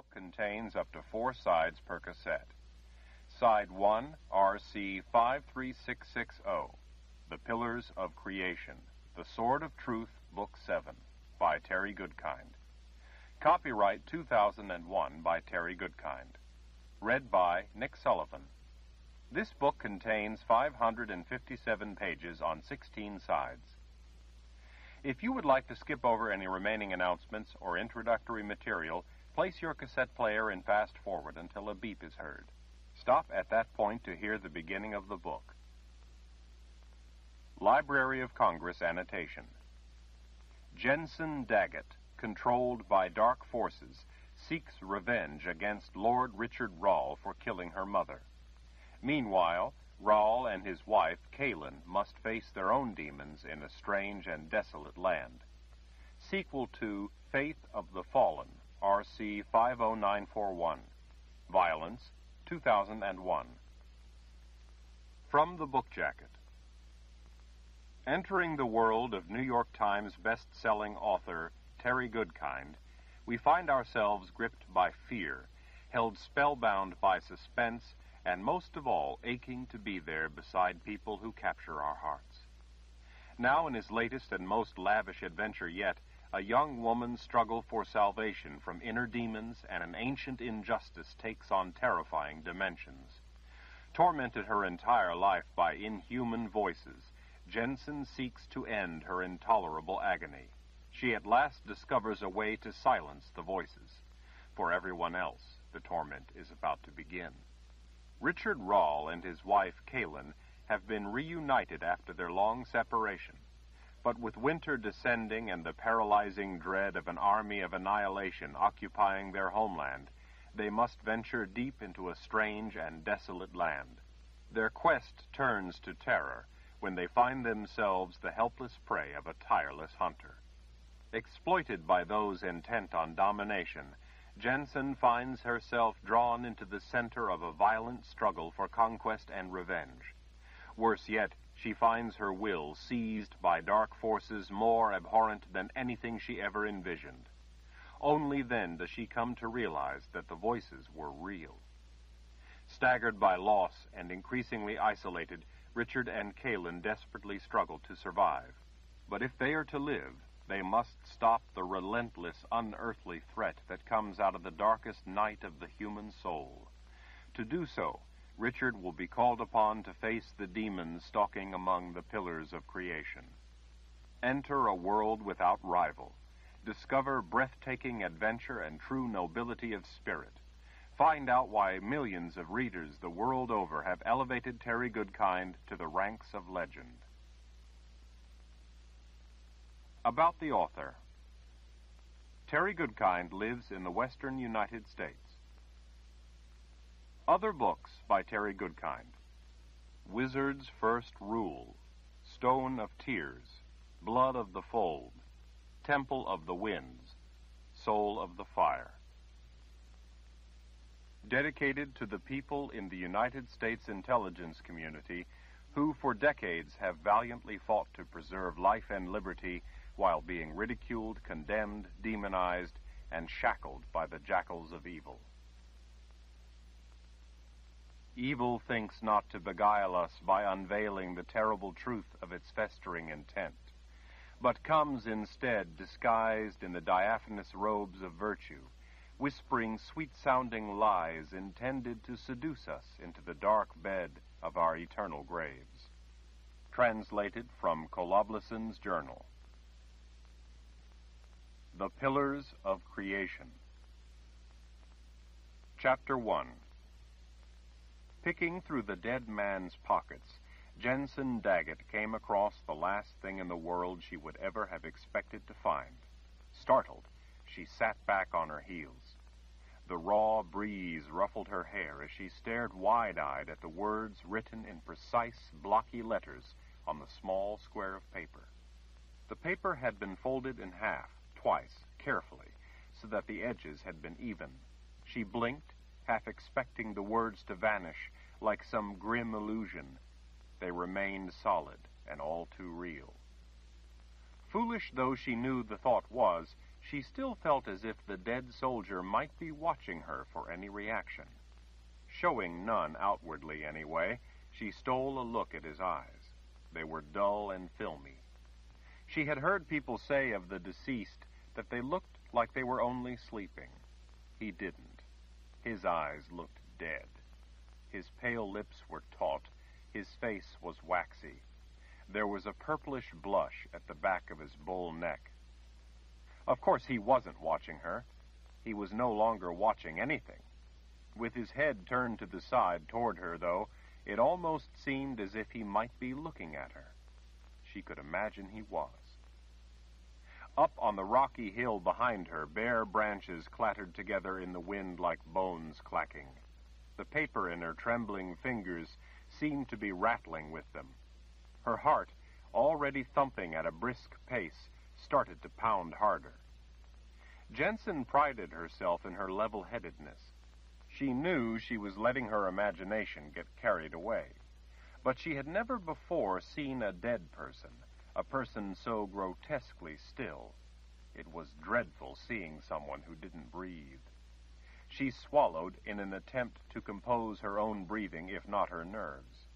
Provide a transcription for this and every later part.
book contains up to four sides per cassette. Side 1, RC 53660, The Pillars of Creation, The Sword of Truth, Book 7, by Terry Goodkind. Copyright 2001 by Terry Goodkind. Read by Nick Sullivan. This book contains 557 pages on 16 sides. If you would like to skip over any remaining announcements or introductory material, place your cassette player in fast forward until a beep is heard. Stop at that point to hear the beginning of the book. Library of Congress annotation. Jennsen Daggett, controlled by dark forces, seeks revenge against Lord Richard Rahl for killing her mother. Meanwhile, Rahl and his wife, Kahlan, must face their own demons in a strange and desolate land. Sequel to Faith of the Fallen, RC 50941. Violence, 2001. From the Book Jacket. Entering the world of New York Times best-selling author Terry Goodkind, we find ourselves gripped by fear, held spellbound by suspense, and most of all, aching to be there beside people who capture our hearts. Now, in his latest and most lavish adventure yet, a young woman's struggle for salvation from inner demons and an ancient injustice takes on terrifying dimensions. Tormented her entire life by inhuman voices, Jennsen seeks to end her intolerable agony. She at last discovers a way to silence the voices. For everyone else, the torment is about to begin. Richard Rahl and his wife, Kahlan, have been reunited after their long separation. But with winter descending and the paralyzing dread of an army of annihilation occupying their homeland, they must venture deep into a strange and desolate land. Their quest turns to terror when they find themselves the helpless prey of a tireless hunter. Exploited by those intent on domination, Jennsen finds herself drawn into the center of a violent struggle for conquest and revenge. Worse yet, she finds her will seized by dark forces more abhorrent than anything she ever envisioned. Only then does she come to realize that the voices were real. Staggered by loss and increasingly isolated, Richard and Kahlan desperately struggle to survive. But if they are to live, they must stop the relentless, unearthly threat that comes out of the darkest night of the human soul. To do so, Richard will be called upon to face the demons stalking among the pillars of creation. Enter a world without rival. Discover breathtaking adventure and true nobility of spirit. Find out why millions of readers the world over have elevated Terry Goodkind to the ranks of legend. About the author. Terry Goodkind lives in the western United States. Other books by Terry Goodkind. Wizard's First Rule, Stone of Tears, Blood of the Fold, Temple of the Winds, Soul of the Fire. Dedicated to the people in the United States intelligence community who for decades have valiantly fought to preserve life and liberty while being ridiculed, condemned, demonized, and shackled by the jackals of evil. Evil thinks not to beguile us by unveiling the terrible truth of its festering intent, but comes instead disguised in the diaphanous robes of virtue, whispering sweet-sounding lies intended to seduce us into the dark bed of our eternal graves. Translated from Koloblicin's Journal. The Pillars of Creation. Chapter 1 Picking through the dead man's pockets, Jennsen Daggett came across the last thing in the world she would ever have expected to find. Startled, she sat back on her heels. The raw breeze ruffled her hair as she stared wide-eyed at the words written in precise, blocky letters on the small square of paper. The paper had been folded in half, twice, carefully, so that the edges had been even. She blinked, half expecting the words to vanish like some grim illusion. They remained solid and all too real. Foolish though she knew the thought was, she still felt as if the dead soldier might be watching her for any reaction. Showing none outwardly, anyway, she stole a look at his eyes. They were dull and filmy. She had heard people say of the deceased that they looked like they were only sleeping. He didn't. His eyes looked dead. His pale lips were taut. His face was waxy. There was a purplish blush at the back of his bull neck. Of course, he wasn't watching her. He was no longer watching anything. With his head turned to the side toward her, though, it almost seemed as if he might be looking at her. She could imagine he was. Up on the rocky hill behind her, bare branches clattered together in the wind like bones clacking. The paper in her trembling fingers seemed to be rattling with them. Her heart, already thumping at a brisk pace, started to pound harder. Jennsen prided herself in her level headedness. She knew she was letting her imagination get carried away. But she had never before seen a dead person, a person so grotesquely still. It was dreadful seeing someone who didn't breathe. She swallowed in an attempt to compose her own breathing, if not her nerves.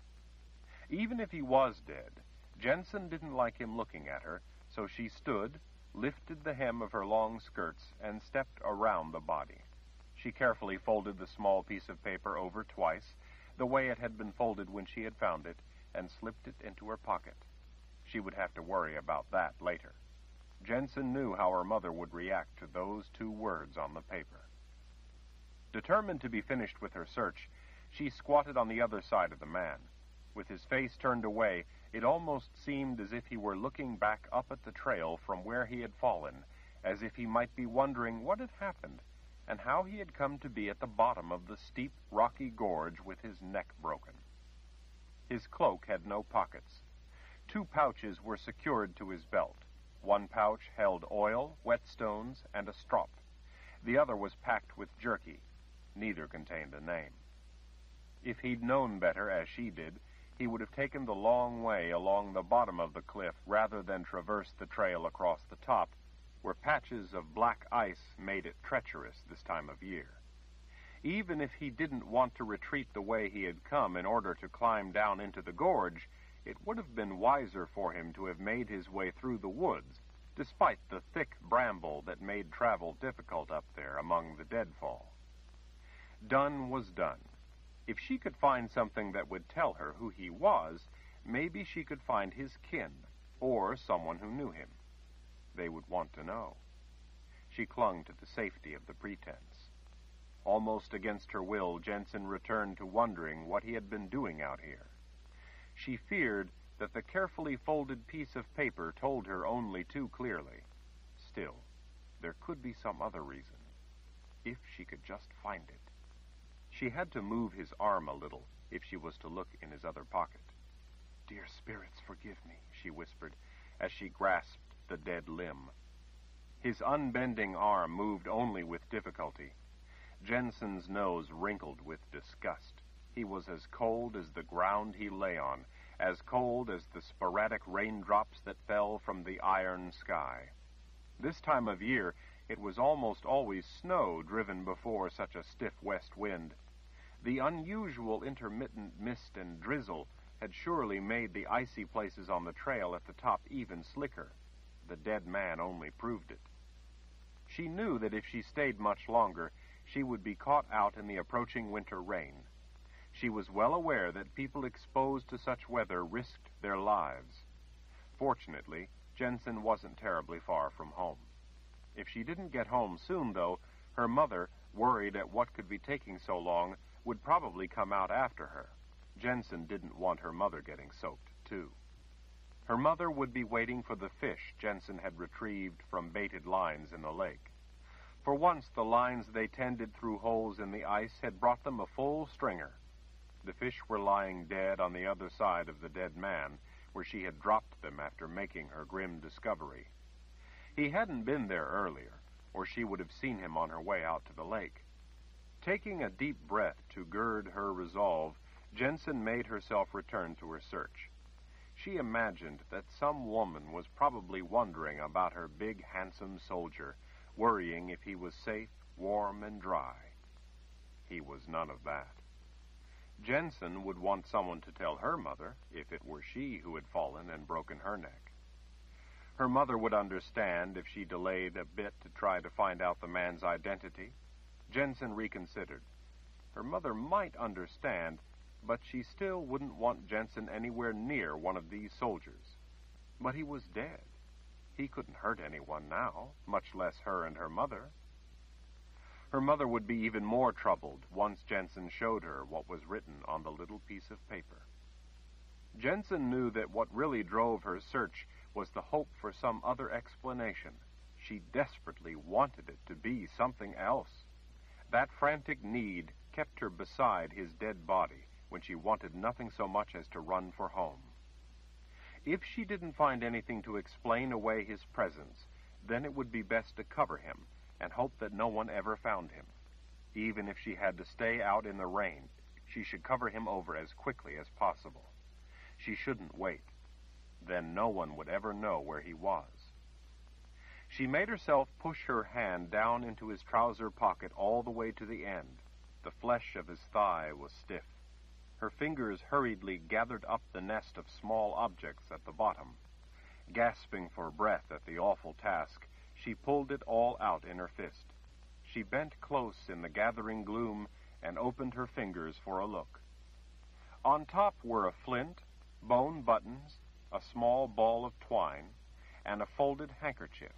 Even if he was dead, Jennsen didn't like him looking at her, so she stood, lifted the hem of her long skirts, and stepped around the body. She carefully folded the small piece of paper over twice, the way it had been folded when she had found it, and slipped it into her pocket. She would have to worry about that later. Jennsen knew how her mother would react to those two words on the paper. Determined to be finished with her search, she squatted on the other side of the man. With his face turned away, it almost seemed as if he were looking back up at the trail from where he had fallen, as if he might be wondering what had happened and how he had come to be at the bottom of the steep, rocky gorge with his neck broken. His cloak had no pockets. Two pouches were secured to his belt. One pouch held oil, whetstones, and a strop. The other was packed with jerky, Neither contained a name. If he'd known better, as she did, he would have taken the long way along the bottom of the cliff rather than traverse the trail across the top, where patches of black ice made it treacherous this time of year. Even if he didn't want to retreat the way he had come in order to climb down into the gorge, it would have been wiser for him to have made his way through the woods, despite the thick bramble that made travel difficult up there among the deadfall. Done was done. If she could find something that would tell her who he was, maybe she could find his kin, or someone who knew him. They would want to know. She clung to the safety of the pretense. Almost against her will, Jennsen returned to wondering what he had been doing out here. She feared that the carefully folded piece of paper told her only too clearly. Still, there could be some other reason. If she could just find it. She had to move his arm a little if she was to look in his other pocket. Dear spirits, forgive me, she whispered as she grasped the dead limb. His unbending arm moved only with difficulty. Jennsen's nose wrinkled with disgust. He was as cold as the ground he lay on, as cold as the sporadic raindrops that fell from the iron sky. This time of year, it was almost always snow driven before such a stiff west wind. The unusual intermittent mist and drizzle had surely made the icy places on the trail at the top even slicker. The dead man only proved it. She knew that if she stayed much longer, she would be caught out in the approaching winter rain. She was well aware that people exposed to such weather risked their lives. Fortunately, Jennsen wasn't terribly far from home. If she didn't get home soon, though, her mother, worried at what could be taking so long, would probably come out after her. Jennsen didn't want her mother getting soaked, too. Her mother would be waiting for the fish Jennsen had retrieved from baited lines in the lake. For once, the lines they tended through holes in the ice had brought them a full stringer. The fish were lying dead on the other side of the dead man, where she had dropped them after making her grim discovery. He hadn't been there earlier, or she would have seen him on her way out to the lake. Taking a deep breath to gird her resolve, Jennsen made herself return to her search. She imagined that some woman was probably wondering about her big, handsome soldier, worrying if he was safe, warm, and dry. He was none of that. Jennsen would want someone to tell her mother if it were she who had fallen and broken her neck. Her mother would understand if she delayed a bit to try to find out the man's identity. Jennsen reconsidered. Her mother might understand, but she still wouldn't want Jennsen anywhere near one of these soldiers. But he was dead. He couldn't hurt anyone now, much less her and her mother. Her mother would be even more troubled once Jennsen showed her what was written on the little piece of paper. Jennsen knew that what really drove her search was the hope for some other explanation. She desperately wanted it to be something else. That frantic need kept her beside his dead body when she wanted nothing so much as to run for home. If she didn't find anything to explain away his presence, then it would be best to cover him and hoped that no one ever found him. Even if she had to stay out in the rain, she should cover him over as quickly as possible. She shouldn't wait. Then no one would ever know where he was. She made herself push her hand down into his trouser pocket all the way to the end. The flesh of his thigh was stiff. Her fingers hurriedly gathered up the nest of small objects at the bottom. Gasping for breath at the awful task, she pulled it all out in her fist. She bent close in the gathering gloom and opened her fingers for a look. On top were a flint, bone buttons, a small ball of twine, and a folded handkerchief.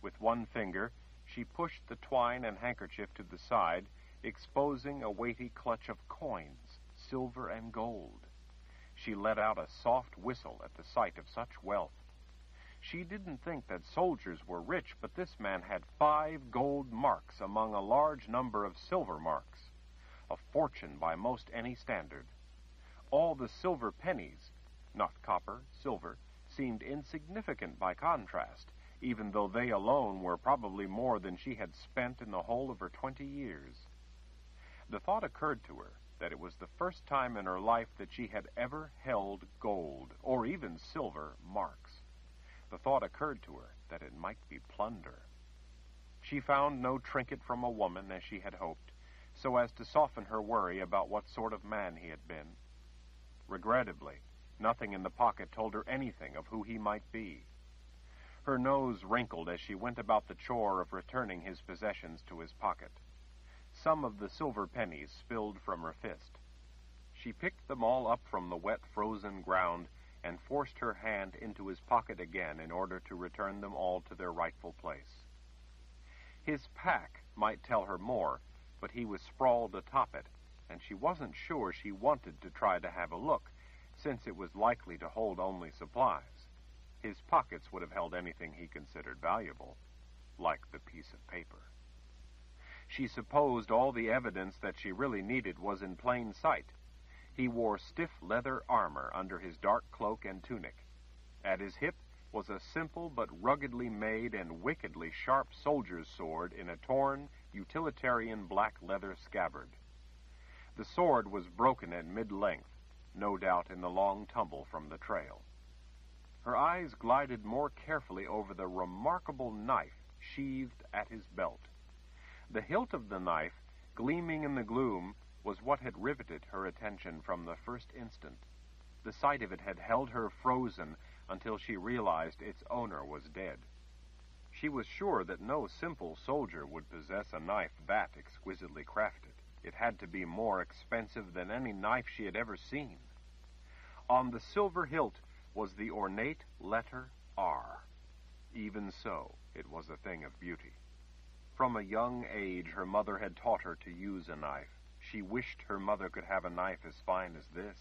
With one finger, she pushed the twine and handkerchief to the side, exposing a weighty clutch of coins, silver and gold. She let out a soft whistle at the sight of such wealth. She didn't think that soldiers were rich, but this man had five gold marks among a large number of silver marks. A fortune by most any standard. All the silver pennies, not copper, silver, seemed insignificant by contrast, even though they alone were probably more than she had spent in the whole of her twenty years. The thought occurred to her that it was the first time in her life that she had ever held gold, or even silver, marks the thought occurred to her that it might be plunder. She found no trinket from a woman, as she had hoped, so as to soften her worry about what sort of man he had been. Regrettably, nothing in the pocket told her anything of who he might be. Her nose wrinkled as she went about the chore of returning his possessions to his pocket. Some of the silver pennies spilled from her fist. She picked them all up from the wet, frozen ground and forced her hand into his pocket again in order to return them all to their rightful place. His pack might tell her more, but he was sprawled atop it, and she wasn't sure she wanted to try to have a look, since it was likely to hold only supplies. His pockets would have held anything he considered valuable, like the piece of paper. She supposed all the evidence that she really needed was in plain sight, he wore stiff leather armor under his dark cloak and tunic. At his hip was a simple but ruggedly made and wickedly sharp soldier's sword in a torn, utilitarian black leather scabbard. The sword was broken at mid-length, no doubt in the long tumble from the trail. Her eyes glided more carefully over the remarkable knife sheathed at his belt. The hilt of the knife, gleaming in the gloom, was what had riveted her attention from the first instant. The sight of it had held her frozen until she realized its owner was dead. She was sure that no simple soldier would possess a knife that exquisitely crafted. It had to be more expensive than any knife she had ever seen. On the silver hilt was the ornate letter R. Even so, it was a thing of beauty. From a young age, her mother had taught her to use a knife. She wished her mother could have a knife as fine as this.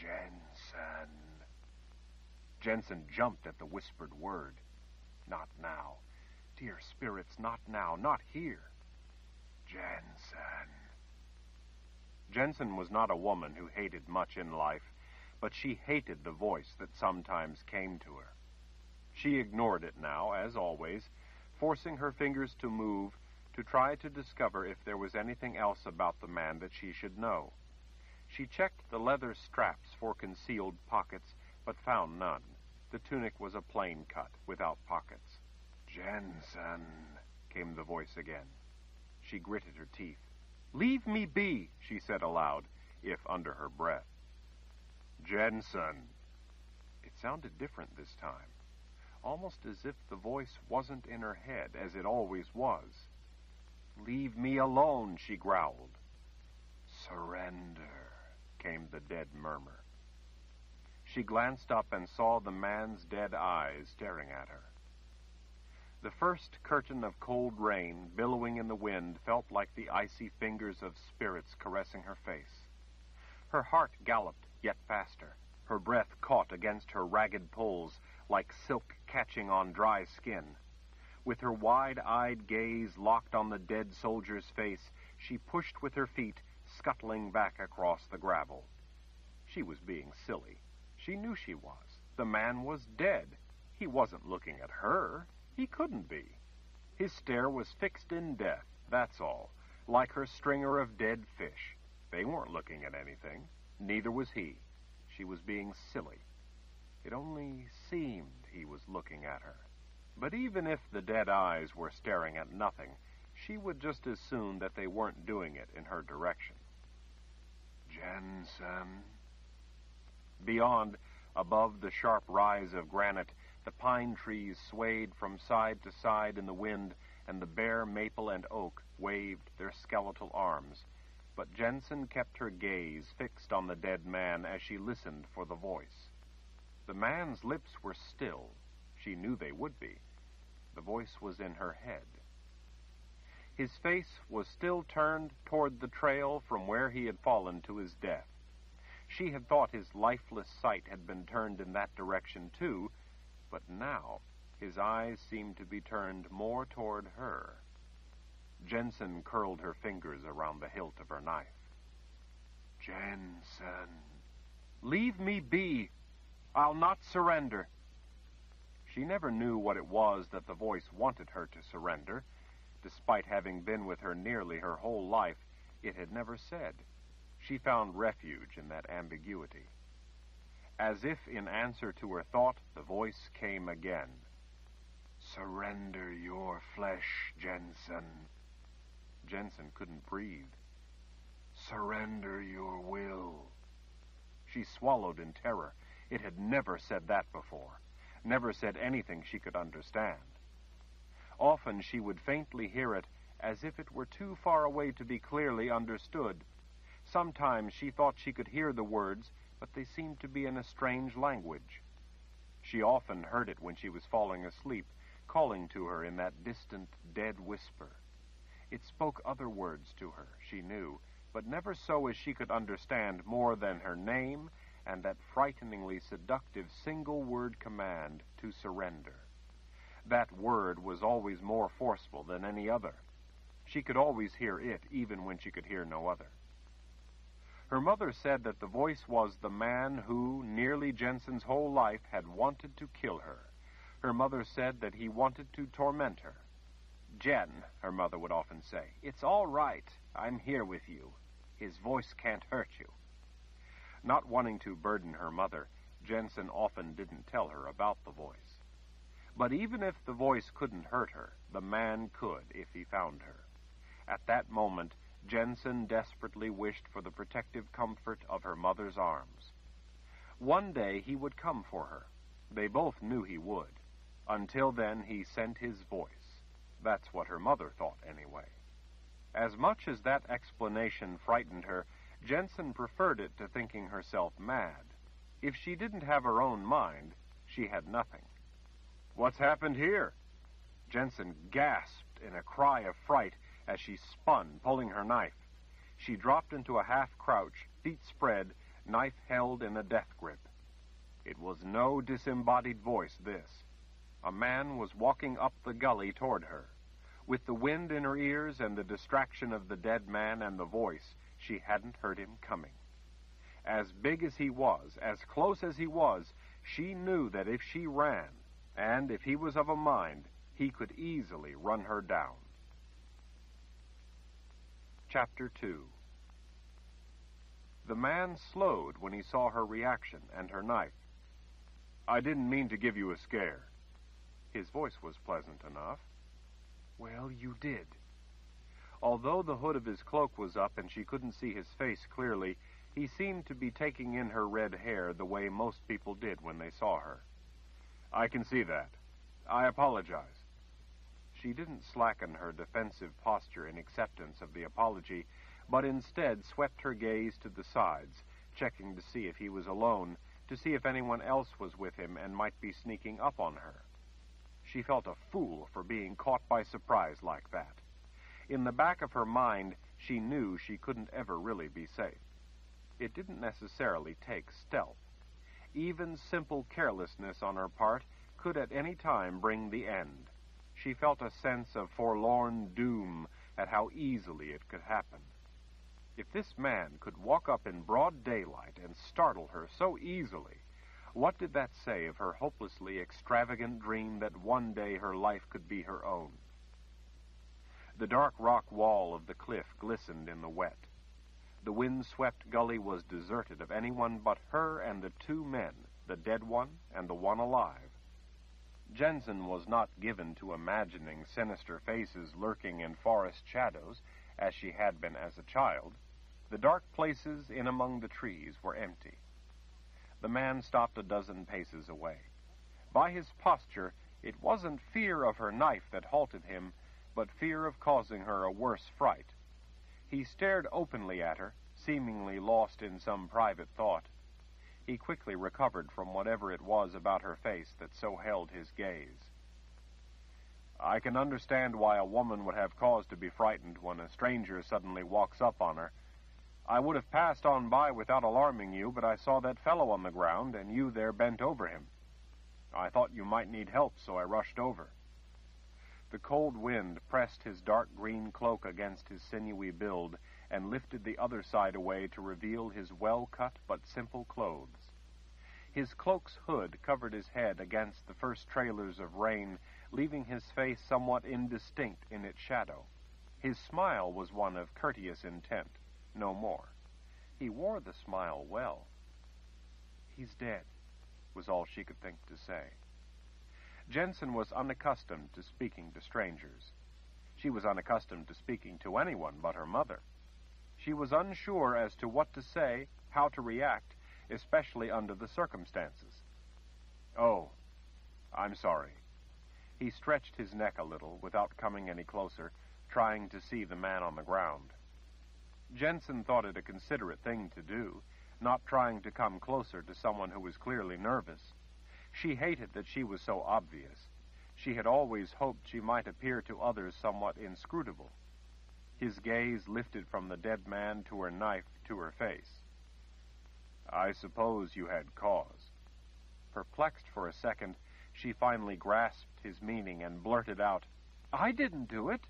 Jennsen. Jennsen jumped at the whispered word. Not now. Dear spirits, not now, not here. Jennsen. Jennsen was not a woman who hated much in life, but she hated the voice that sometimes came to her. She ignored it now, as always, forcing her fingers to move to try to discover if there was anything else about the man that she should know. She checked the leather straps for concealed pockets, but found none. The tunic was a plain cut, without pockets. Jennsen, came the voice again. She gritted her teeth. Leave me be, she said aloud, if under her breath. Jennsen. It sounded different this time, almost as if the voice wasn't in her head, as it always was. Leave me alone, she growled. Surrender, came the dead murmur. She glanced up and saw the man's dead eyes staring at her. The first curtain of cold rain, billowing in the wind, felt like the icy fingers of spirits caressing her face. Her heart galloped yet faster. Her breath caught against her ragged poles like silk catching on dry skin. With her wide-eyed gaze locked on the dead soldier's face, she pushed with her feet, scuttling back across the gravel. She was being silly. She knew she was. The man was dead. He wasn't looking at her. He couldn't be. His stare was fixed in death, that's all, like her stringer of dead fish. They weren't looking at anything. Neither was he. She was being silly. It only seemed he was looking at her. But even if the dead eyes were staring at nothing, she would just as soon that they weren't doing it in her direction. Jennsen. Beyond, above the sharp rise of granite, the pine trees swayed from side to side in the wind, and the bare maple and oak waved their skeletal arms. But Jennsen kept her gaze fixed on the dead man as she listened for the voice. The man's lips were still. She knew they would be. The voice was in her head. His face was still turned toward the trail from where he had fallen to his death. She had thought his lifeless sight had been turned in that direction, too, but now his eyes seemed to be turned more toward her. Jennsen curled her fingers around the hilt of her knife. Jennsen. Leave me be. I'll not surrender. She never knew what it was that the voice wanted her to surrender. Despite having been with her nearly her whole life, it had never said. She found refuge in that ambiguity. As if in answer to her thought, the voice came again. Surrender your flesh, Jennsen. Jennsen couldn't breathe. Surrender your will. She swallowed in terror. It had never said that before, never said anything she could understand. Often she would faintly hear it as if it were too far away to be clearly understood. Sometimes she thought she could hear the words but they seemed to be in a strange language. She often heard it when she was falling asleep, calling to her in that distant, dead whisper. It spoke other words to her, she knew, but never so as she could understand more than her name and that frighteningly seductive single word command to surrender. That word was always more forceful than any other. She could always hear it, even when she could hear no other. Her mother said that the voice was the man who, nearly Jennsen's whole life, had wanted to kill her. Her mother said that he wanted to torment her. Jen, her mother would often say, it's all right. I'm here with you. His voice can't hurt you. Not wanting to burden her mother, Jennsen often didn't tell her about the voice. But even if the voice couldn't hurt her, the man could if he found her. At that moment, Jennsen desperately wished for the protective comfort of her mother's arms. One day he would come for her. They both knew he would. Until then, he sent his voice. That's what her mother thought, anyway. As much as that explanation frightened her, Jennsen preferred it to thinking herself mad. If she didn't have her own mind, she had nothing. What's happened here? Jennsen gasped in a cry of fright as she spun, pulling her knife. She dropped into a half crouch, feet spread, knife held in a death grip. It was no disembodied voice, this. A man was walking up the gully toward her. With the wind in her ears and the distraction of the dead man and the voice, she hadn't heard him coming. As big as he was, as close as he was, she knew that if she ran, and if he was of a mind, he could easily run her down. Chapter 2 The man slowed when he saw her reaction and her knife. I didn't mean to give you a scare. His voice was pleasant enough. Well, you did. Although the hood of his cloak was up and she couldn't see his face clearly, he seemed to be taking in her red hair the way most people did when they saw her. I can see that. I apologize. She didn't slacken her defensive posture in acceptance of the apology, but instead swept her gaze to the sides, checking to see if he was alone, to see if anyone else was with him and might be sneaking up on her. She felt a fool for being caught by surprise like that. In the back of her mind, she knew she couldn't ever really be safe. It didn't necessarily take stealth. Even simple carelessness on her part could at any time bring the end. She felt a sense of forlorn doom at how easily it could happen. If this man could walk up in broad daylight and startle her so easily, what did that say of her hopelessly extravagant dream that one day her life could be her own? The dark rock wall of the cliff glistened in the wet. The wind-swept gully was deserted of anyone but her and the two men, the dead one and the one alive. Jennsen was not given to imagining sinister faces lurking in forest shadows, as she had been as a child. The dark places in among the trees were empty. The man stopped a dozen paces away. By his posture, it wasn't fear of her knife that halted him, but fear of causing her a worse fright. He stared openly at her, seemingly lost in some private thought. He quickly recovered from whatever it was about her face that so held his gaze. I can understand why a woman would have cause to be frightened when a stranger suddenly walks up on her I would have passed on by without alarming you, but I saw that fellow on the ground, and you there bent over him. I thought you might need help, so I rushed over. The cold wind pressed his dark green cloak against his sinewy build and lifted the other side away to reveal his well-cut but simple clothes. His cloak's hood covered his head against the first trailers of rain, leaving his face somewhat indistinct in its shadow. His smile was one of courteous intent no more. He wore the smile well. He's dead, was all she could think to say. Jennsen was unaccustomed to speaking to strangers. She was unaccustomed to speaking to anyone but her mother. She was unsure as to what to say, how to react, especially under the circumstances. Oh, I'm sorry. He stretched his neck a little without coming any closer, trying to see the man on the ground. Jennsen thought it a considerate thing to do, not trying to come closer to someone who was clearly nervous. She hated that she was so obvious. She had always hoped she might appear to others somewhat inscrutable. His gaze lifted from the dead man to her knife to her face. I suppose you had cause. Perplexed for a second, she finally grasped his meaning and blurted out, I didn't do it.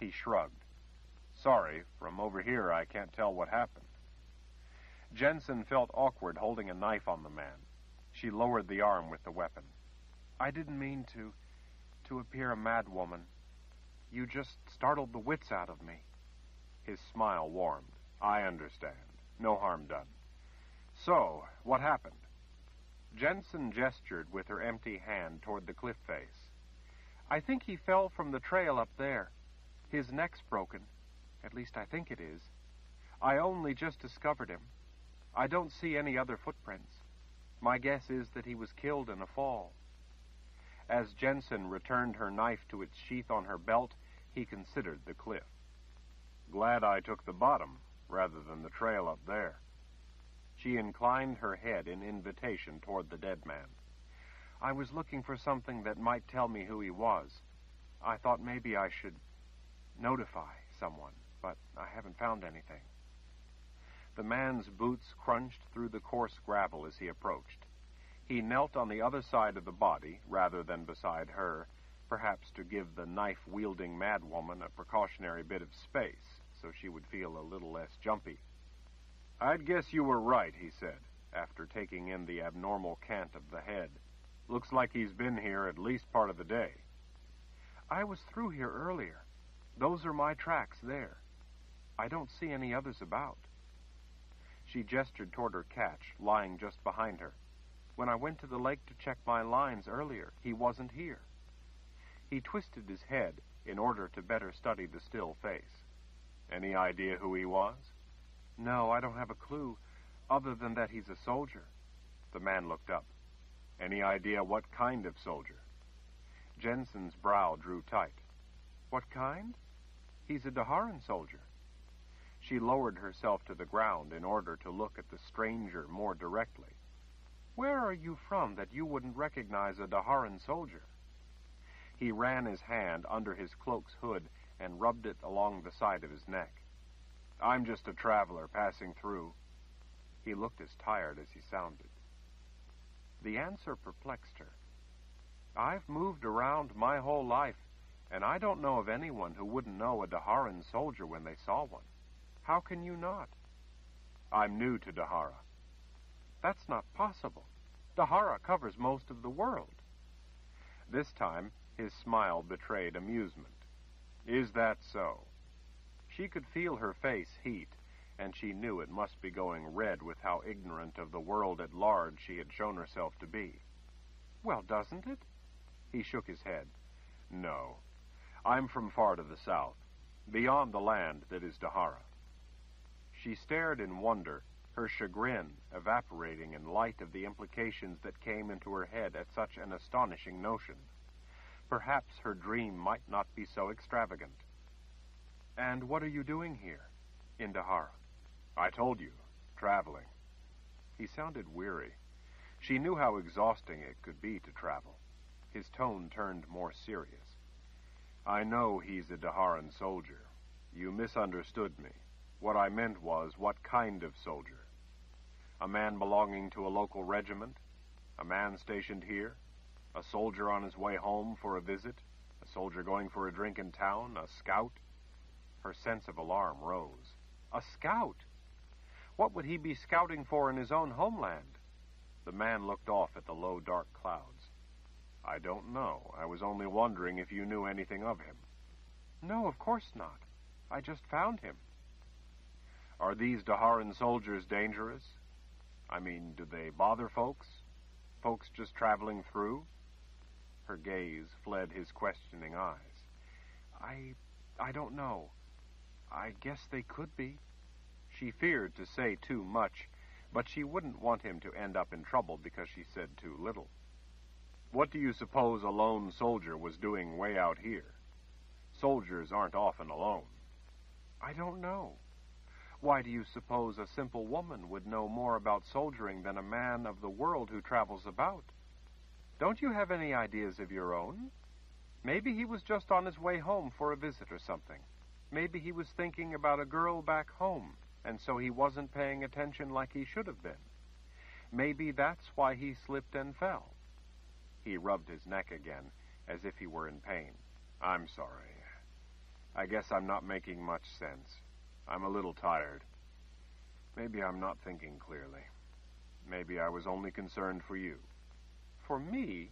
He shrugged. Sorry, from over here I can't tell what happened. Jennsen felt awkward holding a knife on the man. She lowered the arm with the weapon. I didn't mean to, to appear a mad woman. You just startled the wits out of me. His smile warmed. I understand. No harm done. So, what happened? Jennsen gestured with her empty hand toward the cliff face. I think he fell from the trail up there. His neck's broken. At least I think it is. I only just discovered him. I don't see any other footprints. My guess is that he was killed in a fall. As Jennsen returned her knife to its sheath on her belt, he considered the cliff. Glad I took the bottom rather than the trail up there. She inclined her head in invitation toward the dead man. I was looking for something that might tell me who he was. I thought maybe I should notify someone but I haven't found anything. The man's boots crunched through the coarse gravel as he approached. He knelt on the other side of the body rather than beside her, perhaps to give the knife-wielding madwoman a precautionary bit of space so she would feel a little less jumpy. I'd guess you were right, he said, after taking in the abnormal cant of the head. Looks like he's been here at least part of the day. I was through here earlier. Those are my tracks there. I don't see any others about. She gestured toward her catch, lying just behind her. When I went to the lake to check my lines earlier, he wasn't here. He twisted his head in order to better study the still face. Any idea who he was? No, I don't have a clue, other than that he's a soldier. The man looked up. Any idea what kind of soldier? Jennsen's brow drew tight. What kind? He's a D'Haran soldier. She lowered herself to the ground in order to look at the stranger more directly. Where are you from that you wouldn't recognize a D'Haran soldier? He ran his hand under his cloak's hood and rubbed it along the side of his neck. I'm just a traveler passing through. He looked as tired as he sounded. The answer perplexed her. I've moved around my whole life, and I don't know of anyone who wouldn't know a D'Haran soldier when they saw one. How can you not? I'm new to D'Hara. That's not possible. D'Hara covers most of the world. This time, his smile betrayed amusement. Is that so? She could feel her face heat, and she knew it must be going red with how ignorant of the world at large she had shown herself to be. Well, doesn't it? He shook his head. No. I'm from far to the south, beyond the land that is D'Hara. She stared in wonder, her chagrin evaporating in light of the implications that came into her head at such an astonishing notion. Perhaps her dream might not be so extravagant. And what are you doing here, in D'Hara? I told you, traveling. He sounded weary. She knew how exhausting it could be to travel. His tone turned more serious. I know he's a D'Haran soldier. You misunderstood me. What I meant was, what kind of soldier? A man belonging to a local regiment? A man stationed here? A soldier on his way home for a visit? A soldier going for a drink in town? A scout? Her sense of alarm rose. A scout? What would he be scouting for in his own homeland? The man looked off at the low, dark clouds. I don't know. I was only wondering if you knew anything of him. No, of course not. I just found him. Are these D'Haran soldiers dangerous? I mean, do they bother folks? Folks just traveling through? Her gaze fled his questioning eyes. I. I don't know. I guess they could be. She feared to say too much, but she wouldn't want him to end up in trouble because she said too little. What do you suppose a lone soldier was doing way out here? Soldiers aren't often alone. I don't know. Why do you suppose a simple woman would know more about soldiering than a man of the world who travels about? Don't you have any ideas of your own? Maybe he was just on his way home for a visit or something. Maybe he was thinking about a girl back home, and so he wasn't paying attention like he should have been. Maybe that's why he slipped and fell. He rubbed his neck again, as if he were in pain. I'm sorry. I guess I'm not making much sense. I'm a little tired. Maybe I'm not thinking clearly. Maybe I was only concerned for you. For me?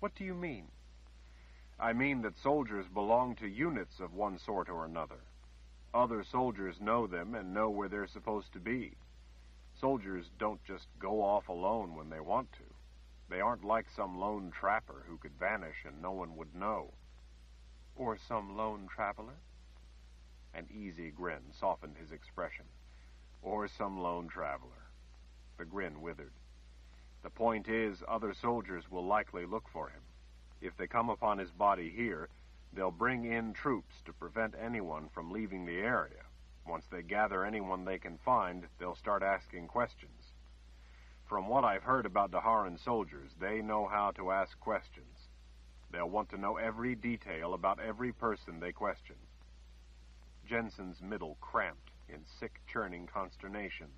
What do you mean? I mean that soldiers belong to units of one sort or another. Other soldiers know them and know where they're supposed to be. Soldiers don't just go off alone when they want to. They aren't like some lone trapper who could vanish and no one would know. Or some lone traveler? An easy grin softened his expression. Or some lone traveler. The grin withered. The point is, other soldiers will likely look for him. If they come upon his body here, they'll bring in troops to prevent anyone from leaving the area. Once they gather anyone they can find, they'll start asking questions. From what I've heard about D'Haran soldiers, they know how to ask questions. They'll want to know every detail about every person they question. Jennsen's middle cramped in sick, churning consternation.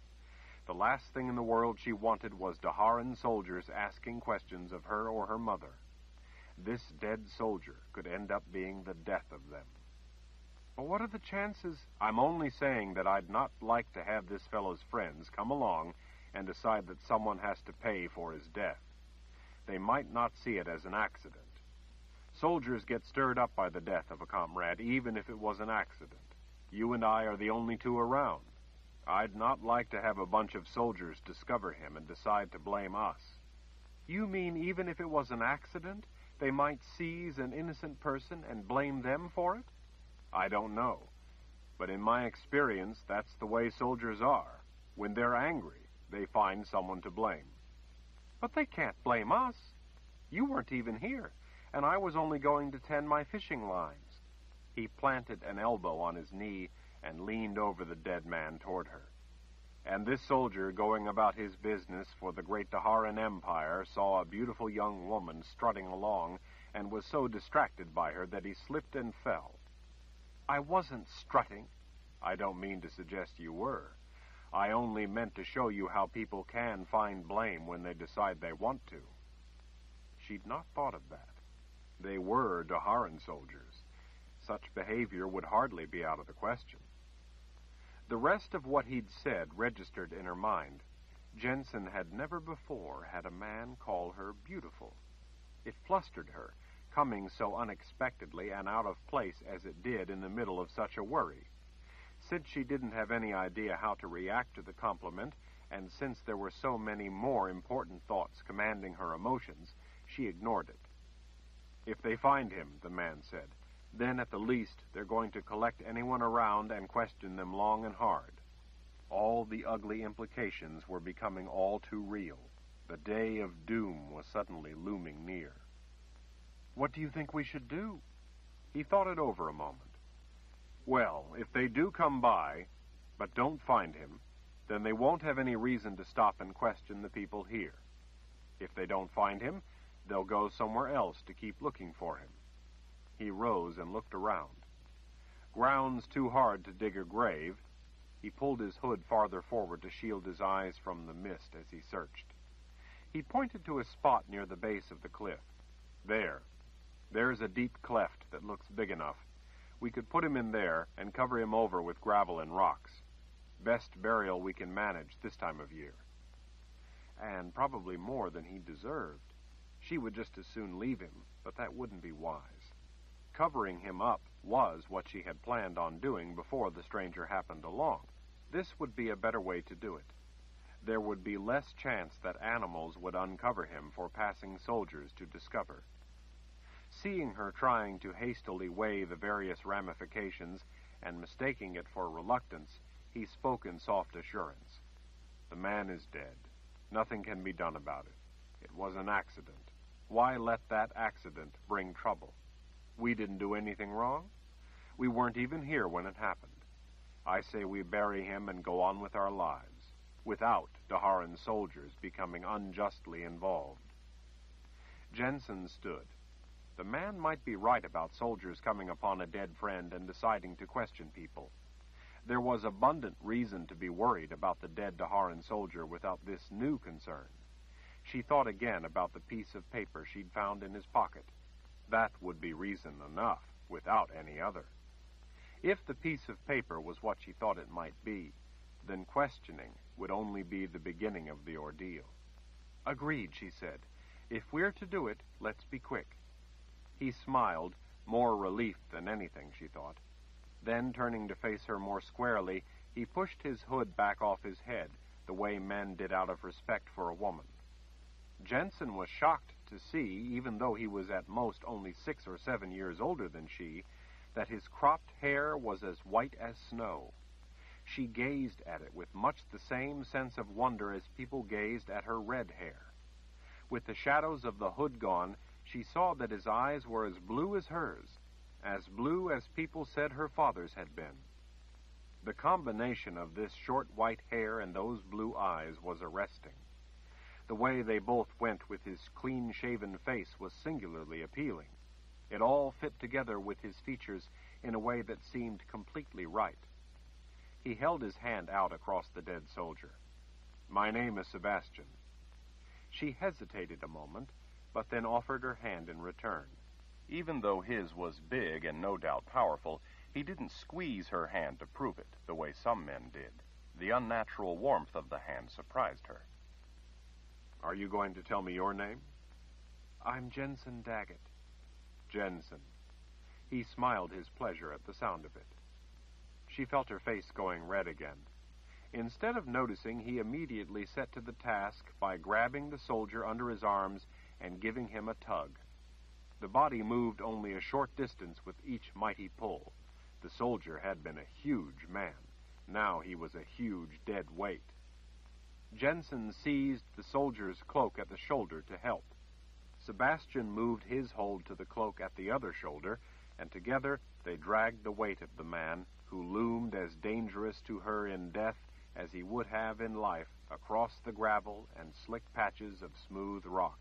The last thing in the world she wanted was D'Haran soldiers asking questions of her or her mother. This dead soldier could end up being the death of them. But what are the chances? I'm only saying that I'd not like to have this fellow's friends come along and decide that someone has to pay for his death. They might not see it as an accident. Soldiers get stirred up by the death of a comrade, even if it was an accident. You and I are the only two around. I'd not like to have a bunch of soldiers discover him and decide to blame us. You mean even if it was an accident, they might seize an innocent person and blame them for it? I don't know. But in my experience, that's the way soldiers are. When they're angry, they find someone to blame. But they can't blame us. You weren't even here, and I was only going to tend my fishing lines. He planted an elbow on his knee and leaned over the dead man toward her. And this soldier, going about his business for the great D'Haran Empire, saw a beautiful young woman strutting along and was so distracted by her that he slipped and fell. I wasn't strutting. I don't mean to suggest you were. I only meant to show you how people can find blame when they decide they want to. She'd not thought of that. They were D'Haran soldiers. Such behavior would hardly be out of the question. The rest of what he'd said registered in her mind. Jennsen had never before had a man call her beautiful. It flustered her, coming so unexpectedly and out of place as it did in the middle of such a worry. Since she didn't have any idea how to react to the compliment, and since there were so many more important thoughts commanding her emotions, she ignored it. If they find him, the man said, then at the least they're going to collect anyone around and question them long and hard. All the ugly implications were becoming all too real. The day of doom was suddenly looming near. What do you think we should do? He thought it over a moment. Well, if they do come by, but don't find him, then they won't have any reason to stop and question the people here. If they don't find him, they'll go somewhere else to keep looking for him. He rose and looked around. Ground's too hard to dig a grave. He pulled his hood farther forward to shield his eyes from the mist as he searched. He pointed to a spot near the base of the cliff. There. There's a deep cleft that looks big enough. We could put him in there and cover him over with gravel and rocks. Best burial we can manage this time of year. And probably more than he deserved. She would just as soon leave him, but that wouldn't be wise. Covering him up was what she had planned on doing before the stranger happened along. This would be a better way to do it. There would be less chance that animals would uncover him for passing soldiers to discover. Seeing her trying to hastily weigh the various ramifications and mistaking it for reluctance, he spoke in soft assurance. The man is dead. Nothing can be done about it. It was an accident. Why let that accident bring trouble? We didn't do anything wrong. We weren't even here when it happened. I say we bury him and go on with our lives, without D'Haran soldiers becoming unjustly involved. Jennsen stood. The man might be right about soldiers coming upon a dead friend and deciding to question people. There was abundant reason to be worried about the dead D'Haran soldier without this new concern. She thought again about the piece of paper she'd found in his pocket. That would be reason enough, without any other. If the piece of paper was what she thought it might be, then questioning would only be the beginning of the ordeal. Agreed, she said. If we're to do it, let's be quick. He smiled, more relief than anything, she thought. Then, turning to face her more squarely, he pushed his hood back off his head, the way men did out of respect for a woman. Jennsen was shocked to see, even though he was at most only six or seven years older than she, that his cropped hair was as white as snow. She gazed at it with much the same sense of wonder as people gazed at her red hair. With the shadows of the hood gone, she saw that his eyes were as blue as hers, as blue as people said her father's had been. The combination of this short white hair and those blue eyes was arresting. The way they both went with his clean shaven face was singularly appealing. It all fit together with his features in a way that seemed completely right. He held his hand out across the dead soldier. My name is Sebastian. She hesitated a moment, but then offered her hand in return. Even though his was big and no doubt powerful, he didn't squeeze her hand to prove it, the way some men did. The unnatural warmth of the hand surprised her. Are you going to tell me your name? I'm Jennsen Daggett. Jennsen. He smiled his pleasure at the sound of it. She felt her face going red again. Instead of noticing, he immediately set to the task by grabbing the soldier under his arms and giving him a tug. The body moved only a short distance with each mighty pull. The soldier had been a huge man. Now he was a huge dead weight. Jennsen seized the soldier's cloak at the shoulder to help. Sebastian moved his hold to the cloak at the other shoulder, and together they dragged the weight of the man, who loomed as dangerous to her in death as he would have in life, across the gravel and slick patches of smooth rock.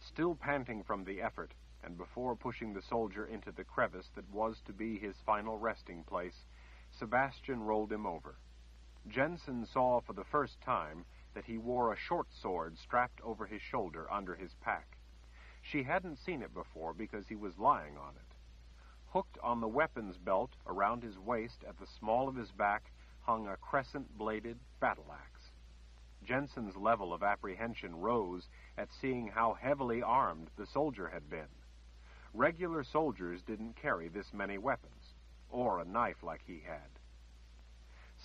Still panting from the effort, and before pushing the soldier into the crevice that was to be his final resting place, Sebastian rolled him over. Jennsen saw for the first time that he wore a short sword strapped over his shoulder under his pack. She hadn't seen it before because he was lying on it. Hooked on the weapons belt around his waist at the small of his back hung a crescent-bladed battle axe. Jennsen's level of apprehension rose at seeing how heavily armed the soldier had been. Regular soldiers didn't carry this many weapons, or a knife like he had.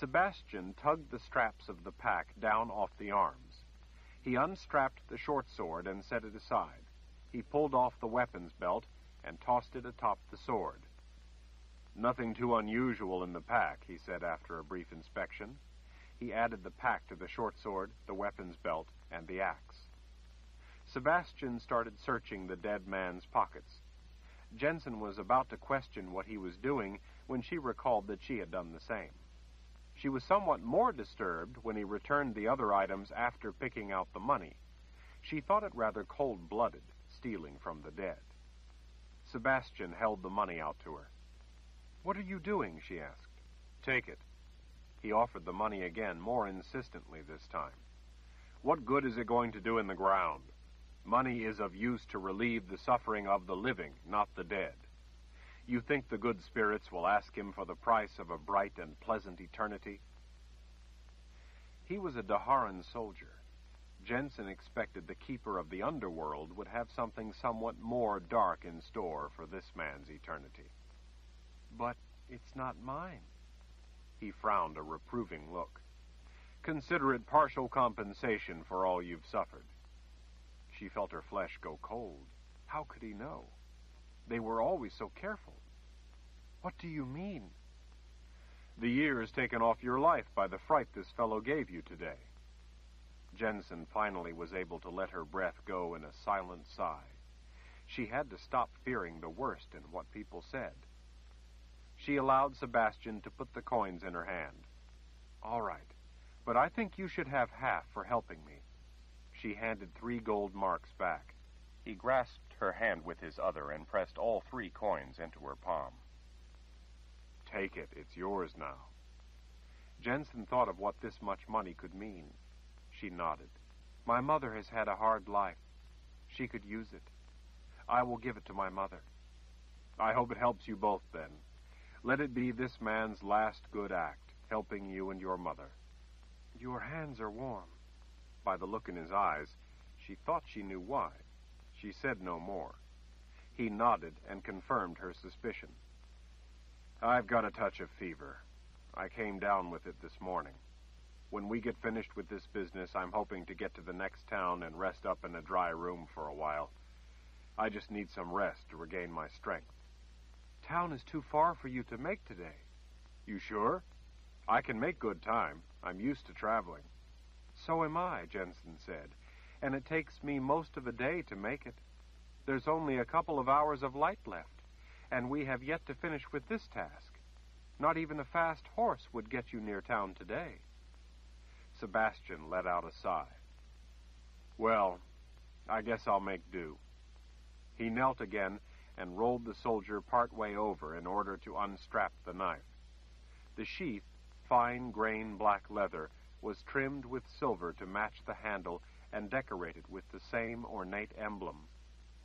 Sebastian tugged the straps of the pack down off the arms. He unstrapped the short sword and set it aside. He pulled off the weapons belt and tossed it atop the sword. Nothing too unusual in the pack, he said after a brief inspection. He added the pack to the short sword, the weapons belt, and the axe. Sebastian started searching the dead man's pockets. Jennsen was about to question what he was doing when she recalled that she had done the same. She was somewhat more disturbed when he returned the other items after picking out the money. She thought it rather cold-blooded, stealing from the dead. Sebastian held the money out to her. What are you doing? she asked. Take it. He offered the money again, more insistently this time. What good is it going to do in the ground? Money is of use to relieve the suffering of the living, not the dead. You think the good spirits will ask him for the price of a bright and pleasant eternity? He was a D'Haran soldier. Jennsen expected the keeper of the underworld would have something somewhat more dark in store for this man's eternity. But it's not mine. He frowned a reproving look. Consider it partial compensation for all you've suffered. She felt her flesh go cold. How could he know? They were always so careful. What do you mean? The year is taken off your life by the fright this fellow gave you today. Jennsen finally was able to let her breath go in a silent sigh. She had to stop fearing the worst in what people said. She allowed Sebastian to put the coins in her hand. All right, but I think you should have half for helping me. She handed three gold marks back. He grasped her hand with his other and pressed all three coins into her palm. Take it. It's yours now. Jennsen thought of what this much money could mean. She nodded. My mother has had a hard life. She could use it. I will give it to my mother. I hope it helps you both, then. Let it be this man's last good act, helping you and your mother. Your hands are warm. By the look in his eyes, she thought she knew why. She said no more. He nodded and confirmed her suspicion. I've got a touch of fever. I came down with it this morning. When we get finished with this business, I'm hoping to get to the next town and rest up in a dry room for a while. I just need some rest to regain my strength. Town is too far for you to make today. You sure? I can make good time. I'm used to traveling. So am I, Jennsen said and it takes me most of a day to make it. There's only a couple of hours of light left, and we have yet to finish with this task. Not even a fast horse would get you near town today. Sebastian let out a sigh. Well, I guess I'll make do. He knelt again and rolled the soldier part way over in order to unstrap the knife. The sheath, fine grain black leather, was trimmed with silver to match the handle and decorated with the same ornate emblem.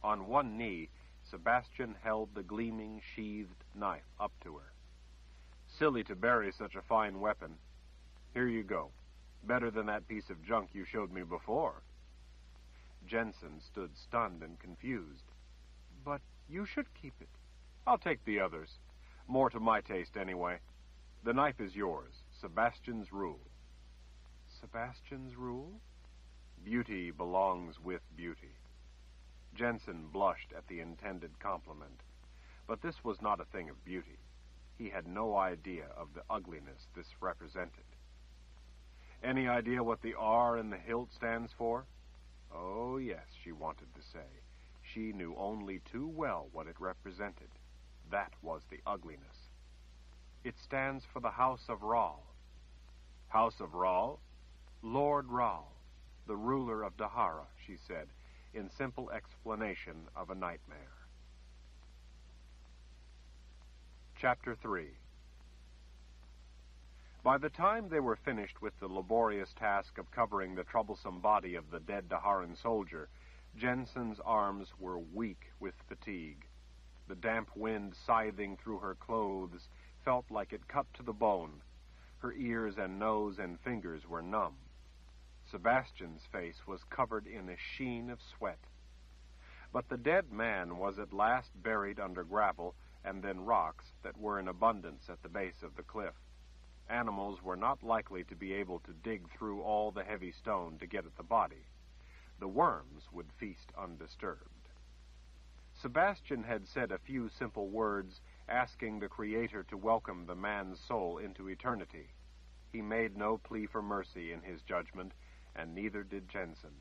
On one knee, Sebastian held the gleaming, sheathed knife up to her. Silly to bury such a fine weapon. Here you go. Better than that piece of junk you showed me before. Jennsen stood stunned and confused. But you should keep it. I'll take the others. More to my taste, anyway. The knife is yours. Sebastian's rule. Sebastian's rule? Beauty belongs with beauty. Jennsen blushed at the intended compliment. But this was not a thing of beauty. He had no idea of the ugliness this represented. Any idea what the R in the hilt stands for? Oh, yes, she wanted to say. She knew only too well what it represented. That was the ugliness. It stands for the House of Rahl. House of Rahl? Lord Rahl, the ruler of D'Hara, she said, in simple explanation of a nightmare. Chapter 3 By the time they were finished with the laborious task of covering the troublesome body of the dead D'Haran soldier, Jennsen's arms were weak with fatigue. The damp wind scything through her clothes felt like it cut to the bone. Her ears and nose and fingers were numb. Sebastian's face was covered in a sheen of sweat. But the dead man was at last buried under gravel and then rocks that were in abundance at the base of the cliff. Animals were not likely to be able to dig through all the heavy stone to get at the body. The worms would feast undisturbed. Sebastian had said a few simple words asking the Creator to welcome the man's soul into eternity. He made no plea for mercy in his judgment, and neither did Jennsen.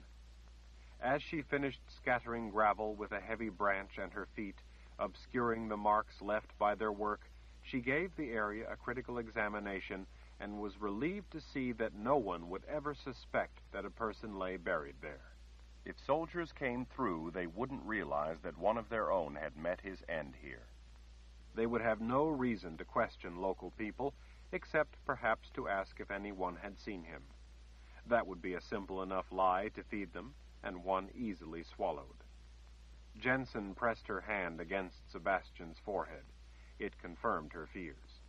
As she finished scattering gravel with a heavy branch and her feet, obscuring the marks left by their work, she gave the area a critical examination and was relieved to see that no one would ever suspect that a person lay buried there. If soldiers came through, they wouldn't realize that one of their own had met his end here. They would have no reason to question local people, except perhaps to ask if anyone had seen him. That would be a simple enough lie to feed them, and one easily swallowed. Jennsen pressed her hand against Sebastian's forehead. It confirmed her fears.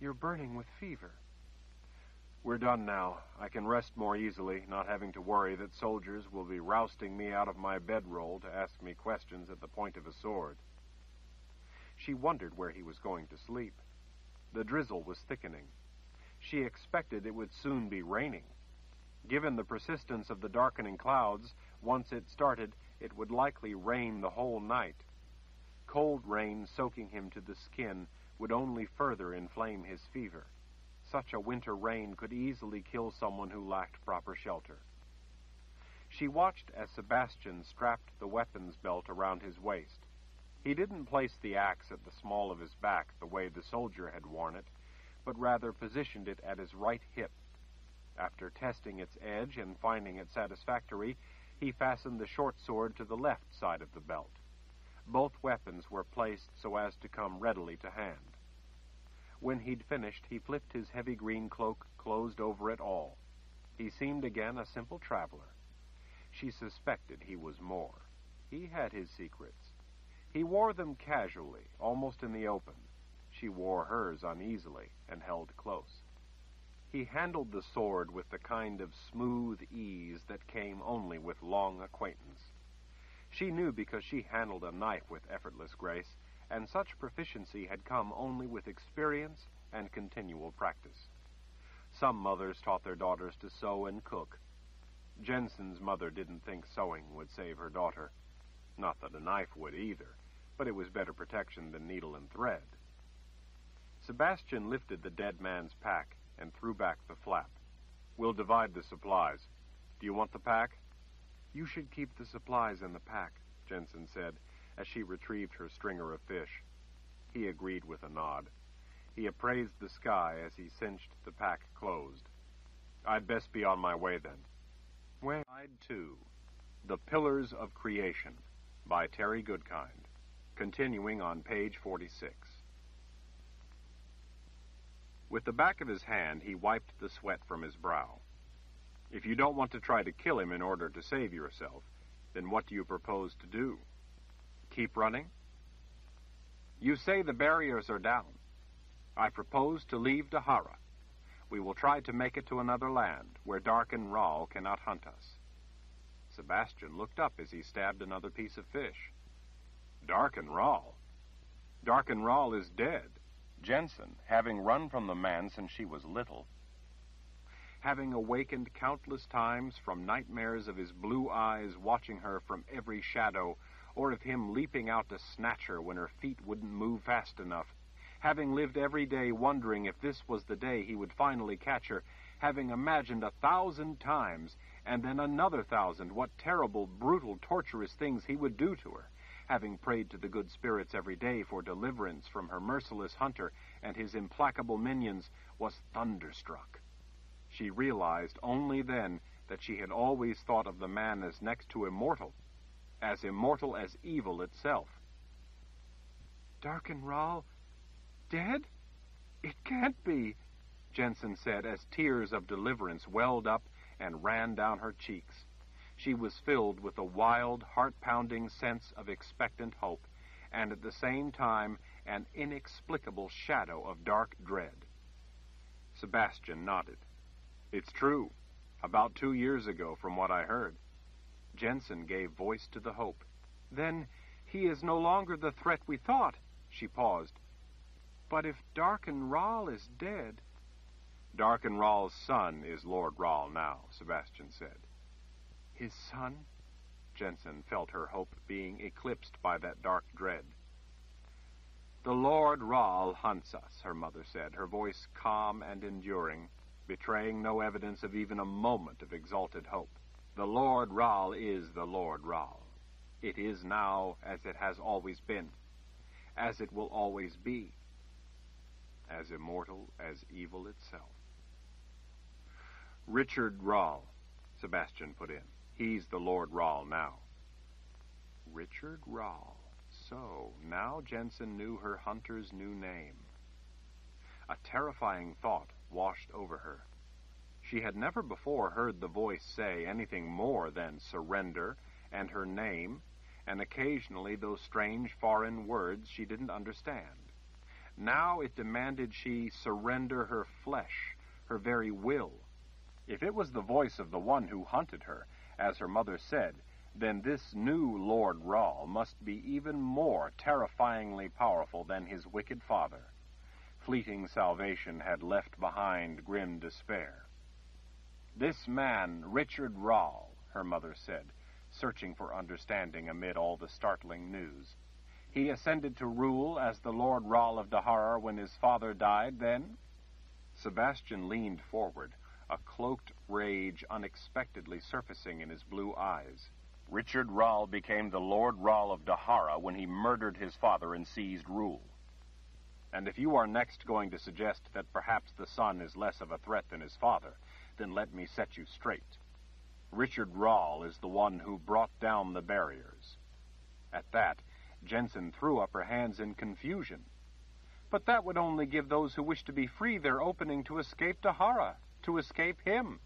You're burning with fever. We're done now. I can rest more easily, not having to worry that soldiers will be rousting me out of my bedroll to ask me questions at the point of a sword. She wondered where he was going to sleep. The drizzle was thickening. She expected it would soon be raining. Given the persistence of the darkening clouds, once it started, it would likely rain the whole night. Cold rain soaking him to the skin would only further inflame his fever. Such a winter rain could easily kill someone who lacked proper shelter. She watched as Sebastian strapped the weapons belt around his waist. He didn't place the axe at the small of his back the way the soldier had worn it, but rather positioned it at his right hip. After testing its edge and finding it satisfactory, he fastened the short sword to the left side of the belt. Both weapons were placed so as to come readily to hand. When he'd finished, he flipped his heavy green cloak closed over it all. He seemed again a simple traveler. She suspected he was more. He had his secrets. He wore them casually, almost in the open. She wore hers uneasily and held close. He handled the sword with the kind of smooth ease that came only with long acquaintance. She knew because she handled a knife with effortless grace, and such proficiency had come only with experience and continual practice. Some mothers taught their daughters to sew and cook. Jennsen's mother didn't think sewing would save her daughter. Not that a knife would either, but it was better protection than needle and thread. Sebastian lifted the dead man's pack and threw back the flap. We'll divide the supplies. Do you want the pack? You should keep the supplies in the pack, Jennsen said, as she retrieved her stringer of fish. He agreed with a nod. He appraised the sky as he cinched the pack closed. I'd best be on my way then. Where? Side 2. The Pillars of Creation by Terry Goodkind, continuing on page 46. With the back of his hand, he wiped the sweat from his brow. If you don't want to try to kill him in order to save yourself, then what do you propose to do? Keep running? You say the barriers are down. I propose to leave D'Hara. We will try to make it to another land where Darken Rahl cannot hunt us. Sebastian looked up as he stabbed another piece of fish. Dark Darken Rahl? Darken Rahl is dead. Jennsen, having run from the man since she was little, having awakened countless times from nightmares of his blue eyes watching her from every shadow, or of him leaping out to snatch her when her feet wouldn't move fast enough. Having lived every day wondering if this was the day he would finally catch her, having imagined a thousand times, and then another thousand, what terrible, brutal, torturous things he would do to her, having prayed to the good spirits every day for deliverance from her merciless hunter and his implacable minions, was thunderstruck. She realized only then that she had always thought of the man as next to immortal, as immortal as evil itself. Darken Rahl dead? It can't be, Jennsen said as tears of deliverance welled up and ran down her cheeks. She was filled with a wild, heart-pounding sense of expectant hope, and at the same time an inexplicable shadow of dark dread. Sebastian nodded. It's true. About two years ago, from what I heard. Jennsen gave voice to the hope. Then he is no longer the threat we thought. She paused. But if Darken Rahl is dead. Darken Rahl's son is Lord Rahl now, Sebastian said. His son? Jennsen felt her hope being eclipsed by that dark dread. The Lord Rahl hunts us, her mother said, her voice calm and enduring, betraying no evidence of even a moment of exalted hope. The Lord Rahl is the Lord Rahl. It is now as it has always been, as it will always be, as immortal as evil itself. Richard Rahl, Sebastian put in. He's the Lord Rahl now. Richard Rahl. So, now Jennsen knew her hunter's new name. A terrifying thought washed over her. She had never before heard the voice say anything more than surrender and her name, and occasionally those strange foreign words she didn't understand. Now it demanded she surrender her flesh, her very will. If it was the voice of the one who hunted her, as her mother said, then this new Lord Rahl must be even more terrifyingly powerful than his wicked father. Fleeting salvation had left behind grim despair. This man, Richard Rahl, her mother said, searching for understanding amid all the startling news. He ascended to rule as the Lord Rahl of D'Hara when his father died, then? Sebastian leaned forward, a cloaked rage unexpectedly surfacing in his blue eyes. Richard Rahl became the Lord Rahl of D'Hara when he murdered his father and seized rule. And if you are next going to suggest that perhaps the son is less of a threat than his father, then let me set you straight. Richard Rahl is the one who brought down the barriers. At that, Jennsen threw up her hands in confusion. But that would only give those who wish to be free their opening to escape D'Hara to escape him.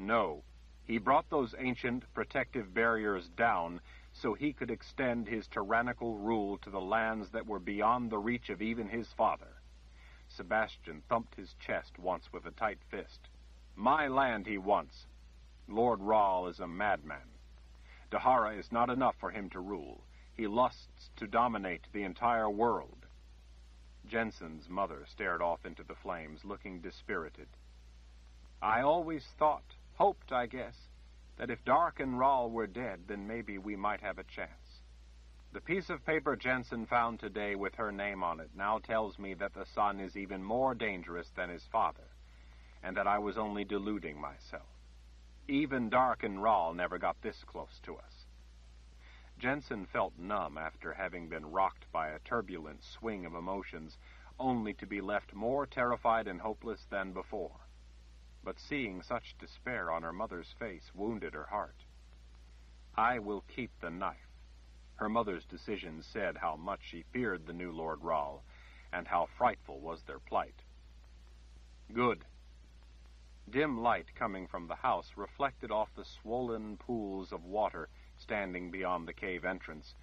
No, he brought those ancient protective barriers down so he could extend his tyrannical rule to the lands that were beyond the reach of even his father. Sebastian thumped his chest once with a tight fist. My land he wants. Lord Rahl is a madman. D'Hara is not enough for him to rule. He lusts to dominate the entire world. Jennsen's mother stared off into the flames, looking dispirited. I always thought, hoped, I guess, that if Darken Rahl were dead, then maybe we might have a chance. The piece of paper Jennsen found today with her name on it now tells me that the son is even more dangerous than his father, and that I was only deluding myself. Even Darken Rahl never got this close to us. Jennsen felt numb after having been rocked by a turbulent swing of emotions, only to be left more terrified and hopeless than before but seeing such despair on her mother's face wounded her heart. I will keep the knife. Her mother's decision said how much she feared the new Lord Rahl, and how frightful was their plight. Good. Dim light coming from the house reflected off the swollen pools of water standing beyond the cave entrance,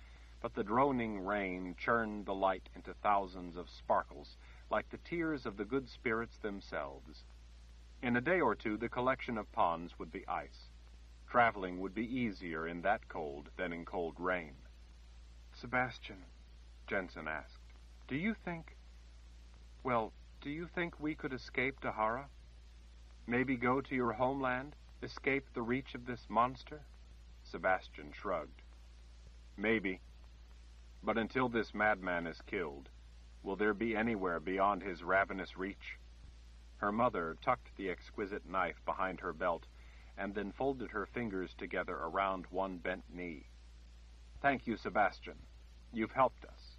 but the droning rain churned the light into thousands of sparkles, like the tears of the good spirits themselves. In a day or two, the collection of ponds would be ice. Traveling would be easier in that cold than in cold rain. Sebastian, Jennsen asked, do you think. Well, do you think we could escape D'Hara? Maybe go to your homeland? Escape the reach of this monster? Sebastian shrugged. Maybe, But until this madman is killed, will there be anywhere beyond his ravenous reach? Her mother tucked the exquisite knife behind her belt and then folded her fingers together around one bent knee. Thank you, Sebastian. You've helped us.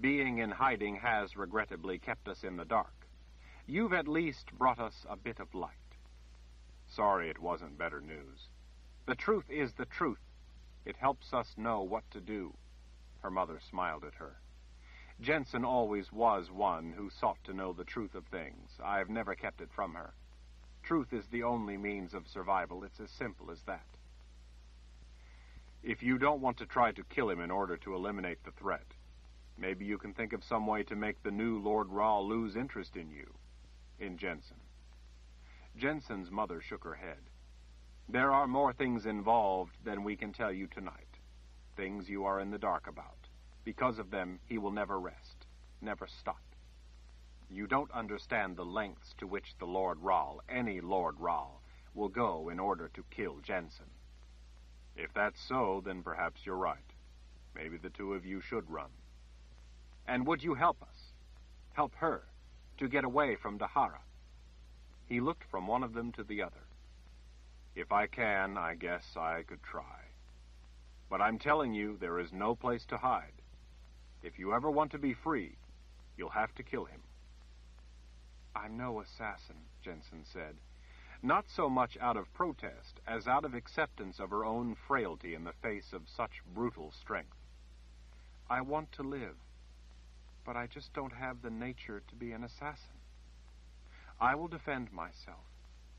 Being in hiding has regrettably kept us in the dark. You've at least brought us a bit of light. Sorry it wasn't better news. The truth is the truth. It helps us know what to do. Her mother smiled at her. Jennsen always was one who sought to know the truth of things. I've never kept it from her. Truth is the only means of survival. It's as simple as that. If you don't want to try to kill him in order to eliminate the threat, maybe you can think of some way to make the new Lord Rahl lose interest in you, in Jennsen. Jennsen's mother shook her head. There are more things involved than we can tell you tonight, things you are in the dark about. Because of them, he will never rest, never stop. You don't understand the lengths to which the Lord Rahl, any Lord Rahl, will go in order to kill Jennsen. If that's so, then perhaps you're right. Maybe the two of you should run. And would you help us? Help her to get away from D'Hara? He looked from one of them to the other. If I can, I guess I could try. But I'm telling you, there is no place to hide. If you ever want to be free, you'll have to kill him. I'm no assassin, Jennsen said, not so much out of protest as out of acceptance of her own frailty in the face of such brutal strength. I want to live, but I just don't have the nature to be an assassin. I will defend myself,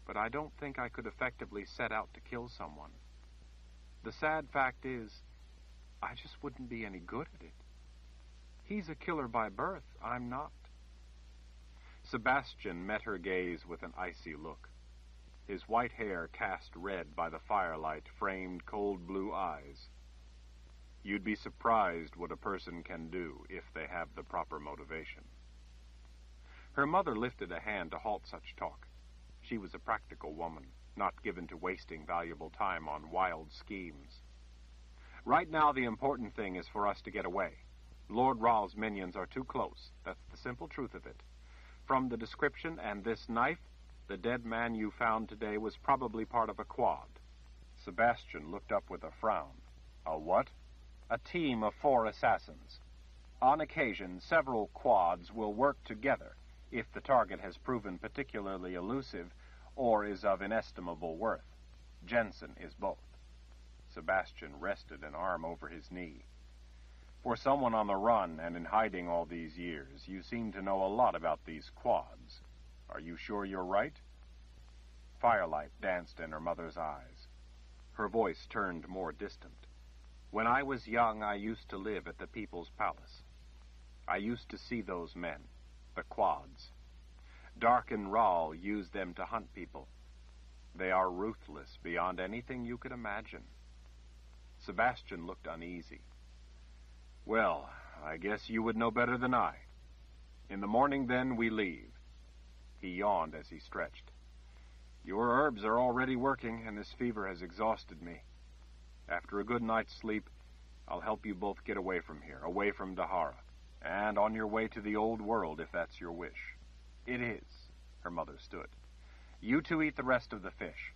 but I don't think I could effectively set out to kill someone. The sad fact is, I just wouldn't be any good at it. He's a killer by birth. I'm not. Sebastian met her gaze with an icy look. His white hair cast red by the firelight framed cold blue eyes. You'd be surprised what a person can do if they have the proper motivation. Her mother lifted a hand to halt such talk. She was a practical woman, not given to wasting valuable time on wild schemes. Right now, the important thing is for us to get away. Lord Rahl's minions are too close. That's the simple truth of it. From the description and this knife, the dead man you found today was probably part of a quad. Sebastian looked up with a frown. A what? A team of four assassins. On occasion, several quads will work together if the target has proven particularly elusive or is of inestimable worth. Jennsen is both. Sebastian rested an arm over his knee. For someone on the run and in hiding all these years, you seem to know a lot about these quads. Are you sure you're right? Firelight danced in her mother's eyes. Her voice turned more distant. When I was young, I used to live at the People's Palace. I used to see those men, the quads. Darken Rahl used them to hunt people. They are ruthless beyond anything you could imagine. Sebastian looked uneasy. Well, I guess you would know better than I. In the morning, then, we leave. He yawned as he stretched. Your herbs are already working, and this fever has exhausted me. After a good night's sleep, I'll help you both get away from here, away from D'Hara, and on your way to the old world if that's your wish. It is. Her mother stood. You two eat the rest of the fish.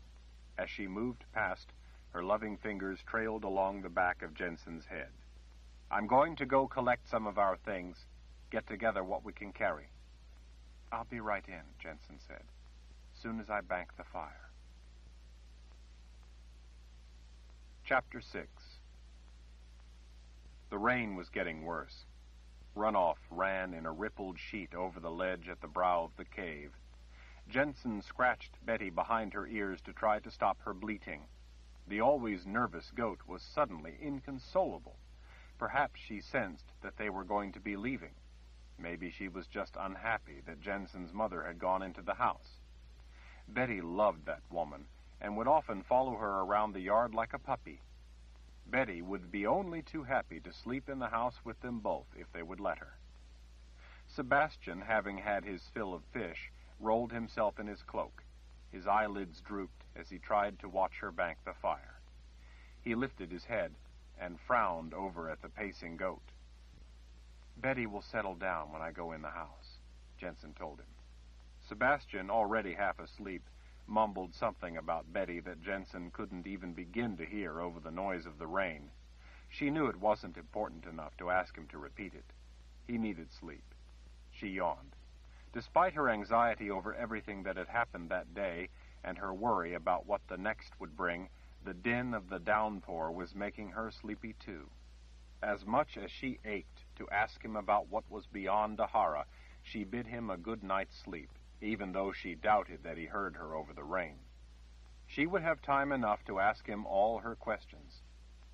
As she moved past, her loving fingers trailed along the back of Jennsen's head. I'm going to go collect some of our things, get together what we can carry. I'll be right in, Jennsen said, soon as I bank the fire. Chapter 6 The rain was getting worse. Runoff ran in a rippled sheet over the ledge at the brow of the cave. Jennsen scratched Betty behind her ears to try to stop her bleating. The always nervous goat was suddenly inconsolable. Perhaps she sensed that they were going to be leaving. Maybe she was just unhappy that Jennsen's mother had gone into the house. Betty loved that woman and would often follow her around the yard like a puppy. Betty would be only too happy to sleep in the house with them both if they would let her. Sebastian, having had his fill of fish, rolled himself in his cloak. His eyelids drooped as he tried to watch her bank the fire. He lifted his head and frowned over at the pacing goat. Betty will settle down when I go in the house, Jennsen told him. Sebastian, already half asleep, mumbled something about Betty that Jennsen couldn't even begin to hear over the noise of the rain. She knew it wasn't important enough to ask him to repeat it. He needed sleep. She yawned. Despite her anxiety over everything that had happened that day and her worry about what the next would bring, the din of the downpour was making her sleepy too. As much as she ached to ask him about what was beyond D'Hara, she bid him a good night's sleep even though she doubted that he heard her over the rain. She would have time enough to ask him all her questions.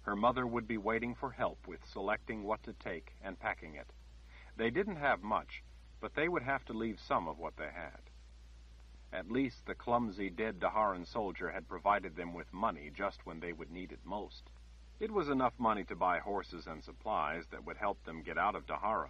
Her mother would be waiting for help with selecting what to take and packing it. They didn't have much, but they would have to leave some of what they had. At least the clumsy dead D'Haran soldier had provided them with money just when they would need it most. It was enough money to buy horses and supplies that would help them get out of D'Hara.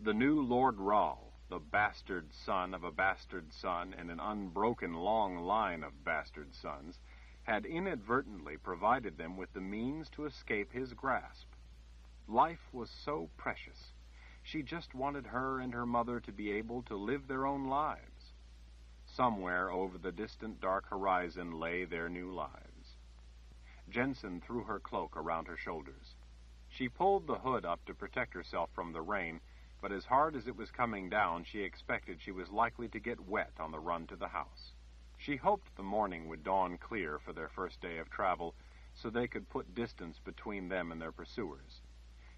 The new Lord Rahl, the bastard son of a bastard son in an unbroken long line of bastard sons, had inadvertently provided them with the means to escape his grasp. Life was so precious. She just wanted her and her mother to be able to live their own lives. Somewhere over the distant dark horizon lay their new lives. Jennsen threw her cloak around her shoulders. She pulled the hood up to protect herself from the rain but as hard as it was coming down, she expected she was likely to get wet on the run to the house. She hoped the morning would dawn clear for their first day of travel, so they could put distance between them and their pursuers.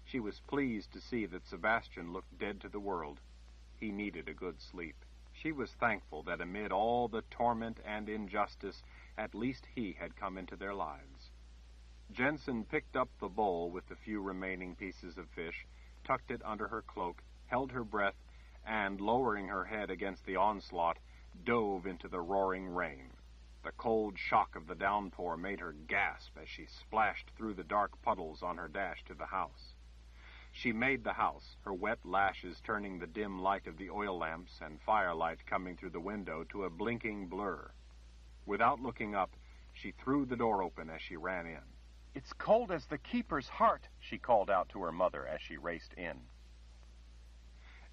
She was pleased to see that Sebastian looked dead to the world. He needed a good sleep. She was thankful that amid all the torment and injustice, at least he had come into their lives. Jennsen picked up the bowl with the few remaining pieces of fish, tucked it under her cloak, held her breath, and, lowering her head against the onslaught, dove into the roaring rain. The cold shock of the downpour made her gasp as she splashed through the dark puddles on her dash to the house. She made the house, her wet lashes turning the dim light of the oil lamps and firelight coming through the window to a blinking blur. Without looking up, she threw the door open as she ran in. It's cold as the keeper's heart, she called out to her mother as she raced in.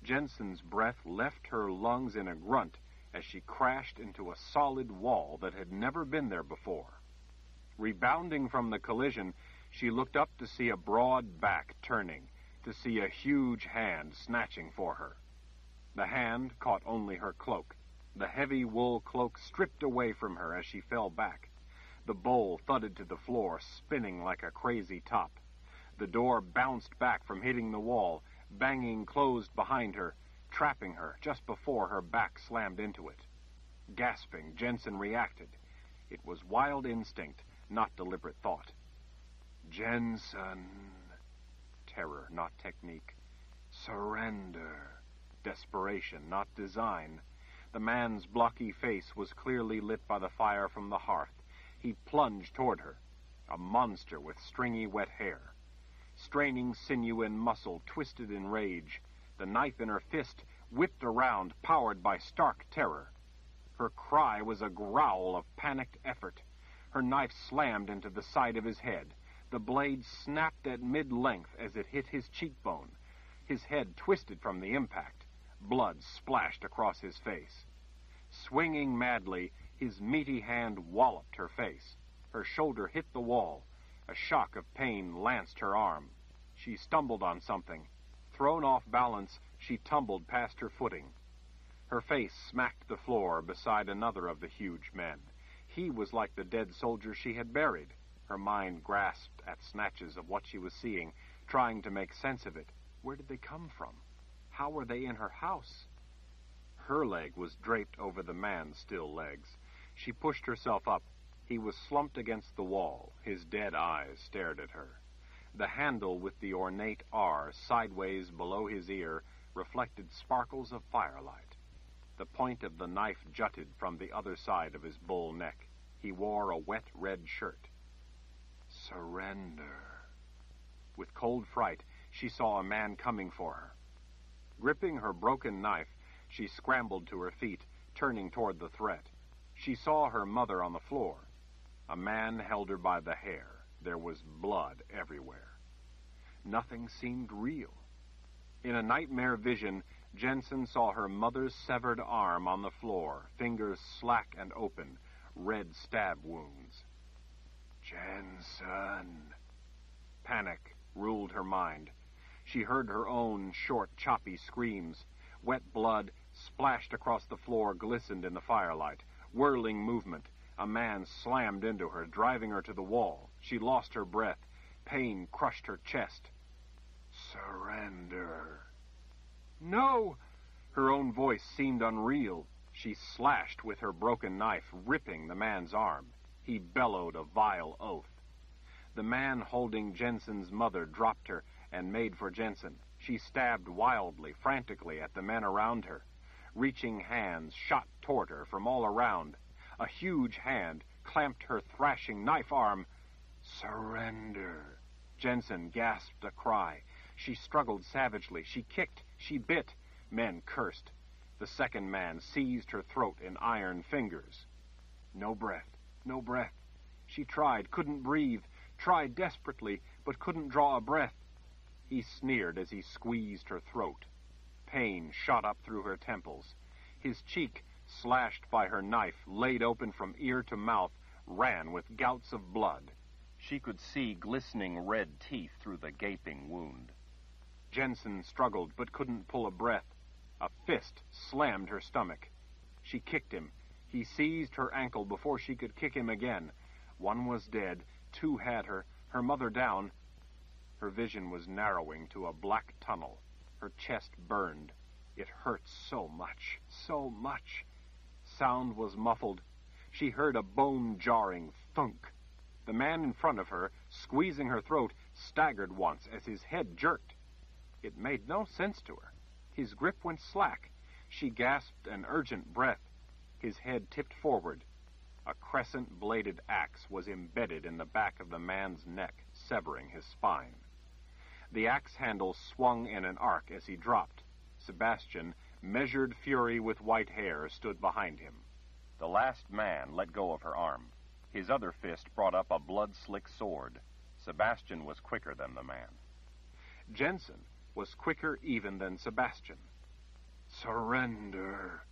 Jennsen's breath left her lungs in a grunt as she crashed into a solid wall that had never been there before. Rebounding from the collision, she looked up to see a broad back turning, to see a huge hand snatching for her. The hand caught only her cloak. The heavy wool cloak stripped away from her as she fell back. The bowl thudded to the floor, spinning like a crazy top. The door bounced back from hitting the wall, banging closed behind her, trapping her just before her back slammed into it. Gasping, Jennsen reacted. It was wild instinct, not deliberate thought. Jennsen. Terror, not technique. Surrender. Desperation, not design. The man's blocky face was clearly lit by the fire from the hearth. He plunged toward her, a monster with stringy wet hair. Straining sinew and muscle twisted in rage. The knife in her fist whipped around, powered by stark terror. Her cry was a growl of panicked effort. Her knife slammed into the side of his head. The blade snapped at mid-length as it hit his cheekbone. His head twisted from the impact. Blood splashed across his face. Swinging madly, his meaty hand walloped her face. Her shoulder hit the wall. A shock of pain lanced her arm. She stumbled on something. Thrown off balance, she tumbled past her footing. Her face smacked the floor beside another of the huge men. He was like the dead soldier she had buried. Her mind grasped at snatches of what she was seeing, trying to make sense of it. Where did they come from? How were they in her house? Her leg was draped over the man's still legs. She pushed herself up, he was slumped against the wall. His dead eyes stared at her. The handle with the ornate R sideways below his ear reflected sparkles of firelight. The point of the knife jutted from the other side of his bull neck. He wore a wet red shirt. Surrender. With cold fright, she saw a man coming for her. Gripping her broken knife, she scrambled to her feet, turning toward the threat. She saw her mother on the floor. A man held her by the hair. There was blood everywhere. Nothing seemed real. In a nightmare vision, Jennsen saw her mother's severed arm on the floor, fingers slack and open, red stab wounds. Jennsen. Panic ruled her mind. She heard her own short, choppy screams. Wet blood splashed across the floor, glistened in the firelight. Whirling movement. A man slammed into her, driving her to the wall. She lost her breath. Pain crushed her chest. Surrender. No! Her own voice seemed unreal. She slashed with her broken knife, ripping the man's arm. He bellowed a vile oath. The man holding Jennsen's mother dropped her and made for Jennsen. She stabbed wildly, frantically at the men around her. Reaching hands shot toward her from all around. A huge hand clamped her thrashing knife arm. Surrender. Jennsen gasped a cry. She struggled savagely. She kicked. She bit. Men cursed. The second man seized her throat in iron fingers. No breath. No breath. She tried, couldn't breathe, tried desperately, but couldn't draw a breath. He sneered as he squeezed her throat. Pain shot up through her temples. His cheek, slashed by her knife, laid open from ear to mouth, ran with gouts of blood. She could see glistening red teeth through the gaping wound. Jennsen struggled but couldn't pull a breath. A fist slammed her stomach. She kicked him. He seized her ankle before she could kick him again. One was dead. Two had her. Her mother down. Her vision was narrowing to a black tunnel. Her chest burned. It hurt so much, so much. Sound was muffled. She heard a bone-jarring thunk. The man in front of her, squeezing her throat, staggered once as his head jerked. It made no sense to her. His grip went slack. She gasped an urgent breath. His head tipped forward. A crescent bladed axe was embedded in the back of the man's neck, severing his spine. The axe handle swung in an arc as he dropped. Sebastian, measured fury with white hair, stood behind him. The last man let go of her arm. His other fist brought up a blood slick sword. Sebastian was quicker than the man. Jennsen, was quicker even than Sebastian. Surrender!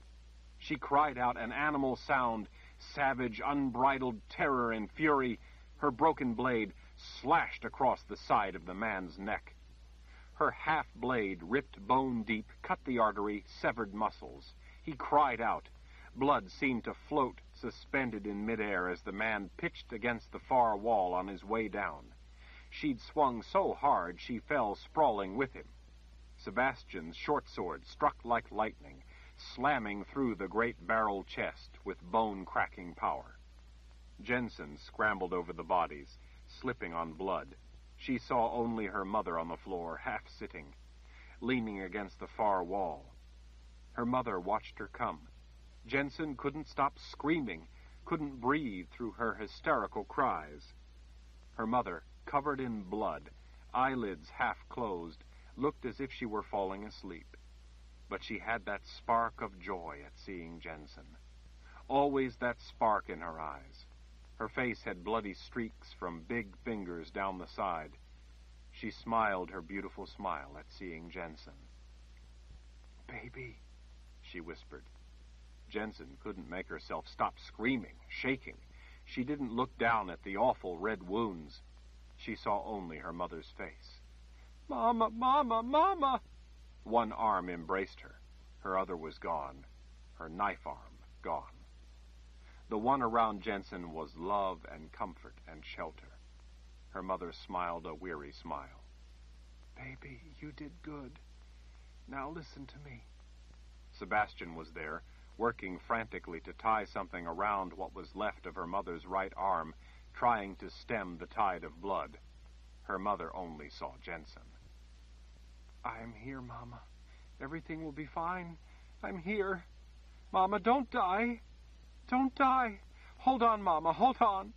She cried out an animal sound, savage, unbridled terror and fury. Her broken blade slashed across the side of the man's neck. Her half blade, ripped bone deep, cut the artery, severed muscles. He cried out. Blood seemed to float suspended in midair as the man pitched against the far wall on his way down. She'd swung so hard she fell sprawling with him. Sebastian's short sword struck like lightning, slamming through the great barrel chest with bone-cracking power. Jennsen scrambled over the bodies, slipping on blood. She saw only her mother on the floor, half sitting, leaning against the far wall. Her mother watched her come. Jennsen couldn't stop screaming, couldn't breathe through her hysterical cries. Her mother, covered in blood, eyelids half closed, looked as if she were falling asleep. But she had that spark of joy at seeing Jennsen. Always that spark in her eyes. Her face had bloody streaks from big fingers down the side. She smiled her beautiful smile at seeing Jennsen. Baby, she whispered. Jennsen couldn't make herself stop screaming, shaking. She didn't look down at the awful red wounds. She saw only her mother's face. Mama, Mama, Mama! One arm embraced her. Her other was gone. Her knife arm gone. The one around Jennsen was love and comfort and shelter. Her mother smiled a weary smile. Baby, you did good. Now listen to me. Sebastian was there, working frantically to tie something around what was left of her mother's right arm, trying to stem the tide of blood. Her mother only saw Jennsen. I'm here, Mama. Everything will be fine. I'm here. Mama, don't die. Don't die. Hold on, Mama. Hold on.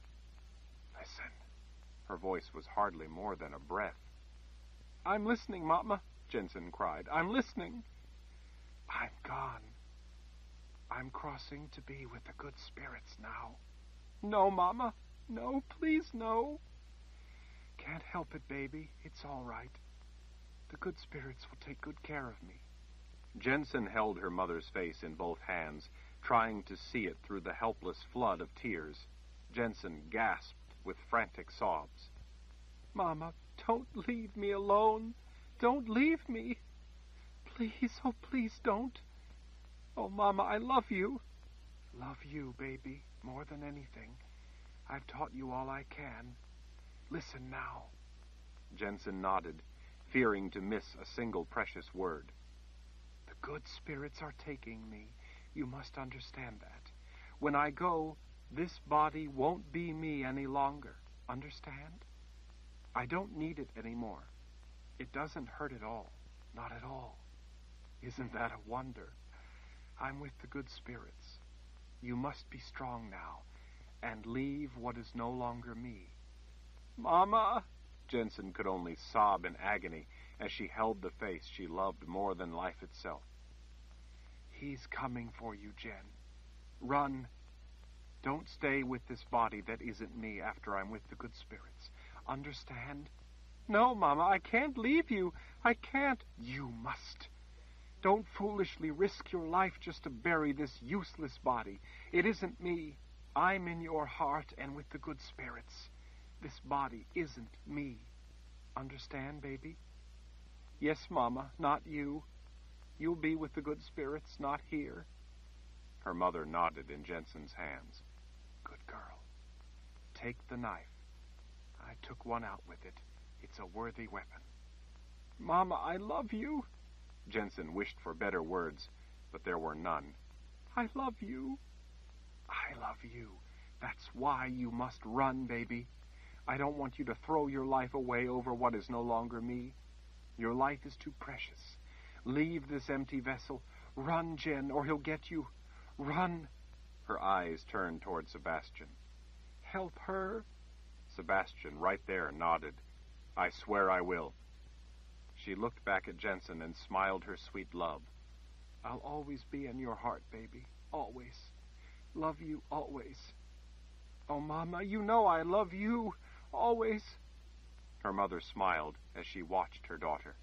Listen. Her voice was hardly more than a breath. I'm listening, Mama, Jennsen cried. I'm listening. I'm gone. I'm crossing to be with the good spirits now. No, Mama. No, please, no. Can't help it, baby. It's all right. The good spirits will take good care of me. Jennsen held her mother's face in both hands, trying to see it through the helpless flood of tears. Jennsen gasped with frantic sobs. Mama, don't leave me alone. Don't leave me. Please, oh, please don't. Oh, Mama, I love you. Love you, baby, more than anything. I've taught you all I can. Listen now. Jennsen nodded, fearing to miss a single precious word. The good spirits are taking me. You must understand that. When I go, this body won't be me any longer. Understand? I don't need it anymore. It doesn't hurt at all. Not at all. Isn't that a wonder? I'm with the good spirits. You must be strong now and leave what is no longer me. Mama! Jennsen could only sob in agony as she held the face she loved more than life itself. He's coming for you, Jen. Run. Don't stay with this body that isn't me after I'm with the good spirits. Understand? No, Mama, I can't leave you. I can't. You must. Don't foolishly risk your life just to bury this useless body. It isn't me. I'm in your heart and with the good spirits. This body isn't me. Understand, baby? Yes, Mama, not you. You'll be with the good spirits, not here. Her mother nodded in Jennsen's hands. Good girl. Take the knife. I took one out with it. It's a worthy weapon. Mama, I love you. Jennsen wished for better words, but there were none. I love you. I love you. That's why you must run, baby. I don't want you to throw your life away over what is no longer me. Your life is too precious. Leave this empty vessel. Run, Jen, or he'll get you. Run. Her eyes turned toward Sebastian. Help her. Sebastian, right there, nodded. I swear I will. She looked back at Jennsen and smiled her sweet love. I'll always be in your heart, baby. Always. Love you always. Oh, Mama, you know I love you. Always. Her mother smiled as she watched her daughter.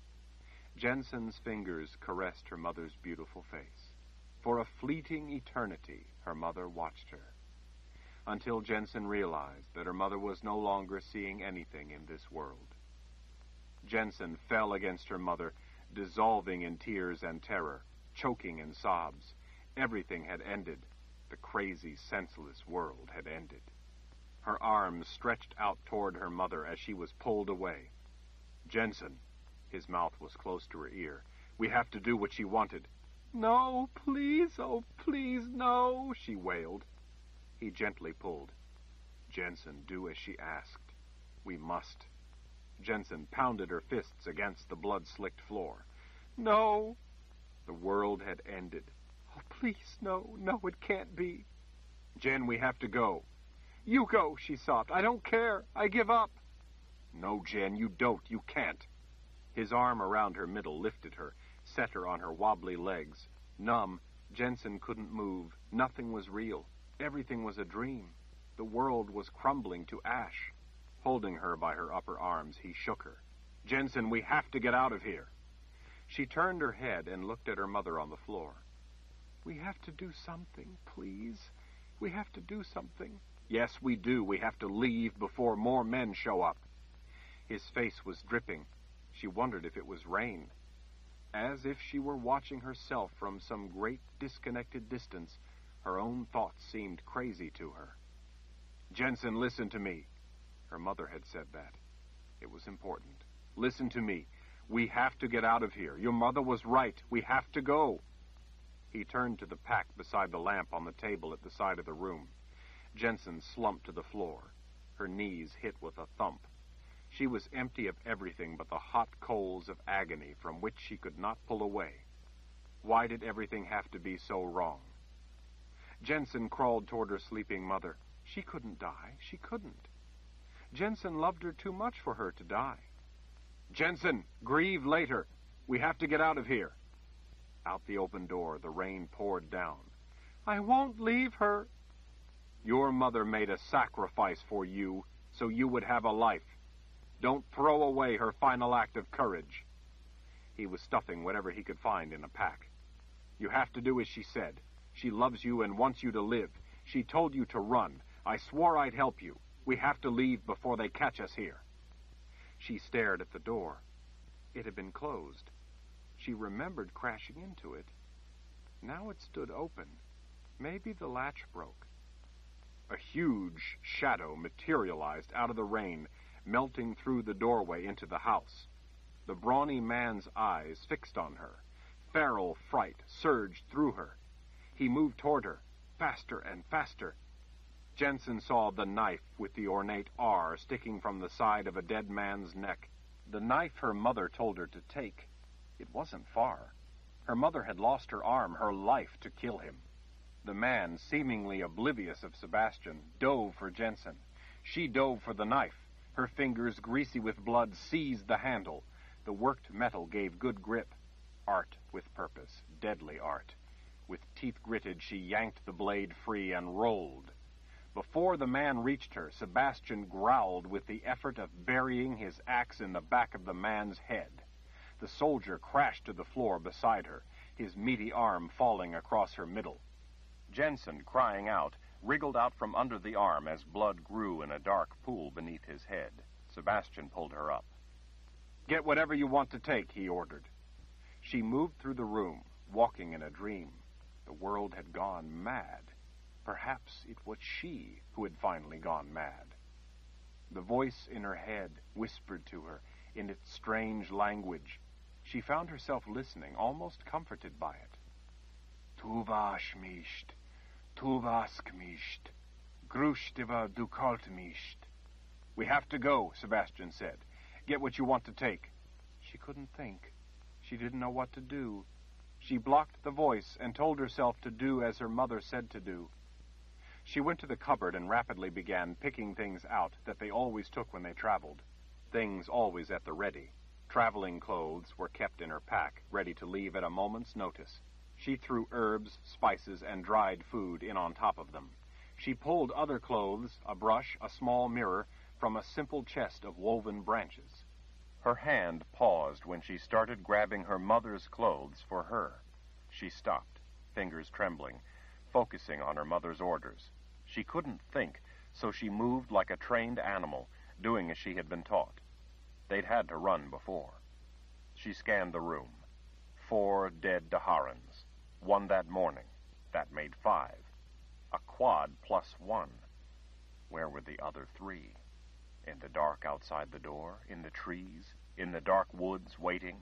Jennsen's fingers caressed her mother's beautiful face. For a fleeting eternity, her mother watched her. Until Jennsen realized that her mother was no longer seeing anything in this world. Jennsen fell against her mother, dissolving in tears and terror, choking in sobs. Everything had ended. The crazy, senseless world had ended. Her arms stretched out toward her mother as she was pulled away. Jennsen, his mouth was close to her ear. We have to do what she wanted. No, please, oh, please, no, she wailed. He gently pulled. Jennsen, do as she asked. We must. Jennsen pounded her fists against the blood-slicked floor. No. The world had ended. Oh, please, no, no, it can't be. Jen, we have to go. You go, she sobbed. I don't care. I give up. No, Jen, you don't. You can't. His arm around her middle lifted her, set her on her wobbly legs. Numb, Jennsen couldn't move. Nothing was real. Everything was a dream. The world was crumbling to ash. Holding her by her upper arms, he shook her. Jennsen, we have to get out of here. She turned her head and looked at her mother on the floor. We have to do something, please. We have to do something. Yes, we do. We have to leave before more men show up. His face was dripping. She wondered if it was rain. As if she were watching herself from some great disconnected distance, her own thoughts seemed crazy to her. Jennsen, listen to me. Her mother had said that. It was important. Listen to me. We have to get out of here. Your mother was right. We have to go. He turned to the pack beside the lamp on the table at the side of the room. Jennsen slumped to the floor. Her knees hit with a thump. She was empty of everything but the hot coals of agony from which she could not pull away. Why did everything have to be so wrong? Jennsen crawled toward her sleeping mother. She couldn't die. She couldn't. Jennsen loved her too much for her to die. Jennsen, grieve later. We have to get out of here. Out the open door, the rain poured down. I won't leave her. Your mother made a sacrifice for you so you would have a life. Don't throw away her final act of courage. He was stuffing whatever he could find in a pack. You have to do as she said. She loves you and wants you to live. She told you to run. I swore I'd help you. We have to leave before they catch us here. She stared at the door. It had been closed. She remembered crashing into it. Now it stood open. Maybe the latch broke. A huge shadow materialized out of the rain, melting through the doorway into the house. The brawny man's eyes fixed on her. Feral fright surged through her. He moved toward her, faster and faster. Jennsen saw the knife with the ornate R sticking from the side of a dead man's neck. The knife her mother told her to take. It wasn't far. Her mother had lost her arm, her life, to kill him. The man, seemingly oblivious of Sebastian, dove for Jennsen. She dove for the knife. Her fingers, greasy with blood, seized the handle. The worked metal gave good grip. Art with purpose, deadly art. With teeth gritted, she yanked the blade free and rolled. Before the man reached her, Sebastian growled with the effort of burying his axe in the back of the man's head. The soldier crashed to the floor beside her, his meaty arm falling across her middle. Jennsen, crying out, wriggled out from under the arm as blood grew in a dark pool beneath his head. Sebastian pulled her up. Get whatever you want to take, he ordered. She moved through the room, walking in a dream. The world had gone mad. Perhaps it was she who had finally gone mad. The voice in her head whispered to her in its strange language. She found herself listening, almost comforted by it. Tu vas misht, Tu vaskmisht. Grustiva dukaltmisht. We have to go, Sebastian said. Get what you want to take. She couldn't think. She didn't know what to do. She blocked the voice and told herself to do as her mother said to do. She went to the cupboard and rapidly began picking things out that they always took when they traveled. Things always at the ready. Traveling clothes were kept in her pack, ready to leave at a moment's notice. She threw herbs, spices, and dried food in on top of them. She pulled other clothes, a brush, a small mirror, from a simple chest of woven branches. Her hand paused when she started grabbing her mother's clothes for her. She stopped, fingers trembling, focusing on her mother's orders. She couldn't think, so she moved like a trained animal, doing as she had been taught. They'd had to run before. She scanned the room. Four dead D'Harans. One that morning. That made five. A quad plus one. Where were the other three? In the dark outside the door? In the trees? In the dark woods, waiting?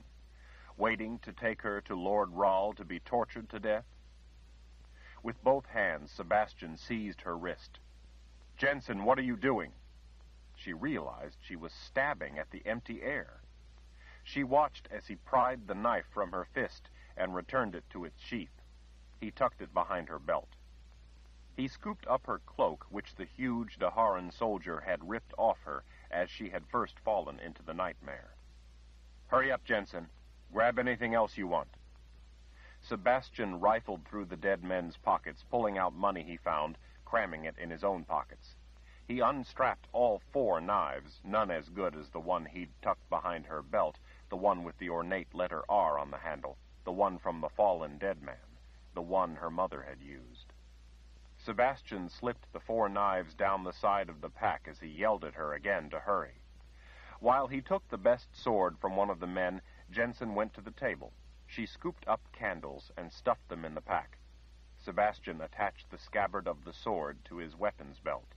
Waiting to take her to Lord Rahl to be tortured to death? With both hands, Sebastian seized her wrist. Jennsen, what are you doing? She realized she was stabbing at the empty air. She watched as he pried the knife from her fist and returned it to its sheath. He tucked it behind her belt. He scooped up her cloak, which the huge D'Haran soldier had ripped off her as she had first fallen into the nightmare. Hurry up, Jennsen. Grab anything else you want. Sebastian rifled through the dead men's pockets, pulling out money he found, cramming it in his own pockets. He unstrapped all four knives, none as good as the one he'd tucked behind her belt, the one with the ornate letter R on the handle, the one from the fallen dead man, the one her mother had used. Sebastian slipped the four knives down the side of the pack as he yelled at her again to hurry. While he took the best sword from one of the men, Jennsen went to the table. She scooped up candles and stuffed them in the pack. Sebastian attached the scabbard of the sword to his weapons belt.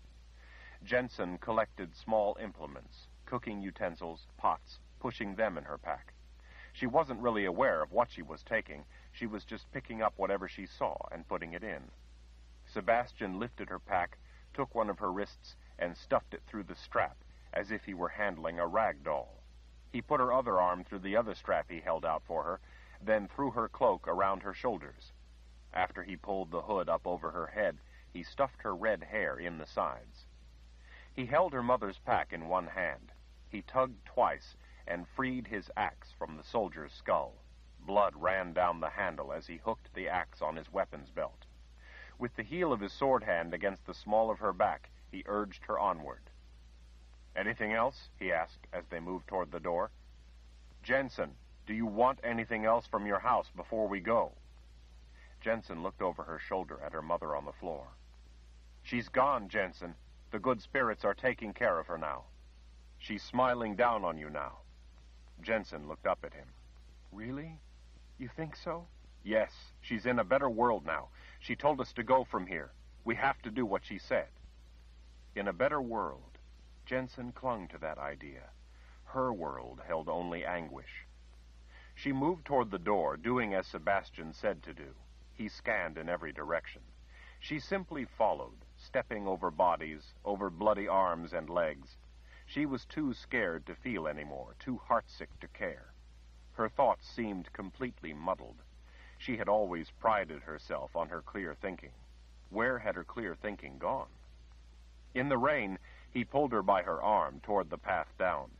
Jennsen collected small implements, cooking utensils, pots, pushing them in her pack. She wasn't really aware of what she was taking. She was just picking up whatever she saw and putting it in. Sebastian lifted her pack, took one of her wrists, and stuffed it through the strap as if he were handling a rag doll. He put her other arm through the other strap he held out for her, then threw her cloak around her shoulders. After he pulled the hood up over her head, he stuffed her red hair in the sides. He held her mother's pack in one hand. He tugged twice and freed his axe from the soldier's skull. Blood ran down the handle as he hooked the axe on his weapons belt. With the heel of his sword hand against the small of her back, he urged her onward. Anything else? he asked as they moved toward the door. Jennsen, Do you want anything else from your house before we go? Jennsen looked over her shoulder at her mother on the floor. She's gone, Jennsen. The good spirits are taking care of her now. She's smiling down on you now. Jennsen looked up at him. Really? You think so? Yes, she's in a better world now. She told us to go from here. We have to do what she said. In a better world, Jennsen clung to that idea. Her world held only anguish. She moved toward the door, doing as Sebastian said to do. He scanned in every direction. She simply followed, stepping over bodies, over bloody arms and legs. She was too scared to feel any more, too heartsick to care. Her thoughts seemed completely muddled. She had always prided herself on her clear thinking. Where had her clear thinking gone? In the rain, he pulled her by her arm toward the path down.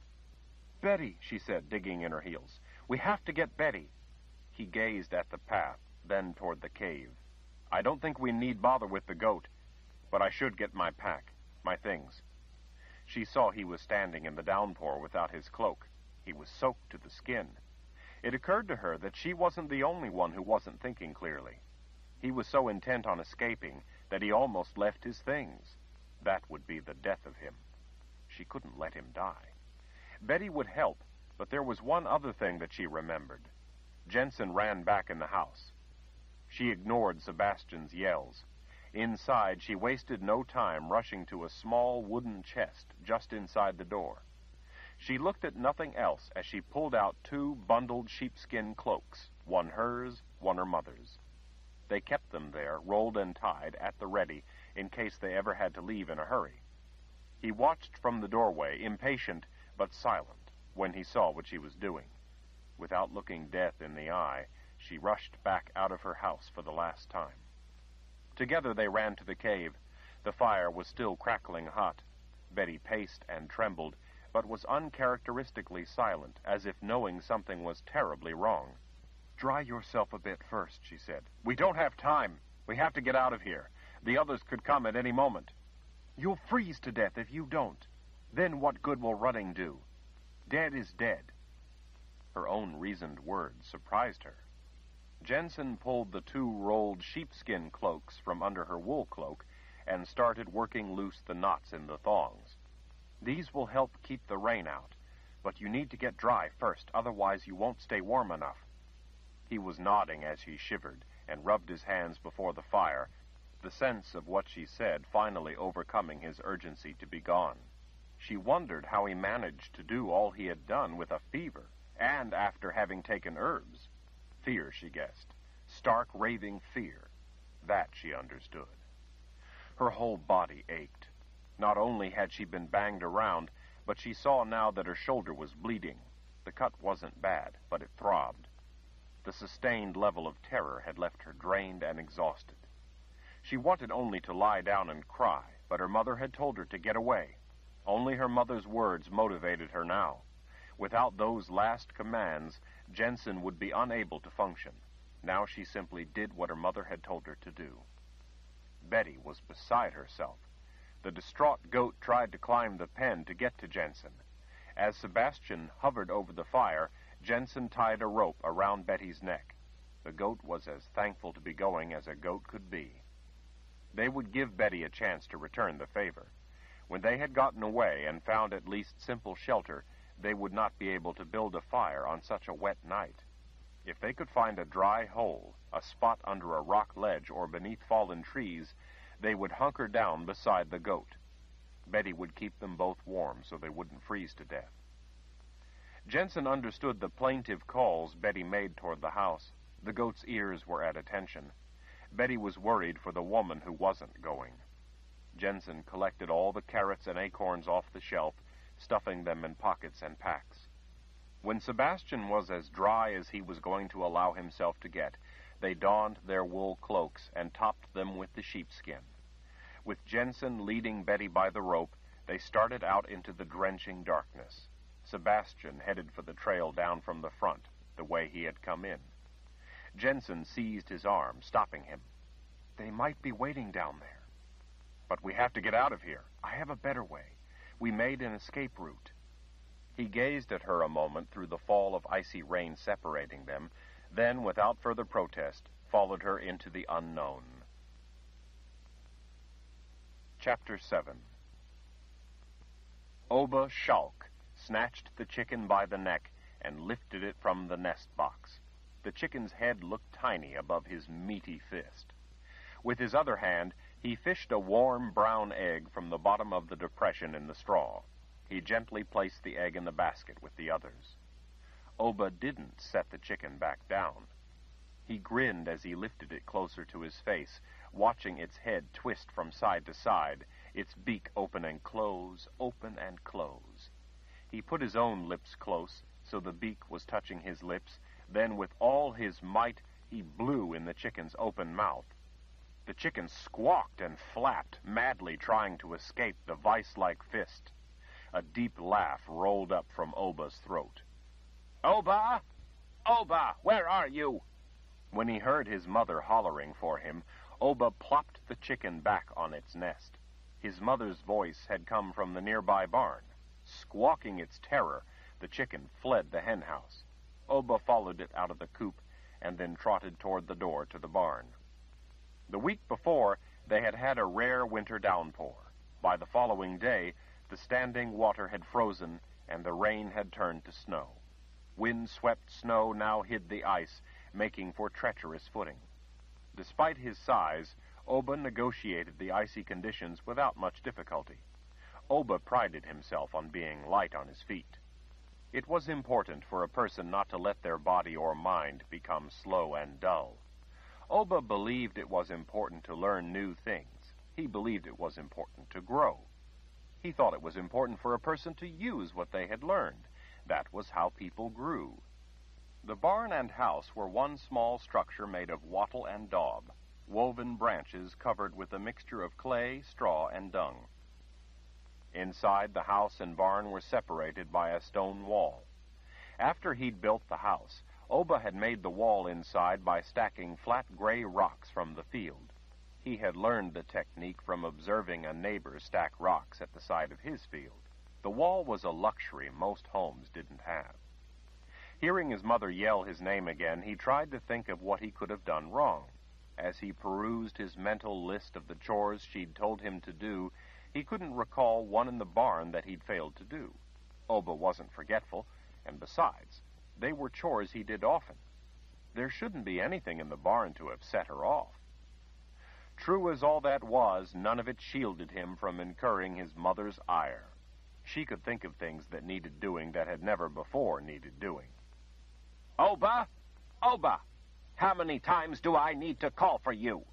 Betty, she said, digging in her heels, we have to get Betty. He gazed at the path, then toward the cave. I don't think we need bother with the goat, but I should get my pack, my things. She saw he was standing in the downpour without his cloak. He was soaked to the skin. It occurred to her that she wasn't the only one who wasn't thinking clearly. He was so intent on escaping that he almost left his things. That would be the death of him. She couldn't let him die. Betty would help, but there was one other thing that she remembered. Jennsen ran back in the house. She ignored Sebastian's yells. Inside, she wasted no time rushing to a small wooden chest just inside the door. She looked at nothing else as she pulled out two bundled sheepskin cloaks, one hers, one her mother's. They kept them there, rolled and tied, at the ready, in case they ever had to leave in a hurry. He watched from the doorway, impatient but silent, when he saw what she was doing. Without looking death in the eye, she rushed back out of her house for the last time. Together they ran to the cave. The fire was still crackling hot. Betty paced and trembled, but was uncharacteristically silent, as if knowing something was terribly wrong. Dry yourself a bit first, she said. We don't have time. We have to get out of here. The others could come at any moment. You'll freeze to death if you don't. Then what good will running do? Dead is dead. Her own reasoned words surprised her. Jennsen pulled the two rolled sheepskin cloaks from under her wool cloak and started working loose the knots in the thongs. These will help keep the rain out, but you need to get dry first, otherwise you won't stay warm enough. He was nodding as he shivered and rubbed his hands before the fire, the sense of what she said finally overcoming his urgency to be gone. She wondered how he managed to do all he had done with a fever, and after having taken herbs. Fear, she guessed. Stark, raving fear. That she understood. Her whole body ached. Not only had she been banged around, but she saw now that her shoulder was bleeding. The cut wasn't bad, but it throbbed. The sustained level of terror had left her drained and exhausted. She wanted only to lie down and cry, but her mother had told her to get away. Only her mother's words motivated her now. Without those last commands, Jennsen would be unable to function. Now she simply did what her mother had told her to do. Betty was beside herself. The distraught goat tried to climb the pen to get to Jennsen. As Sebastian hovered over the fire, Jennsen tied a rope around Betty's neck. The goat was as thankful to be going as a goat could be. They would give Betty a chance to return the favor. When they had gotten away and found at least simple shelter, they would not be able to build a fire on such a wet night. If they could find a dry hole, a spot under a rock ledge or beneath fallen trees, they would hunker down beside the goat. Betty would keep them both warm so they wouldn't freeze to death. Jennsen understood the plaintive calls Betty made toward the house. The goat's ears were at attention. Betty was worried for the woman who wasn't going. Jennsen collected all the carrots and acorns off the shelf, stuffing them in pockets and packs. When Sebastian was as dry as he was going to allow himself to get, they donned their wool cloaks and topped them with the sheepskin. With Jennsen leading Betty by the rope, they started out into the drenching darkness. Sebastian headed for the trail down from the front, the way he had come in. Jennsen seized his arm, stopping him. They might be waiting down there. But we have to get out of here. I have a better way. We made an escape route. He gazed at her a moment through the fall of icy rain separating them, then, without further protest, followed her into the unknown. Chapter 7 Oba Schalk snatched the chicken by the neck and lifted it from the nest box. The chicken's head looked tiny above his meaty fist. With his other hand, he fished a warm brown egg from the bottom of the depression in the straw. He gently placed the egg in the basket with the others. Oba didn't set the chicken back down. He grinned as he lifted it closer to his face, watching its head twist from side to side, its beak open and close, open and close. He put his own lips close so the beak was touching his lips, then with all his might he blew in the chicken's open mouth. The chicken squawked and flapped, madly trying to escape the vice-like fist. A deep laugh rolled up from Oba's throat. Oba! Oba, where are you? When he heard his mother hollering for him, Oba plopped the chicken back on its nest. His mother's voice had come from the nearby barn. Squawking its terror, the chicken fled the henhouse. Oba followed it out of the coop and then trotted toward the door to the barn. The week before, they had had a rare winter downpour. By the following day, the standing water had frozen and the rain had turned to snow. Wind-swept snow now hid the ice, making for treacherous footing. Despite his size, Oba negotiated the icy conditions without much difficulty. Oba prided himself on being light on his feet. It was important for a person not to let their body or mind become slow and dull. Oba believed it was important to learn new things. He believed it was important to grow. He thought it was important for a person to use what they had learned. That was how people grew. The barn and house were one small structure made of wattle and daub, woven branches covered with a mixture of clay, straw, and dung. Inside, the house and barn were separated by a stone wall. After he'd built the house, Oba had made the wall inside by stacking flat gray rocks from the field. He had learned the technique from observing a neighbor stack rocks at the side of his field. The wall was a luxury most homes didn't have. Hearing his mother yell his name again, he tried to think of what he could have done wrong. As he perused his mental list of the chores she'd told him to do, he couldn't recall one in the barn that he'd failed to do. Oba wasn't forgetful, and besides, they were chores he did often. There shouldn't be anything in the barn to have set her off. True as all that was, none of it shielded him from incurring his mother's ire. She could think of things that needed doing that had never before needed doing. Oba! Oba! How many times do I need to call for you?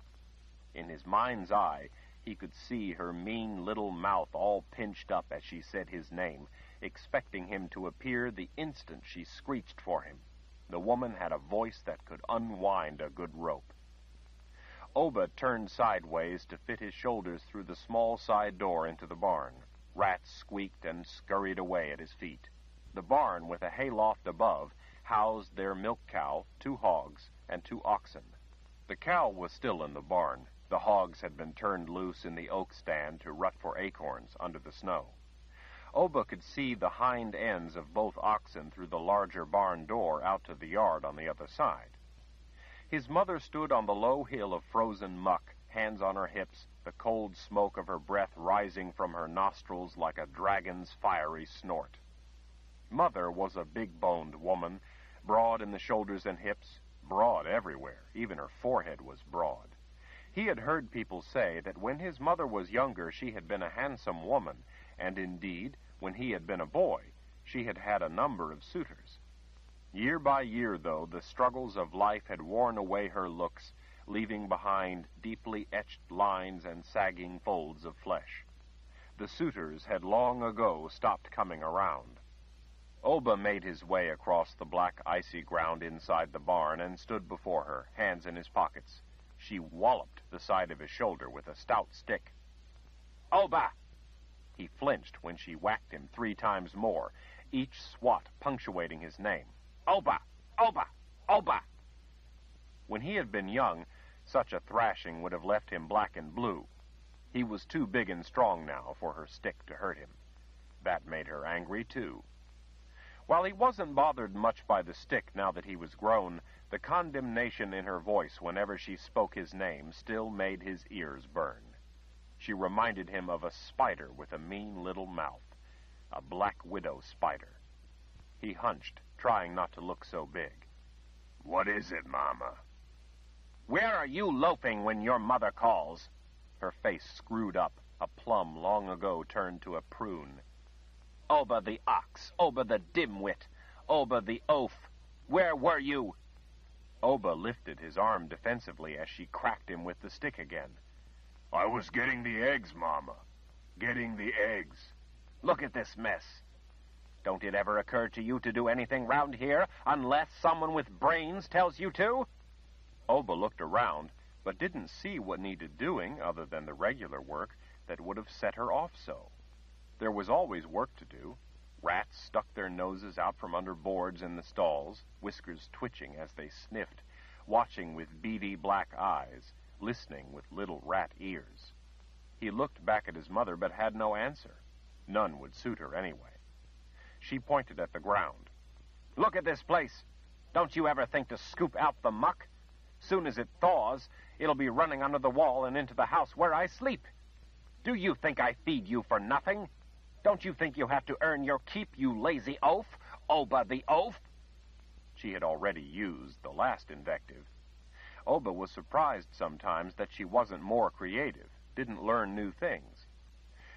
In his mind's eye, he could see her mean little mouth all pinched up as she said his name, expecting him to appear the instant she screeched for him. The woman had a voice that could unwind a good rope. Oba turned sideways to fit his shoulders through the small side door into the barn. Rats squeaked and scurried away at his feet. The barn, with a hayloft above, housed their milk cow, two hogs, and two oxen. The cow was still in the barn. The hogs had been turned loose in the oak stand to rut for acorns under the snow. Oba could see the hind ends of both oxen through the larger barn door out to the yard on the other side. His mother stood on the low hill of frozen muck, hands on her hips, the cold smoke of her breath rising from her nostrils like a dragon's fiery snort. Mother was a big-boned woman, broad in the shoulders and hips, broad everywhere. Even her forehead was broad. He had heard people say that when his mother was younger she had been a handsome woman, and indeed, when he had been a boy, she had had a number of suitors. Year by year, though, the struggles of life had worn away her looks, leaving behind deeply etched lines and sagging folds of flesh. The suitors had long ago stopped coming around. Oba made his way across the black icy ground inside the barn and stood before her, hands in his pockets. She walloped the side of his shoulder with a stout stick. Oba! He flinched when she whacked him three times more, each swat punctuating his name. Oba! Oba! Oba! When he had been young, such a thrashing would have left him black and blue. He was too big and strong now for her stick to hurt him. That made her angry, too. While he wasn't bothered much by the stick now that he was grown, the condemnation in her voice whenever she spoke his name still made his ears burn. She reminded him of a spider with a mean little mouth, a black widow spider. He hunched, trying not to look so big. What is it, Mama? Where are you loafing when your mother calls? Her face screwed up, a plum long ago turned to a prune. Oba the ox, Oba the dimwit, Oba the oaf, where were you? Oba lifted his arm defensively as she cracked him with the stick again. I was getting the eggs, Mama. Getting the eggs. Look at this mess. Don't it ever occur to you to do anything round here unless someone with brains tells you to? Oba looked around, but didn't see what needed doing other than the regular work that would have set her off so. There was always work to do. Rats stuck their noses out from under boards in the stalls, whiskers twitching as they sniffed, watching with beady black eyes, listening with little rat ears. He looked back at his mother but had no answer. None would suit her anyway. She pointed at the ground. Look at this place. Don't you ever think to scoop out the muck? Soon as it thaws, it'll be running under the wall and into the house where I sleep. Do you think I feed you for nothing? Don't you think you have to earn your keep, you lazy oaf? Oba the oaf? She had already used the last invective. Oba was surprised sometimes that she wasn't more creative, didn't learn new things.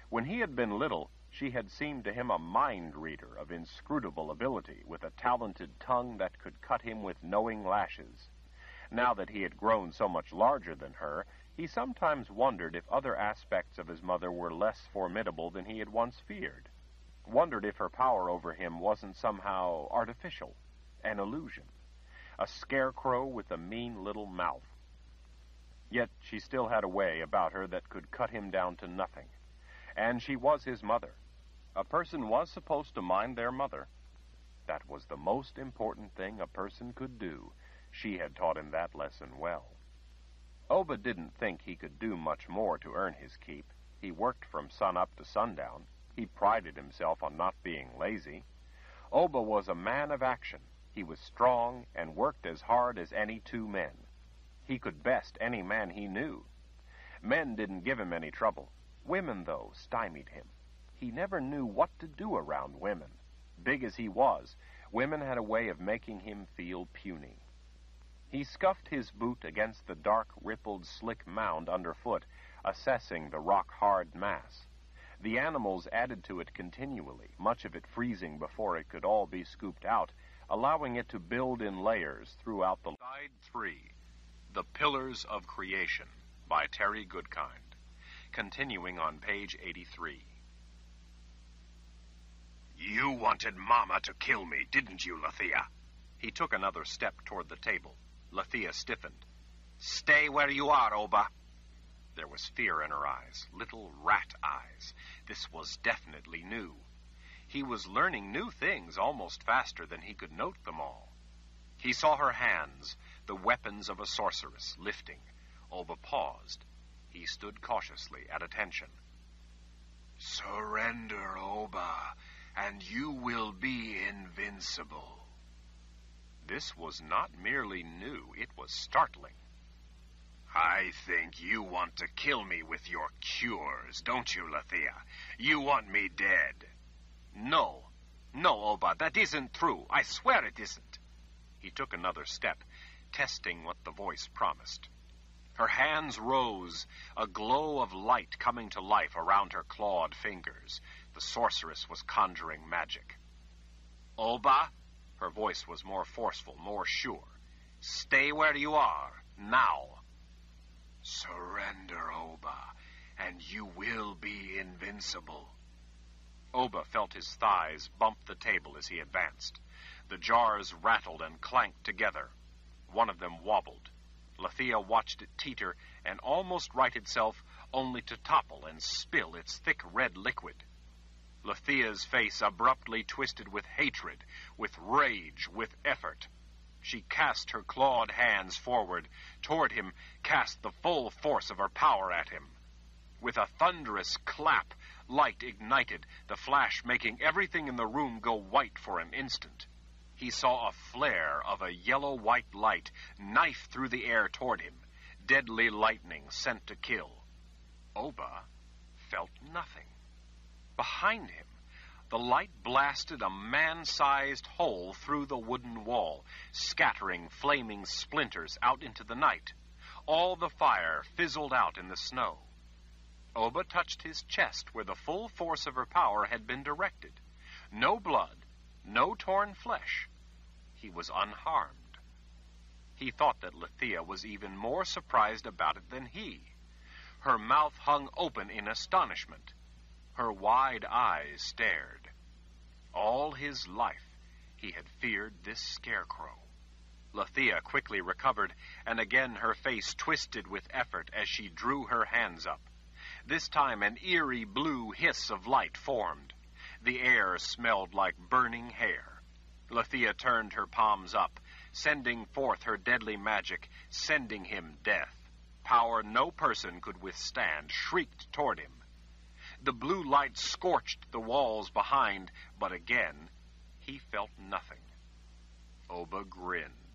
When he had been little, she had seemed to him a mind reader of inscrutable ability, with a talented tongue that could cut him with knowing lashes. Now that he had grown so much larger than her, he sometimes wondered if other aspects of his mother were less formidable than he had once feared. Wondered if her power over him wasn't somehow artificial, an illusion. A scarecrow with a mean little mouth. Yet she still had a way about her that could cut him down to nothing. And she was his mother. A person was supposed to mind their mother. That was the most important thing a person could do. She had taught him that lesson well. Oba didn't think he could do much more to earn his keep. He worked from sun up to sundown. He prided himself on not being lazy. Oba was a man of action. He was strong and worked as hard as any two men. He could best any man he knew. Men didn't give him any trouble. Women, though, stymied him. He never knew what to do around women. Big as he was, women had a way of making him feel puny. He scuffed his boot against the dark, rippled, slick mound underfoot, assessing the rock hard mass. The animals added to it continually, much of it freezing before it could all be scooped out, allowing it to build in layers throughout the. Side 3 The Pillars of Creation by Terry Goodkind. Continuing on page 83. You wanted Mama to kill me, didn't you, Lethea? He took another step toward the table. Lethea stiffened. Stay where you are, Oba. There was fear in her eyes, little rat eyes. This was definitely new. He was learning new things almost faster than he could note them all. He saw her hands, the weapons of a sorceress, lifting. Oba paused. He stood cautiously at attention. Surrender, Oba, and you will be invincible. This was not merely new, it was startling. I think you want to kill me with your cures, don't you, Lethea? You want me dead. No. No, Oba, that isn't true. I swear it isn't. He took another step, testing what the voice promised. Her hands rose, a glow of light coming to life around her clawed fingers. The sorceress was conjuring magic. Oba, her voice was more forceful, more sure. Stay where you are, now. Surrender, Oba, and you will be invincible. Oba felt his thighs bump the table as he advanced. The jars rattled and clanked together. One of them wobbled. Lethea watched it teeter and almost right itself, only to topple and spill its thick red liquid. Lethea's face abruptly twisted with hatred, with rage, with effort. She cast her clawed hands forward, toward him, cast the full force of her power at him. With a thunderous clap, light ignited, the flash making everything in the room go white for an instant. He saw a flare of a yellow white light knife through the air toward him, deadly lightning sent to kill. Oba felt nothing. Behind him, the light blasted a man sized hole through the wooden wall, scattering flaming splinters out into the night. All the fire fizzled out in the snow. Oba touched his chest where the full force of her power had been directed. No blood, no torn flesh. He was unharmed. He thought that Lathea was even more surprised about it than he. Her mouth hung open in astonishment. Her wide eyes stared. All his life he had feared this scarecrow. Lathea quickly recovered, and again her face twisted with effort as she drew her hands up. This time an eerie blue hiss of light formed. The air smelled like burning hair. Lathea turned her palms up, sending forth her deadly magic, sending him death. Power no person could withstand shrieked toward him. The blue light scorched the walls behind, but again he felt nothing. Oba grinned.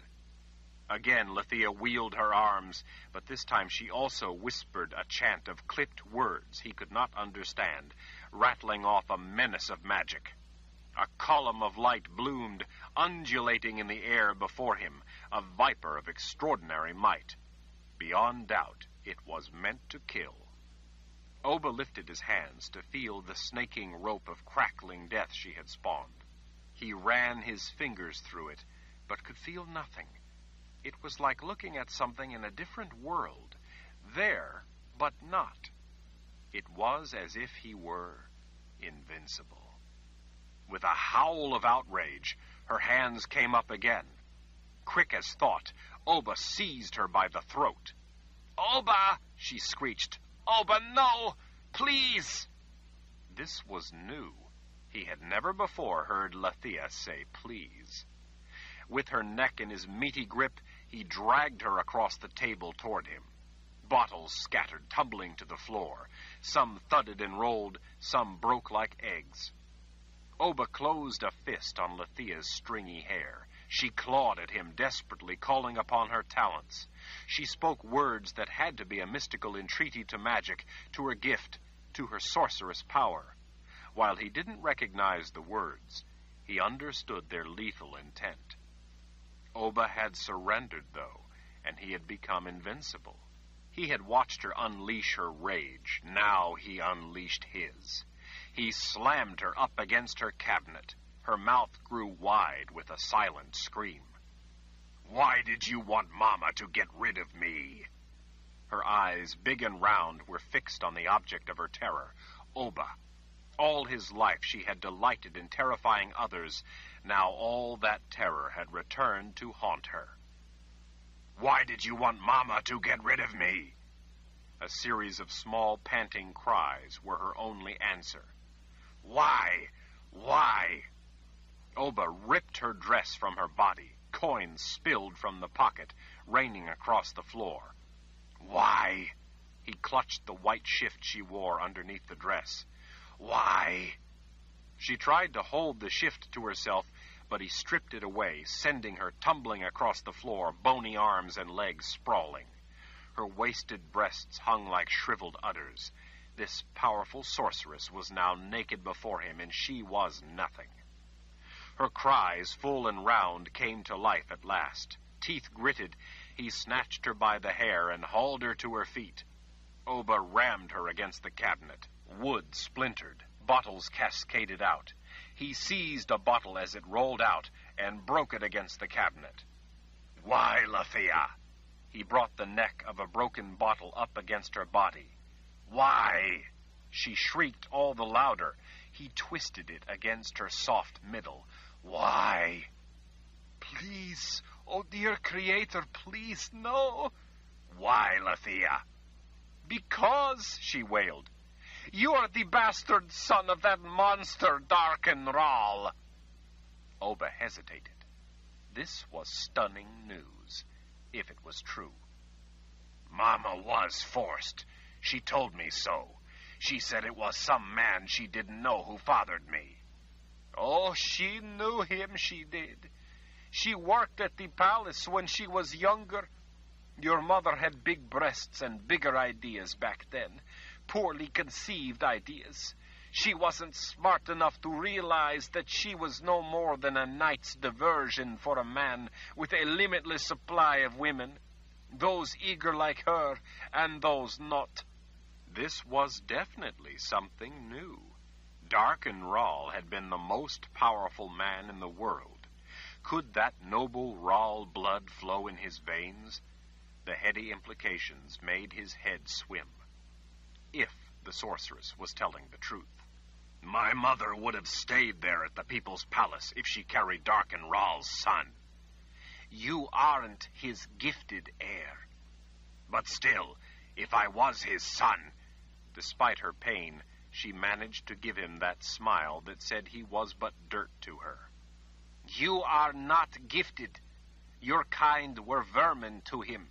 Again, Lathea wheeled her arms, but this time she also whispered a chant of clipped words he could not understand, rattling off a menace of magic. A column of light bloomed, undulating in the air before him, a viper of extraordinary might. Beyond doubt, it was meant to kill. Oba lifted his hands to feel the snaking rope of crackling death she had spawned. He ran his fingers through it, but could feel nothing. It was like looking at something in a different world, there, but not. It was as if he were invincible. With a howl of outrage, her hands came up again. Quick as thought, Oba seized her by the throat. Oba! she screeched. Oba, no! Please! This was new. He had never before heard Lathea say please. With her neck in his meaty grip, he dragged her across the table toward him. Bottles scattered, tumbling to the floor. Some thudded and rolled, some broke like eggs. Oba closed a fist on Lathea's stringy hair. She clawed at him desperately, calling upon her talents. She spoke words that had to be a mystical entreaty to magic, to her gift, to her sorceress power. While he didn't recognize the words, he understood their lethal intent. Oba had surrendered, though, and he had become invincible. He had watched her unleash her rage. Now he unleashed his. He slammed her up against her cabinet. Her mouth grew wide with a silent scream. Why did you want Mama to get rid of me? Her eyes, big and round, were fixed on the object of her terror, Oba. All his life she had delighted in terrifying others, now all that terror had returned to haunt her. Why did you want Mama to get rid of me? A series of small, panting cries were her only answer. Why? Why? Oba ripped her dress from her body. Coins spilled from the pocket, raining across the floor. Why? He clutched the white shift she wore underneath the dress. Why? She tried to hold the shift to herself, but he stripped it away, sending her tumbling across the floor, bony arms and legs sprawling. Her wasted breasts hung like shriveled udders. This powerful sorceress was now naked before him, and she was nothing. Her cries, full and round, came to life at last. Teeth gritted, he snatched her by the hair and hauled her to her feet. Oba rammed her against the cabinet. Wood splintered. Bottles cascaded out. He seized a bottle as it rolled out and broke it against the cabinet. Why, Lathea? He brought the neck of a broken bottle up against her body. Why? She shrieked all the louder. He twisted it against her soft middle. Why? Please, oh dear Creator, please, no. Why, Lathea? Because, she wailed, you are the bastard son of that monster, Darken Rahl. Oba hesitated. This was stunning news, if it was true. Mama was forced. She told me so. She said it was some man she didn't know who fathered me. Oh, she knew him, she did. She worked at the palace when she was younger. Your mother had big breasts and bigger ideas back then. Poorly conceived ideas. She wasn't smart enough to realize that she was no more than a night's diversion for a man with a limitless supply of women. Those eager like her, and those not. This was definitely something new. Darken Rahl had been the most powerful man in the world. Could that noble Rahl blood flow in his veins? The heady implications made his head swim. If the sorceress was telling the truth. My mother would have stayed there at the People's Palace if she carried Darken Rahl's son. You aren't his gifted heir. But still, if I was his son, Despite her pain, she managed to give him that smile that said he was but dirt to her. You are not gifted. Your kind were vermin to him.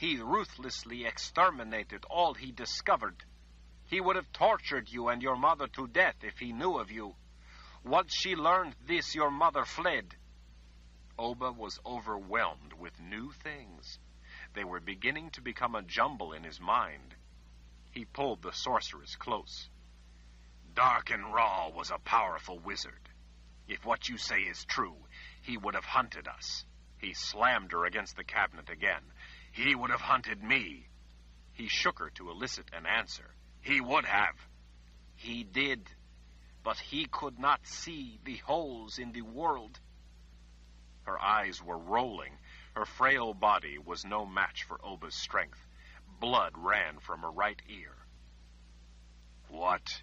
He ruthlessly exterminated all he discovered. He would have tortured you and your mother to death if he knew of you. Once she learned this, your mother fled. Oba was overwhelmed with new things. They were beginning to become a jumble in his mind. He pulled the sorceress close. Darken Rahl was a powerful wizard. If what you say is true, he would have hunted us. He slammed her against the cabinet again. He would have hunted me. He shook her to elicit an answer. He would have. He did, but he could not see the holes in the world. Her eyes were rolling. Her frail body was no match for Oba's strength. Blood ran from her right ear. What?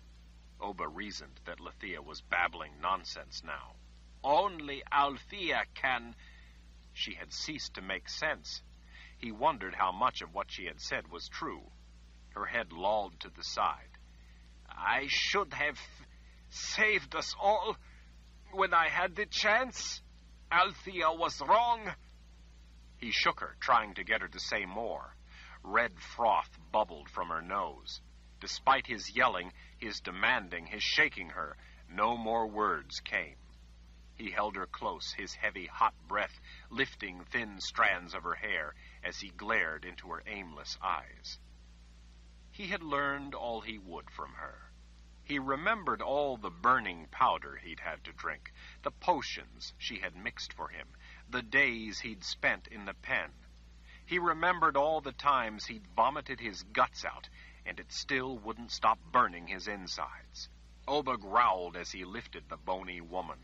Oba reasoned that Lathea was babbling nonsense now. Only Althea can. She had ceased to make sense. He wondered how much of what she had said was true. Her head lolled to the side. I should have saved us all when I had the chance. Althea was wrong. He shook her, trying to get her to say more. Red froth bubbled from her nose. Despite his yelling, his demanding, his shaking her, no more words came. He held her close, his heavy, hot breath lifting thin strands of her hair as he glared into her aimless eyes. He had learned all he would from her. He remembered all the burning powder he'd had to drink, the potions she had mixed for him, the days he'd spent in the pen. He remembered all the times he'd vomited his guts out, and it still wouldn't stop burning his insides. Oba growled as he lifted the bony woman.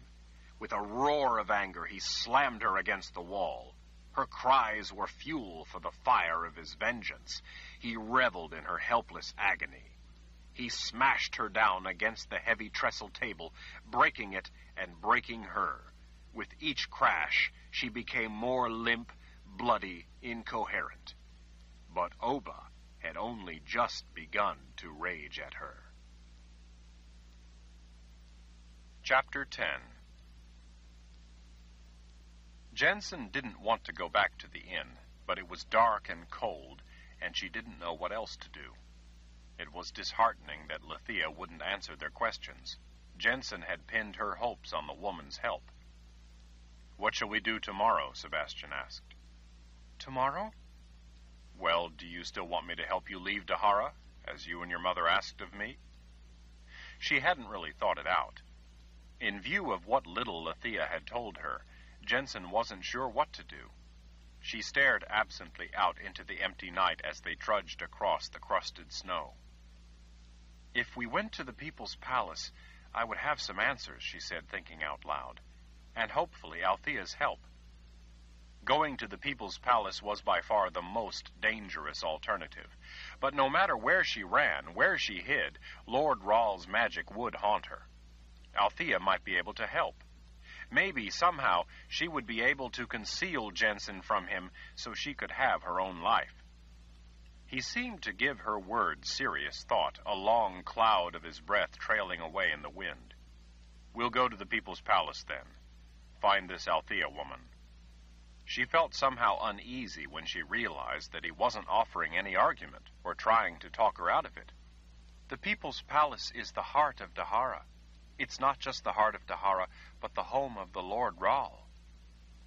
With a roar of anger, he slammed her against the wall. Her cries were fuel for the fire of his vengeance. He reveled in her helpless agony. He smashed her down against the heavy trestle table, breaking it and breaking her. With each crash, she became more limp, bloody, incoherent. But Oba had only just begun to rage at her. Chapter 10 Jennsen didn't want to go back to the inn, but it was dark and cold, and she didn't know what else to do. It was disheartening that Lathea wouldn't answer their questions. Jennsen had pinned her hopes on the woman's help. What shall we do tomorrow? Sebastian asked. Tomorrow? Well, do you still want me to help you leave D'Hara, as you and your mother asked of me? She hadn't really thought it out. In view of what little Lathea had told her, Jennsen wasn't sure what to do. She stared absently out into the empty night as they trudged across the crusted snow. If we went to the People's Palace, I would have some answers, she said, thinking out loud, and hopefully Althea's help. Going to the People's Palace was by far the most dangerous alternative. But no matter where she ran, where she hid, Lord Rahl's magic would haunt her. Althea might be able to help. Maybe, somehow, she would be able to conceal Jennsen from him so she could have her own life. He seemed to give her words serious thought, a long cloud of his breath trailing away in the wind. We'll go to the People's Palace then. Find this Althea woman. She felt somehow uneasy when she realized that he wasn't offering any argument or trying to talk her out of it. The People's Palace is the heart of D'Hara. It's not just the heart of D'Hara, but the home of the Lord Rahl.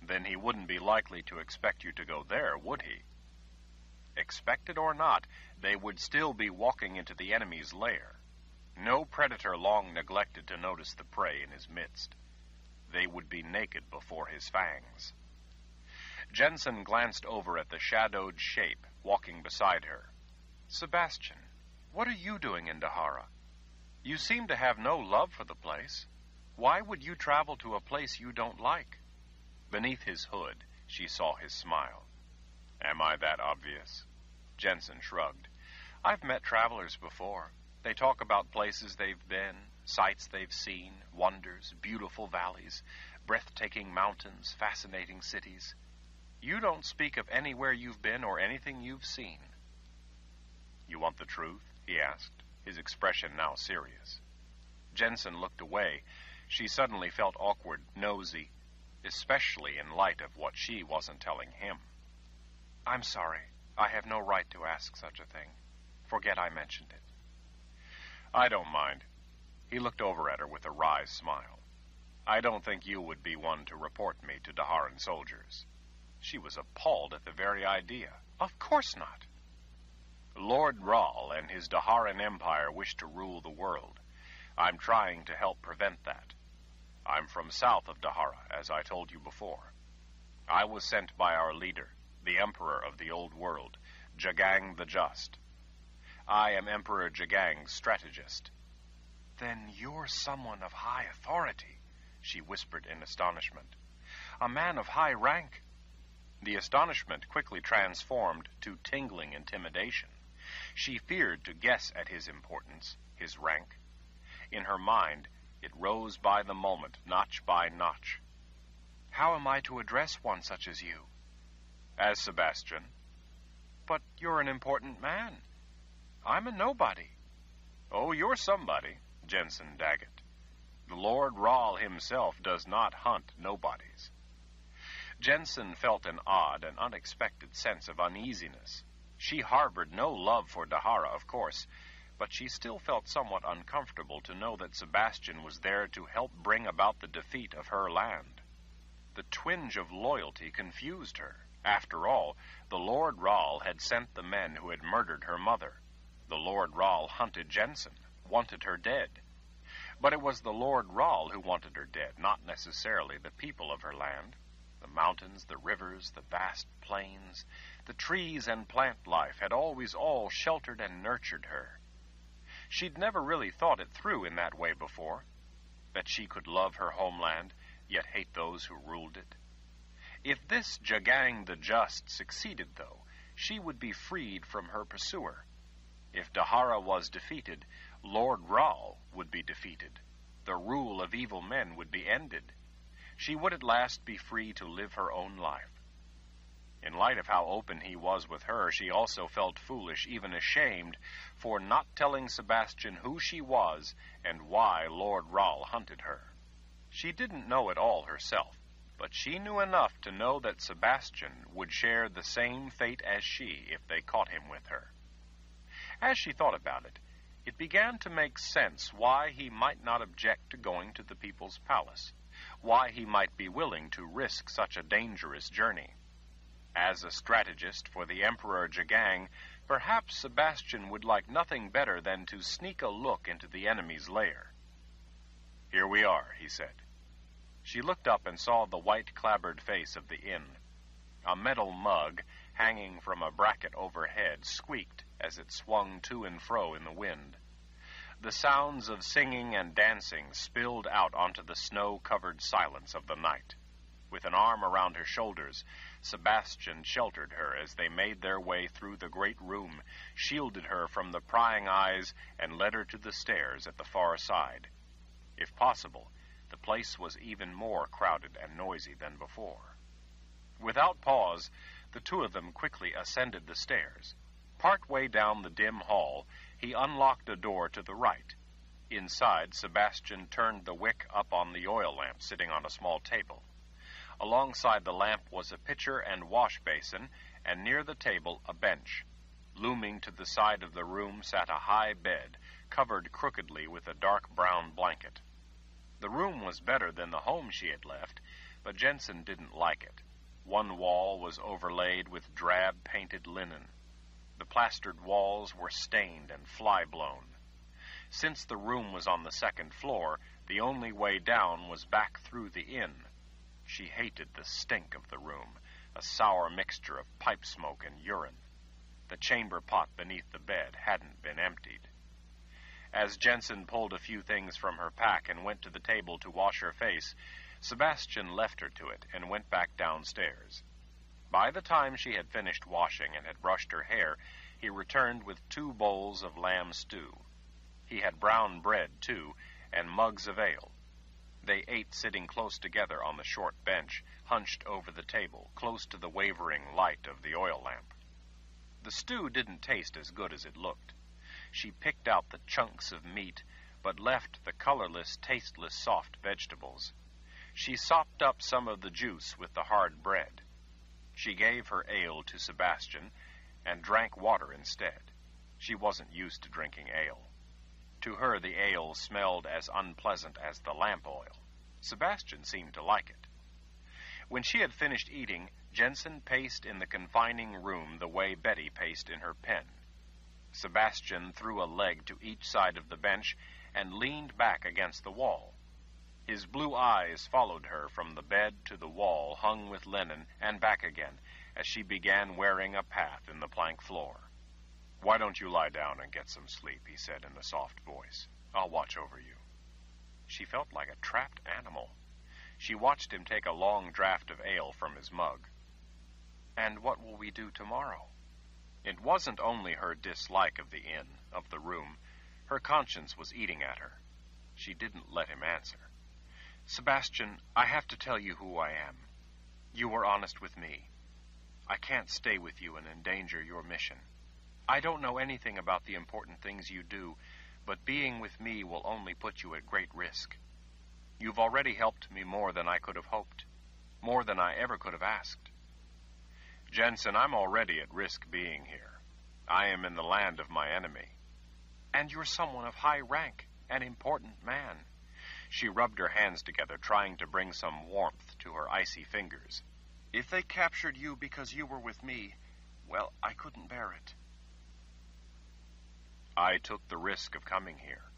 Then he wouldn't be likely to expect you to go there, would he? Expected or not, they would still be walking into the enemy's lair. No predator long neglected to notice the prey in his midst. They would be naked before his fangs. Jennsen glanced over at the shadowed shape walking beside her. Sebastian, what are you doing in D'Hara? You seem to have no love for the place. Why would you travel to a place you don't like? Beneath his hood, she saw his smile. Am I that obvious? Jennsen shrugged. I've met travelers before. They talk about places they've been, sights they've seen, wonders, beautiful valleys, breathtaking mountains, fascinating cities. You don't speak of anywhere you've been or anything you've seen. You want the truth? he asked, his expression now serious. Jennsen looked away. She suddenly felt awkward, nosy, especially in light of what she wasn't telling him. I'm sorry. I have no right to ask such a thing. Forget I mentioned it. I don't mind. He looked over at her with a wry smile. I don't think you would be one to report me to D'Haran soldiers. She was appalled at the very idea. Of course not. Lord Rahl and his D'Haran Empire wish to rule the world. I'm trying to help prevent that. I'm from south of D'Hara, as I told you before. I was sent by our leader, the Emperor of the Old World, Jagang the Just. I am Emperor Jagang's strategist. Then you're someone of high authority, she whispered in astonishment. A man of high rank. The astonishment quickly transformed to tingling intimidation. She feared to guess at his importance, his rank. In her mind, it rose by the moment, notch by notch. How am I to address one such as you? As Sebastian. But you're an important man. I'm a nobody. Oh, you're somebody, Jennsen Daggett. The Lord Rahl himself does not hunt nobodies. Jennsen felt an odd and unexpected sense of uneasiness. She harbored no love for D'Hara, of course, but she still felt somewhat uncomfortable to know that Sebastian was there to help bring about the defeat of her land. The twinge of loyalty confused her. After all, the Lord Rahl had sent the men who had murdered her mother. The Lord Rahl hunted Jennsen, wanted her dead. But it was the Lord Rahl who wanted her dead, not necessarily the people of her land. The mountains, the rivers, the vast plains, the trees and plant life had always all sheltered and nurtured her. She'd never really thought it through in that way before that she could love her homeland, yet hate those who ruled it. If this Jagang the Just succeeded, though, she would be freed from her pursuer. If D'Hara was defeated, Lord Rahl would be defeated. The rule of evil men would be ended. She would at last be free to live her own life. In light of how open he was with her, she also felt foolish, even ashamed, for not telling Sebastian who she was and why Lord Rahl hunted her. She didn't know it all herself, but she knew enough to know that Sebastian would share the same fate as she if they caught him with her. As she thought about it, it began to make sense why he might not object to going to the people's palace, why he might be willing to risk such a dangerous journey. As a strategist for the Emperor Jagang, perhaps Sebastian would like nothing better than to sneak a look into the enemy's lair. Here we are, he said. She looked up and saw the white clapboard face of the inn. A metal mug, hanging from a bracket overhead, squeaked as it swung to and fro in the wind. The sounds of singing and dancing spilled out onto the snow covered silence of the night. With an arm around her shoulders, Sebastian sheltered her as they made their way through the great room, shielded her from the prying eyes, and led her to the stairs at the far side. If possible, the place was even more crowded and noisy than before. Without pause, the two of them quickly ascended the stairs. Part way down the dim hall, he unlocked a door to the right. Inside, Sebastian turned the wick up on the oil lamp sitting on a small table. Alongside the lamp was a pitcher and wash basin, and near the table a bench. Looming to the side of the room sat a high bed, covered crookedly with a dark brown blanket. The room was better than the home she had left, but Jennsen didn't like it. One wall was overlaid with drab painted linen. The plastered walls were stained and fly blown. Since the room was on the second floor, the only way down was back through the inn. She hated the stink of the room, a sour mixture of pipe smoke and urine. The chamber pot beneath the bed hadn't been emptied. As Jennsen pulled a few things from her pack and went to the table to wash her face, Sebastian left her to it and went back downstairs. By the time she had finished washing and had brushed her hair, he returned with two bowls of lamb stew. He had brown bread, too, and mugs of ale. They ate sitting close together on the short bench, hunched over the table, close to the wavering light of the oil lamp. The stew didn't taste as good as it looked. She picked out the chunks of meat, but left the colorless, tasteless, soft vegetables. She sopped up some of the juice with the hard bread. She gave her ale to Sebastian and drank water instead. She wasn't used to drinking ale. To her, the ale smelled as unpleasant as the lamp oil. Sebastian seemed to like it. When she had finished eating, Jennsen paced in the confining room the way Betty paced in her pen. Sebastian threw a leg to each side of the bench and leaned back against the wall. His blue eyes followed her from the bed to the wall hung with linen and back again as she began wearing a path in the plank floor. Why don't you lie down and get some sleep? he said in a soft voice. I'll watch over you. She felt like a trapped animal. She watched him take a long draught of ale from his mug. And what will we do tomorrow? It wasn't only her dislike of the inn, of the room. Her conscience was eating at her. She didn't let him answer. Sebastian, I have to tell you who I am. You were honest with me. I can't stay with you and endanger your mission. I don't know anything about the important things you do, but being with me will only put you at great risk. You've already helped me more than I could have hoped, more than I ever could have asked. Jennsen, I'm already at risk being here. I am in the land of my enemy. And you're someone of high rank, an important man. She rubbed her hands together, trying to bring some warmth to her icy fingers. If they captured you because you were with me, well, I couldn't bear it. I took the risk of coming here.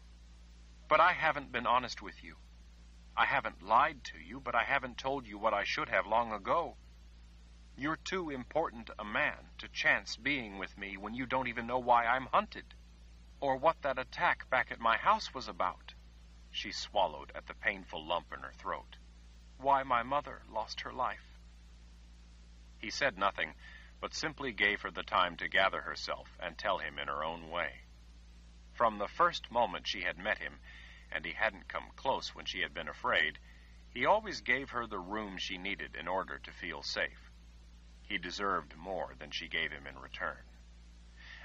But I haven't been honest with you. I haven't lied to you, but I haven't told you what I should have long ago. You're too important a man to chance being with me when you don't even know why I'm hunted, or what that attack back at my house was about. She swallowed at the painful lump in her throat. Why my mother lost her life. He said nothing, but simply gave her the time to gather herself and tell him in her own way. From the first moment she had met him, and he hadn't come close when she had been afraid, he always gave her the room she needed in order to feel safe. He deserved more than she gave him in return.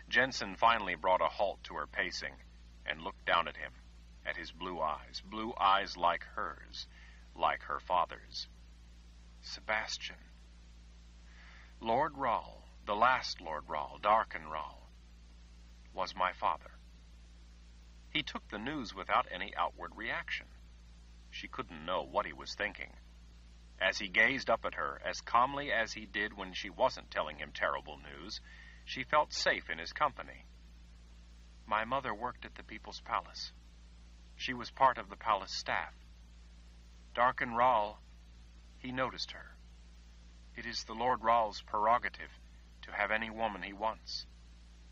Jennsen finally brought a halt to her pacing and looked down at him, at his blue eyes, blue eyes like hers, like her father's. Sebastian. Lord Rahl, the last Lord Rahl, Darken Rahl, was my father. He took the news without any outward reaction. She couldn't know what he was thinking. As he gazed up at her, as calmly as he did when she wasn't telling him terrible news, she felt safe in his company. My mother worked at the People's Palace. She was part of the palace staff. Darken Rahl, he noticed her. It is the Lord Rahl's prerogative to have any woman he wants.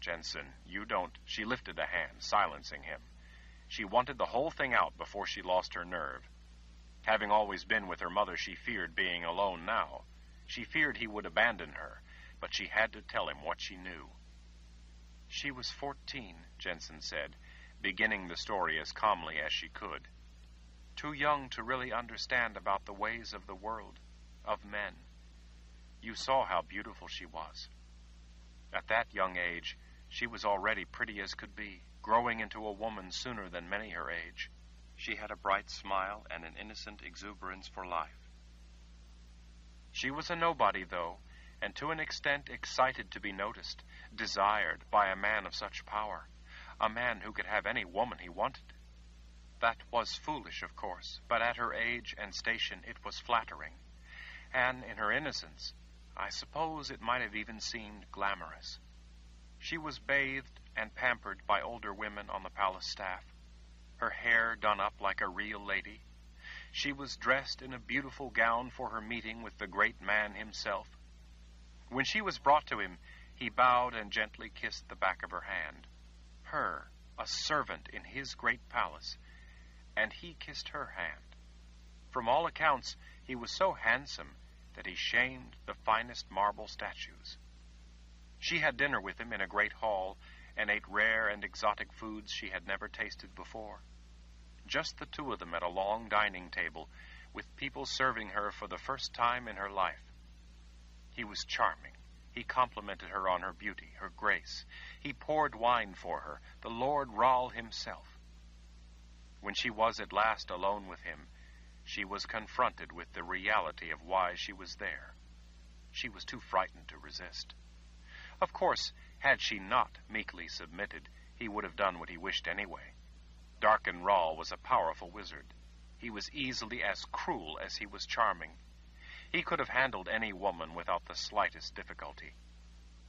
Jennsen, you don't. She lifted a hand, silencing him. She wanted the whole thing out before she lost her nerve. Having always been with her mother, she feared being alone now. She feared he would abandon her, but she had to tell him what she knew. She was fourteen, Jennsen said, beginning the story as calmly as she could. Too young to really understand about the ways of the world, of men. You saw how beautiful she was. At that young age, she was already pretty as could be, growing into a woman sooner than many her age. She had a bright smile and an innocent exuberance for life. She was a nobody, though, and to an extent excited to be noticed, desired by a man of such power, a man who could have any woman he wanted. That was foolish, of course, but at her age and station it was flattering. And in her innocence, I suppose it might have even seemed glamorous. She was bathed and pampered by older women on the palace staff, her hair done up like a real lady. She was dressed in a beautiful gown for her meeting with the great man himself. When she was brought to him, he bowed and gently kissed the back of her hand. Her, a servant in his great palace, and he kissed her hand. From all accounts, he was so handsome that he shamed the finest marble statues. She had dinner with him in a great hall and ate rare and exotic foods she had never tasted before. Just the two of them at a long dining table, with people serving her for the first time in her life. He was charming. He complimented her on her beauty, her grace. He poured wine for her, the Lord Rahl himself. When she was at last alone with him, she was confronted with the reality of why she was there. She was too frightened to resist. Of course, had she not meekly submitted, he would have done what he wished anyway. Darken Rahl was a powerful wizard. He was easily as cruel as he was charming. He could have handled any woman without the slightest difficulty.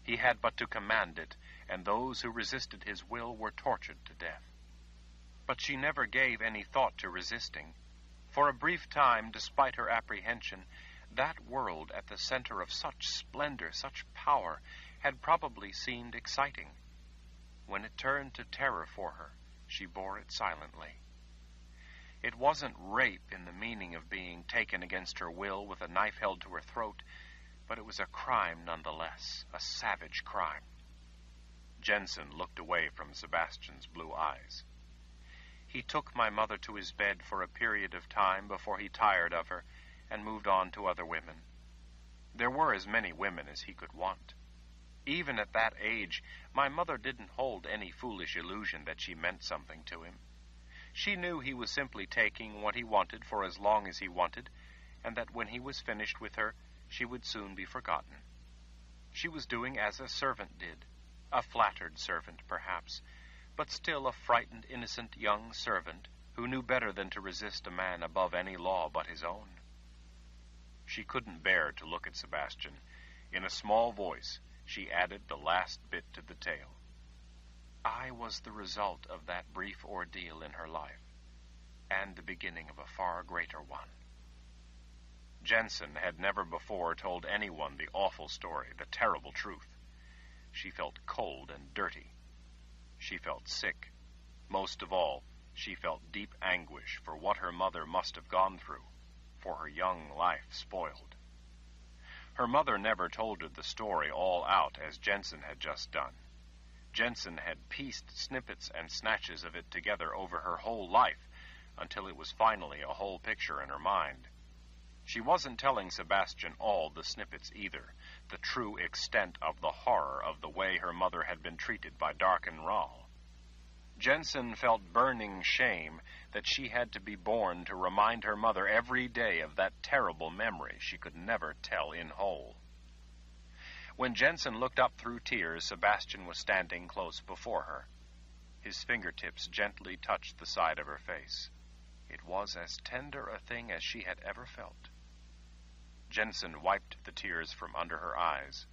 He had but to command it, and those who resisted his will were tortured to death. But she never gave any thought to resisting. For a brief time, despite her apprehension, that world at the center of such splendor, such power, had probably seemed exciting. When it turned to terror for her, she bore it silently. It wasn't rape in the meaning of being taken against her will with a knife held to her throat, but it was a crime nonetheless, a savage crime. Jennsen looked away from Sebastian's blue eyes. He took my mother to his bed for a period of time before he tired of her and moved on to other women. There were as many women as he could want. Even at that age, my mother didn't hold any foolish illusion that she meant something to him. She knew he was simply taking what he wanted for as long as he wanted, and that when he was finished with her, she would soon be forgotten. She was doing as a servant did, a flattered servant, perhaps, but still a frightened, innocent young servant who knew better than to resist a man above any law but his own. She couldn't bear to look at Sebastian. In a small voice, she added the last bit to the tale. I was the result of that brief ordeal in her life, and the beginning of a far greater one. Jennsen had never before told anyone the awful story, the terrible truth. She felt cold and dirty, she felt sick. Most of all, she felt deep anguish for what her mother must have gone through, for her young life spoiled. Her mother never told her the story all out as Jennsen had just done. Jennsen had pieced snippets and snatches of it together over her whole life until it was finally a whole picture in her mind. She wasn't telling Sebastian all the snippets either, the true extent of the horror of the way her mother had been treated by Darken Rahl. Jennsen felt burning shame that she had to be born to remind her mother every day of that terrible memory she could never tell in whole. When Jennsen looked up through tears, Sebastian was standing close before her. His fingertips gently touched the side of her face. It was as tender a thing as she had ever felt. Jennsen wiped the tears from under her eyes.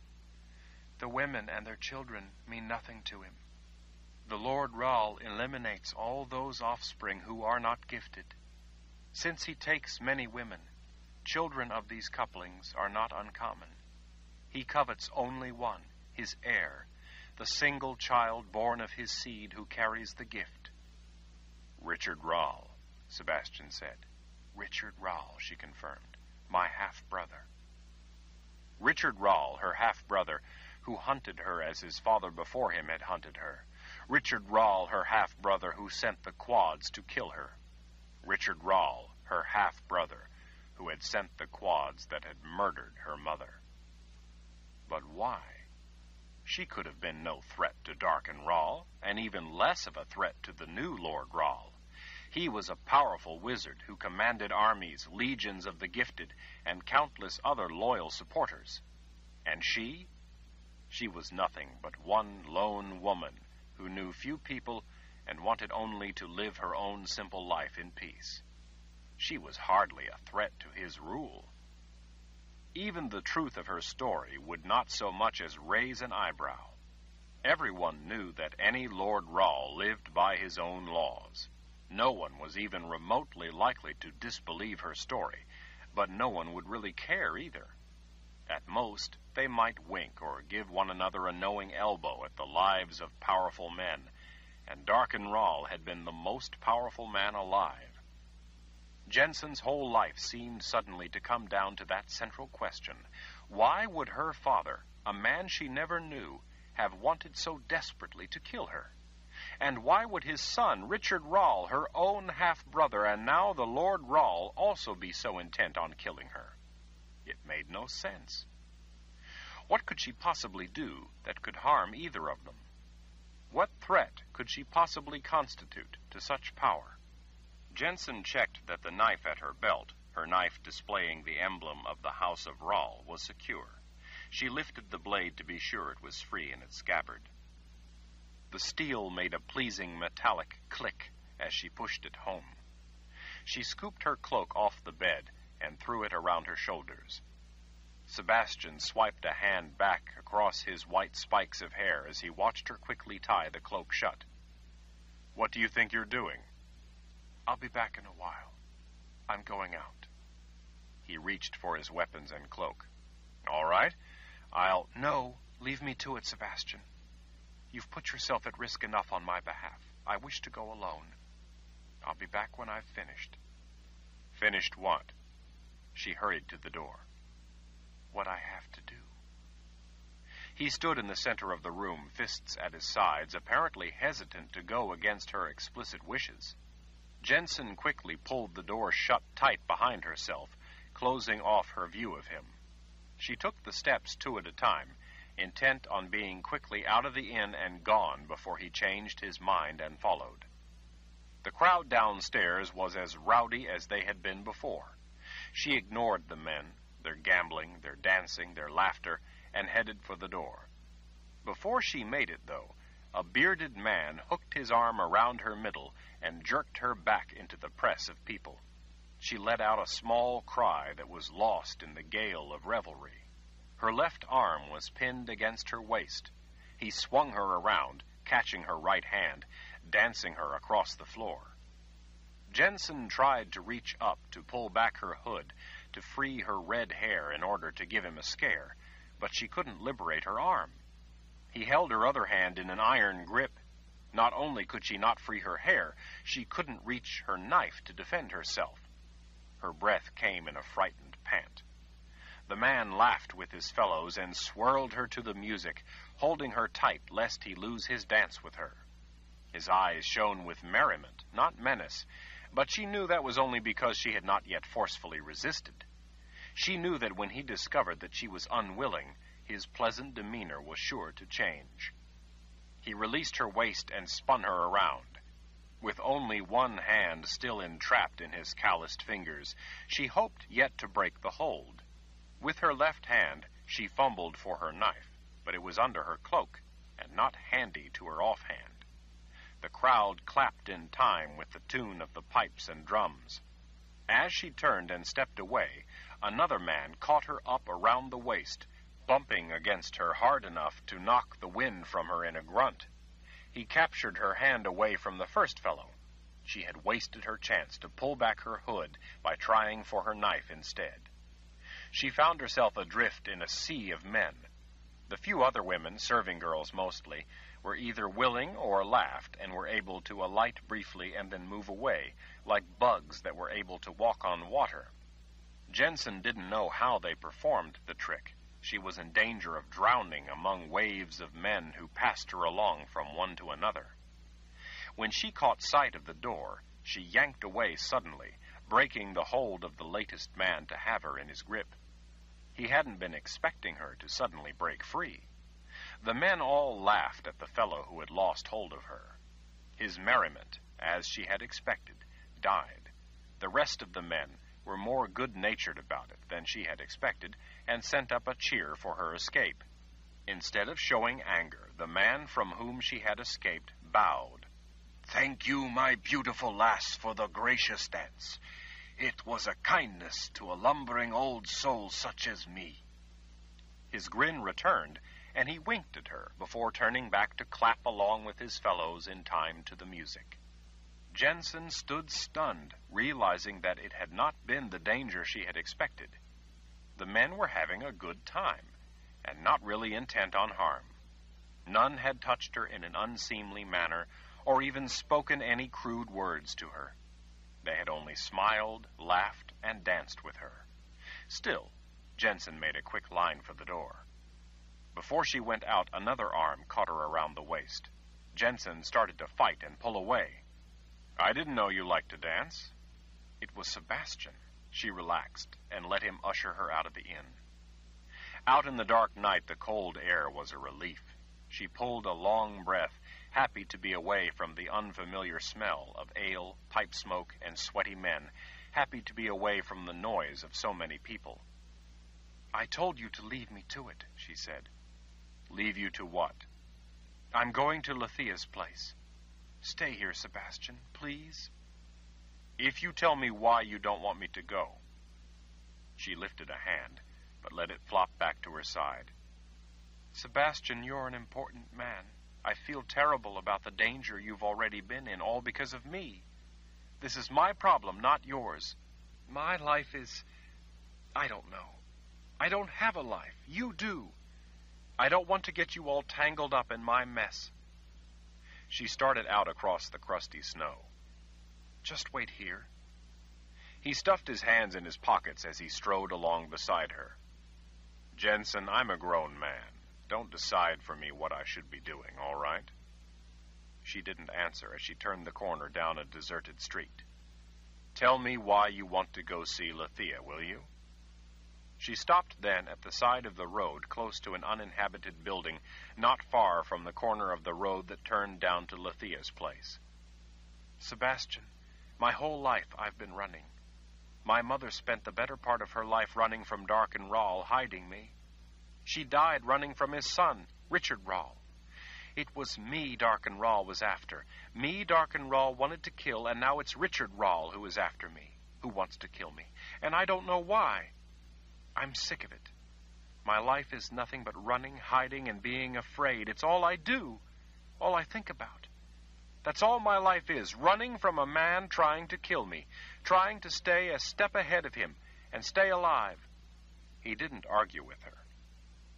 The women and their children mean nothing to him. The Lord Rahl eliminates all those offspring who are not gifted. Since he takes many women, children of these couplings are not uncommon. He covets only one, his heir, the single child born of his seed who carries the gift. Richard Rahl, Sebastian said. Richard Rahl, she confirmed my half brother. Richard Rahl, her half brother, who hunted her as his father before him had hunted her. Richard Rahl, her half brother, who sent the quads to kill her. Richard Rahl, her half brother, who had sent the quads that had murdered her mother. But why? She could have been no threat to Darken Rahl, and even less of a threat to the new Lord Rahl. He was a powerful wizard who commanded armies, legions of the gifted, and countless other loyal supporters. And she? She was nothing but one lone woman who knew few people and wanted only to live her own simple life in peace. She was hardly a threat to his rule. Even the truth of her story would not so much as raise an eyebrow. Everyone knew that any Lord Rahl lived by his own laws. No one was even remotely likely to disbelieve her story, but no one would really care either. At most, they might wink or give one another a knowing elbow at the lives of powerful men, and Darken Rahl had been the most powerful man alive. Jennsen's whole life seemed suddenly to come down to that central question. Why would her father, a man she never knew, have wanted so desperately to kill her? And why would his son, Richard Rahl, her own half brother, and now the Lord Rahl, also be so intent on killing her? It made no sense. What could she possibly do that could harm either of them? What threat could she possibly constitute to such power? Jennsen checked that the knife at her belt, her knife displaying the emblem of the House of Rahl, was secure. She lifted the blade to be sure it was free in its scabbard. The steel made a pleasing metallic click as she pushed it home. She scooped her cloak off the bed and threw it around her shoulders. Sebastian swiped a hand back across his white spikes of hair as he watched her quickly tie the cloak shut. What do you think you're doing? I'll be back in a while. I'm going out. He reached for his weapons and cloak. All right. I'll. No, leave me to it, Sebastian. You've put yourself at risk enough on my behalf. I wish to go alone. I'll be back when I've finished. Finished what? She hurried to the door. What I have to do. He stood in the center of the room, fists at his sides, apparently hesitant to go against her explicit wishes. Jennsen quickly pulled the door shut tight behind herself, closing off her view of him. She took the steps two at a time, intent on being quickly out of the inn and gone before he changed his mind and followed. The crowd downstairs was as rowdy as they had been before. She ignored the men, their gambling, their dancing, their laughter, and headed for the door. Before she made it, though, a bearded man hooked his arm around her middle and jerked her back into the press of people. She let out a small cry that was lost in the gale of revelry. Her left arm was pinned against her waist. He swung her around, catching her right hand, dancing her across the floor. Jennsen tried to reach up to pull back her hood, to free her red hair in order to give him a scare, but she couldn't liberate her arm. He held her other hand in an iron grip not only could she not free her hair, she couldn't reach her knife to defend herself. Her breath came in a frightened pant. The man laughed with his fellows and swirled her to the music, holding her tight lest he lose his dance with her. His eyes shone with merriment, not menace, but she knew that was only because she had not yet forcefully resisted. She knew that when he discovered that she was unwilling, his pleasant demeanor was sure to change. He released her waist and spun her around. With only one hand still entrapped in his calloused fingers, she hoped yet to break the hold. With her left hand, she fumbled for her knife, but it was under her cloak and not handy to her offhand. The crowd clapped in time with the tune of the pipes and drums. As she turned and stepped away, another man caught her up around the waist bumping against her hard enough to knock the wind from her in a grunt. He captured her hand away from the first fellow. She had wasted her chance to pull back her hood by trying for her knife instead. She found herself adrift in a sea of men. The few other women, serving girls mostly, were either willing or laughed and were able to alight briefly and then move away, like bugs that were able to walk on water. Jennsen didn't know how they performed the trick. She was in danger of drowning among waves of men who passed her along from one to another. When she caught sight of the door, she yanked away suddenly, breaking the hold of the latest man to have her in his grip. He hadn't been expecting her to suddenly break free. The men all laughed at the fellow who had lost hold of her. His merriment, as she had expected, died. The rest of the men were more good natured about it than she had expected, and sent up a cheer for her escape. Instead of showing anger, the man from whom she had escaped bowed. Thank you, my beautiful lass, for the gracious dance. It was a kindness to a lumbering old soul such as me. His grin returned, and he winked at her before turning back to clap along with his fellows in time to the music. Jennsen stood stunned, realizing that it had not been the danger she had expected. The men were having a good time, and not really intent on harm. None had touched her in an unseemly manner, or even spoken any crude words to her. They had only smiled, laughed, and danced with her. Still, Jennsen made a quick line for the door. Before she went out, another arm caught her around the waist. Jennsen started to fight and pull away. I didn't know you liked to dance. It was Sebastian. She relaxed and let him usher her out of the inn. Out in the dark night, the cold air was a relief. She pulled a long breath, happy to be away from the unfamiliar smell of ale, pipe smoke, and sweaty men, happy to be away from the noise of so many people. I told you to leave me to it, she said. Leave you to what? I'm going to Lathea's place. Stay here, Sebastian, please. If you tell me why you don't want me to go. She lifted a hand, but let it flop back to her side. Sebastian, you're an important man. I feel terrible about the danger you've already been in, all because of me. This is my problem, not yours. My life is. I don't know. I don't have a life. You do. I don't want to get you all tangled up in my mess. She started out across the crusty snow. Just wait here. He stuffed his hands in his pockets as he strode along beside her. Jennsen, I'm a grown man. Don't decide for me what I should be doing, all right? She didn't answer as she turned the corner down a deserted street. Tell me why you want to go see Lathea, will you? She stopped then at the side of the road close to an uninhabited building not far from the corner of the road that turned down to Lathea's place. Sebastian, my whole life I've been running. My mother spent the better part of her life running from Darken Rahl, hiding me. She died running from his son, Richard Rahl. It was me Darken Rahl was after. Me Darken Rahl wanted to kill, and now it's Richard Rahl who is after me, who wants to kill me. And I don't know why. I'm sick of it. My life is nothing but running, hiding, and being afraid. It's all I do, all I think about. That's all my life is running from a man trying to kill me, trying to stay a step ahead of him and stay alive. He didn't argue with her.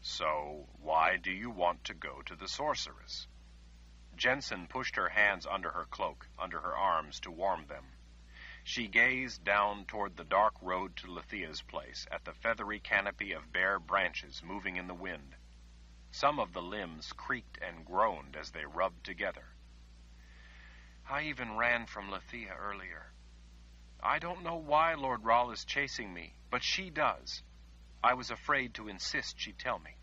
So, why do you want to go to the sorceress? Jennsen pushed her hands under her cloak, under her arms, to warm them. She gazed down toward the dark road to Lathea's place at the feathery canopy of bare branches moving in the wind. Some of the limbs creaked and groaned as they rubbed together. I even ran from Lathea earlier. I don't know why Lord Rahl is chasing me, but she does. I was afraid to insist she tell me.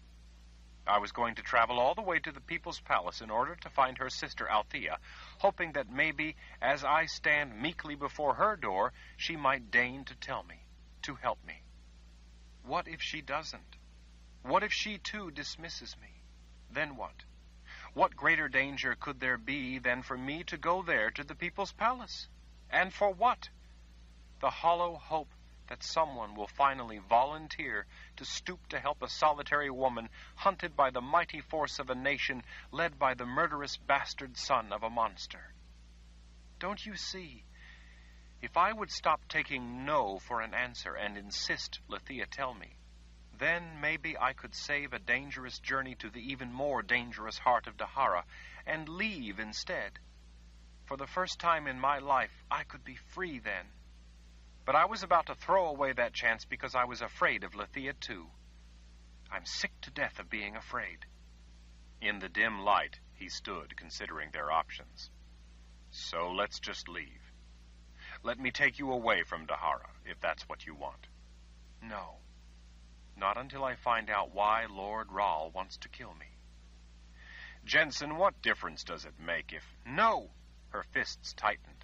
I was going to travel all the way to the People's Palace in order to find her sister Althea, hoping that maybe, as I stand meekly before her door, she might deign to tell me, to help me. What if she doesn't? What if she too dismisses me? Then what? What greater danger could there be than for me to go there to the People's Palace? And for what? The hollow hope that someone will finally volunteer to stoop to help a solitary woman hunted by the mighty force of a nation led by the murderous bastard son of a monster. Don't you see? If I would stop taking no for an answer and insist Lathea tell me, then maybe I could save a dangerous journey to the even more dangerous heart of D'Hara and leave instead. For the first time in my life, I could be free then. But I was about to throw away that chance because I was afraid of Lathea, too. I'm sick to death of being afraid. In the dim light, he stood, considering their options. So let's just leave. Let me take you away from D'Hara, if that's what you want. No. Not until I find out why Lord Rahl wants to kill me. Jennsen, what difference does it make if. No! Her fists tightened.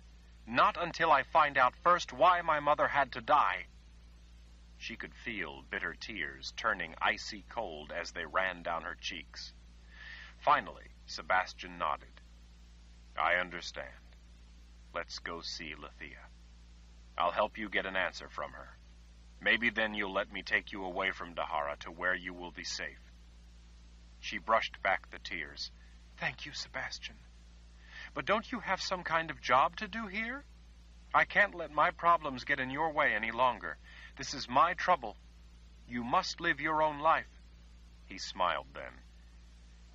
Not until I find out first why my mother had to die. She could feel bitter tears turning icy cold as they ran down her cheeks. Finally, Sebastian nodded. I understand. Let's go see Lathea. I'll help you get an answer from her. Maybe then you'll let me take you away from D'Hara to where you will be safe. She brushed back the tears. Thank you, Sebastian. But don't you have some kind of job to do here? I can't let my problems get in your way any longer. This is my trouble. You must live your own life. He smiled then.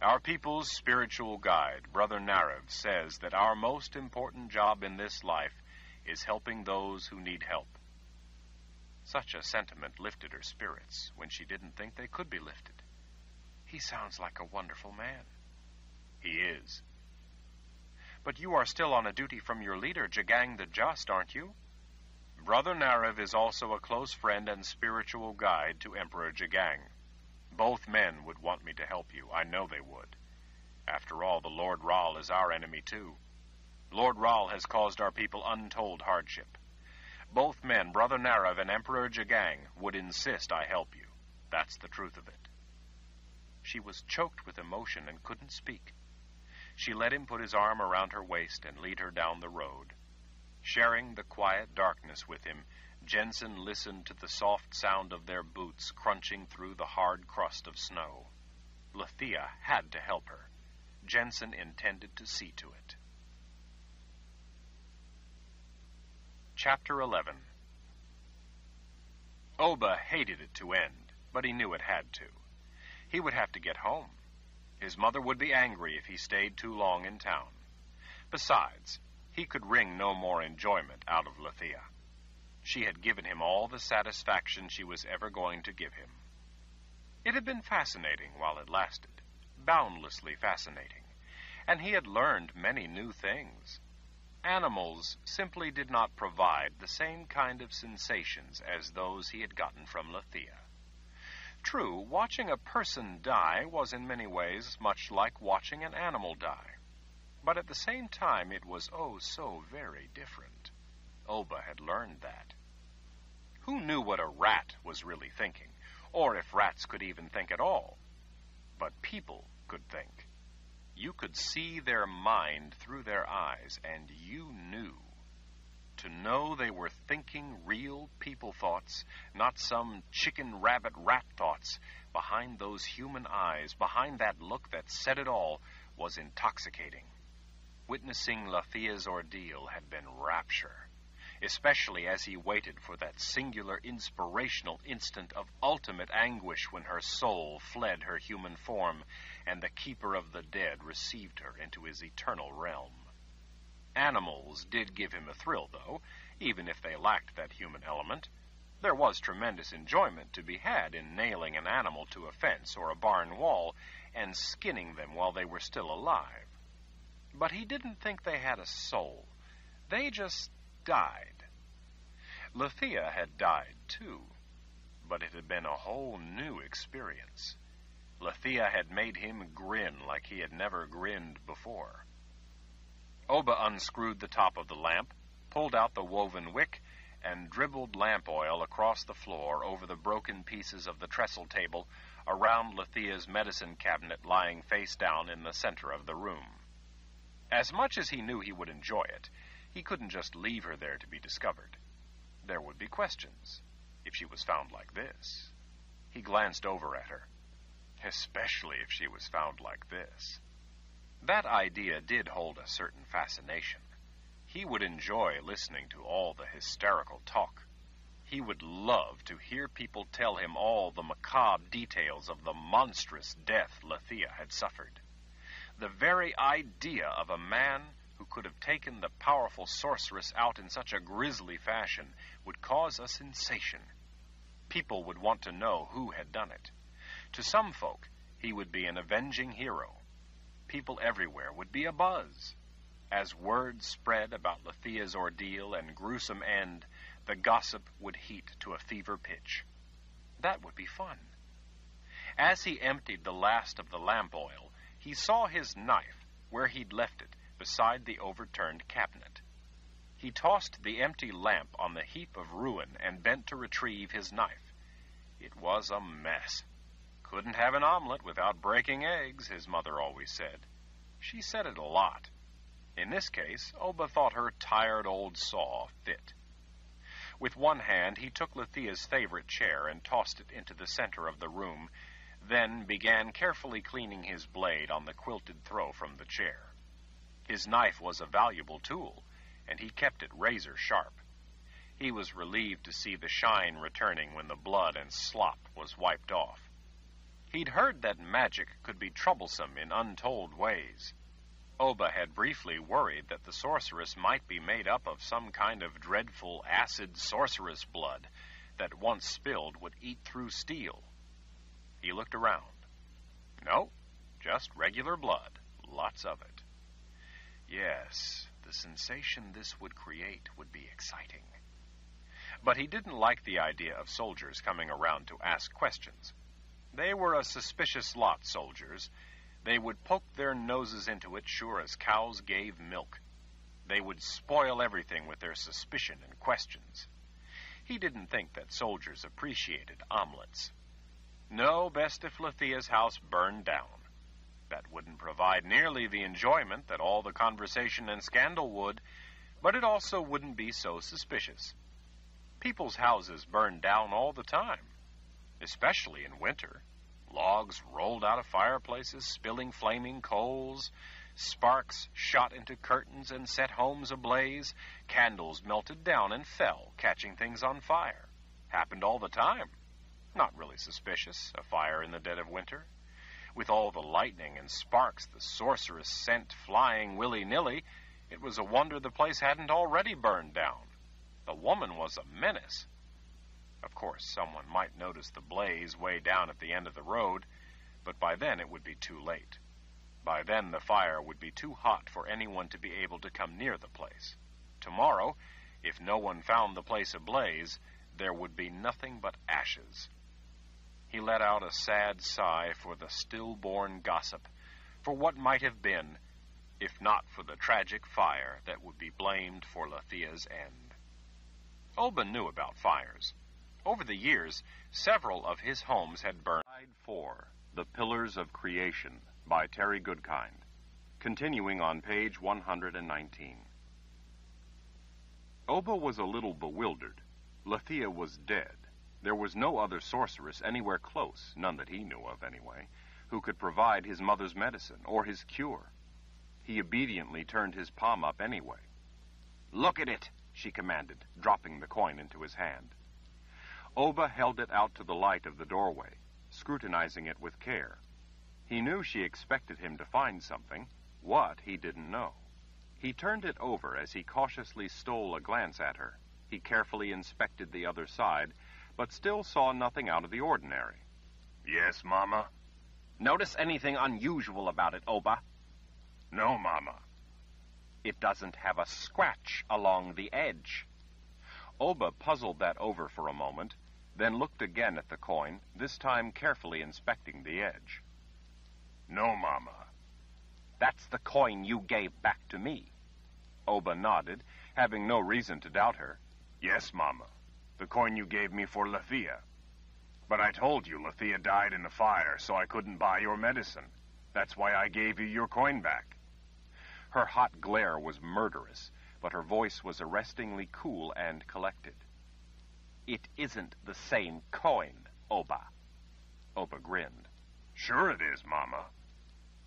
Our people's spiritual guide, Brother Narev, says that our most important job in this life is helping those who need help. Such a sentiment lifted her spirits when she didn't think they could be lifted. He sounds like a wonderful man. He is. But you are still on a duty from your leader, Jagang the Just, aren't you? Brother Narev is also a close friend and spiritual guide to Emperor Jagang. Both men would want me to help you. I know they would. After all, the Lord Rahl is our enemy, too. Lord Rahl has caused our people untold hardship. Both men, Brother Narev and Emperor Jagang, would insist I help you. That's the truth of it. She was choked with emotion and couldn't speak. She let him put his arm around her waist and lead her down the road. Sharing the quiet darkness with him, Jennsen listened to the soft sound of their boots crunching through the hard crust of snow. Lathea had to help her. Jennsen intended to see to it. Chapter 11 Oba hated it to end, but he knew it had to. He would have to get home. His mother would be angry if he stayed too long in town. Besides, he could wring no more enjoyment out of Lathea. She had given him all the satisfaction she was ever going to give him. It had been fascinating while it lasted, boundlessly fascinating, and he had learned many new things. Animals simply did not provide the same kind of sensations as those he had gotten from Lathea. True, watching a person die was in many ways much like watching an animal die. But at the same time, it was oh so very different. Oba had learned that. Who knew what a rat was really thinking, or if rats could even think at all? But people could think. You could see their mind through their eyes, and you knew to know they were thinking real people thoughts, not some chicken rabbit rat thoughts, behind those human eyes, behind that look that said it all, was intoxicating. Witnessing Lathea's ordeal had been rapture, especially as he waited for that singular inspirational instant of ultimate anguish when her soul fled her human form and the keeper of the dead received her into his eternal realm. Animals did give him a thrill, though, even if they lacked that human element. There was tremendous enjoyment to be had in nailing an animal to a fence or a barn wall and skinning them while they were still alive. But he didn't think they had a soul. They just died. Lathea had died, too, but it had been a whole new experience. Lathea had made him grin like he had never grinned before. Oba unscrewed the top of the lamp, pulled out the woven wick, and dribbled lamp oil across the floor over the broken pieces of the trestle table around Lathea's medicine cabinet lying face down in the center of the room. As much as he knew he would enjoy it, he couldn't just leave her there to be discovered. There would be questions, if she was found like this. He glanced over at her, especially if she was found like this. That idea did hold a certain fascination. He would enjoy listening to all the hysterical talk. He would love to hear people tell him all the macabre details of the monstrous death Lathea had suffered. The very idea of a man who could have taken the powerful sorceress out in such a grisly fashion would cause a sensation. People would want to know who had done it. To some folk, he would be an avenging hero people everywhere would be abuzz. As word spread about Lathea's ordeal and gruesome end, the gossip would heat to a fever pitch. That would be fun. As he emptied the last of the lamp oil, he saw his knife where he'd left it beside the overturned cabinet. He tossed the empty lamp on the heap of ruin and bent to retrieve his knife. It was a mess. Couldn't have an omelet without breaking eggs, his mother always said. She said it a lot. In this case, Oba thought her tired old saw fit. With one hand, he took Lathea's favorite chair and tossed it into the center of the room, then began carefully cleaning his blade on the quilted throw from the chair. His knife was a valuable tool, and he kept it razor sharp. He was relieved to see the shine returning when the blood and slop was wiped off. He'd heard that magic could be troublesome in untold ways. Oba had briefly worried that the sorceress might be made up of some kind of dreadful acid sorceress blood that once spilled would eat through steel. He looked around. No, just regular blood, lots of it. Yes, the sensation this would create would be exciting. But he didn't like the idea of soldiers coming around to ask questions. They were a suspicious lot, soldiers. They would poke their noses into it sure as cows gave milk. They would spoil everything with their suspicion and questions. He didn't think that soldiers appreciated omelets. No, best if Lathea's house burned down. That wouldn't provide nearly the enjoyment that all the conversation and scandal would, but it also wouldn't be so suspicious. People's houses burned down all the time, especially in winter. Logs rolled out of fireplaces, spilling flaming coals. Sparks shot into curtains and set homes ablaze. Candles melted down and fell, catching things on fire. Happened all the time. Not really suspicious, a fire in the dead of winter. With all the lightning and sparks the sorceress sent flying willy nilly, it was a wonder the place hadn't already burned down. The woman was a menace. Of course, someone might notice the blaze way down at the end of the road, but by then it would be too late. By then the fire would be too hot for anyone to be able to come near the place. Tomorrow, if no one found the place ablaze, there would be nothing but ashes. He let out a sad sigh for the stillborn gossip, for what might have been, if not for the tragic fire that would be blamed for Lathea's end. Oba knew about fires. Over the years, several of his homes had burned. Side 4 The Pillars of Creation by Terry Goodkind. Continuing on page 119. Oba was a little bewildered. Lathea was dead. There was no other sorceress anywhere close, none that he knew of anyway, who could provide his mother's medicine or his cure. He obediently turned his palm up anyway. Look at it, she commanded, dropping the coin into his hand. Oba held it out to the light of the doorway, scrutinizing it with care. He knew she expected him to find something. What, he didn't know. He turned it over as he cautiously stole a glance at her. He carefully inspected the other side, but still saw nothing out of the ordinary. Yes, Mama? Notice anything unusual about it, Oba? No, Mama. It doesn't have a scratch along the edge. Oba puzzled that over for a moment, then looked again at the coin, this time carefully inspecting the edge. No, Mama. That's the coin you gave back to me. Oba nodded, having no reason to doubt her. Yes, Mama. The coin you gave me for Lathea. But I told you Lathea died in the fire, so I couldn't buy your medicine. That's why I gave you your coin back. Her hot glare was murderous, but her voice was arrestingly cool and collected. It isn't the same coin, Oba. Oba grinned. Sure it is, Mama.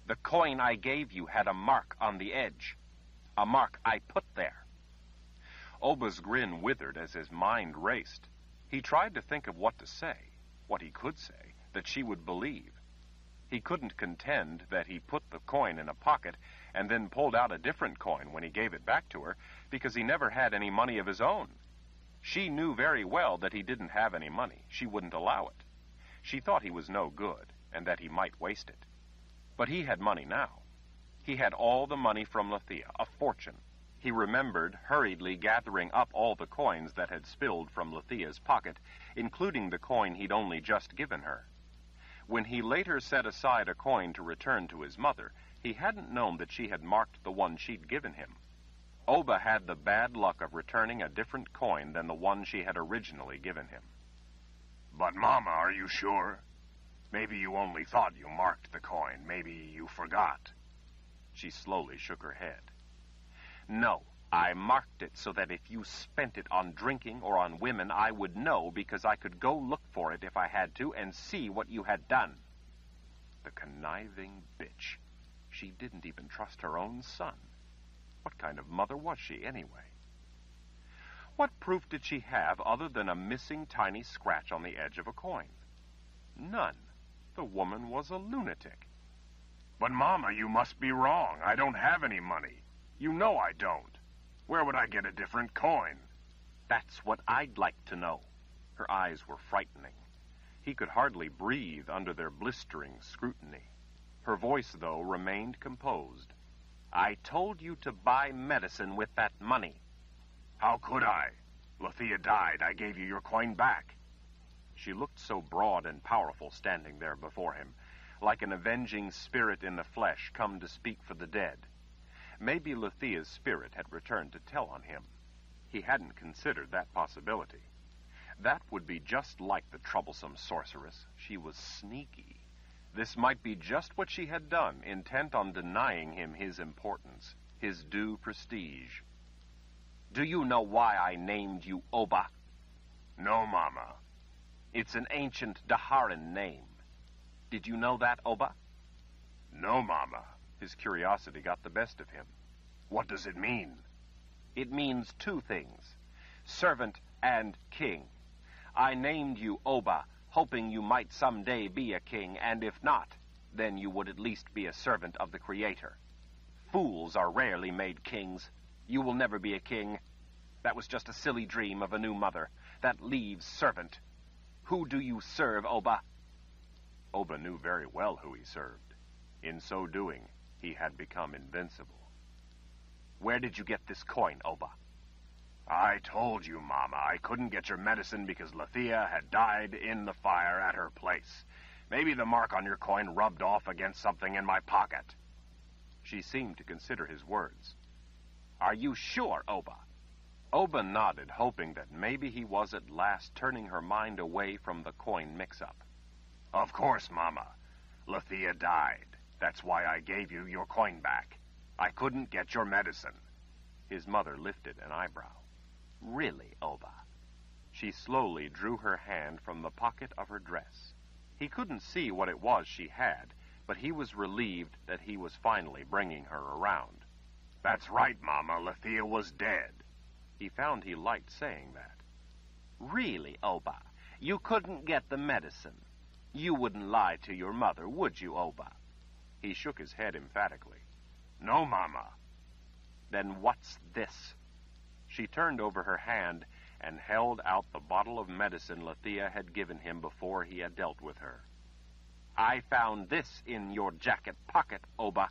The coin I gave you had a mark on the edge. A mark I put there. Oba's grin withered as his mind raced. He tried to think of what to say, what he could say, that she would believe. He couldn't contend that he put the coin in a pocket and then pulled out a different coin when he gave it back to her because he never had any money of his own. She knew very well that he didn't have any money. She wouldn't allow it. She thought he was no good and that he might waste it. But he had money now. He had all the money from Lathea, a fortune. He remembered hurriedly gathering up all the coins that had spilled from Lathea's pocket, including the coin he'd only just given her. When he later set aside a coin to return to his mother, he hadn't known that she had marked the one she'd given him. Oba had the bad luck of returning a different coin than the one she had originally given him. But, Mama, are you sure? Maybe you only thought you marked the coin. Maybe you forgot. She slowly shook her head. No, I marked it so that if you spent it on drinking or on women, I would know because I could go look for it if I had to and see what you had done. The conniving bitch. She didn't even trust her own son. What kind of mother was she, anyway? What proof did she have other than a missing tiny scratch on the edge of a coin? None. The woman was a lunatic. But, Mama, you must be wrong. I don't have any money. You know I don't. Where would I get a different coin? That's what I'd like to know. Her eyes were frightening. He could hardly breathe under their blistering scrutiny. Her voice, though, remained composed. I told you to buy medicine with that money. How could I? Lathea died. I gave you your coin back. She looked so broad and powerful standing there before him, like an avenging spirit in the flesh come to speak for the dead. Maybe Lathea's spirit had returned to tell on him. He hadn't considered that possibility. That would be just like the troublesome sorceress. She was sneaky. This might be just what she had done, intent on denying him his importance, his due prestige. Do you know why I named you Oba? No, Mama. It's an ancient D'Haran name. Did you know that, Oba? No, Mama. His curiosity got the best of him. What does it mean? It means two things servant and king. I named you Oba hoping you might someday be a king, and if not, then you would at least be a servant of the Creator. Fools are rarely made kings. You will never be a king. That was just a silly dream of a new mother. That leaves servant. Who do you serve, Oba? Oba knew very well who he served. In so doing, he had become invincible. Where did you get this coin, Oba? I told you, Mama, I couldn't get your medicine because Lathea had died in the fire at her place. Maybe the mark on your coin rubbed off against something in my pocket. She seemed to consider his words. Are you sure, Oba? Oba nodded, hoping that maybe he was at last turning her mind away from the coin mix-up. Of course, Mama. Lathea died. That's why I gave you your coin back. I couldn't get your medicine. His mother lifted an eyebrow. Really, Oba? She slowly drew her hand from the pocket of her dress. He couldn't see what it was she had, but he was relieved that he was finally bringing her around. That's right, Mama. Lathea was dead. He found he liked saying that. Really, Oba? You couldn't get the medicine. You wouldn't lie to your mother, would you, Oba? He shook his head emphatically. No, Mama. Then what's this? She turned over her hand and held out the bottle of medicine Lathea had given him before he had dealt with her. I found this in your jacket pocket, Oba.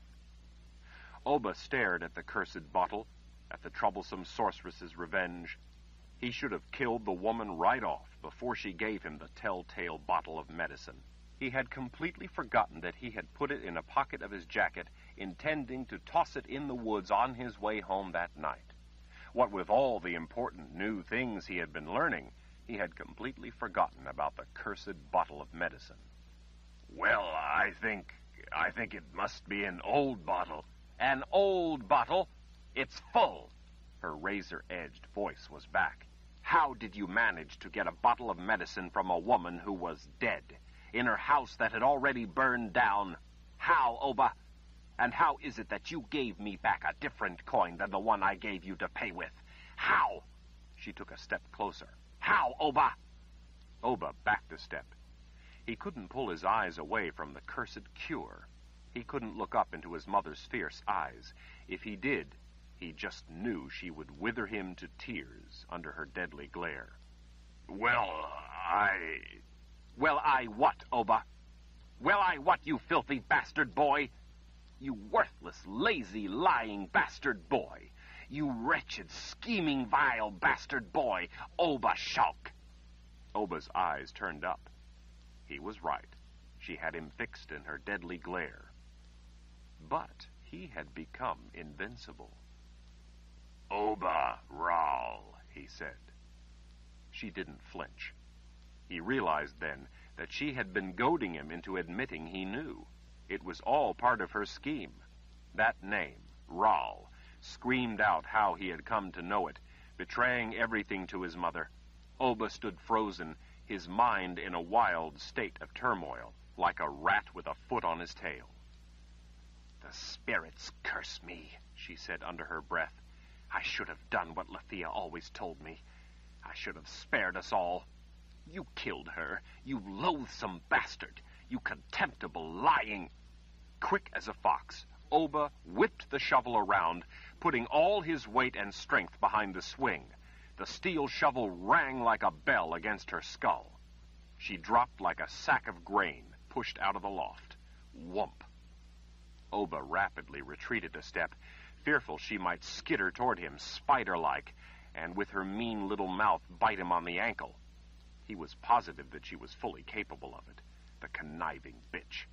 Oba stared at the cursed bottle, at the troublesome sorceress's revenge. He should have killed the woman right off before she gave him the telltale bottle of medicine. He had completely forgotten that he had put it in a pocket of his jacket, intending to toss it in the woods on his way home that night. What with all the important new things he had been learning, he had completely forgotten about the cursed bottle of medicine. Well, I think. I think it must be an old bottle. An old bottle? It's full. Her razor edged voice was back. How did you manage to get a bottle of medicine from a woman who was dead, in her house that had already burned down? How, Oba? And how is it that you gave me back a different coin than the one I gave you to pay with? How? She took a step closer. How, Oba? Oba backed a step. He couldn't pull his eyes away from the cursed cure. He couldn't look up into his mother's fierce eyes. If he did, he just knew she would wither him to tears under her deadly glare. Well, I. Well, I what, Oba? Well, I what, you filthy bastard boy? You worthless, lazy, lying bastard boy. You wretched, scheming, vile bastard boy, Oba Schalk. Oba's eyes turned up. He was right. She had him fixed in her deadly glare. But he had become invincible. Oba Rahl, he said. She didn't flinch. He realized then that she had been goading him into admitting he knew. It was all part of her scheme. That name, Rahl, screamed out how he had come to know it, betraying everything to his mother. Oba stood frozen, his mind in a wild state of turmoil, like a rat with a foot on his tail. The spirits curse me, she said under her breath. I should have done what Lathea always told me. I should have spared us all. You killed her, you loathsome bastard, you contemptible, lying. Quick as a fox, Oba whipped the shovel around, putting all his weight and strength behind the swing. The steel shovel rang like a bell against her skull. She dropped like a sack of grain pushed out of the loft. Whump! Oba rapidly retreated a step, fearful she might skitter toward him, spider like, and with her mean little mouth bite him on the ankle. He was positive that she was fully capable of it. The conniving bitch.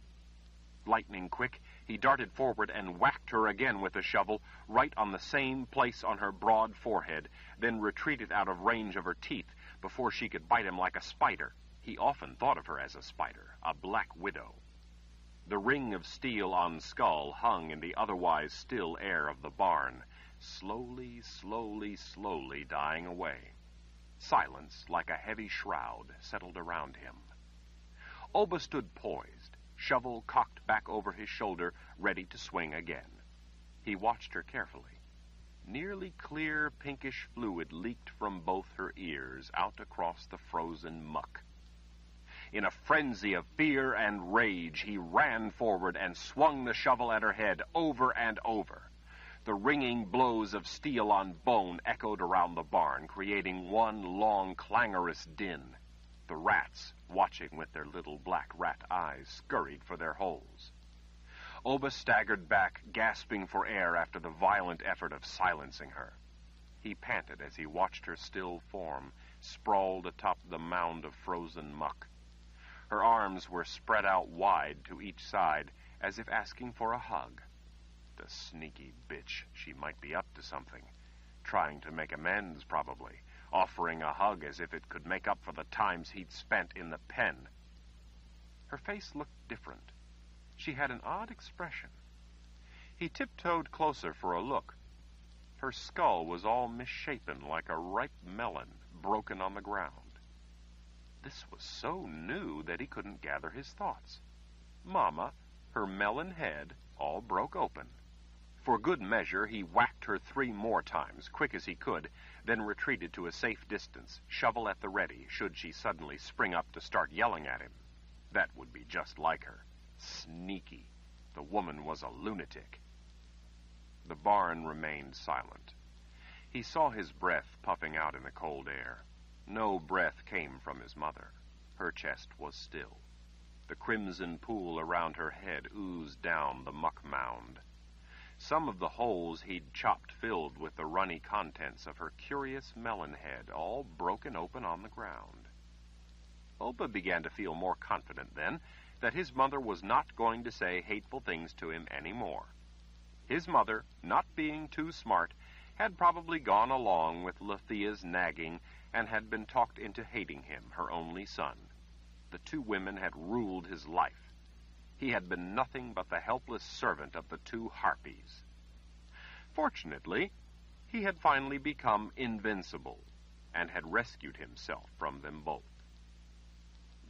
Lightning quick, he darted forward and whacked her again with the shovel, right on the same place on her broad forehead, then retreated out of range of her teeth before she could bite him like a spider. He often thought of her as a spider, a black widow. The ring of steel on skull hung in the otherwise still air of the barn, slowly, slowly, slowly dying away. Silence, like a heavy shroud, settled around him. Oba stood poised, shovel cocked back over his shoulder, ready to swing again. He watched her carefully. Nearly clear pinkish fluid leaked from both her ears out across the frozen muck. In a frenzy of fear and rage, he ran forward and swung the shovel at her head over and over. The ringing blows of steel on bone echoed around the barn, creating one long, clangorous din. The rats, watching with their little black rat eyes, scurried for their holes. Oba staggered back, gasping for air after the violent effort of silencing her. He panted as he watched her still form, sprawled atop the mound of frozen muck. Her arms were spread out wide to each side, as if asking for a hug. The sneaky bitch, she might be up to something. Trying to make amends, probably. Offering a hug as if it could make up for the times he'd spent in the pen. Her face looked different. She had an odd expression. He tiptoed closer for a look. Her skull was all misshapen like a ripe melon broken on the ground. This was so new that he couldn't gather his thoughts. Mamma, her melon head, all broke open. For good measure, he whacked her three more times, quick as he could, then retreated to a safe distance, shovel at the ready, should she suddenly spring up to start yelling at him. That would be just like her. Sneaky. The woman was a lunatic. The barn remained silent. He saw his breath puffing out in the cold air. No breath came from his mother. Her chest was still. The crimson pool around her head oozed down the muck mound. Some of the holes he'd chopped filled with the runny contents of her curious melon head, all broken open on the ground. Oba began to feel more confident then that his mother was not going to say hateful things to him any more. His mother, not being too smart, had probably gone along with Lathea's nagging and had been talked into hating him, her only son. The two women had ruled his life. He had been nothing but the helpless servant of the two harpies. Fortunately, he had finally become invincible and had rescued himself from them both.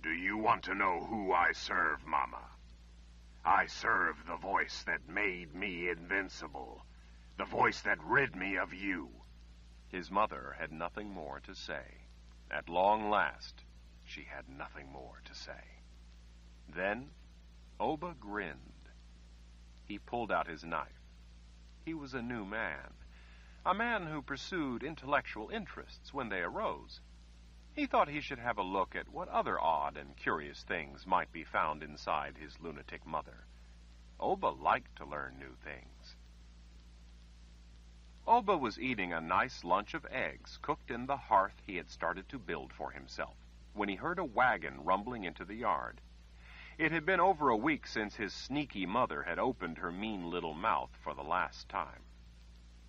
Do you want to know who I serve, Mama? I serve the voice that made me invincible, the voice that rid me of you. His mother had nothing more to say. At long last, she had nothing more to say. Then Oba grinned. He pulled out his knife. He was a new man, a man who pursued intellectual interests when they arose. He thought he should have a look at what other odd and curious things might be found inside his lunatic mother. Oba liked to learn new things. Oba was eating a nice lunch of eggs cooked in the hearth he had started to build for himself when he heard a wagon rumbling into the yard. It had been over a week since his sneaky mother had opened her mean little mouth for the last time.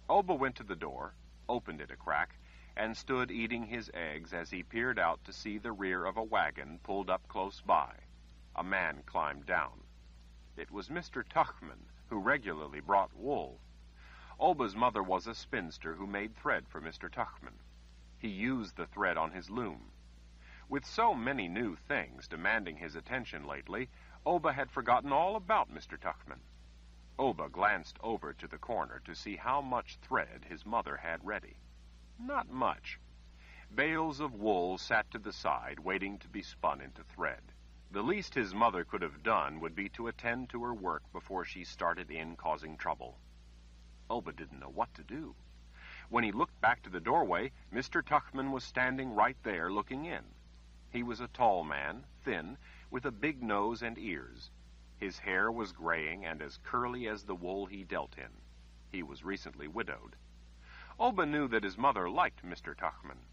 Oba went to the door, opened it a crack, and stood eating his eggs as he peered out to see the rear of a wagon pulled up close by. A man climbed down. It was Mr. Tuchman, who regularly brought wool. Oba's mother was a spinster who made thread for Mr. Tuchman. He used the thread on his loom. With so many new things demanding his attention lately, Oba had forgotten all about Mr. Tuchman. Oba glanced over to the corner to see how much thread his mother had ready. Not much. Bales of wool sat to the side, waiting to be spun into thread. The least his mother could have done would be to attend to her work before she started in causing trouble. Oba didn't know what to do. When he looked back to the doorway, Mr. Tuchman was standing right there looking in. He was a tall man, thin, with a big nose and ears. His hair was graying and as curly as the wool he dealt in. He was recently widowed. Oba knew that his mother liked Mr. Tuchman.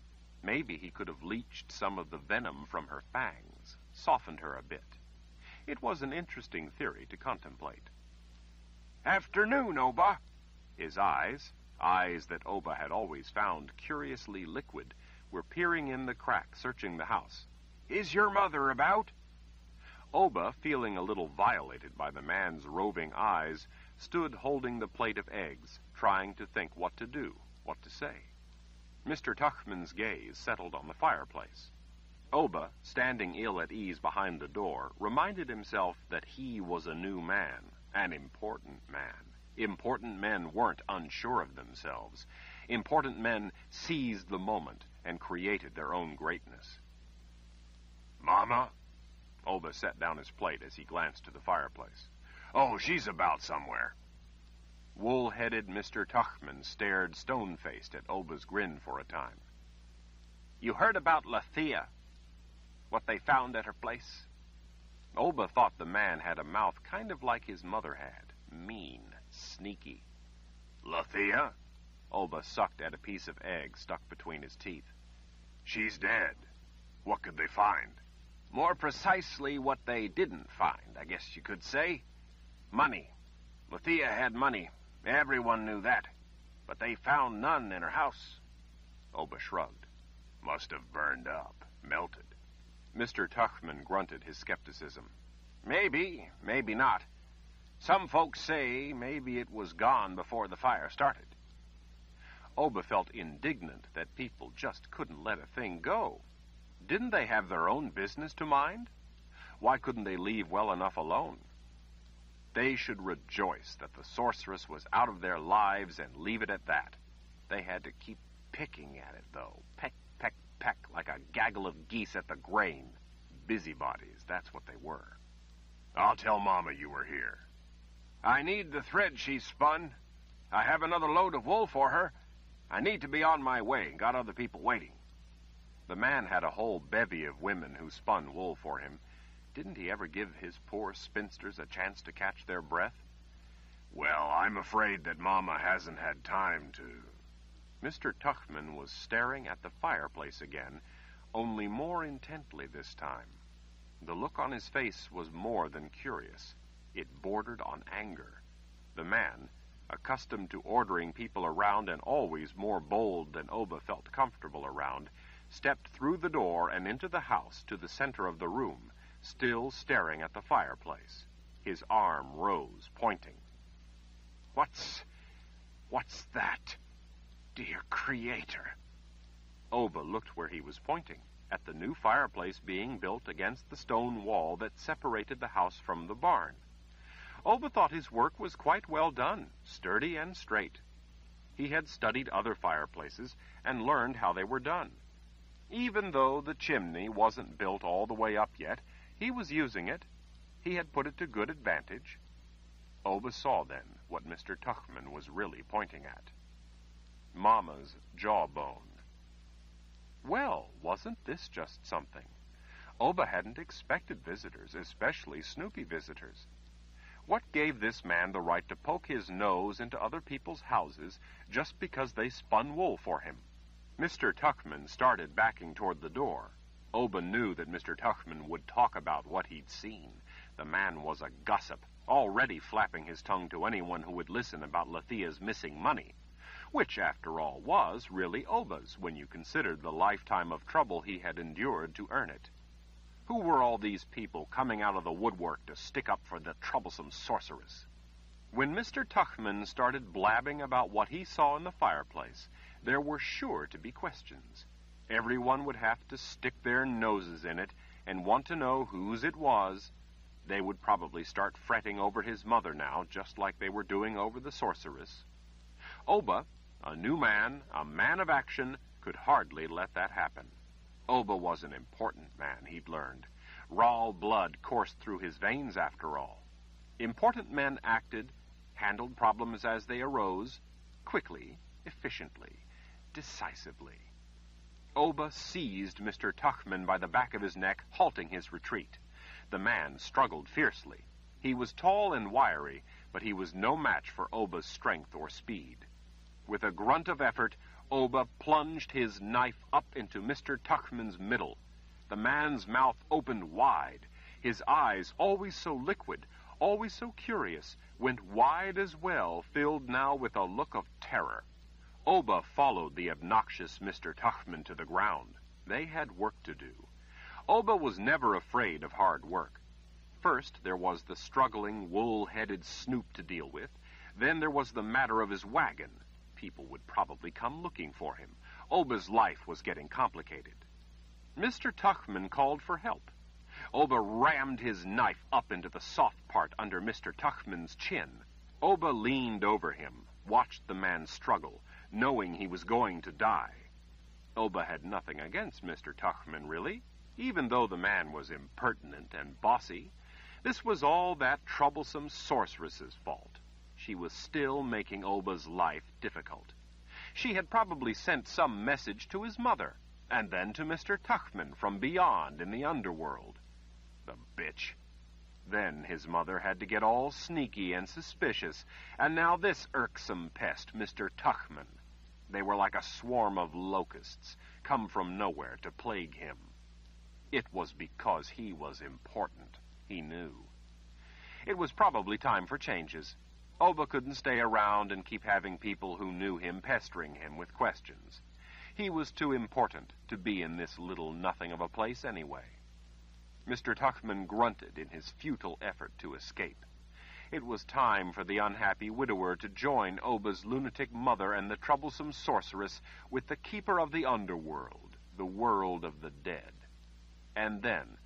Maybe he could have leached some of the venom from her fangs, softened her a bit. It was an interesting theory to contemplate. Afternoon, Oba. His eyes, eyes that Oba had always found curiously liquid, were peering in the crack, searching the house. Is your mother about? Oba, feeling a little violated by the man's roving eyes, stood holding the plate of eggs, trying to think what to do what to say. Mr. Tuchman's gaze settled on the fireplace. Oba, standing ill at ease behind the door, reminded himself that he was a new man, an important man. Important men weren't unsure of themselves. Important men seized the moment and created their own greatness. Mama? Oba set down his plate as he glanced to the fireplace. Oh, she's about somewhere. Wool headed Mr. Tuchman stared stone faced at Oba's grin for a time. You heard about Lathea? What they found at her place? Oba thought the man had a mouth kind of like his mother had mean, sneaky. Lathea? Oba sucked at a piece of egg stuck between his teeth. She's dead. What could they find? More precisely, what they didn't find, I guess you could say. Money. Lathea had money. Everyone knew that. But they found none in her house. Oba shrugged. Must have burned up, melted. Mr. Tuchman grunted his skepticism. Maybe, maybe not. Some folks say maybe it was gone before the fire started. Oba felt indignant that people just couldn't let a thing go. Didn't they have their own business to mind? Why couldn't they leave well enough alone? They should rejoice that the sorceress was out of their lives and leave it at that. They had to keep picking at it, though. Peck, peck, peck, like a gaggle of geese at the grain. Busybodies, that's what they were. I'll tell Mama you were here. I need the thread she spun. I have another load of wool for her. I need to be on my way. and Got other people waiting. The man had a whole bevy of women who spun wool for him, didn't he ever give his poor spinsters a chance to catch their breath? Well, I'm afraid that Mama hasn't had time to. Mr. Tuchman was staring at the fireplace again, only more intently this time. The look on his face was more than curious. It bordered on anger. The man, accustomed to ordering people around and always more bold than Oba felt comfortable around, stepped through the door and into the house to the center of the room, still staring at the fireplace. His arm rose, pointing. What's. what's that? Dear Creator. Oba looked where he was pointing, at the new fireplace being built against the stone wall that separated the house from the barn. Oba thought his work was quite well done, sturdy and straight. He had studied other fireplaces and learned how they were done. Even though the chimney wasn't built all the way up yet, he was using it. He had put it to good advantage. Oba saw then what Mr. Tuchman was really pointing at. Mama's jawbone. Well, wasn't this just something? Oba hadn't expected visitors, especially Snoopy visitors. What gave this man the right to poke his nose into other people's houses just because they spun wool for him? Mr. Tuchman started backing toward the door. Oba knew that Mr. Tuchman would talk about what he'd seen. The man was a gossip, already flapping his tongue to anyone who would listen about Lathea's missing money. which, after all, was really Oba's when you considered the lifetime of trouble he had endured to earn it. Who were all these people coming out of the woodwork to stick up for the troublesome sorceress? When Mr. Tuchman started blabbing about what he saw in the fireplace, there were sure to be questions. Everyone would have to stick their noses in it and want to know whose it was. They would probably start fretting over his mother now, just like they were doing over the sorceress. Oba, a new man, a man of action, could hardly let that happen. Oba was an important man, he'd learned. Rahl blood coursed through his veins, after all. Important men acted, handled problems as they arose, quickly, efficiently, decisively. Oba seized Mr. Tuchman by the back of his neck, halting his retreat. The man struggled fiercely. He was tall and wiry, but he was no match for Oba's strength or speed. With a grunt of effort, Oba plunged his knife up into Mr. Tuchman's middle. The man's mouth opened wide. His eyes, always so liquid, always so curious, went wide as well, filled now with a look of terror. Oba followed the obnoxious Mr. Tuchman to the ground. They had work to do. Oba was never afraid of hard work. First, there was the struggling, wool-headed snoop to deal with. Then there was the matter of his wagon. People would probably come looking for him. Oba's life was getting complicated. Mr. Tuchman called for help. Oba rammed his knife up into the soft part under Mr. Tuchman's chin. Oba leaned over him, watched the man struggle, knowing he was going to die. Oba had nothing against Mr. Tuchman, really even though the man was impertinent and bossy. This was all that troublesome sorceress's fault. She was still making Oba's life difficult. She had probably sent some message to his mother, and then to Mr. Tuchman from beyond in the underworld. The bitch. Then his mother had to get all sneaky and suspicious, and now this irksome pest, Mr. Tuchman. They were like a swarm of locusts, come from nowhere to plague him. It was because he was important, he knew. It was probably time for changes. Oba couldn't stay around and keep having people who knew him pestering him with questions. He was too important to be in this little nothing of a place anyway. Mr. Tuchman grunted in his futile effort to escape. It was time for the unhappy widower to join Oba's lunatic mother and the troublesome sorceress with the keeper of the underworld, the world of the dead. And then,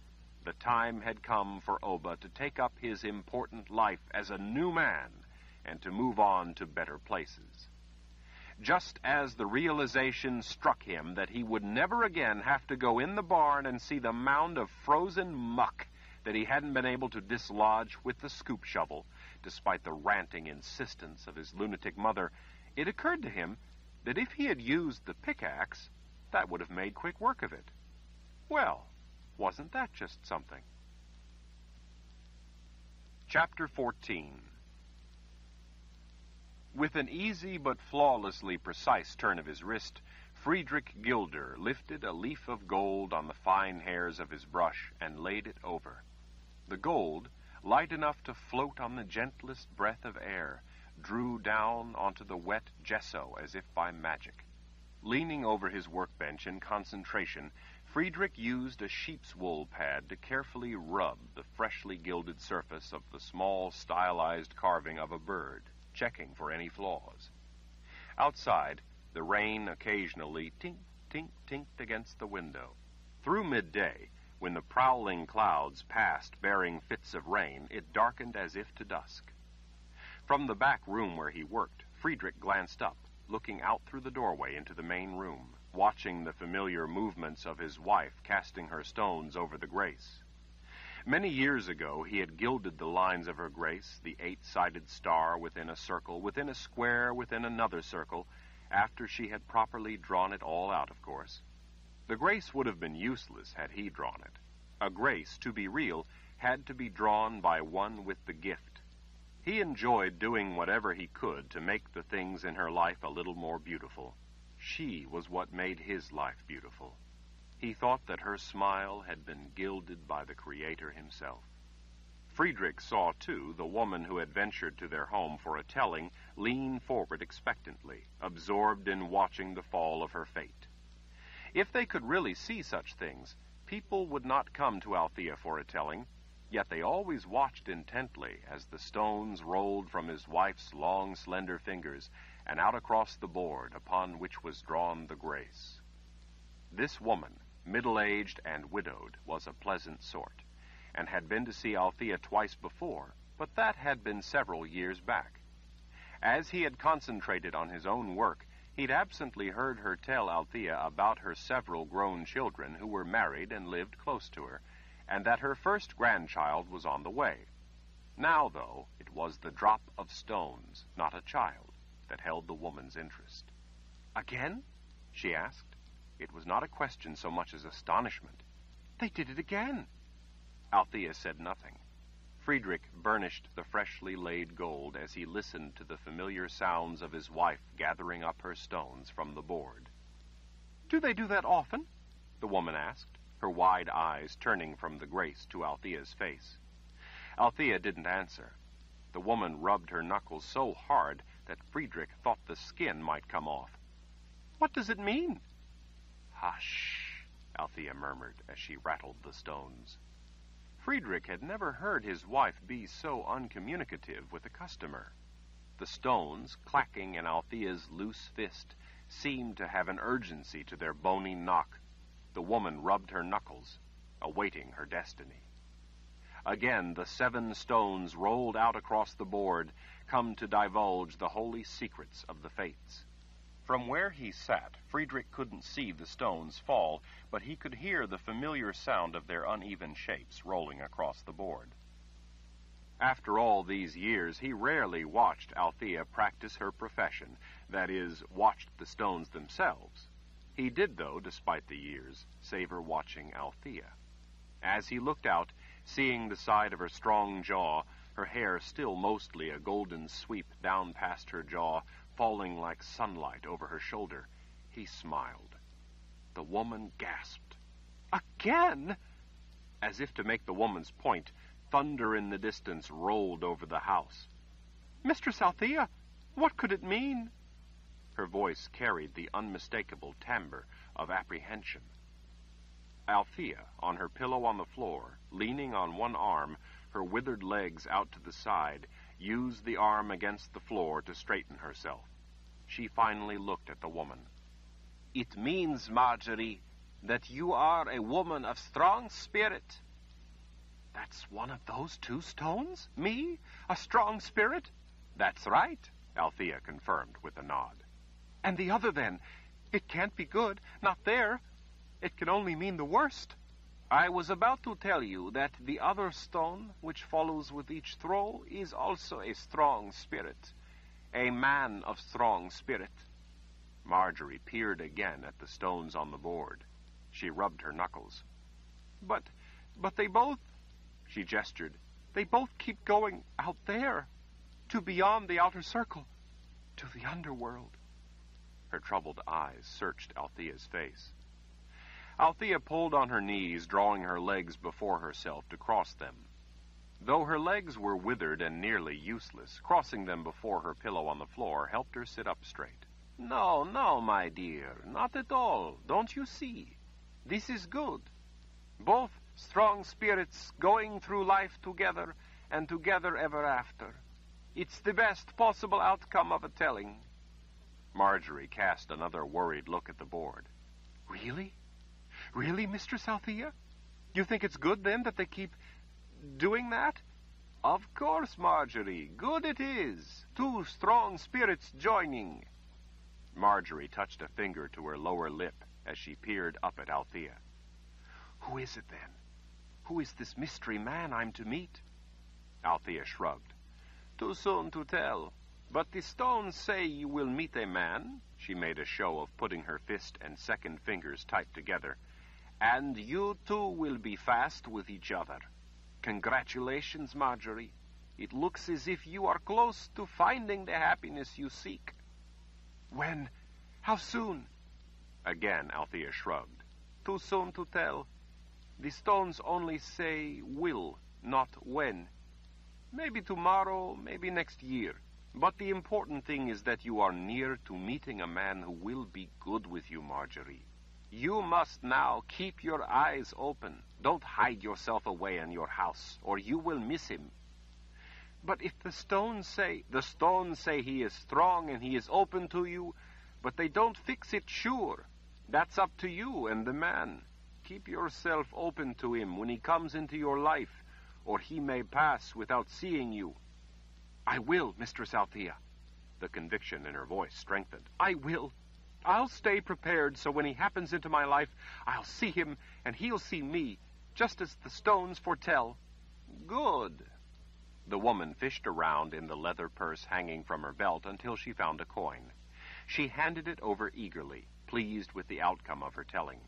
the time had come for Oba to take up his important life as a new man and to move on to better places. Just as the realization struck him that he would never again have to go in the barn and see the mound of frozen muck that he hadn't been able to dislodge with the scoop shovel, despite the ranting insistence of his lunatic mother, it occurred to him that if he had used the pickaxe, that would have made quick work of it. Well, wasn't that just something? Chapter 14 With an easy but flawlessly precise turn of his wrist, Friedrich Gilder lifted a leaf of gold on the fine hairs of his brush and laid it over. The gold, light enough to float on the gentlest breath of air, drew down onto the wet gesso as if by magic. Leaning over his workbench in concentration, Friedrich used a sheep's wool pad to carefully rub the freshly gilded surface of the small stylized carving of a bird, checking for any flaws. Outside, the rain occasionally tink, tink, tinked against the window. Through midday, when the prowling clouds passed bearing fits of rain, it darkened as if to dusk. From the back room where he worked, Friedrich glanced up, looking out through the doorway into the main room watching the familiar movements of his wife casting her stones over the grace. Many years ago, he had gilded the lines of her grace, the eight sided star within a circle, within a square, within another circle, after she had properly drawn it all out, of course. The grace would have been useless had he drawn it. A grace, to be real, had to be drawn by one with the gift. He enjoyed doing whatever he could to make the things in her life a little more beautiful. She was what made his life beautiful. He thought that her smile had been gilded by the Creator himself. Friedrich saw, too, the woman who had ventured to their home for a telling lean forward expectantly, absorbed in watching the fall of her fate. If they could really see such things, people would not come to Althea for a telling, yet they always watched intently as the stones rolled from his wife's long, slender fingers and out across the board upon which was drawn the grace. This woman, middle aged and widowed, was a pleasant sort and had been to see Althea twice before, but that had been several years back. As he had concentrated on his own work, he'd absently heard her tell Althea about her several grown children who were married and lived close to her, and that her first grandchild was on the way. Now, though, it was the drop of stones, not a child, that held the woman's interest. Again? she asked. It was not a question so much as astonishment. They did it again. Althea said nothing. Friedrich burnished the freshly laid gold as he listened to the familiar sounds of his wife gathering up her stones from the board. Do they do that often? the woman asked, her wide eyes turning from the grace to Althea's face. Althea didn't answer. The woman rubbed her knuckles so hard that Friedrich thought the skin might come off. What does it mean? Hush, Althea murmured as she rattled the stones. Friedrich had never heard his wife be so uncommunicative with a customer. The stones, clacking in Althea's loose fist, seemed to have an urgency to their bony knock. The woman rubbed her knuckles, awaiting her destiny. Again, the seven stones rolled out across the board, come to divulge the holy secrets of the fates. From where he sat, Friedrich couldn't see the stones fall, but he could hear the familiar sound of their uneven shapes rolling across the board. After all these years, he rarely watched Althea practice her profession, that is, watched the stones themselves. He did, though, despite the years, savor watching Althea. As he looked out, seeing the side of her strong jaw, her hair still mostly a golden sweep down past her jaw, falling like sunlight over her shoulder, he smiled. The woman gasped. Again? As if to make the woman's point, thunder in the distance rolled over the house. Mistress Althea, what could it mean? Her voice carried the unmistakable timbre of apprehension. Althea, on her pillow on the floor, leaning on one arm, her withered legs out to the side, used the arm against the floor to straighten herself. She finally looked at the woman. It means, Marjorie, that you are a woman of strong spirit. That's one of those two stones? Me? A strong spirit? That's right, Althea confirmed with a nod. And the other, then? It can't be good. Not there. It can only mean the worst. I was about to tell you that the other stone, which follows with each throw, is also a strong spirit. A man of strong spirit. Marjorie peered again at the stones on the board. She rubbed her knuckles. But, but they both, she gestured, they both keep going out there, to beyond the outer circle, to the underworld. Her troubled eyes searched Althea's face. Althea pulled on her knees, drawing her legs before herself to cross them. Though her legs were withered and nearly useless, crossing them before her pillow on the floor helped her sit up straight. No, no, my dear, not at all. Don't you see? This is good. Both strong spirits going through life together and together ever after. It's the best possible outcome of a telling. Marjorie cast another worried look at the board. Really? Really, Mistress Althea? You think it's good, then, that they keep doing that? Of course, Marjorie. Good it is. Two strong spirits joining. Marjorie touched a finger to her lower lip as she peered up at Althea. Who is it, then? Who is this mystery man I'm to meet? Althea shrugged. Too soon to tell. But the stones say you will meet a man. She made a show of putting her fist and second fingers tight together and you two will be fast with each other. Congratulations, Marjorie. It looks as if you are close to finding the happiness you seek. When? How soon? Again, Althea shrugged. Too soon to tell. The stones only say will, not when, Maybe tomorrow, maybe next year. But the important thing is that you are near to meeting a man who will be good with you, Marjorie. You must now keep your eyes open. Don't hide yourself away in your house, or you will miss him. But if the stones say, the stones say he is strong and he is open to you, but they don't fix it sure. That's up to you and the man. Keep yourself open to him when he comes into your life, or he may pass without seeing you. I will, Mistress Althea. The conviction in her voice strengthened. I will. I'll stay prepared so when he happens into my life, I'll see him and he'll see me, just as the stones foretell. Good. The woman fished around in the leather purse hanging from her belt until she found a coin. She handed it over eagerly, pleased with the outcome of her telling.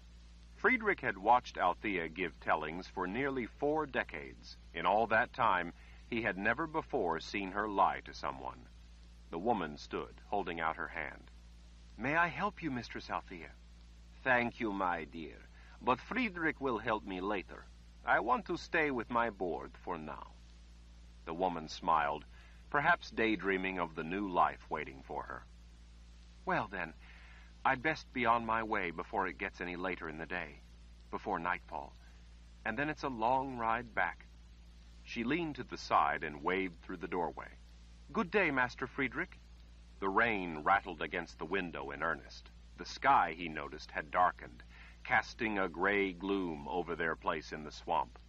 Friedrich had watched Althea give tellings for nearly four decades. In all that time, he had never before seen her lie to someone. The woman stood, holding out her hand. May I help you, Mistress Althea? Thank you, my dear. But Friedrich will help me later. I want to stay with my board for now. The woman smiled, perhaps daydreaming of the new life waiting for her. Well, then, I'd best be on my way before it gets any later in the day, before nightfall. And then it's a long ride back. She leaned to the side and waved through the doorway. Good day, Master Friedrich. The rain rattled against the window in earnest. The sky, he noticed, had darkened, casting a gray gloom over their place in the swamp.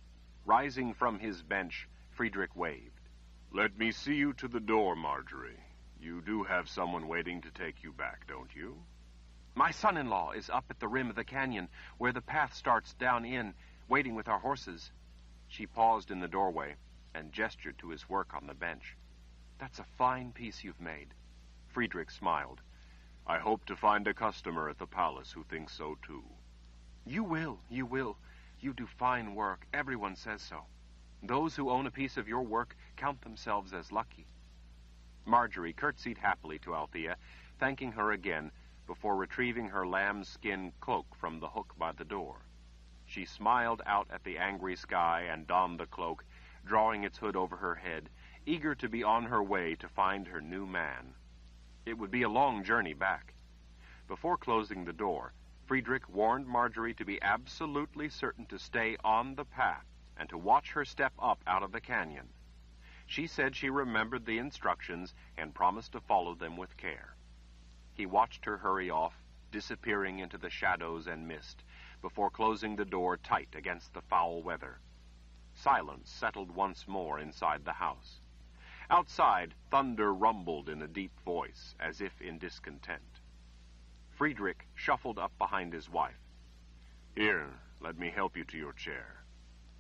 Rising from his bench, Friedrich waved. Let me see you to the door, Marjorie. You do have someone waiting to take you back, don't you? My son in law is up at the rim of the canyon, where the path starts down in, waiting with our horses. She paused in the doorway and gestured to his work on the bench. That's a fine piece you've made. Friedrich smiled. I hope to find a customer at the palace who thinks so too. You will, you will. You do fine work. Everyone says so. Those who own a piece of your work count themselves as lucky. Marjorie curtsied happily to Althea, thanking her again before retrieving her lambskin cloak from the hook by the door. She smiled out at the angry sky and donned the cloak, drawing its hood over her head, eager to be on her way to find her new man. It would be a long journey back. Before closing the door, Friedrich warned Marjorie to be absolutely certain to stay on the path and to watch her step up out of the canyon. She said she remembered the instructions and promised to follow them with care. He watched her hurry off, disappearing into the shadows and mist, before closing the door tight against the foul weather. Silence settled once more inside the house. Outside, thunder rumbled in a deep voice, as if in discontent. Friedrich shuffled up behind his wife. Here, let me help you to your chair.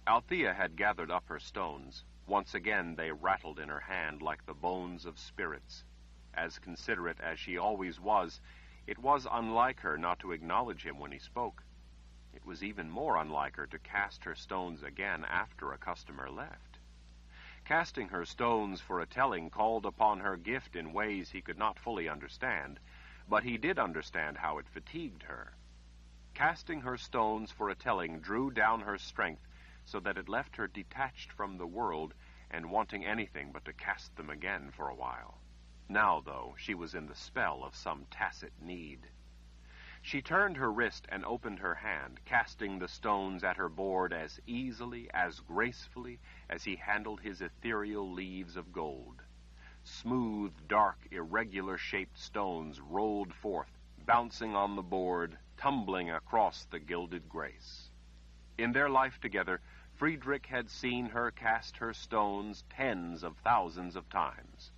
Althea had gathered up her stones. Once again they rattled in her hand like the bones of spirits. As considerate as she always was, it was unlike her not to acknowledge him when he spoke. It was even more unlike her to cast her stones again after a customer left. Casting her stones for a telling called upon her gift in ways he could not fully understand, but he did understand how it fatigued her. Casting her stones for a telling drew down her strength so that it left her detached from the world and wanting anything but to cast them again for a while. Now, though, she was in the spell of some tacit need. She turned her wrist and opened her hand, casting the stones at her board as easily, as gracefully as he handled his ethereal leaves of gold. Smooth, dark, irregular shaped stones rolled forth, bouncing on the board, tumbling across the gilded grace. In their life together, Friedrich had seen her cast her stones tens of thousands of times.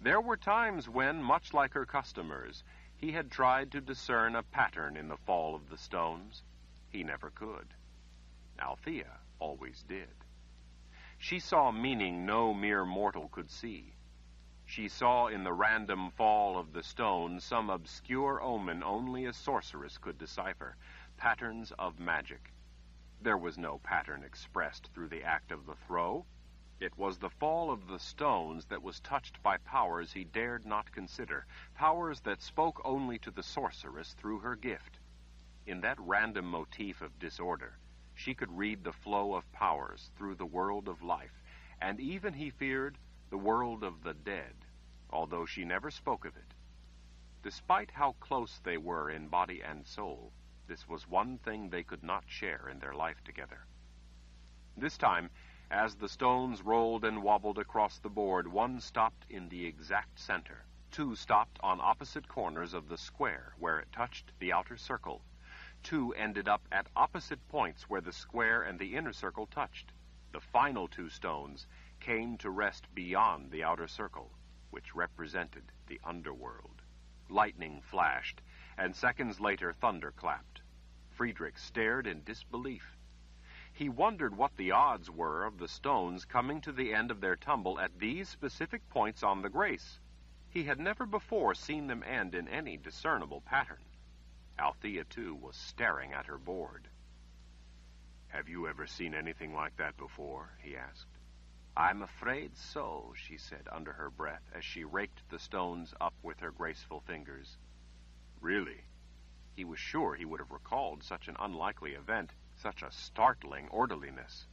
There were times when, much like her customers, he had tried to discern a pattern in the fall of the stones. He never could. Althea always did. She saw meaning no mere mortal could see. She saw in the random fall of the stone some obscure omen only a sorceress could decipher, patterns of magic. There was no pattern expressed through the act of the throw. It was the fall of the stones that was touched by powers he dared not consider, powers that spoke only to the sorceress through her gift. In that random motif of disorder, she could read the flow of powers through the world of life, and even, he feared, the world of the dead, although she never spoke of it. Despite how close they were in body and soul, this was one thing they could not share in their life together. This time, as the stones rolled and wobbled across the board, one stopped in the exact center. Two stopped on opposite corners of the square where it touched the outer circle. Two ended up at opposite points where the square and the inner circle touched. The final two stones came to rest beyond the outer circle, which represented the underworld. Lightning flashed, and seconds later thunder clapped. Friedrich stared in disbelief. He wondered what the odds were of the stones coming to the end of their tumble at these specific points on the grace. He had never before seen them end in any discernible pattern. Althea, too, was staring at her board. Have you ever seen anything like that before? he asked. I'm afraid so, she said under her breath as she raked the stones up with her graceful fingers. Really? He was sure he would have recalled such an unlikely event, such a startling orderliness.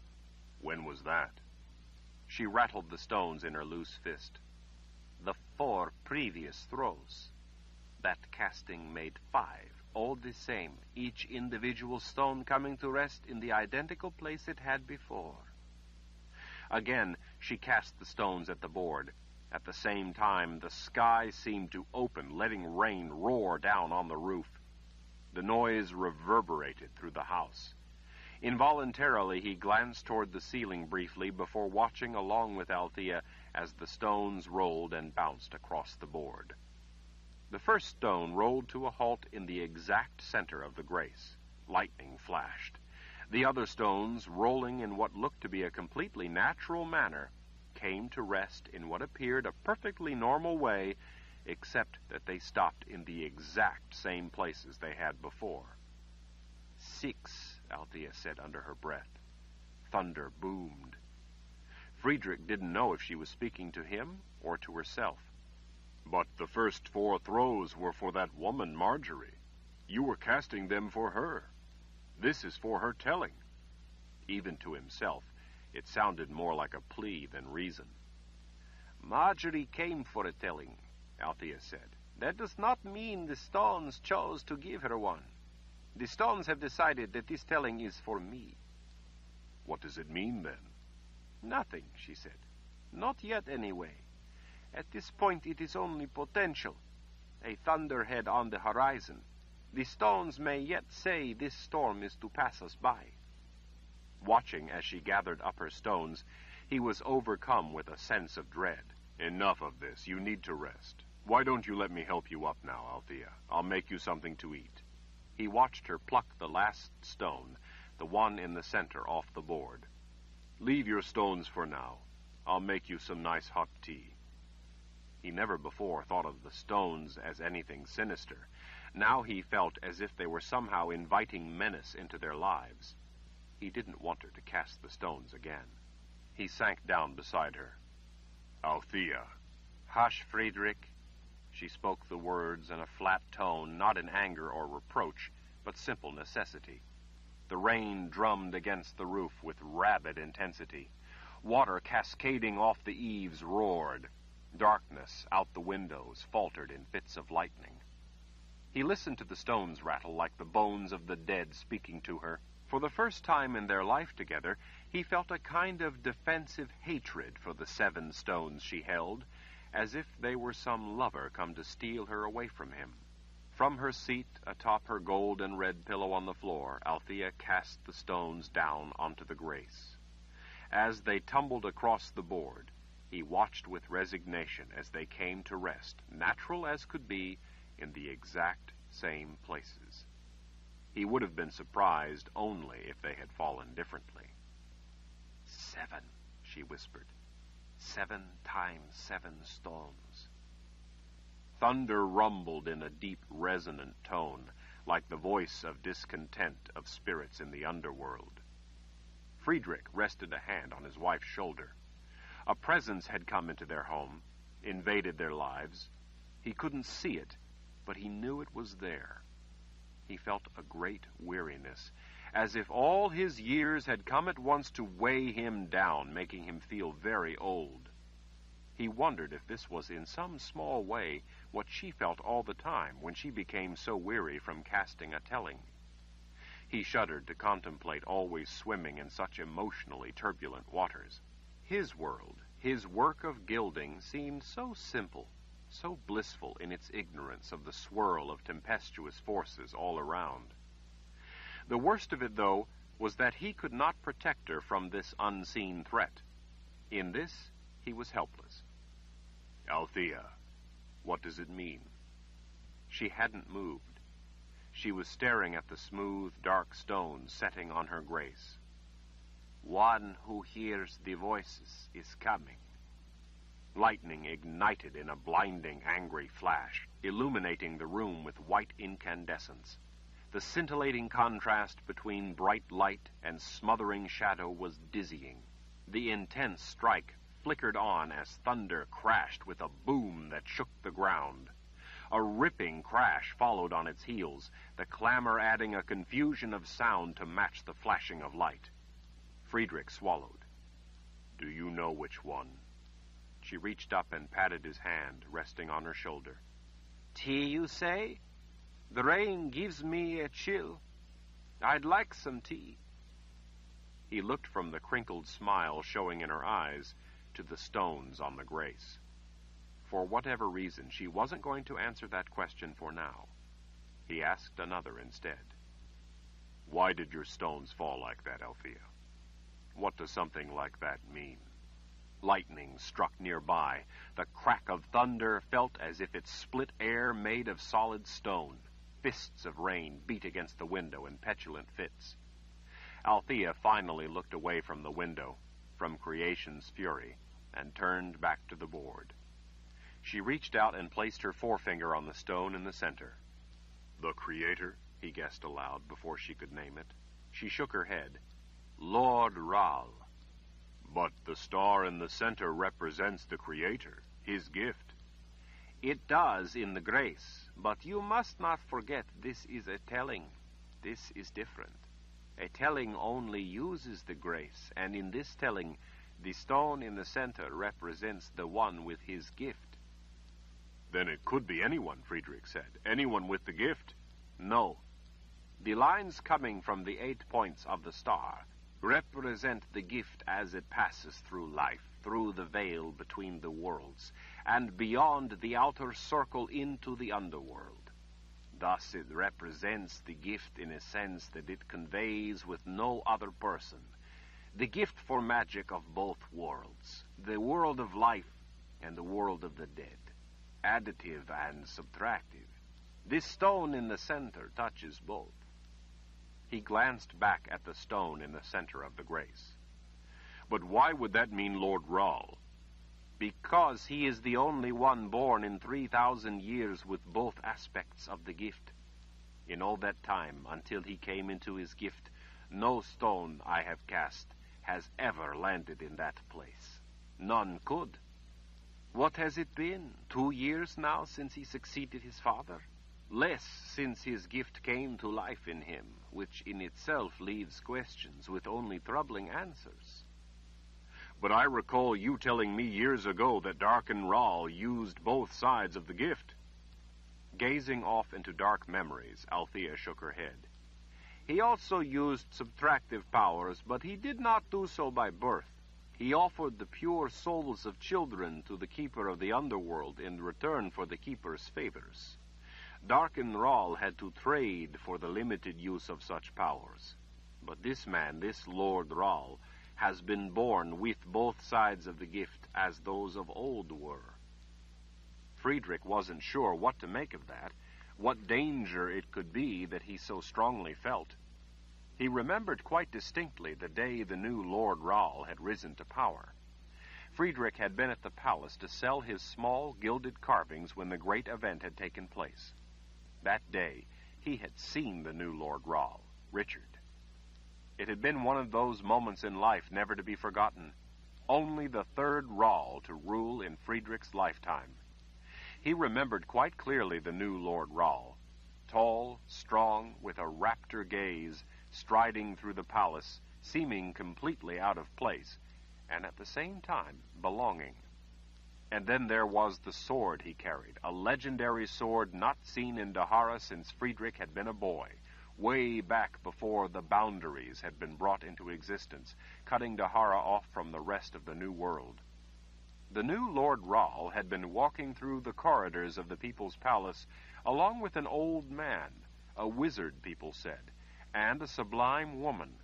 When was that? She rattled the stones in her loose fist. The four previous throws. That casting made five, all the same, each individual stone coming to rest in the identical place it had before. Again, she cast the stones at the board. At the same time, the sky seemed to open, letting rain roar down on the roof. The noise reverberated through the house. Involuntarily, he glanced toward the ceiling briefly before watching along with Althea as the stones rolled and bounced across the board. The first stone rolled to a halt in the exact center of the grace. Lightning flashed. The other stones, rolling in what looked to be a completely natural manner, came to rest in what appeared a perfectly normal way, except that they stopped in the exact same places they had before. Six, Althea said under her breath. Thunder boomed. Friedrich didn't know if she was speaking to him or to herself. But the first four throws were for that woman, Marjorie. You were casting them for her. This is for her telling. Even to himself, it sounded more like a plea than reason. Marjorie came for a telling, Althea said. That does not mean the stones chose to give her one. The stones have decided that this telling is for me. What does it mean, then? Nothing, she said. Not yet, anyway. At this point, it is only potential. A thunderhead on the horizon, the stones may yet say this storm is to pass us by. Watching as she gathered up her stones, he was overcome with a sense of dread. Enough of this. You need to rest. Why don't you let me help you up now, Althea? I'll make you something to eat. He watched her pluck the last stone, the one in the center, off the board. Leave your stones for now. I'll make you some nice hot tea. He never before thought of the stones as anything sinister. Now he felt as if they were somehow inviting menace into their lives. He didn't want her to cast the stones again. He sank down beside her. Althea. Hush, Friedrich. She spoke the words in a flat tone, not in anger or reproach, but simple necessity. The rain drummed against the roof with rabid intensity. Water cascading off the eaves roared. Darkness out the windows faltered in fits of lightning. He listened to the stones rattle like the bones of the dead speaking to her. For the first time in their life together, he felt a kind of defensive hatred for the seven stones she held, as if they were some lover come to steal her away from him. From her seat atop her gold and red pillow on the floor, Althea cast the stones down onto the grace. As they tumbled across the board, he watched with resignation as they came to rest, natural as could be, in the exact same places. He would have been surprised only if they had fallen differently. Seven, she whispered. Seven times seven stones. Thunder rumbled in a deep, resonant tone, like the voice of discontent of spirits in the underworld. Friedrich rested a hand on his wife's shoulder. A presence had come into their home, invaded their lives. He couldn't see it, but he knew it was there. He felt a great weariness, as if all his years had come at once to weigh him down, making him feel very old. He wondered if this was in some small way what she felt all the time when she became so weary from casting a telling. He shuddered to contemplate always swimming in such emotionally turbulent waters. His world, his work of gilding, seemed so simple, so blissful in its ignorance of the swirl of tempestuous forces all around. The worst of it, though, was that he could not protect her from this unseen threat. In this, he was helpless. Althea, what does it mean? She hadn't moved. She was staring at the smooth, dark stones setting on her grace. One who hears the voices is coming. Lightning ignited in a blinding, angry flash, illuminating the room with white incandescence. The scintillating contrast between bright light and smothering shadow was dizzying. The intense strike flickered on as thunder crashed with a boom that shook the ground. A ripping crash followed on its heels, the clamor adding a confusion of sound to match the flashing of light. Friedrich swallowed. Do you know which one? She reached up and patted his hand, resting on her shoulder. Tea, you say? The rain gives me a chill. I'd like some tea. He looked from the crinkled smile showing in her eyes to the stones on the grace. For whatever reason, she wasn't going to answer that question for now. He asked another instead. Why did your stones fall like that, Althea? What does something like that mean? Lightning struck nearby. The crack of thunder felt as if it split air made of solid stone. Fists of rain beat against the window in petulant fits. Althea finally looked away from the window, from creation's fury, and turned back to the board. She reached out and placed her forefinger on the stone in the center. The Creator, he guessed aloud before she could name it. She shook her head. Lord Rahl. But the star in the center represents the Creator, his gift. It does in the grace, but you must not forget this is a telling. This is different. A telling only uses the grace, and in this telling, the stone in the center represents the one with his gift. Then it could be anyone, Friedrich said. Anyone with the gift? No. The lines coming from the eight points of the star represent the gift as it passes through life, through the veil between the worlds, and beyond the outer circle into the underworld. Thus it represents the gift in a sense that it conveys with no other person. The gift for magic of both worlds, the world of life and the world of the dead additive and subtractive. This stone in the center touches both. He glanced back at the stone in the center of the grace. But why would that mean Lord Rahl? Because he is the only one born in 3,000 years with both aspects of the gift. In all that time, until he came into his gift, no stone I have cast has ever landed in that place. None could. What has it been? Two years now since he succeeded his father? Less since his gift came to life in him, which in itself leaves questions with only troubling answers. But I recall you telling me years ago that Darken Rahl used both sides of the gift. Gazing off into dark memories, Althea shook her head. He also used subtractive powers, but he did not do so by birth. He offered the pure souls of children to the keeper of the underworld in return for the keeper's favors. Darken Rahl had to trade for the limited use of such powers. But this man, this Lord Rahl, has been born with both sides of the gift as those of old were. Friedrich wasn't sure what to make of that, what danger it could be that he so strongly felt. He remembered quite distinctly the day the new Lord Rahl had risen to power. Friedrich had been at the palace to sell his small gilded carvings when the great event had taken place. That day, he had seen the new Lord Rahl, Richard. It had been one of those moments in life never to be forgotten. Only the third Rahl to rule in Friedrich's lifetime. He remembered quite clearly the new Lord Rahl, tall, strong, with a raptor gaze, striding through the palace, seeming completely out of place, and at the same time belonging. And then there was the sword he carried, a legendary sword not seen in D'Hara since Friedrich had been a boy, way back before the boundaries had been brought into existence, cutting D'Hara off from the rest of the New World. The new Lord Rahl had been walking through the corridors of the People's Palace along with an old man, a wizard, people said, and a sublime woman.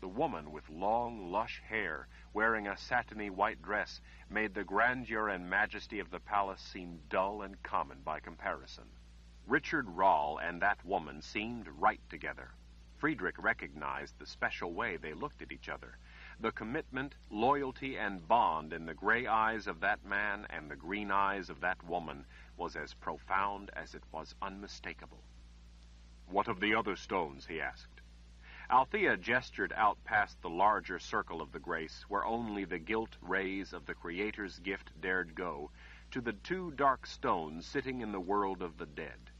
The woman with long, lush hair, wearing a satiny white dress, made the grandeur and majesty of the palace seem dull and common by comparison. Richard Rahl and that woman seemed right together. Friedrich recognized the special way they looked at each other. The commitment, loyalty, and bond in the gray eyes of that man and the green eyes of that woman was as profound as it was unmistakable. What of the other stones? he asked. Althea gestured out past the larger circle of the grace, where only the gilt rays of the Creator's gift dared go, to the two dark stones sitting in the world of the dead.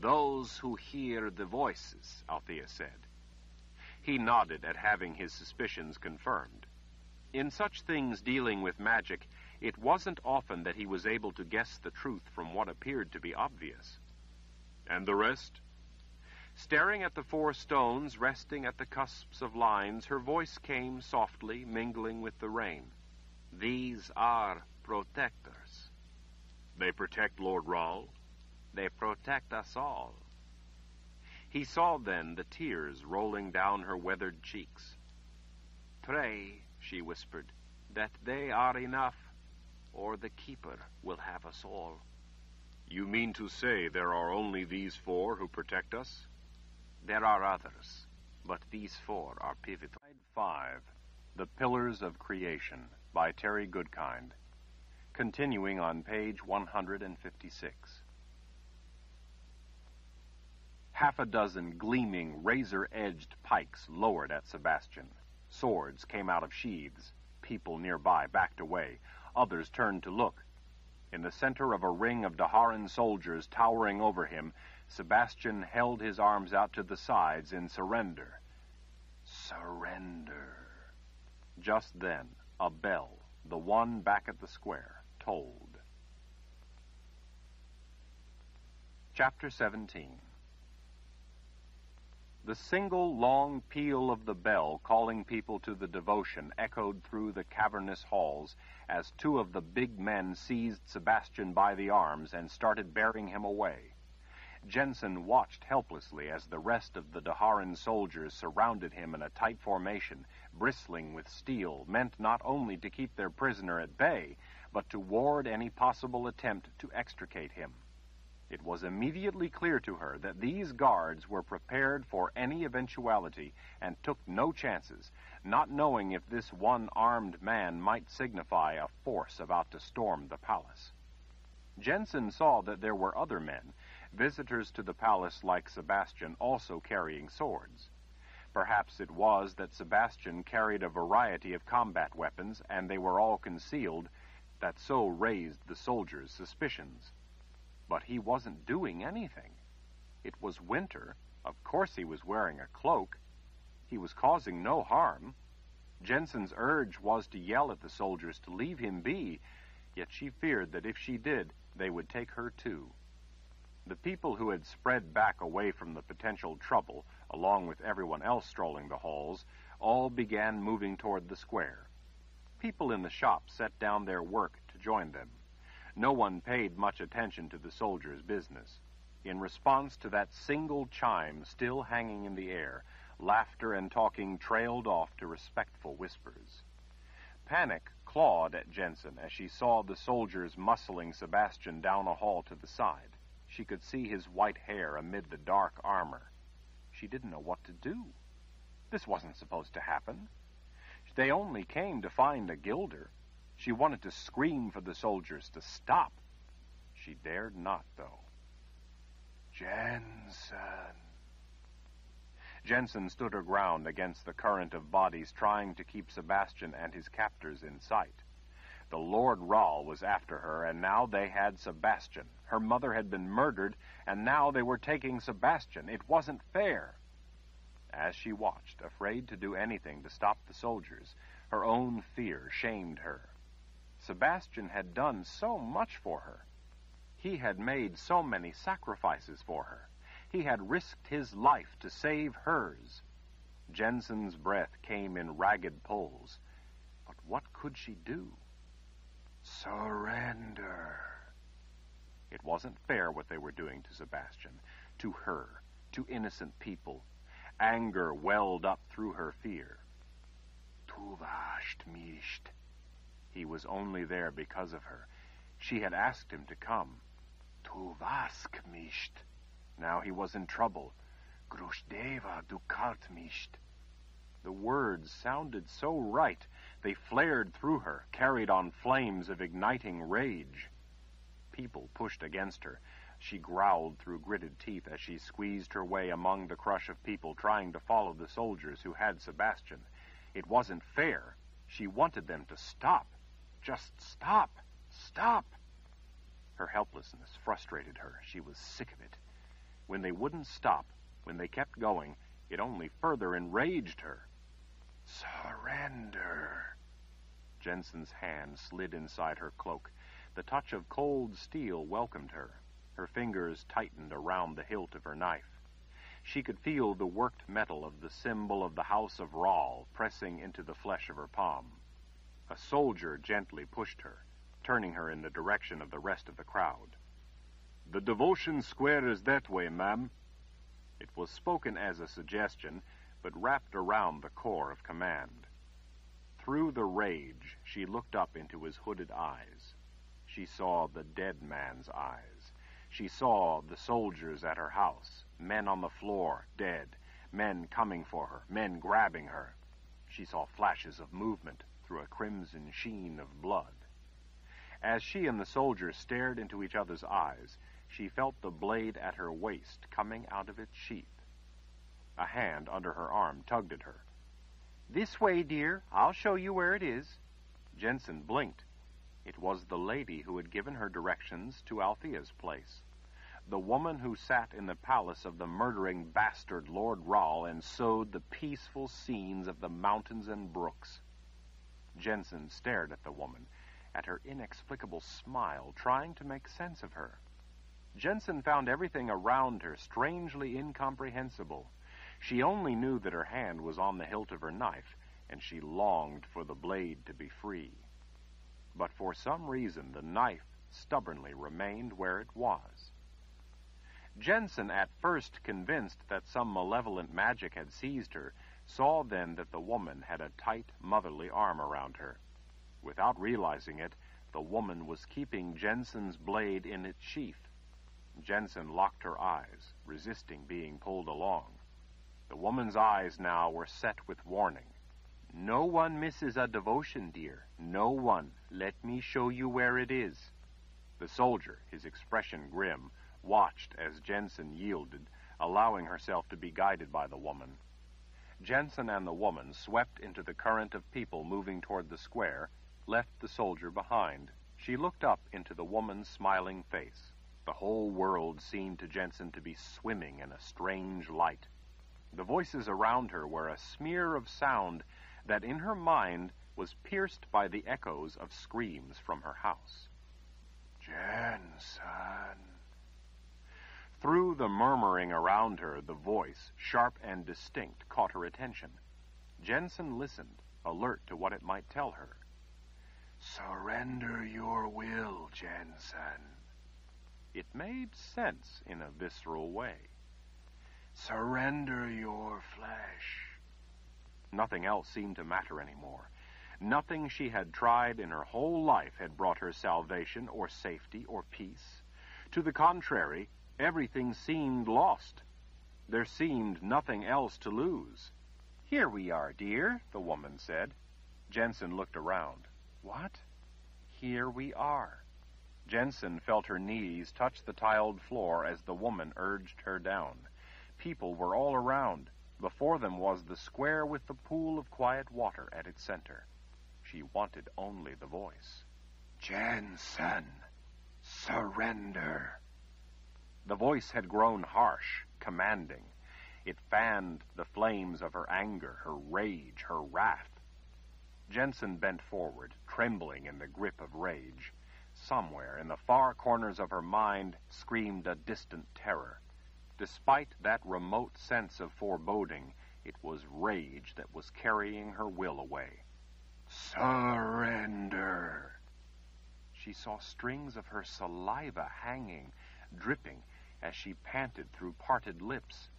Those who hear the voices, Althea said. He nodded at having his suspicions confirmed. In such things dealing with magic, it wasn't often that he was able to guess the truth from what appeared to be obvious. And the rest? Staring at the four stones resting at the cusps of lines, her voice came softly, mingling with the rain. These are protectors. They protect Lord Rahl? They protect us all. He saw then the tears rolling down her weathered cheeks. Pray, she whispered, that they are enough, or the Keeper will have us all. You mean to say there are only these four who protect us? There are others, but these four are pivotal. Five, The Pillars of Creation by Terry Goodkind. Continuing on page 156 half a dozen gleaming, razor edged pikes lowered at Sebastian. Swords came out of sheaths. People nearby backed away. Others turned to look. In the center of a ring of D'Haran soldiers towering over him, Sebastian held his arms out to the sides in surrender. Surrender. Just then, a bell, the one back at the square, tolled. Chapter 17 the single long peal of the bell calling people to the devotion echoed through the cavernous halls as two of the big men seized Sebastian by the arms and started bearing him away. Jennsen watched helplessly as the rest of the D'Haran soldiers surrounded him in a tight formation, bristling with steel, meant not only to keep their prisoner at bay, but to ward any possible attempt to extricate him. It was immediately clear to her that these guards were prepared for any eventuality and took no chances, not knowing if this one armed man might signify a force about to storm the palace. Jennsen saw that there were other men, visitors to the palace like Sebastian, also carrying swords. Perhaps it was that Sebastian carried a variety of combat weapons, and they were all concealed, that so raised the soldiers' suspicions. But he wasn't doing anything. It was winter. Of course he was wearing a cloak. He was causing no harm. Jennsen's urge was to yell at the soldiers to leave him be, yet she feared that if she did, they would take her too. The people who had spread back away from the potential trouble, along with everyone else strolling the halls, all began moving toward the square. People in the shops set down their work to join them. No one paid much attention to the soldier's business. In response to that single chime still hanging in the air, laughter and talking trailed off to respectful whispers. Panic clawed at Jennsen as she saw the soldiers muscling Sebastian down a hall to the side. She could see his white hair amid the dark armor. She didn't know what to do. This wasn't supposed to happen. They only came to find a gilder. She wanted to scream for the soldiers to stop. She dared not, though. Jennsen. Jennsen stood her ground against the current of bodies trying to keep Sebastian and his captors in sight. The Lord Rahl was after her, and now they had Sebastian. Her mother had been murdered, and now they were taking Sebastian. It wasn't fair. As she watched, afraid to do anything to stop the soldiers, her own fear shamed her. Sebastian had done so much for her. He had made so many sacrifices for her. He had risked his life to save hers. Jennsen's breath came in ragged pulls. But what could she do? Surrender. It wasn't fair what they were doing to Sebastian, to her, to innocent people. Anger welled up through her fear. Tu warst. He was only there because of her. She had asked him to come. Tu warst nicht. Now he was in trouble. Grushdeva du kalt nicht. The words sounded so right. They flared through her, carried on flames of igniting rage. People pushed against her. She growled through gritted teeth as she squeezed her way among the crush of people trying to follow the soldiers who had Sebastian. It wasn't fair. She wanted them to stop. Just stop. Stop. Her helplessness frustrated her. She was sick of it. When they wouldn't stop, when they kept going, it only further enraged her. Surrender. Jennsen's hand slid inside her cloak. The touch of cold steel welcomed her. Her fingers tightened around the hilt of her knife. She could feel the worked metal of the symbol of the House of Rahl pressing into the flesh of her palm. A soldier gently pushed her, turning her in the direction of the rest of the crowd. The devotion square is that way, ma'am. It was spoken as a suggestion, but wrapped around the core of command. Through the rage, she looked up into his hooded eyes. She saw the dead man's eyes. She saw the soldiers at her house, men on the floor, dead, men coming for her, men grabbing her. She saw flashes of movement through a crimson sheen of blood. As she and the soldier stared into each other's eyes, she felt the blade at her waist coming out of its sheath. A hand under her arm tugged at her. This way, dear. I'll show you where it is. Jennsen blinked. It was the lady who had given her directions to Lathea's place. The woman who sat in the palace of the murdering bastard Lord Rahl and sowed the peaceful scenes of the mountains and brooks. Jennsen stared at the woman, at her inexplicable smile, trying to make sense of her. Jennsen found everything around her strangely incomprehensible. She only knew that her hand was on the hilt of her knife, and she longed for the blade to be free. But for some reason, the knife stubbornly remained where it was. Jennsen, at first convinced that some malevolent magic had seized her, saw then that the woman had a tight, motherly arm around her. Without realizing it, the woman was keeping Jennsen's blade in its sheath. Jennsen locked her eyes, resisting being pulled along. The woman's eyes now were set with warning. No one misses a devotion, dear. No one. Let me show you where it is. The soldier, his expression grim, watched as Jennsen yielded, allowing herself to be guided by the woman. Jennsen and the woman swept into the current of people moving toward the square, left the soldier behind. She looked up into the woman's smiling face. The whole world seemed to Jennsen to be swimming in a strange light. The voices around her were a smear of sound that in her mind was pierced by the echoes of screams from her house. Jennsen. Through the murmuring around her, the voice, sharp and distinct, caught her attention. Jennsen listened, alert to what it might tell her. Surrender your will, Jennsen. It made sense in a visceral way. Surrender your flesh. Nothing else seemed to matter anymore. Nothing she had tried in her whole life had brought her salvation or safety or peace. To the contrary, everything seemed lost. There seemed nothing else to lose. Here we are, dear, the woman said. Jennsen looked around. What? Here we are. Jennsen felt her knees touch the tiled floor as the woman urged her down people were all around. Before them was the square with the pool of quiet water at its center. She wanted only the voice. Jennsen, surrender. The voice had grown harsh, commanding. It fanned the flames of her anger, her rage, her wrath. Jennsen bent forward, trembling in the grip of rage. Somewhere in the far corners of her mind screamed a distant terror. Despite that remote sense of foreboding, it was rage that was carrying her will away. Surrender! She saw strings of her saliva hanging, dripping, as she panted through parted lips.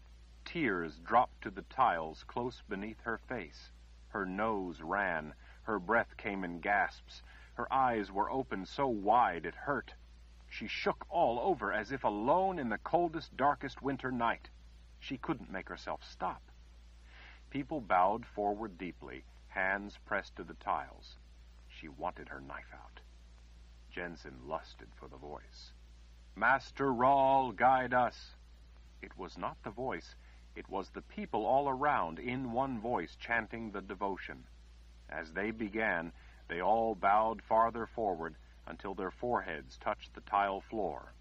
Tears dropped to the tiles close beneath her face. Her nose ran, her breath came in gasps, her eyes were open so wide it hurt. She shook all over as if alone in the coldest, darkest winter night. She couldn't make herself stop. People bowed forward deeply, hands pressed to the tiles. She wanted her knife out. Jennsen lusted for the voice. Master Rahl, guide us. It was not the voice, it was the people all around in one voice chanting the devotion. As they began, they all bowed farther forward until their foreheads touched the tile floor.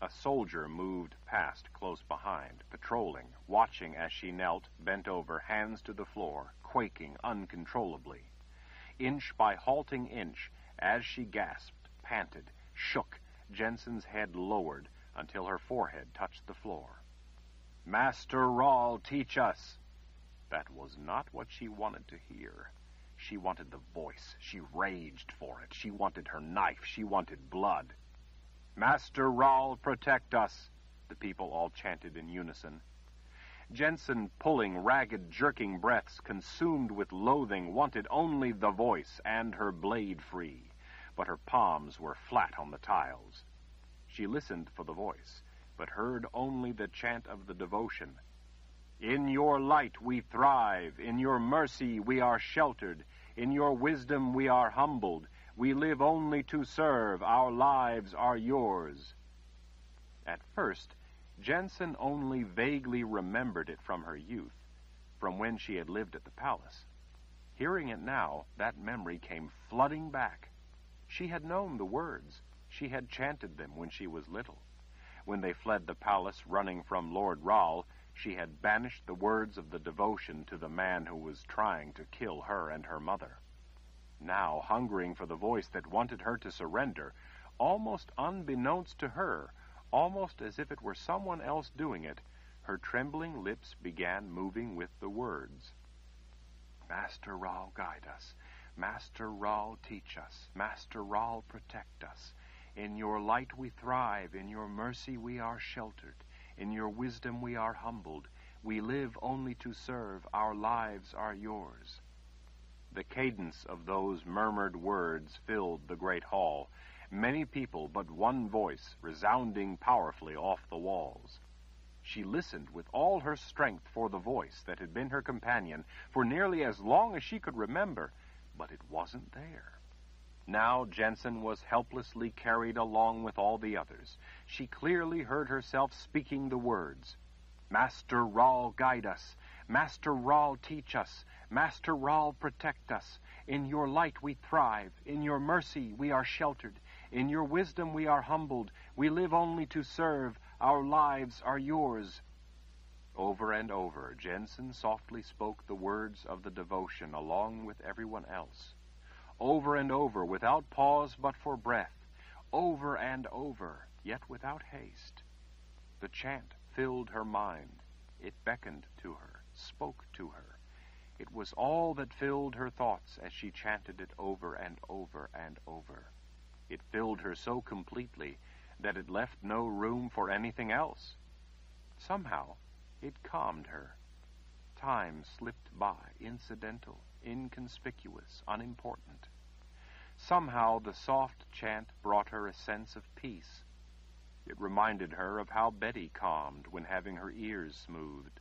A soldier moved past close behind, patrolling, watching as she knelt, bent over, hands to the floor, quaking uncontrollably. Inch by halting inch, as she gasped, panted, shook, Jennsen's head lowered until her forehead touched the floor. Master Rahl, teach us. That was not what she wanted to hear. She wanted the voice. She raged for it. She wanted her knife. She wanted blood. Master Rahl, protect us, the people all chanted in unison. Jennsen, pulling ragged, jerking breaths, consumed with loathing, wanted only the voice and her blade free but her palms were flat on the tiles. She listened for the voice, but heard only the chant of the devotion. In your light we thrive, in your mercy we are sheltered, in your wisdom we are humbled, we live only to serve, our lives are yours. At first, Jennsen only vaguely remembered it from her youth, from when she had lived at the palace. Hearing it now, that memory came flooding back. She had known the words. She had chanted them when she was little. When they fled the palace running from Lord Rahl, she had banished the words of the devotion to the man who was trying to kill her and her mother. Now, hungering for the voice that wanted her to surrender, almost unbeknownst to her, almost as if it were someone else doing it, her trembling lips began moving with the words. Master Rahl, guide us. Master Rahl, teach us. Master Rahl, protect us. In your light we thrive. In your mercy we are sheltered. In your wisdom we are humbled. We live only to serve. Our lives are yours. The cadence of those murmured words filled the great hall. Many people, but one voice, resounding powerfully off the walls. She listened with all her strength for the voice that had been her companion for nearly as long as she could remember but it wasn't there. Now Jennsen was helplessly carried along with all the others. She clearly heard herself speaking the words Master Rahl, guide us. Master Rahl, teach us. Master Rahl, protect us. In your light we thrive. In your mercy we are sheltered. In your wisdom we are humbled. We live only to serve. Our lives are yours. Over and over, Jennsen softly spoke the words of the devotion along with everyone else. Over and over, without pause but for breath. Over and over, yet without haste. The chant filled her mind. It beckoned to her, spoke to her. It was all that filled her thoughts as she chanted it over and over and over. It filled her so completely that it left no room for anything else. Somehow, it calmed her. Time slipped by, incidental, inconspicuous, unimportant. Somehow the soft chant brought her a sense of peace. It reminded her of how Betty calmed when having her ears smoothed.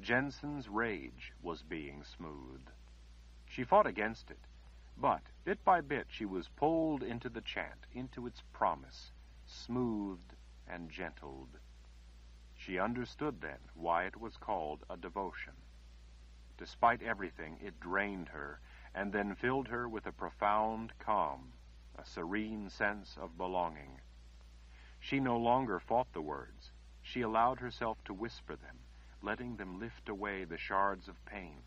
Jennsen's rage was being smoothed. She fought against it, but bit by bit she was pulled into the chant, into its promise, smoothed and gentled. She understood then why it was called a devotion. Despite everything, it drained her and then filled her with a profound calm, a serene sense of belonging. She no longer fought the words. She allowed herself to whisper them, letting them lift away the shards of pain.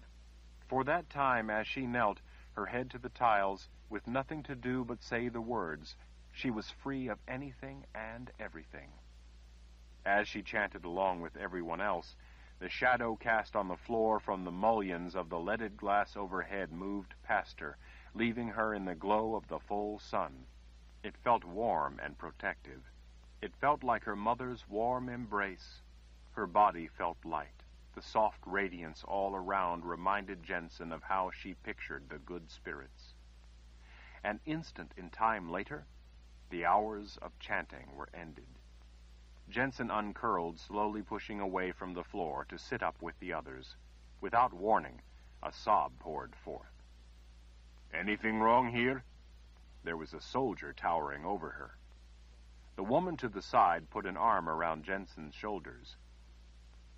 For that time, as she knelt, her head to the tiles, with nothing to do but say the words, she was free of anything and everything. As she chanted along with everyone else, the shadow cast on the floor from the mullions of the leaded glass overhead moved past her, leaving her in the glow of the full sun. It felt warm and protective. It felt like her mother's warm embrace. Her body felt light. The soft radiance all around reminded Jennsen of how she pictured the good spirits. An instant in time later, the hours of chanting were ended. Jennsen uncurled, slowly pushing away from the floor to sit up with the others. Without warning, a sob poured forth. Anything wrong here? There was a soldier towering over her. The woman to the side put an arm around Jennsen's shoulders.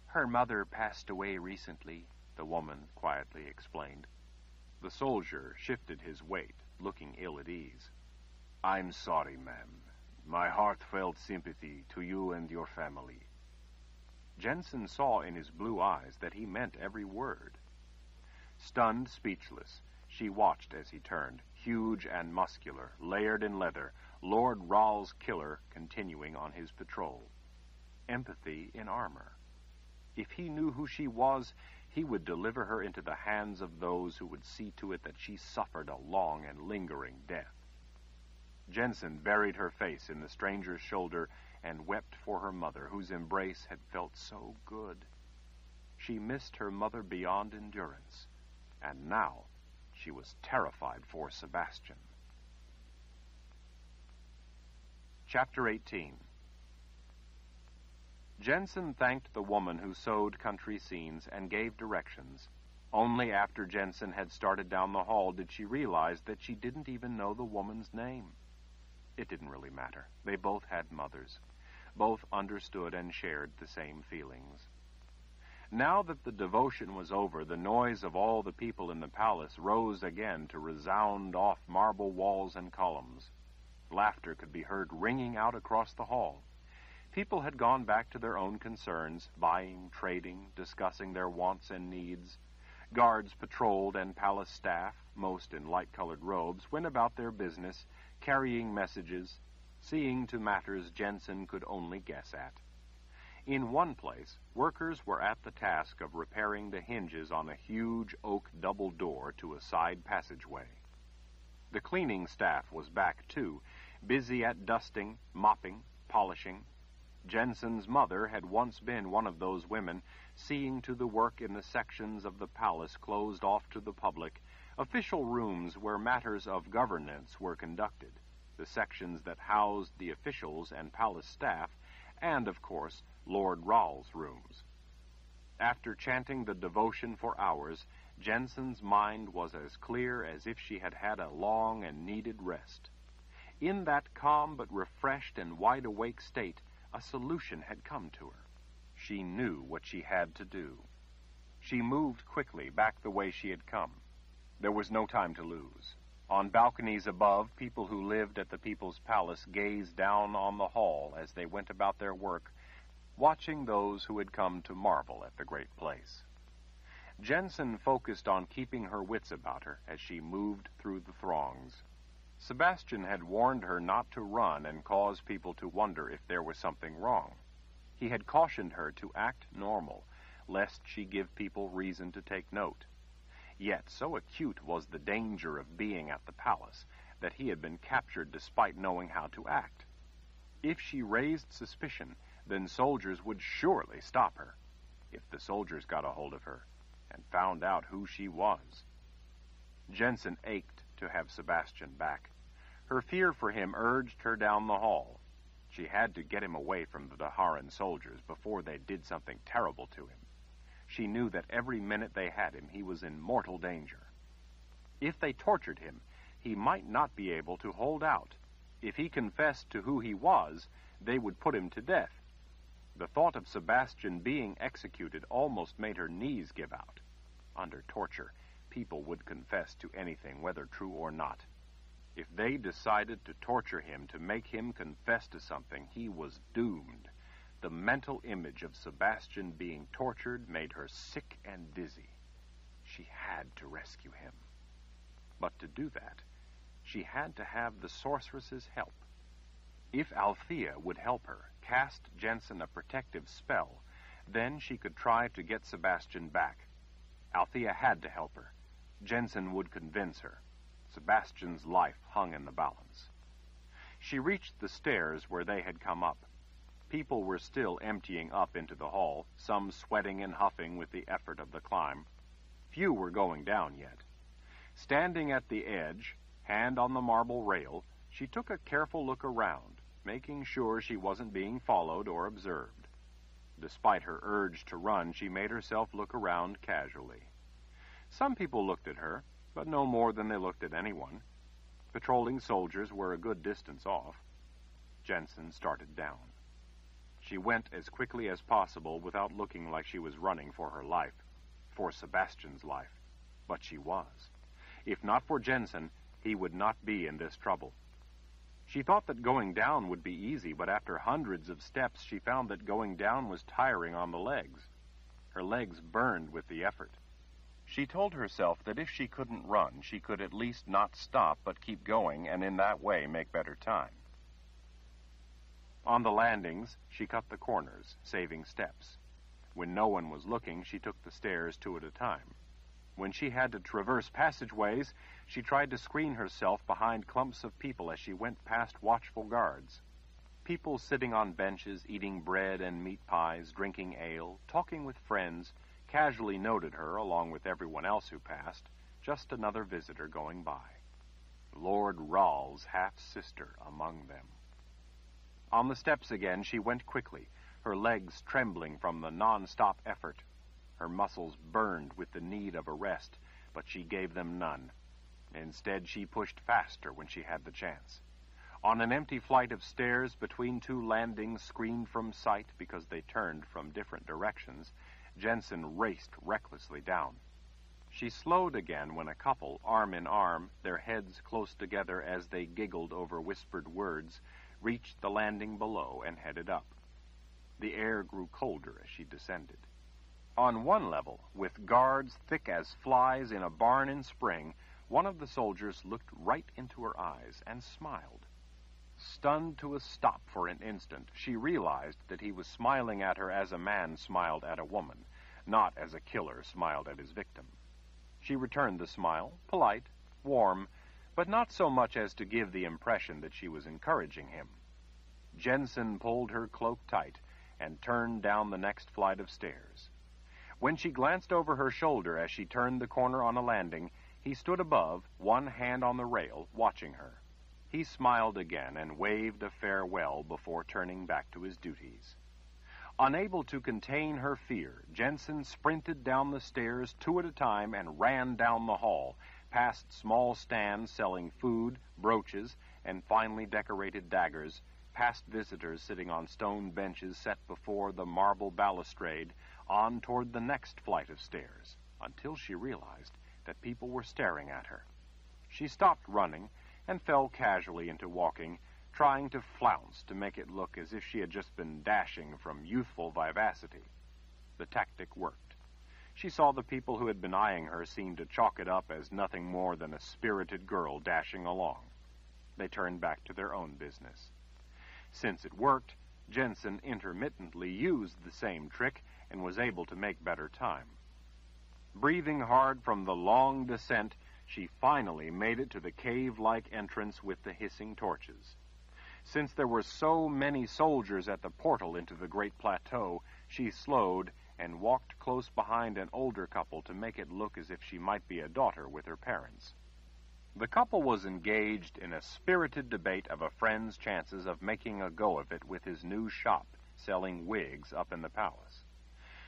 Her mother passed away recently, the woman quietly explained. The soldier shifted his weight, looking ill at ease. I'm sorry, ma'am. My heartfelt sympathy to you and your family. Jennsen saw in his blue eyes that he meant every word. Stunned, speechless, she watched as he turned, huge and muscular, layered in leather, Lord Rahl's killer continuing on his patrol. Empathy in armor. If he knew who she was, he would deliver her into the hands of those who would see to it that she suffered a long and lingering death. Jennsen buried her face in the stranger's shoulder and wept for her mother, whose embrace had felt so good. She missed her mother beyond endurance, and now she was terrified for Sebastian. Chapter 18 Jennsen thanked the woman who sewed country scenes and gave directions. Only after Jennsen had started down the hall did she realize that she didn't even know the woman's name. It didn't really matter. They both had mothers. Both understood and shared the same feelings. Now that the devotion was over, the noise of all the people in the palace rose again to resound off marble walls and columns. Laughter could be heard ringing out across the hall. People had gone back to their own concerns, buying, trading, discussing their wants and needs. Guards patrolled, and palace staff, most in light colored robes, went about their business, carrying messages, seeing to matters Jennsen could only guess at. In one place, workers were at the task of repairing the hinges on a huge oak double door to a side passageway. The cleaning staff was back, too, busy at dusting, mopping, polishing. Jennsen's mother had once been one of those women seeing to the work in the sections of the palace closed off to the public official rooms where matters of governance were conducted, the sections that housed the officials and palace staff, and, of course, Lord Rahl's rooms. After chanting the devotion for hours, Jennsen's mind was as clear as if she had had a long and needed rest. In that calm but refreshed and wide awake state, a solution had come to her. She knew what she had to do. She moved quickly back the way she had come. There was no time to lose. On balconies above, people who lived at the People's Palace gazed down on the hall as they went about their work, watching those who had come to marvel at the great place. Jennsen focused on keeping her wits about her as she moved through the throngs. Sebastian had warned her not to run and cause people to wonder if there was something wrong. He had cautioned her to act normal, lest she give people reason to take note. Yet so acute was the danger of being at the palace that he had been captured despite knowing how to act. If she raised suspicion, then soldiers would surely stop her. If the soldiers got a hold of her and found out who she was. Jennsen ached to have Sebastian back. Her fear for him urged her down the hall. She had to get him away from the D'Haran soldiers before they did something terrible to him. She knew that every minute they had him, he was in mortal danger. If they tortured him, he might not be able to hold out. If he confessed to who he was, they would put him to death. The thought of Sebastian being executed almost made her knees give out. Under torture, people would confess to anything, whether true or not. If they decided to torture him to make him confess to something, he was doomed. The mental image of Sebastian being tortured made her sick and dizzy. She had to rescue him. But to do that, she had to have the sorceress's help. If Lathea would help her cast Jennsen a protective spell, then she could try to get Sebastian back. Lathea had to help her. Jennsen would convince her. Sebastian's life hung in the balance. She reached the stairs where they had come up. People were still emptying up into the hall, some sweating and huffing with the effort of the climb. Few were going down yet. Standing at the edge, hand on the marble rail, she took a careful look around, making sure she wasn't being followed or observed. Despite her urge to run, she made herself look around casually. Some people looked at her, but no more than they looked at anyone. Patrolling soldiers were a good distance off. Jennsen started down. She went as quickly as possible without looking like she was running for her life, for Sebastian's life. But she was. If not for Jennsen, he would not be in this trouble. She thought that going down would be easy, but after hundreds of steps, she found that going down was tiring on the legs. Her legs burned with the effort. She told herself that if she couldn't run, she could at least not stop but keep going and in that way make better time. On the landings, she cut the corners, saving steps. When no one was looking, she took the stairs two at a time. When she had to traverse passageways, she tried to screen herself behind clumps of people as she went past watchful guards. People sitting on benches, eating bread and meat pies, drinking ale, talking with friends, casually noted her along with everyone else who passed, just another visitor going by. Lord Rahl's half sister among them. On the steps again, she went quickly, her legs trembling from the non-stop effort. Her muscles burned with the need of a rest, but she gave them none. Instead, she pushed faster when she had the chance. On an empty flight of stairs between two landings screened from sight because they turned from different directions, Jennsen raced recklessly down. She slowed again when a couple, arm in arm, their heads close together as they giggled over whispered words, reached the landing below and headed up. The air grew colder as she descended. On one level, with guards thick as flies in a barn in spring, one of the soldiers looked right into her eyes and smiled. Stunned to a stop for an instant, she realized that he was smiling at her as a man smiled at a woman, not as a killer smiled at his victim. She returned the smile, polite, warm, but not so much as to give the impression that she was encouraging him. Jennsen pulled her cloak tight and turned down the next flight of stairs. When she glanced over her shoulder as she turned the corner on a landing, he stood above, one hand on the rail, watching her. He smiled again and waved a farewell before turning back to his duties. Unable to contain her fear, Jennsen sprinted down the stairs two at a time and ran down the hall, past small stands selling food, brooches, and finely decorated daggers, past visitors sitting on stone benches set before the marble balustrade, on toward the next flight of stairs, until she realized that people were staring at her. She stopped running and fell casually into walking, trying to flounce to make it look as if she had just been dashing from youthful vivacity. The tactic worked. She saw the people who had been eyeing her seem to chalk it up as nothing more than a spirited girl dashing along. They turned back to their own business. Since it worked, Jennsen intermittently used the same trick and was able to make better time. Breathing hard from the long descent, she finally made it to the cave like entrance with the hissing torches. Since there were so many soldiers at the portal into the great plateau, she slowed and walked close behind an older couple to make it look as if she might be a daughter with her parents. The couple was engaged in a spirited debate of a friend's chances of making a go of it with his new shop selling wigs up in the palace.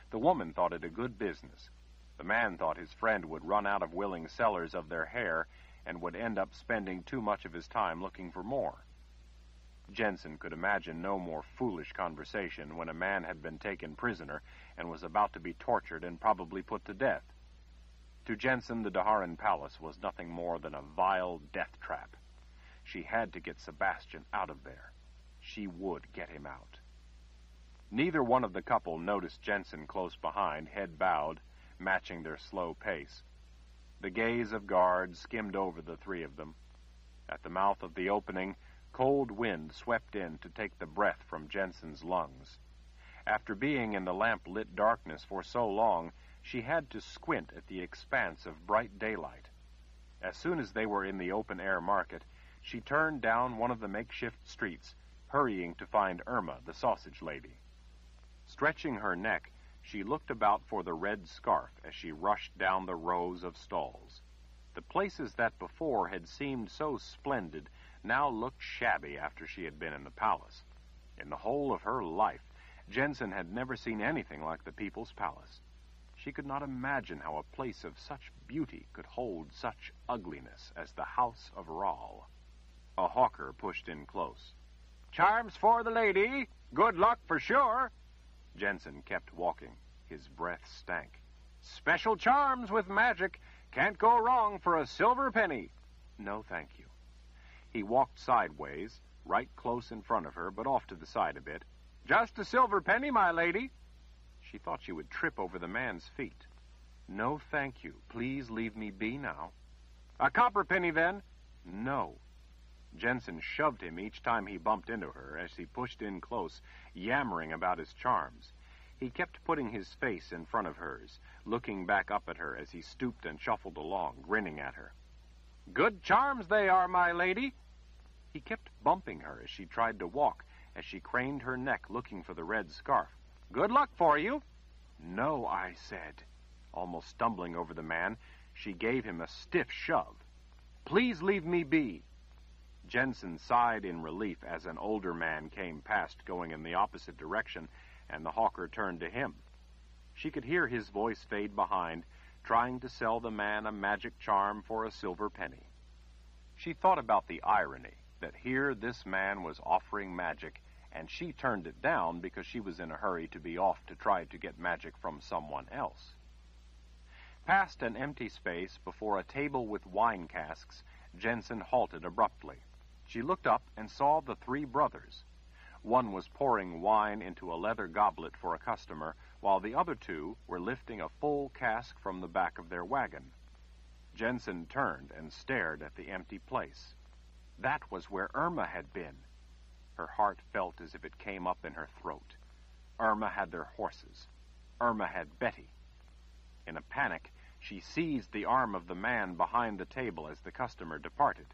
The woman thought it a good business. The man thought his friend would run out of willing sellers of their hair and would end up spending too much of his time looking for more. Jennsen could imagine no more foolish conversation when a man had been taken prisoner and was about to be tortured and probably put to death. To Jennsen, the D'Haran palace was nothing more than a vile death trap. She had to get Sebastian out of there. She would get him out. Neither one of the couple noticed Jennsen close behind, head bowed, matching their slow pace. The gaze of guards skimmed over the three of them. At the mouth of the opening, cold wind swept in to take the breath from Jennsen's lungs. After being in the lamp-lit darkness for so long, she had to squint at the expanse of bright daylight. As soon as they were in the open-air market, she turned down one of the makeshift streets, hurrying to find Irma, the sausage lady. Stretching her neck, she looked about for the red scarf as she rushed down the rows of stalls. The places that before had seemed so splendid now looked shabby after she had been in the palace. In the whole of her life, Jennsen had never seen anything like the People's Palace. She could not imagine how a place of such beauty could hold such ugliness as the House of Rahl. A hawker pushed in close. Charms for the lady. Good luck for sure. Jennsen kept walking. His breath stank. Special charms with magic. Can't go wrong for a silver penny. No, thank you. He walked sideways, right close in front of her, but off to the side a bit. Just a silver penny, my lady. She thought she would trip over the man's feet. No, thank you. Please leave me be now. A copper penny, then? No. Jennsen shoved him each time he bumped into her as he pushed in close, yammering about his charms. He kept putting his face in front of hers, looking back up at her as he stooped and shuffled along, grinning at her. Good charms they are, my lady. He kept bumping her as she tried to walk, as she craned her neck looking for the red scarf. Good luck for you. No, I said. Almost stumbling over the man, she gave him a stiff shove. Please leave me be. Jennsen sighed in relief as an older man came past going in the opposite direction, and the hawker turned to him. She could hear his voice fade behind, trying to sell the man a magic charm for a silver penny. She thought about the irony that here this man was offering magic, and she turned it down because she was in a hurry to be off to try to get magic from someone else. Past an empty space before a table with wine casks, Jennsen halted abruptly. She looked up and saw the three brothers. One was pouring wine into a leather goblet for a customer, while the other two were lifting a full cask from the back of their wagon. Jennsen turned and stared at the empty place. That was where Irma had been. Her heart felt as if it came up in her throat. Irma had their horses. Irma had Betty. In a panic, she seized the arm of the man behind the table as the customer departed.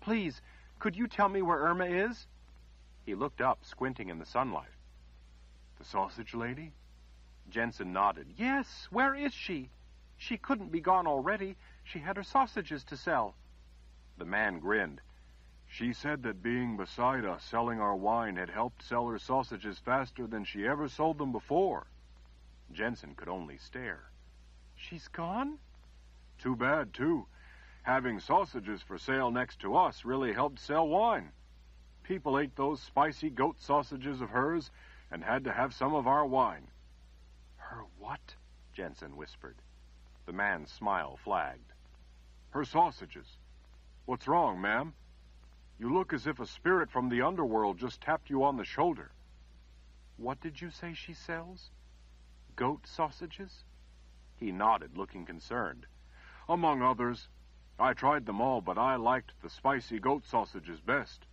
Please, could you tell me where Irma is? He looked up, squinting in the sunlight. The sausage lady? Jennsen nodded. Yes, where is she? She couldn't be gone already. She had her sausages to sell. The man grinned. She said that being beside us selling our wine had helped sell her sausages faster than she ever sold them before. Jennsen could only stare. She's gone? Too bad, too. Having sausages for sale next to us really helped sell wine. People ate those spicy goat sausages of hers and had to have some of our wine. Her what? Jennsen whispered. The man's smile flagged. Her sausages. What's wrong, ma'am? You look as if a spirit from the underworld just tapped you on the shoulder. What did you say she sells? Goat sausages? He nodded, looking concerned. Among others. I tried them all, but I liked the spicy goat sausages best.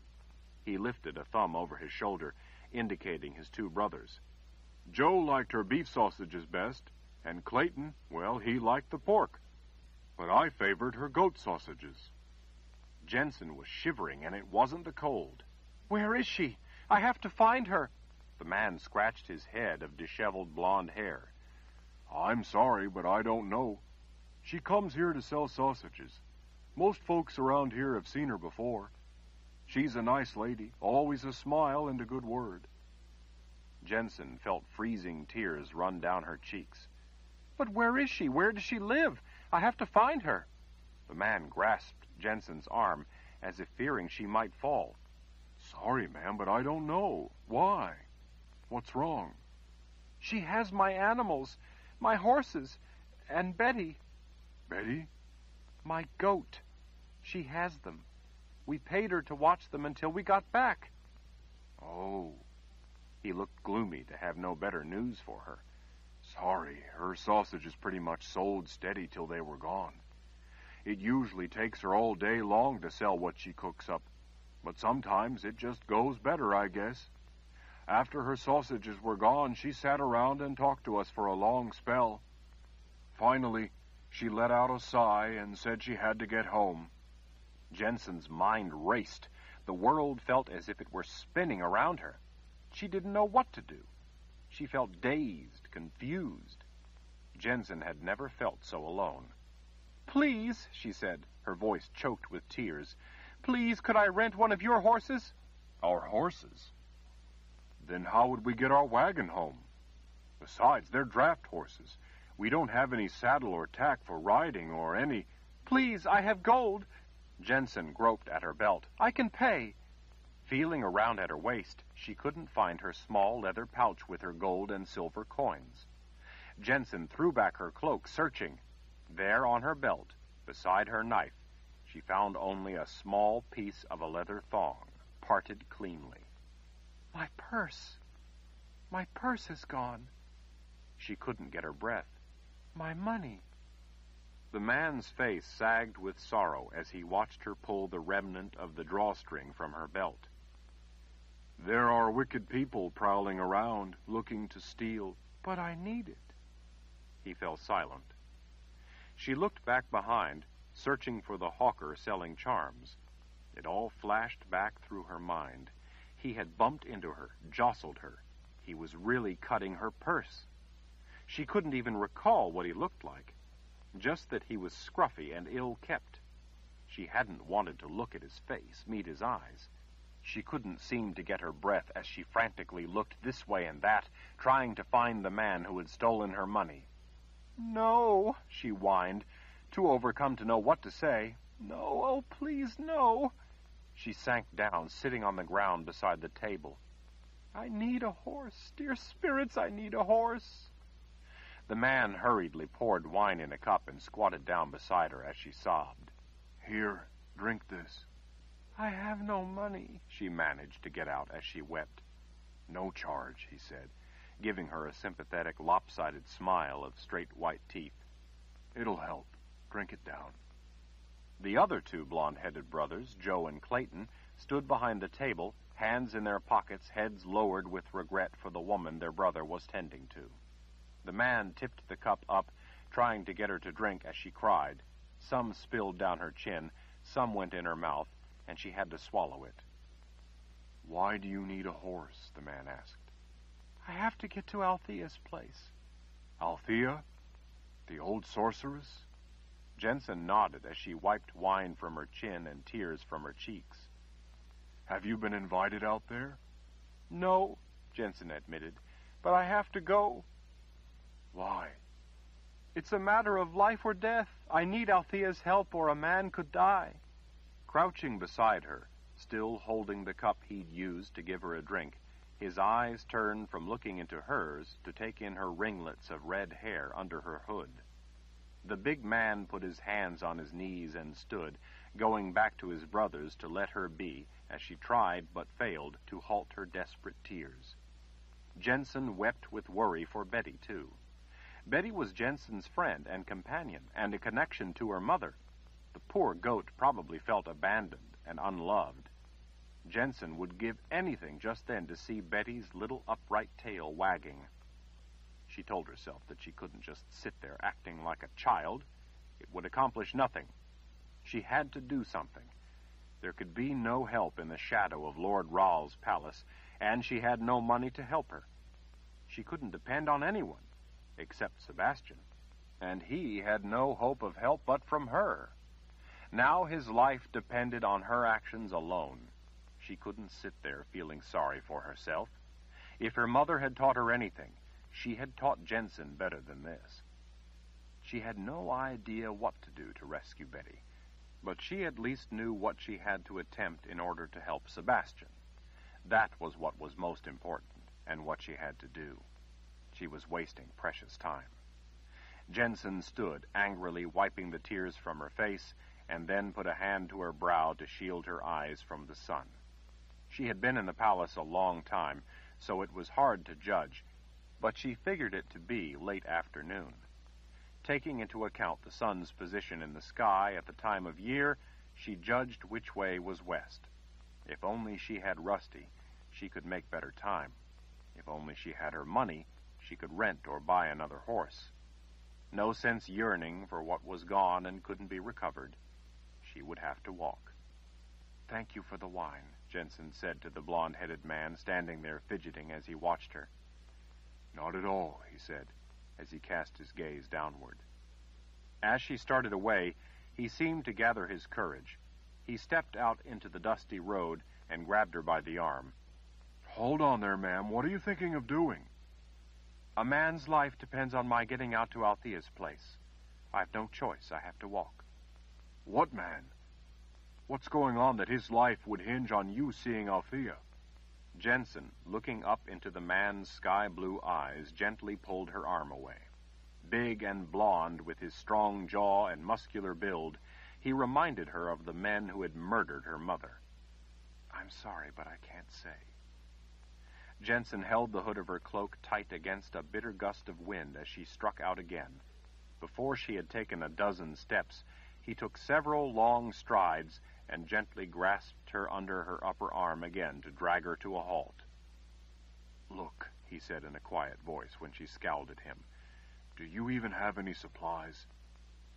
He lifted a thumb over his shoulder, indicating his two brothers. Joe liked her beef sausages best, and Clayton, well, he liked the pork. But I favored her goat sausages. Jennsen was shivering, and it wasn't the cold. Where is she? I have to find her. The man scratched his head of disheveled blond hair. I'm sorry, but I don't know. She comes here to sell sausages. Most folks around here have seen her before. She's a nice lady, always a smile and a good word. Jennsen felt freezing tears run down her cheeks. But where is she? Where does she live? I have to find her. The man grasped Jennsen's arm as if fearing she might fall. Sorry, ma'am, but I don't know. Why? What's wrong? She has my animals, my horses, and Betty. Betty? My goat. She has them. We paid her to watch them until we got back. Oh. He looked gloomy to have no better news for her. Sorry, her sausages pretty much sold steady till they were gone. It usually takes her all day long to sell what she cooks up, but sometimes it just goes better, I guess. After her sausages were gone, she sat around and talked to us for a long spell. Finally, she let out a sigh and said she had to get home. Jennsen's mind raced. The world felt as if it were spinning around her. She didn't know what to do. She felt dazed, confused. Jennsen had never felt so alone. Please, she said, her voice choked with tears, please, could I rent one of your horses? Our horses? Then how would we get our wagon home? Besides, they're draft horses. We don't have any saddle or tack for riding or any. Please, I have gold. Jennsen groped at her belt. I can pay. Feeling around at her waist, she couldn't find her small leather pouch with her gold and silver coins. Jennsen threw back her cloak, searching. There on her belt, beside her knife, she found only a small piece of a leather thong, parted cleanly. My purse. My purse is gone. She couldn't get her breath. My money. The man's face sagged with sorrow as he watched her pull the remnant of the drawstring from her belt. There are wicked people prowling around, looking to steal. But I need it. He fell silent. She looked back behind, searching for the hawker selling charms. It all flashed back through her mind. He had bumped into her, jostled her. He was really cutting her purse. She couldn't even recall what he looked like, just that he was scruffy and ill kept. She hadn't wanted to look at his face, meet his eyes. She couldn't seem to get her breath as she frantically looked this way and that, trying to find the man who had stolen her money. No, she whined, too overcome to know what to say. No, oh, please, no. She sank down, sitting on the ground beside the table. I need a horse. Dear spirits, I need a horse. The man hurriedly poured wine in a cup and squatted down beside her as she sobbed. Here, drink this. I have no money, she managed to get out as she wept. No charge, he said, giving her a sympathetic, lopsided smile of straight white teeth. It'll help. Drink it down. The other two blond headed brothers, Joe and Clayton, stood behind the table, hands in their pockets, heads lowered with regret for the woman their brother was tending to. The man tipped the cup up, trying to get her to drink as she cried. Some spilled down her chin, some went in her mouth, and she had to swallow it. Why do you need a horse? the man asked. I have to get to Lathea's place. Lathea? The old sorceress? Jennsen nodded as she wiped wine from her chin and tears from her cheeks. Have you been invited out there? No, Jennsen admitted, but I have to go. Why? It's a matter of life or death. I need Lathea's help or a man could die. Crouching beside her, still holding the cup he'd used to give her a drink, his eyes turned from looking into hers to take in her ringlets of red hair under her hood. The big man put his hands on his knees and stood, going back to his brothers to let her be, as she tried but failed to halt her desperate tears. Jennsen wept with worry for Betty, too. Betty was Jennsen's friend and companion, and a connection to her mother. The poor goat probably felt abandoned and unloved. Jennsen would give anything just then to see Betty's little upright tail wagging. She told herself that she couldn't just sit there acting like a child. It would accomplish nothing. She had to do something. There could be no help in the shadow of Lord Rahl's palace, and she had no money to help her. She couldn't depend on anyone except Sebastian, and he had no hope of help but from her. Now his life depended on her actions alone. She couldn't sit there feeling sorry for herself. If her mother had taught her anything, she had taught Jennsen better than this. She had no idea what to do to rescue Betty, but she at least knew what she had to attempt in order to help Sebastian. That was what was most important, and what she had to do. She was wasting precious time. Jennsen stood, angrily wiping the tears from her face, and then put a hand to her brow to shield her eyes from the sun. She had been in the palace a long time, so it was hard to judge, but she figured it to be late afternoon. Taking into account the sun's position in the sky at the time of year, she judged which way was west. If only she had Rusty, she could make better time. If only she had her money, she could rent or buy another horse. No sense yearning for what was gone and couldn't be recovered. She would have to walk. Thank you for the wine, Jennsen said to the blond headed man standing there fidgeting as he watched her. Not at all, he said, as he cast his gaze downward. As she started away, he seemed to gather his courage. He stepped out into the dusty road and grabbed her by the arm. Hold on there, ma'am. What are you thinking of doing? A man's life depends on my getting out to Lathea's place. I've no choice. I have to walk. What man? What's going on that his life would hinge on you seeing Althea? Jennsen, looking up into the man's sky blue eyes, gently pulled her arm away. Big and blond, with his strong jaw and muscular build, he reminded her of the men who had murdered her mother. I'm sorry, but I can't say. Jennsen held the hood of her cloak tight against a bitter gust of wind as she struck out again. Before she had taken a dozen steps, he took several long strides and gently grasped her under her upper arm again to drag her to a halt. Look, he said in a quiet voice when she scowled at him, do you even have any supplies?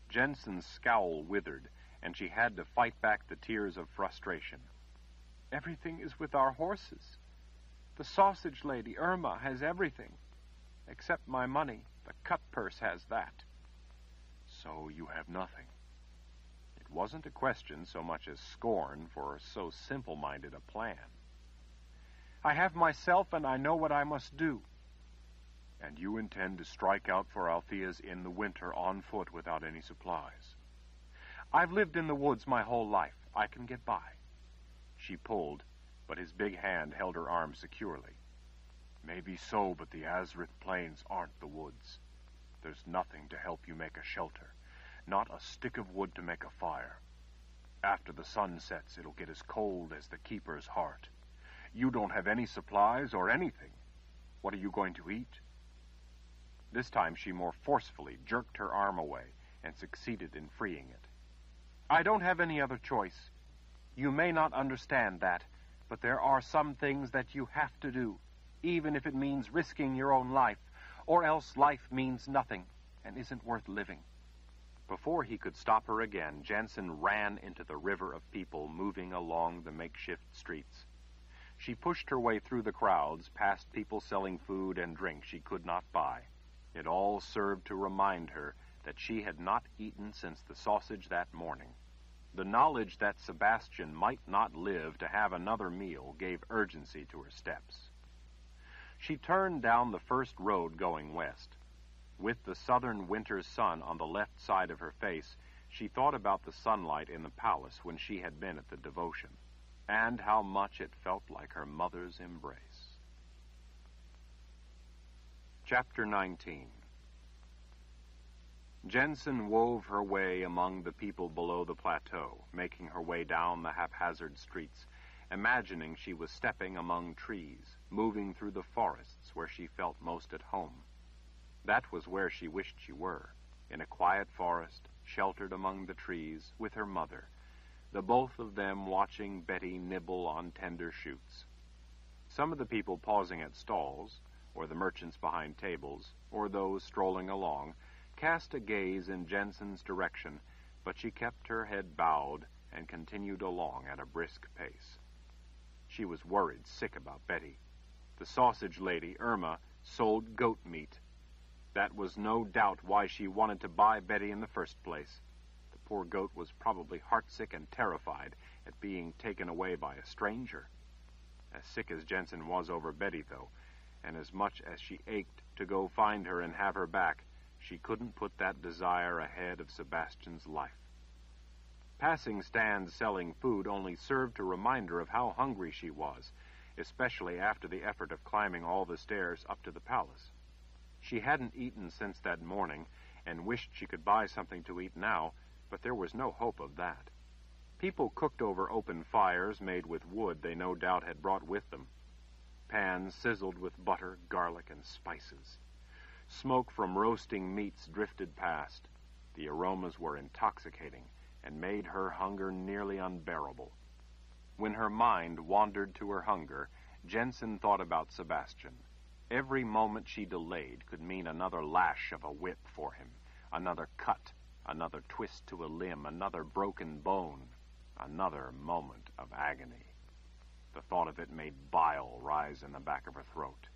Jennsen's scowl withered, and she had to fight back the tears of frustration. Everything is with our horses. The sausage lady, Irma, has everything. Except my money. The cut purse has that. So you have nothing. It wasn't a question so much as scorn for so simple minded a plan. I have myself, and I know what I must do. And you intend to strike out for Althea's in the winter on foot without any supplies? I've lived in the woods my whole life. I can get by. She pulled, but his big hand held her arm securely. Maybe so, but the Azrith Plains aren't the woods. There's nothing to help you make a shelter, not a stick of wood to make a fire. After the sun sets, it'll get as cold as the keeper's heart. You don't have any supplies or anything. What are you going to eat? This time she more forcefully jerked her arm away and succeeded in freeing it. I don't have any other choice. You may not understand that, but there are some things that you have to do, even if it means risking your own life, or else life means nothing and isn't worth living. Before he could stop her again, Jennsen ran into the river of people moving along the makeshift streets. She pushed her way through the crowds, past people selling food and drink she could not buy. It all served to remind her that she had not eaten since the sausage that morning. The knowledge that Sebastian might not live to have another meal gave urgency to her steps. She turned down the first road going west. With the southern winter's sun on the left side of her face, she thought about the sunlight in the palace when she had been at the devotion, and how much it felt like her mother's embrace. Chapter 19 Jennsen wove her way among the people below the plateau, making her way down the haphazard streets, imagining she was stepping among trees, moving through the forests where she felt most at home. That was where she wished she were, in a quiet forest, sheltered among the trees, with her mother, the both of them watching Betty nibble on tender shoots. Some of the people pausing at stalls, or the merchants behind tables, or those strolling along, cast a gaze in Jennsen's direction, but she kept her head bowed and continued along at a brisk pace. She was worried sick about Betty. The sausage lady, Irma, sold goat meat. That was no doubt why she wanted to buy Betty in the first place. The poor goat was probably heartsick and terrified at being taken away by a stranger. As sick as Jennsen was over Betty, though, and as much as she ached to go find her and have her back, she couldn't put that desire ahead of Sebastian's life. Passing stands selling food only served to remind her of how hungry she was, especially after the effort of climbing all the stairs up to the palace. She hadn't eaten since that morning and wished she could buy something to eat now, but there was no hope of that. People cooked over open fires made with wood they no doubt had brought with them. pans sizzled with butter, garlic, and spices. Smoke from roasting meats drifted past. The aromas were intoxicating and made her hunger nearly unbearable. When her mind wandered to her hunger, Jennsen thought about Sebastian. Every moment she delayed could mean another lash of a whip for him, another cut, another twist to a limb, another broken bone, another moment of agony. The thought of it made bile rise in the back of her throat.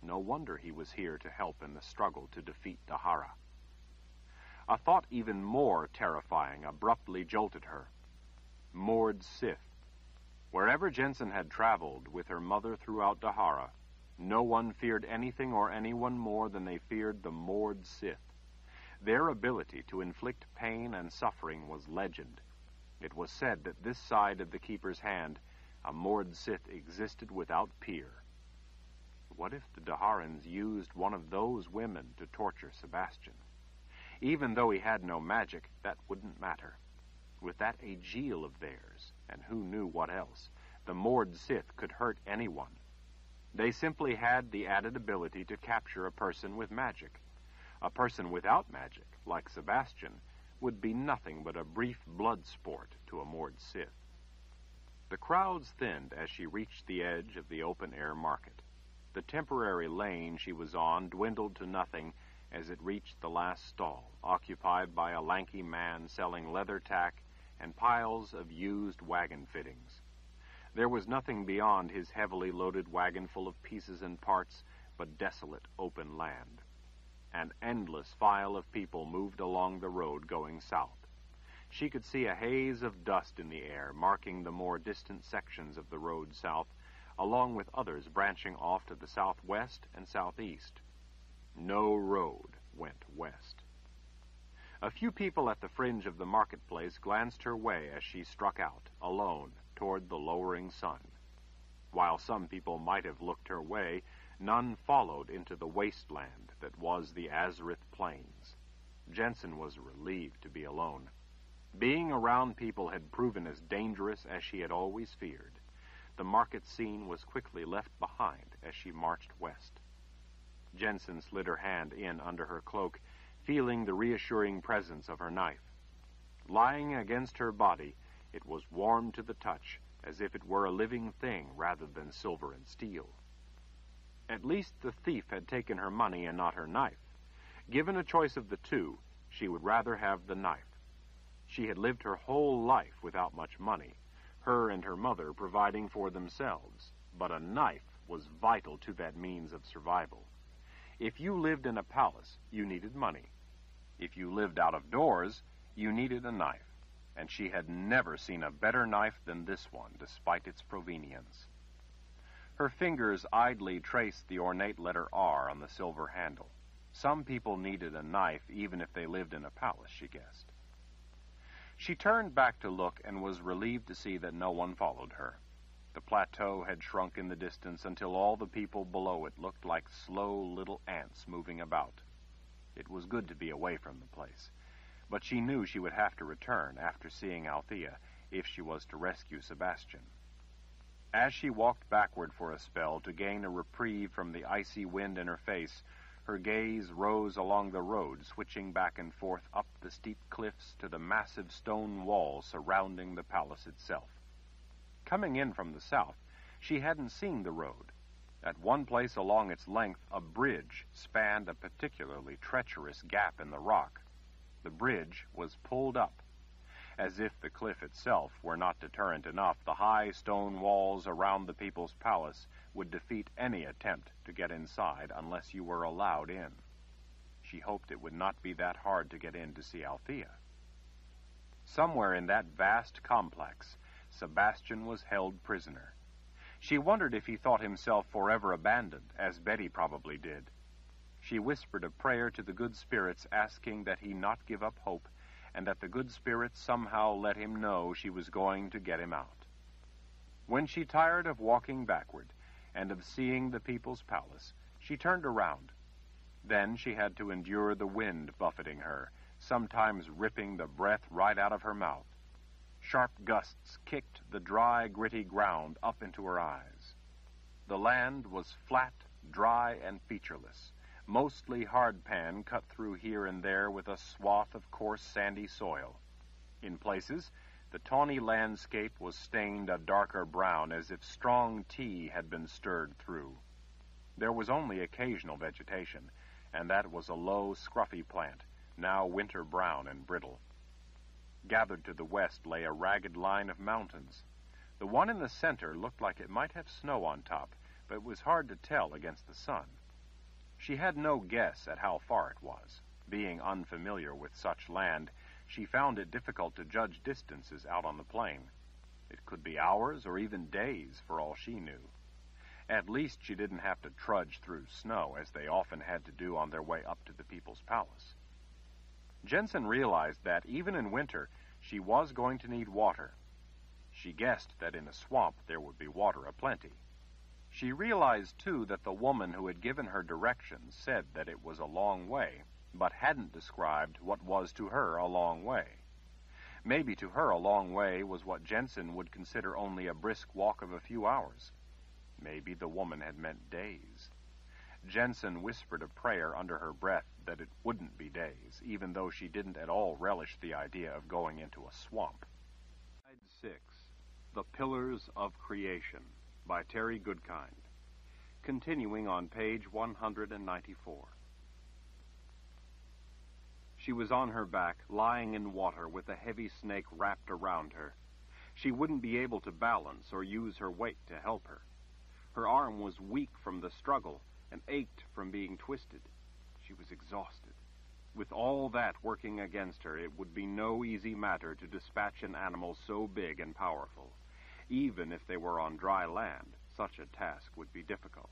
No wonder he was here to help in the struggle to defeat D'Hara. A thought even more terrifying abruptly jolted her. Mord Sith. Wherever Jennsen had traveled with her mother throughout D'Hara, no one feared anything or anyone more than they feared the Mord Sith. Their ability to inflict pain and suffering was legend. It was said that this side of the Keeper's hand, a Mord Sith existed without peer. What if the D'Harans used one of those women to torture Sebastian? Even though he had no magic, that wouldn't matter. With that Agiel of theirs, and who knew what else, the Mord Sith could hurt anyone. They simply had the added ability to capture a person with magic. A person without magic, like Sebastian, would be nothing but a brief blood sport to a Mord Sith. The crowds thinned as she reached the edge of the open air market. The temporary lane she was on dwindled to nothing as it reached the last stall, occupied by a lanky man selling leather tack and piles of used wagon fittings. There was nothing beyond his heavily loaded wagon full of pieces and parts but desolate open land. An endless file of people moved along the road going south. She could see a haze of dust in the air, marking the more distant sections of the road south, along with others branching off to the southwest and southeast. No road went west. A few people at the fringe of the marketplace glanced her way as she struck out, alone, toward the lowering sun. While some people might have looked her way, none followed into the wasteland that was the Azrith Plains. Jennsen was relieved to be alone. Being around people had proven as dangerous as she had always feared. The market scene was quickly left behind as she marched west. Jennsen slid her hand in under her cloak, feeling the reassuring presence of her knife. Lying against her body, it was warm to the touch, as if it were a living thing rather than silver and steel. At least the thief had taken her money and not her knife. Given a choice of the two, she would rather have the knife. She had lived her whole life without much money, her and her mother providing for themselves, but a knife was vital to that means of survival. If you lived in a palace, you needed money. If you lived out of doors, you needed a knife, and she had never seen a better knife than this one, despite its provenience. Her fingers idly traced the ornate letter R on the silver handle. Some people needed a knife even if they lived in a palace, she guessed. She turned back to look and was relieved to see that no one followed her. The plateau had shrunk in the distance until all the people below it looked like slow little ants moving about. It was good to be away from the place, but she knew she would have to return after seeing Althea if she was to rescue Sebastian. As she walked backward for a spell to gain a reprieve from the icy wind in her face, her gaze rose along the road, switching back and forth up the steep cliffs to the massive stone wall surrounding the palace itself. Coming in from the south, she hadn't seen the road. At one place along its length, a bridge spanned a particularly treacherous gap in the rock. The bridge was pulled up as if the cliff itself were not deterrent enough, the high stone walls around the people's palace would defeat any attempt to get inside unless you were allowed in. She hoped it would not be that hard to get in to see Althea. Somewhere in that vast complex, Sebastian was held prisoner. She wondered if he thought himself forever abandoned, as Betty probably did. She whispered a prayer to the good spirits, asking that he not give up hope and that the good spirits somehow let him know she was going to get him out. When she tired of walking backward and of seeing the people's palace, she turned around. Then she had to endure the wind buffeting her, sometimes ripping the breath right out of her mouth. Sharp gusts kicked the dry, gritty ground up into her eyes. The land was flat, dry, and featureless, mostly hardpan cut through here and there with a swath of coarse sandy soil. In places, the tawny landscape was stained a darker brown as if strong tea had been stirred through. There was only occasional vegetation, and that was a low, scruffy plant, now winter brown and brittle. Gathered to the west lay a ragged line of mountains. The one in the center looked like it might have snow on top, but it was hard to tell against the sun. She had no guess at how far it was. Being unfamiliar with such land, she found it difficult to judge distances out on the plain. It could be hours or even days for all she knew. At least she didn't have to trudge through snow, as they often had to do on their way up to the people's palace. Jennsen realized that even in winter, she was going to need water. She guessed that in a swamp there would be water aplenty. She realized, too, that the woman who had given her directions said that it was a long way, but hadn't described what was to her a long way. Maybe to her a long way was what Jennsen would consider only a brisk walk of a few hours. Maybe the woman had meant days. Jennsen whispered a prayer under her breath that it wouldn't be days, even though she didn't at all relish the idea of going into a swamp. Slide 6 The Pillars of Creation by Terry Goodkind. Continuing on page 194. She was on her back, lying in water with a heavy snake wrapped around her. She wouldn't be able to balance or use her weight to help her. Her arm was weak from the struggle and ached from being twisted. She was exhausted. With all that working against her, it would be no easy matter to dispatch an animal so big and powerful. Even if they were on dry land, such a task would be difficult.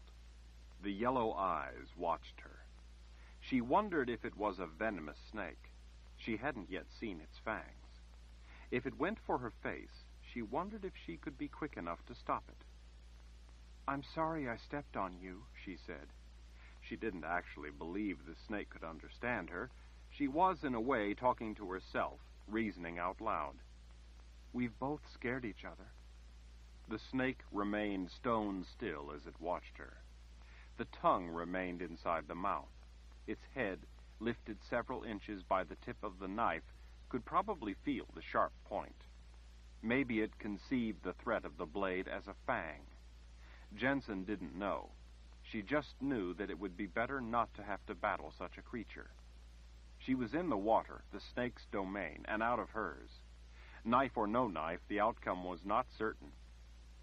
The yellow eyes watched her. She wondered if it was a venomous snake. She hadn't yet seen its fangs. If it went for her face, she wondered if she could be quick enough to stop it. I'm sorry I stepped on you, she said. She didn't actually believe the snake could understand her. She was, in a way, talking to herself, reasoning out loud. We've both scared each other. The snake remained stone still as it watched her. The tongue remained inside the mouth. Its head, lifted several inches by the tip of the knife, could probably feel the sharp point. Maybe it conceived the threat of the blade as a fang. Jennsen didn't know. She just knew that it would be better not to have to battle such a creature. She was in the water, the snake's domain, and out of hers. Knife or no knife, the outcome was not certain.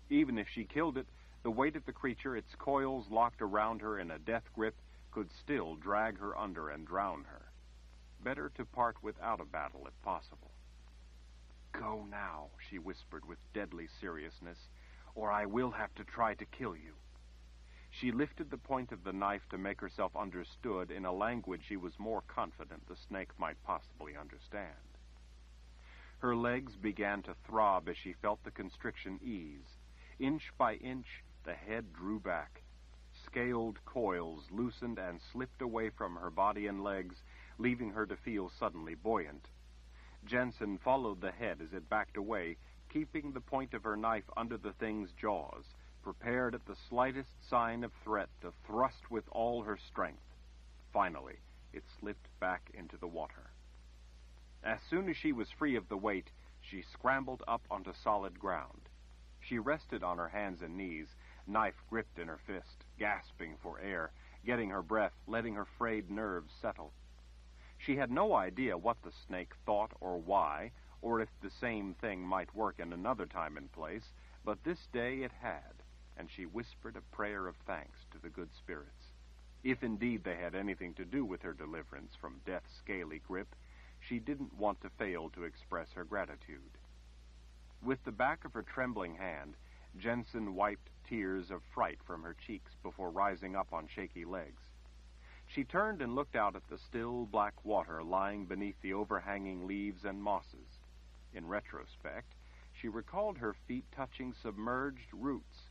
Even if she killed it, the weight of the creature, its coils locked around her in a death grip, could still drag her under and drown her. Better to part without a battle if possible. Go now, she whispered with deadly seriousness, or I will have to try to kill you. She lifted the point of the knife to make herself understood in a language she was more confident the snake might possibly understand. Her legs began to throb as she felt the constriction ease. Inch by inch, the head drew back. Scaled coils loosened and slipped away from her body and legs, leaving her to feel suddenly buoyant. Jennsen followed the head as it backed away, keeping the point of her knife under the thing's jaws, prepared at the slightest sign of threat to thrust with all her strength. Finally, it slipped back into the water. As soon as she was free of the weight, she scrambled up onto solid ground. She rested on her hands and knees, knife gripped in her fist, gasping for air, getting her breath, letting her frayed nerves settle. She had no idea what the snake thought or why, or if the same thing might work in another time and place, but this day it had, and she whispered a prayer of thanks to the good spirits. If indeed they had anything to do with her deliverance from death's scaly grip, she didn't want to fail to express her gratitude. With the back of her trembling hand, Jennsen wiped tears of fright from her cheeks before rising up on shaky legs. She turned and looked out at the still black water lying beneath the overhanging leaves and mosses. In retrospect, she recalled her feet touching submerged roots.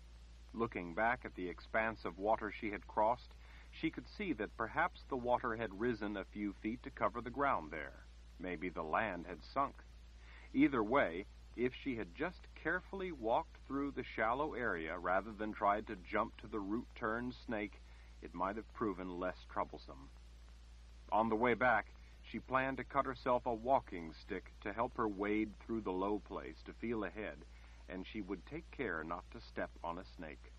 Looking back at the expanse of water she had crossed, she could see that perhaps the water had risen a few feet to cover the ground there. Maybe the land had sunk. Either way, If she had just carefully walked through the shallow area rather than tried to jump to the root turned snake, it might have proven less troublesome. On the way back, she planned to cut herself a walking stick to help her wade through the low place to feel ahead, and she would take care not to step on a snake.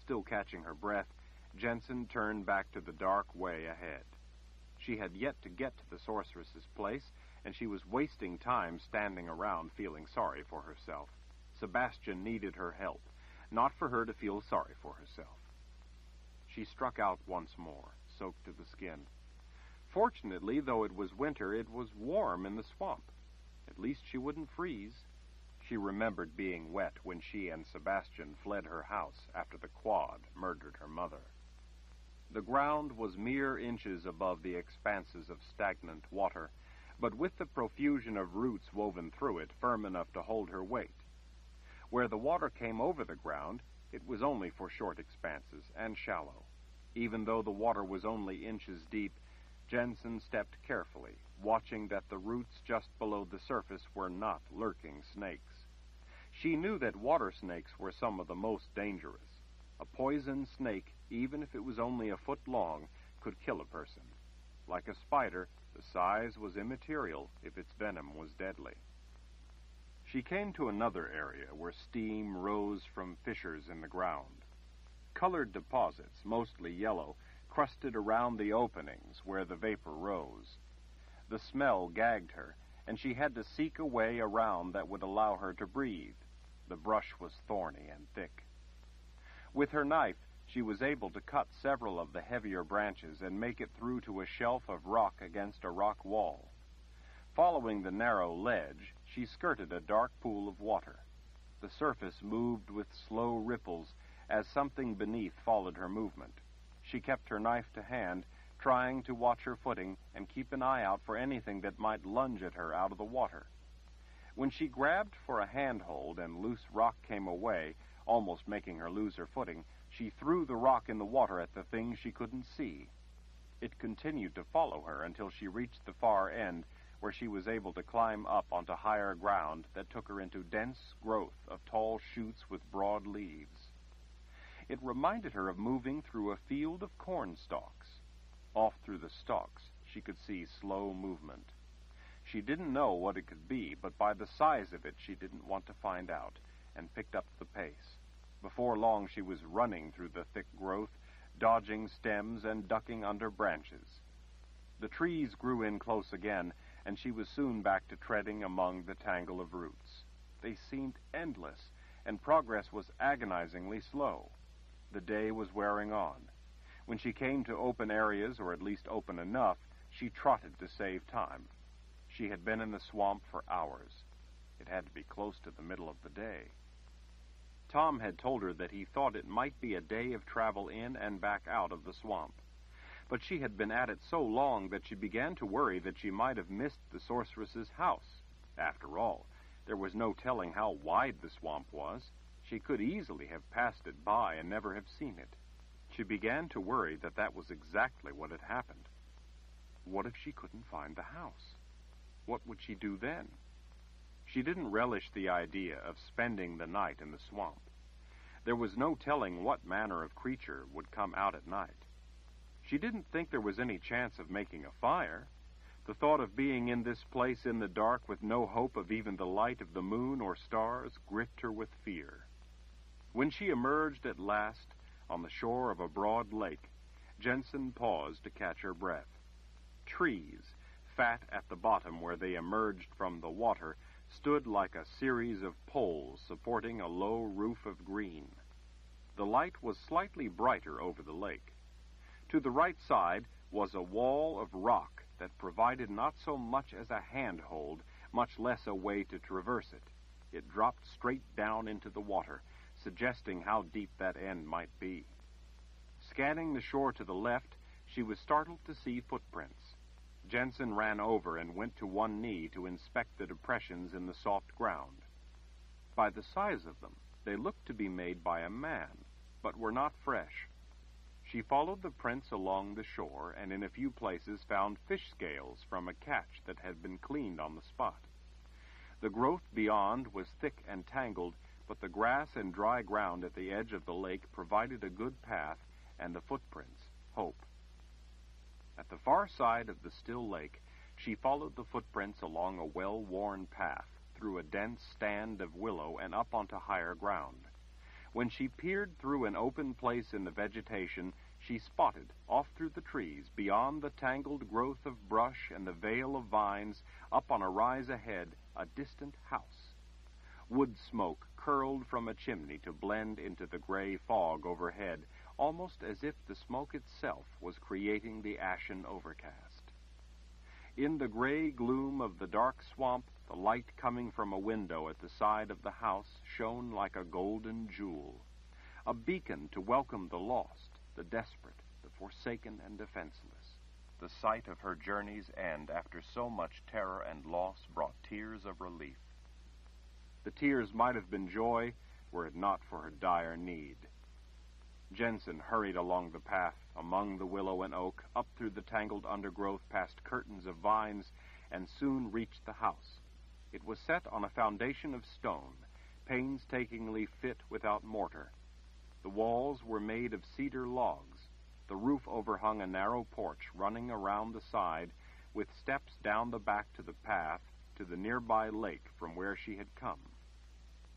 Still catching her breath, Jennsen turned back to the dark way ahead. She had yet to get to the sorceress's place, and she was wasting time standing around feeling sorry for herself. Sebastian needed her help, not for her to feel sorry for herself. She struck out once more, soaked to the skin. Fortunately, though it was winter, it was warm in the swamp. At least she wouldn't freeze. She remembered being wet when she and Sebastian fled her house after the quad murdered her mother. The ground was mere inches above the expanses of stagnant water, but with the profusion of roots woven through it firm enough to hold her weight. Where the water came over the ground, it was only for short expanses and shallow. Even though the water was only inches deep, Jennsen stepped carefully, watching that the roots just below the surface were not lurking snakes. She knew that water snakes were some of the most dangerous. A poison snake, even if it was only a foot long, could kill a person. Like a spider, the size was immaterial if its venom was deadly. She came to another area where steam rose from fissures in the ground. Colored deposits, mostly yellow, crusted around the openings where the vapor rose. The smell gagged her, and she had to seek a way around that would allow her to breathe. The brush was thorny and thick. With her knife, she was able to cut several of the heavier branches and make it through to a shelf of rock against a rock wall. Following the narrow ledge, she skirted a dark pool of water. The surface moved with slow ripples as something beneath followed her movement. She kept her knife to hand, trying to watch her footing and keep an eye out for anything that might lunge at her out of the water. When she grabbed for a handhold and loose rock came away, almost making her lose her footing, she threw the rock in the water at the thing she couldn't see. It continued to follow her until she reached the far end, where she was able to climb up onto higher ground that took her into dense growth of tall shoots with broad leaves. It reminded her of moving through a field of corn stalks. Off through the stalks, she could see slow movement. She didn't know what it could be, but by the size of it, she didn't want to find out, and picked up the pace. Before long, she was running through the thick growth, dodging stems and ducking under branches. The trees grew in close again, and she was soon back to treading among the tangle of roots. They seemed endless, and progress was agonizingly slow. The day was wearing on. When she came to open areas, or at least open enough, she trotted to save time. She had been in the swamp for hours. It had to be close to the middle of the day. Tom had told her that he thought it might be a day of travel in and back out of the swamp. But she had been at it so long that she began to worry that she might have missed the sorceress's house. After all, there was no telling how wide the swamp was. She could easily have passed it by and never have seen it. She began to worry that that was exactly what had happened. What if she couldn't find the house? What would she do then? She didn't relish the idea of spending the night in the swamp. There was no telling what manner of creature would come out at night. She didn't think there was any chance of making a fire. The thought of being in this place in the dark with no hope of even the light of the moon or stars gripped her with fear. When she emerged at last on the shore of a broad lake, Jennsen paused to catch her breath. Trees, fat at the bottom where they emerged from the water, stood like a series of poles supporting a low roof of green. The light was slightly brighter over the lake. To the right side was a wall of rock that provided not so much as a handhold, much less a way to traverse it. It dropped straight down into the water, suggesting how deep that end might be. Scanning the shore to the left, she was startled to see footprints. Jennsen ran over and went to one knee to inspect the depressions in the soft ground. By the size of them, they looked to be made by a man, but were not fresh. She followed the prints along the shore and in a few places found fish scales from a catch that had been cleaned on the spot. The growth beyond was thick and tangled, but the grass and dry ground at the edge of the lake provided a good path and the footprints hope. At the far side of the still lake, she followed the footprints along a well worn path, through a dense stand of willow and up onto higher ground. When she peered through an open place in the vegetation, she spotted, off through the trees, beyond the tangled growth of brush and the veil of vines, up on a rise ahead, a distant house. Wood smoke curled from a chimney to blend into the gray fog overhead, almost as if the smoke itself was creating the ashen overcast. In the gray gloom of the dark swamp, the light coming from a window at the side of the house shone like a golden jewel, a beacon to welcome the lost, the desperate, the forsaken and defenseless. The sight of her journey's end after so much terror and loss brought tears of relief. The tears might have been joy were it not for her dire need. Jennsen hurried along the path, among the willow and oak, up through the tangled undergrowth, past curtains of vines, and soon reached the house. It was set on a foundation of stone, painstakingly fit without mortar. The walls were made of cedar logs. The roof overhung a narrow porch running around the side, with steps down the back to the path to the nearby lake from where she had come.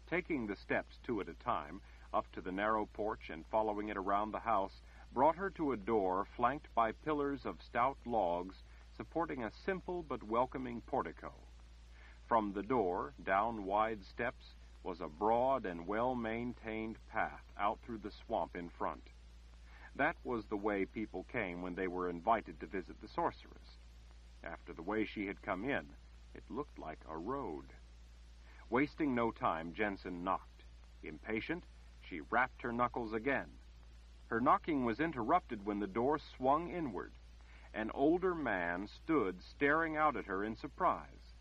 Taking the steps two at a time, up to the narrow porch and following it around the house, brought her to a door flanked by pillars of stout logs supporting a simple but welcoming portico. From the door, down wide steps, was a broad and well maintained path out through the swamp in front. That was the way people came when they were invited to visit the sorceress. After the way she had come in, it looked like a road. Wasting no time, Jennsen knocked. Impatient, she rapped her knuckles again. Her knocking was interrupted when the door swung inward. An older man stood staring out at her in surprise.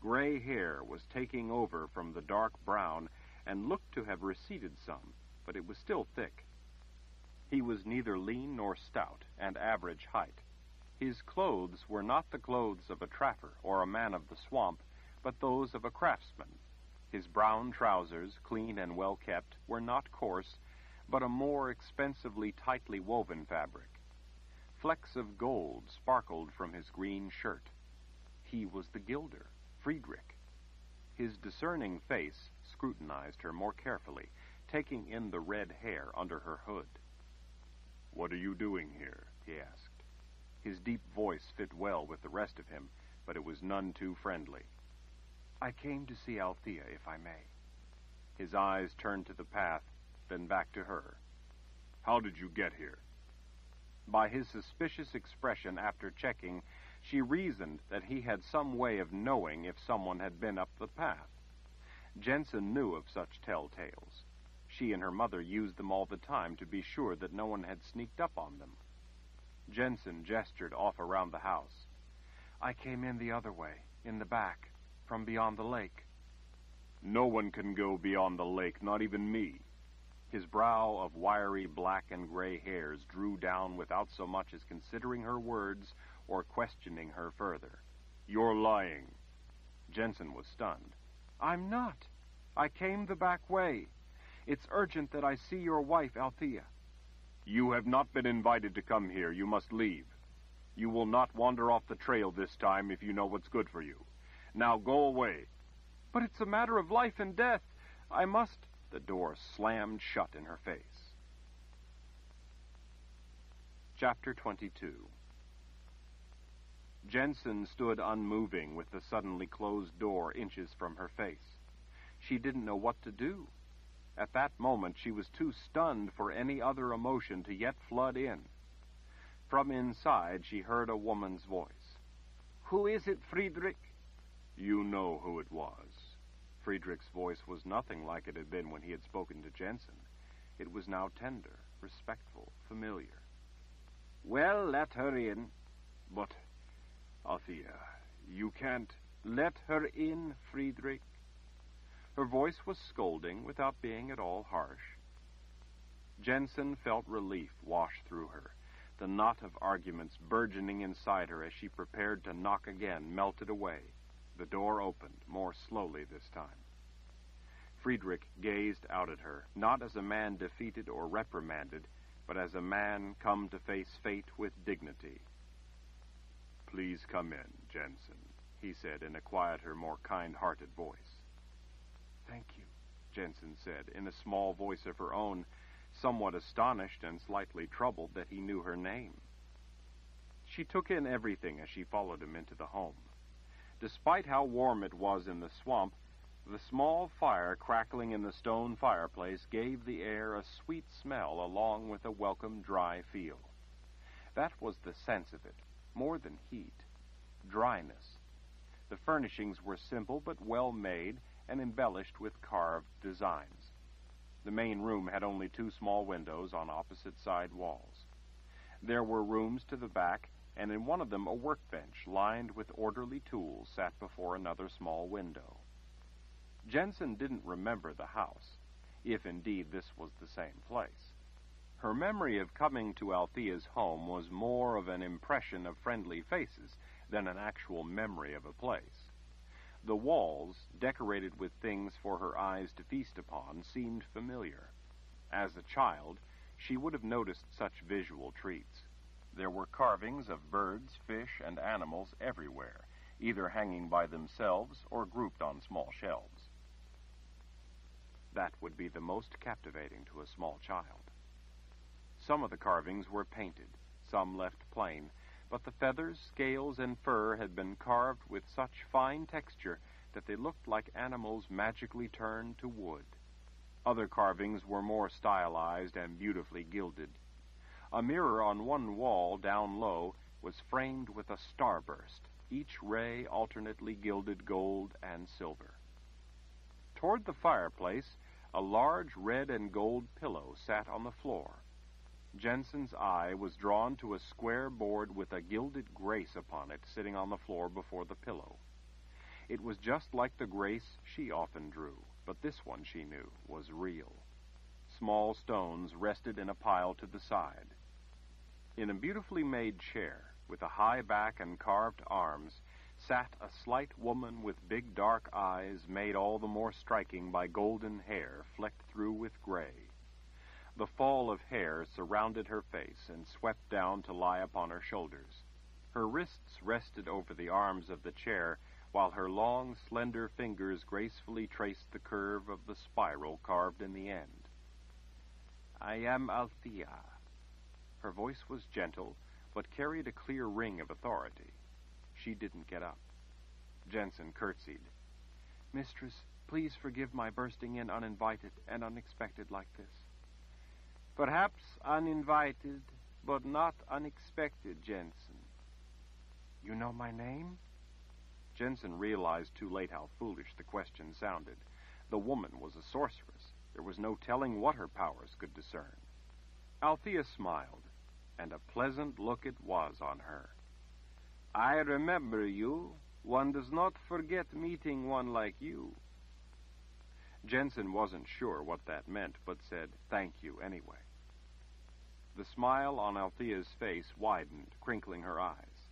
Gray hair was taking over from the dark brown and looked to have receded some, but it was still thick. He was neither lean nor stout, and average height. His clothes were not the clothes of a trapper or a man of the swamp, but those of a craftsman. His brown trousers, clean and well kept, were not coarse, but a more expensively tightly woven fabric. Flecks of gold sparkled from his green shirt. He was the gilder. Friedrich. His discerning face scrutinized her more carefully, taking in the red hair under her hood. What are you doing here? he asked. His deep voice fit well with the rest of him, but it was none too friendly. I came to see Althea, if I may. His eyes turned to the path, then back to her. How did you get here? By his suspicious expression after checking, she reasoned that he had some way of knowing if someone had been up the path. Jennsen knew of such telltales. She and her mother used them all the time to be sure that no one had sneaked up on them. Jennsen gestured off around the house. I came in the other way, in the back, from beyond the lake. No one can go beyond the lake, not even me. His brow of wiry black and gray hairs drew down without so much as considering her words or questioning her further. You're lying. Jennsen was stunned. I'm not. I came the back way. It's urgent that I see your wife, Althea. You have not been invited to come here. You must leave. You will not wander off the trail this time if you know what's good for you. Now go away. But it's a matter of life and death. I must. The door slammed shut in her face. Chapter 22 Jennsen stood unmoving with the suddenly closed door inches from her face. She didn't know what to do. At that moment, she was too stunned for any other emotion to yet flood in. From inside, she heard a woman's voice. Who is it, Friedrich? You know who it was. Friedrich's voice was nothing like it had been when he had spoken to Jennsen. It was now tender, respectful, familiar. Well, let her in. But Althea, you can't let her in, Friedrich. Her voice was scolding without being at all harsh. Jennsen felt relief wash through her. The knot of arguments burgeoning inside her as she prepared to knock again melted away. The door opened, more slowly this time. Friedrich gazed out at her, not as a man defeated or reprimanded, but as a man come to face fate with dignity. Please come in, Jennsen, he said in a quieter, more kind-hearted voice. Thank you, Jennsen said, in a small voice of her own, somewhat astonished and slightly troubled that he knew her name. She took in everything as she followed him into the home. Despite how warm it was in the swamp, the small fire crackling in the stone fireplace gave the air a sweet smell along with a welcome dry feel. That was the sense of it, more than heat, dryness. The furnishings were simple but well made and embellished with carved designs. The main room had only two small windows on opposite side walls. There were rooms to the back, and in one of them a workbench lined with orderly tools sat before another small window. Jennsen didn't remember the house, if indeed this was the same place. Her memory of coming to Althea's home was more of an impression of friendly faces than an actual memory of a place. The walls, decorated with things for her eyes to feast upon, seemed familiar. As a child, she would have noticed such visual treats. There were carvings of birds, fish, and animals everywhere, either hanging by themselves or grouped on small shelves. That would be the most captivating to a small child. Some of the carvings were painted, some left plain, but the feathers, scales, and fur had been carved with such fine texture that they looked like animals magically turned to wood. Other carvings were more stylized and beautifully gilded. A mirror on one wall down low was framed with a starburst, each ray alternately gilded gold and silver. Toward the fireplace, a large red and gold pillow sat on the floor. Jennsen's eye was drawn to a square board with a gilded grace upon it sitting on the floor before the pillow. It was just like the grace she often drew, but this one, she knew, was real. Small stones rested in a pile to the side. In a beautifully made chair, with a high back and carved arms, sat a slight woman with big dark eyes made all the more striking by golden hair flecked through with gray. The fall of hair surrounded her face and swept down to lie upon her shoulders. Her wrists rested over the arms of the chair, while her long, slender fingers gracefully traced the curve of the spiral carved in the end. I am Althea. Her voice was gentle, but carried a clear ring of authority. She didn't get up. Jennsen curtsied. Mistress, please forgive my bursting in uninvited and unexpected like this. Perhaps uninvited, but not unexpected, Jennsen. You know my name? Jennsen realized too late how foolish the question sounded. The woman was a sorceress. There was no telling what her powers could discern. Althea smiled, and a pleasant look it was on her. I remember you. One does not forget meeting one like you. Jennsen wasn't sure what that meant, but said, Thank you anyway. The smile on Althea's face widened, crinkling her eyes.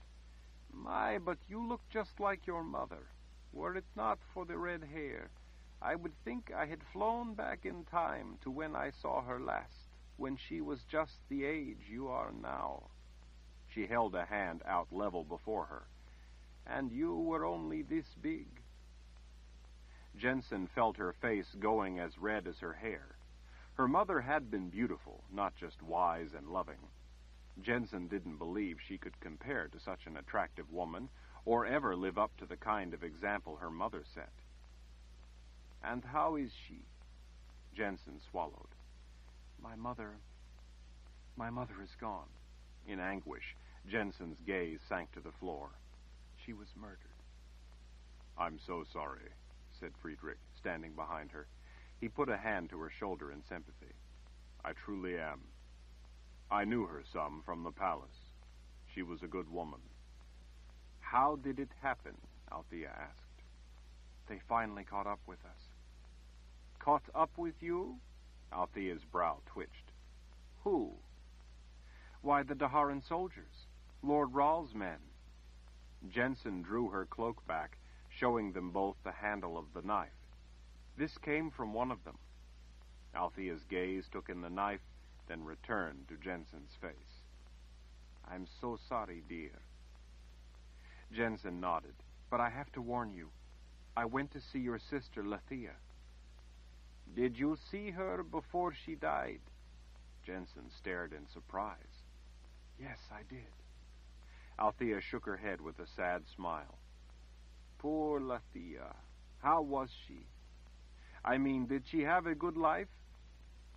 My, but you look just like your mother. Were it not for the red hair, I would think I had flown back in time to when I saw her last, when she was just the age you are now. She held a hand out level before her. And you were only this big. Jennsen felt her face going as red as her hair. Her mother had been beautiful, not just wise and loving. Jennsen didn't believe she could compare to such an attractive woman, or ever live up to the kind of example her mother set. And how is she? Jennsen swallowed. My mother. My mother is gone. In anguish, Jennsen's gaze sank to the floor. She was murdered. I'm so sorry, said Friedrich, standing behind her. He put a hand to her shoulder in sympathy. I truly am. I knew her some from the palace. She was a good woman. How did it happen? Althea asked. They finally caught up with us. Caught up with you? Althea's brow twitched. Who? Why, the D'Haran soldiers. Lord Rahl's men. Jennsen drew her cloak back, showing them both the handle of the knife. This came from one of them. Althea's gaze took in the knife, then returned to Jennsen's face. I'm so sorry, dear. Jennsen nodded. But I have to warn you. I went to see your sister, Lathea. Did you see her before she died? Jennsen stared in surprise. Yes, I did. Althea shook her head with a sad smile. Poor Lathea. How was she? I mean, did she have a good life?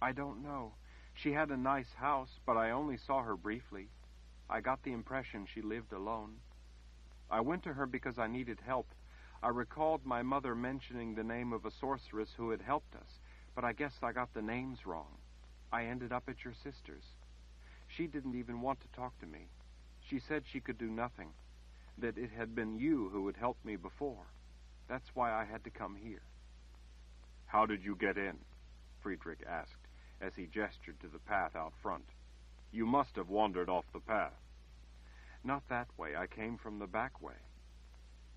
I don't know. She had a nice house, but I only saw her briefly. I got the impression she lived alone. I went to her because I needed help. I recalled my mother mentioning the name of a sorceress who had helped us, but I guess I got the names wrong. I ended up at your sister's. She didn't even want to talk to me. She said she could do nothing, that it had been you who had helped me before. That's why I had to come here. How did you get in? Friedrich asked as he gestured to the path out front. You must have wandered off the path. Not that way. I came from the back way.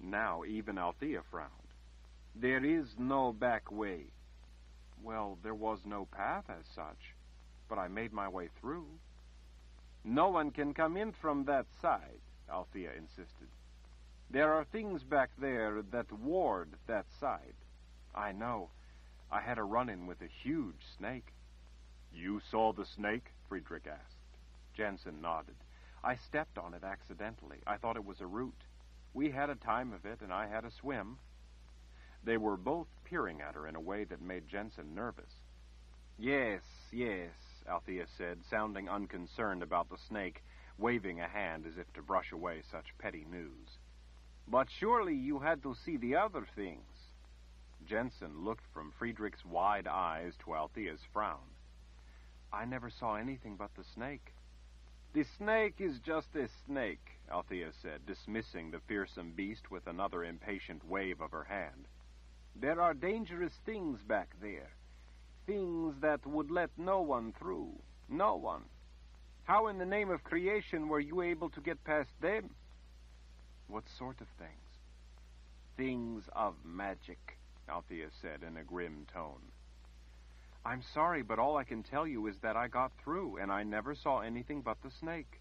Now even Althea frowned. There is no back way. Well, there was no path as such, but I made my way through. No one can come in from that side, Althea insisted. There are things back there that ward that side. I know. I had a run-in with a huge snake. You saw the snake? Friedrich asked. Jennsen nodded. I stepped on it accidentally. I thought it was a root. We had a time of it, and I had a swim. They were both peering at her in a way that made Jennsen nervous. Yes, yes, Althea said, sounding unconcerned about the snake, waving a hand as if to brush away such petty news. But surely you had to see the other things. Jennsen looked from Friedrich's wide eyes to Althea's frown. I never saw anything but the snake. The snake is just a snake, Althea said, dismissing the fearsome beast with another impatient wave of her hand. There are dangerous things back there. Things that would let no one through. No one. How in the name of creation were you able to get past them? What sort of things? Things of magic, Althea said in a grim tone. I'm sorry, but all I can tell you is that I got through, and I never saw anything but the snake.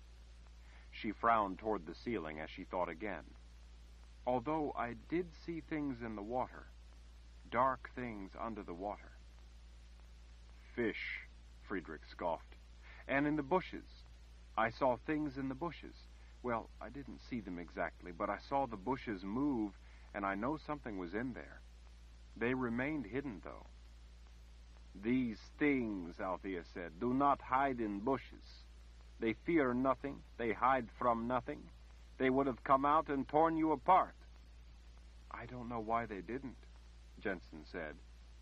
She frowned toward the ceiling as she thought again. Although I did see things in the water, dark things under the water. Fish, Friedrich scoffed. And in the bushes. I saw things in the bushes. Well, I didn't see them exactly, but I saw the bushes move, and I know something was in there. They remained hidden, though. These things, Althea said, do not hide in bushes. They fear nothing. They hide from nothing. They would have come out and torn you apart. I don't know why they didn't, Jennsen said.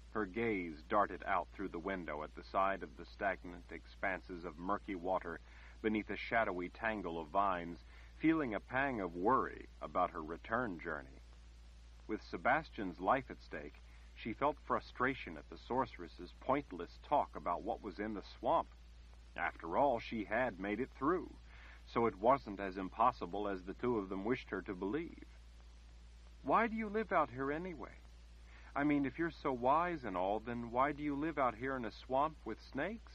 Her gaze darted out through the window at the side of the stagnant expanses of murky water beneath a shadowy tangle of vines, feeling a pang of worry about her return journey. With Sebastian's life at stake, she felt frustration at the sorceress's pointless talk about what was in the swamp. After all, she had made it through, so it wasn't as impossible as the two of them wished her to believe. Why do you live out here anyway? I mean, if you're so wise and all, then why do you live out here in a swamp with snakes?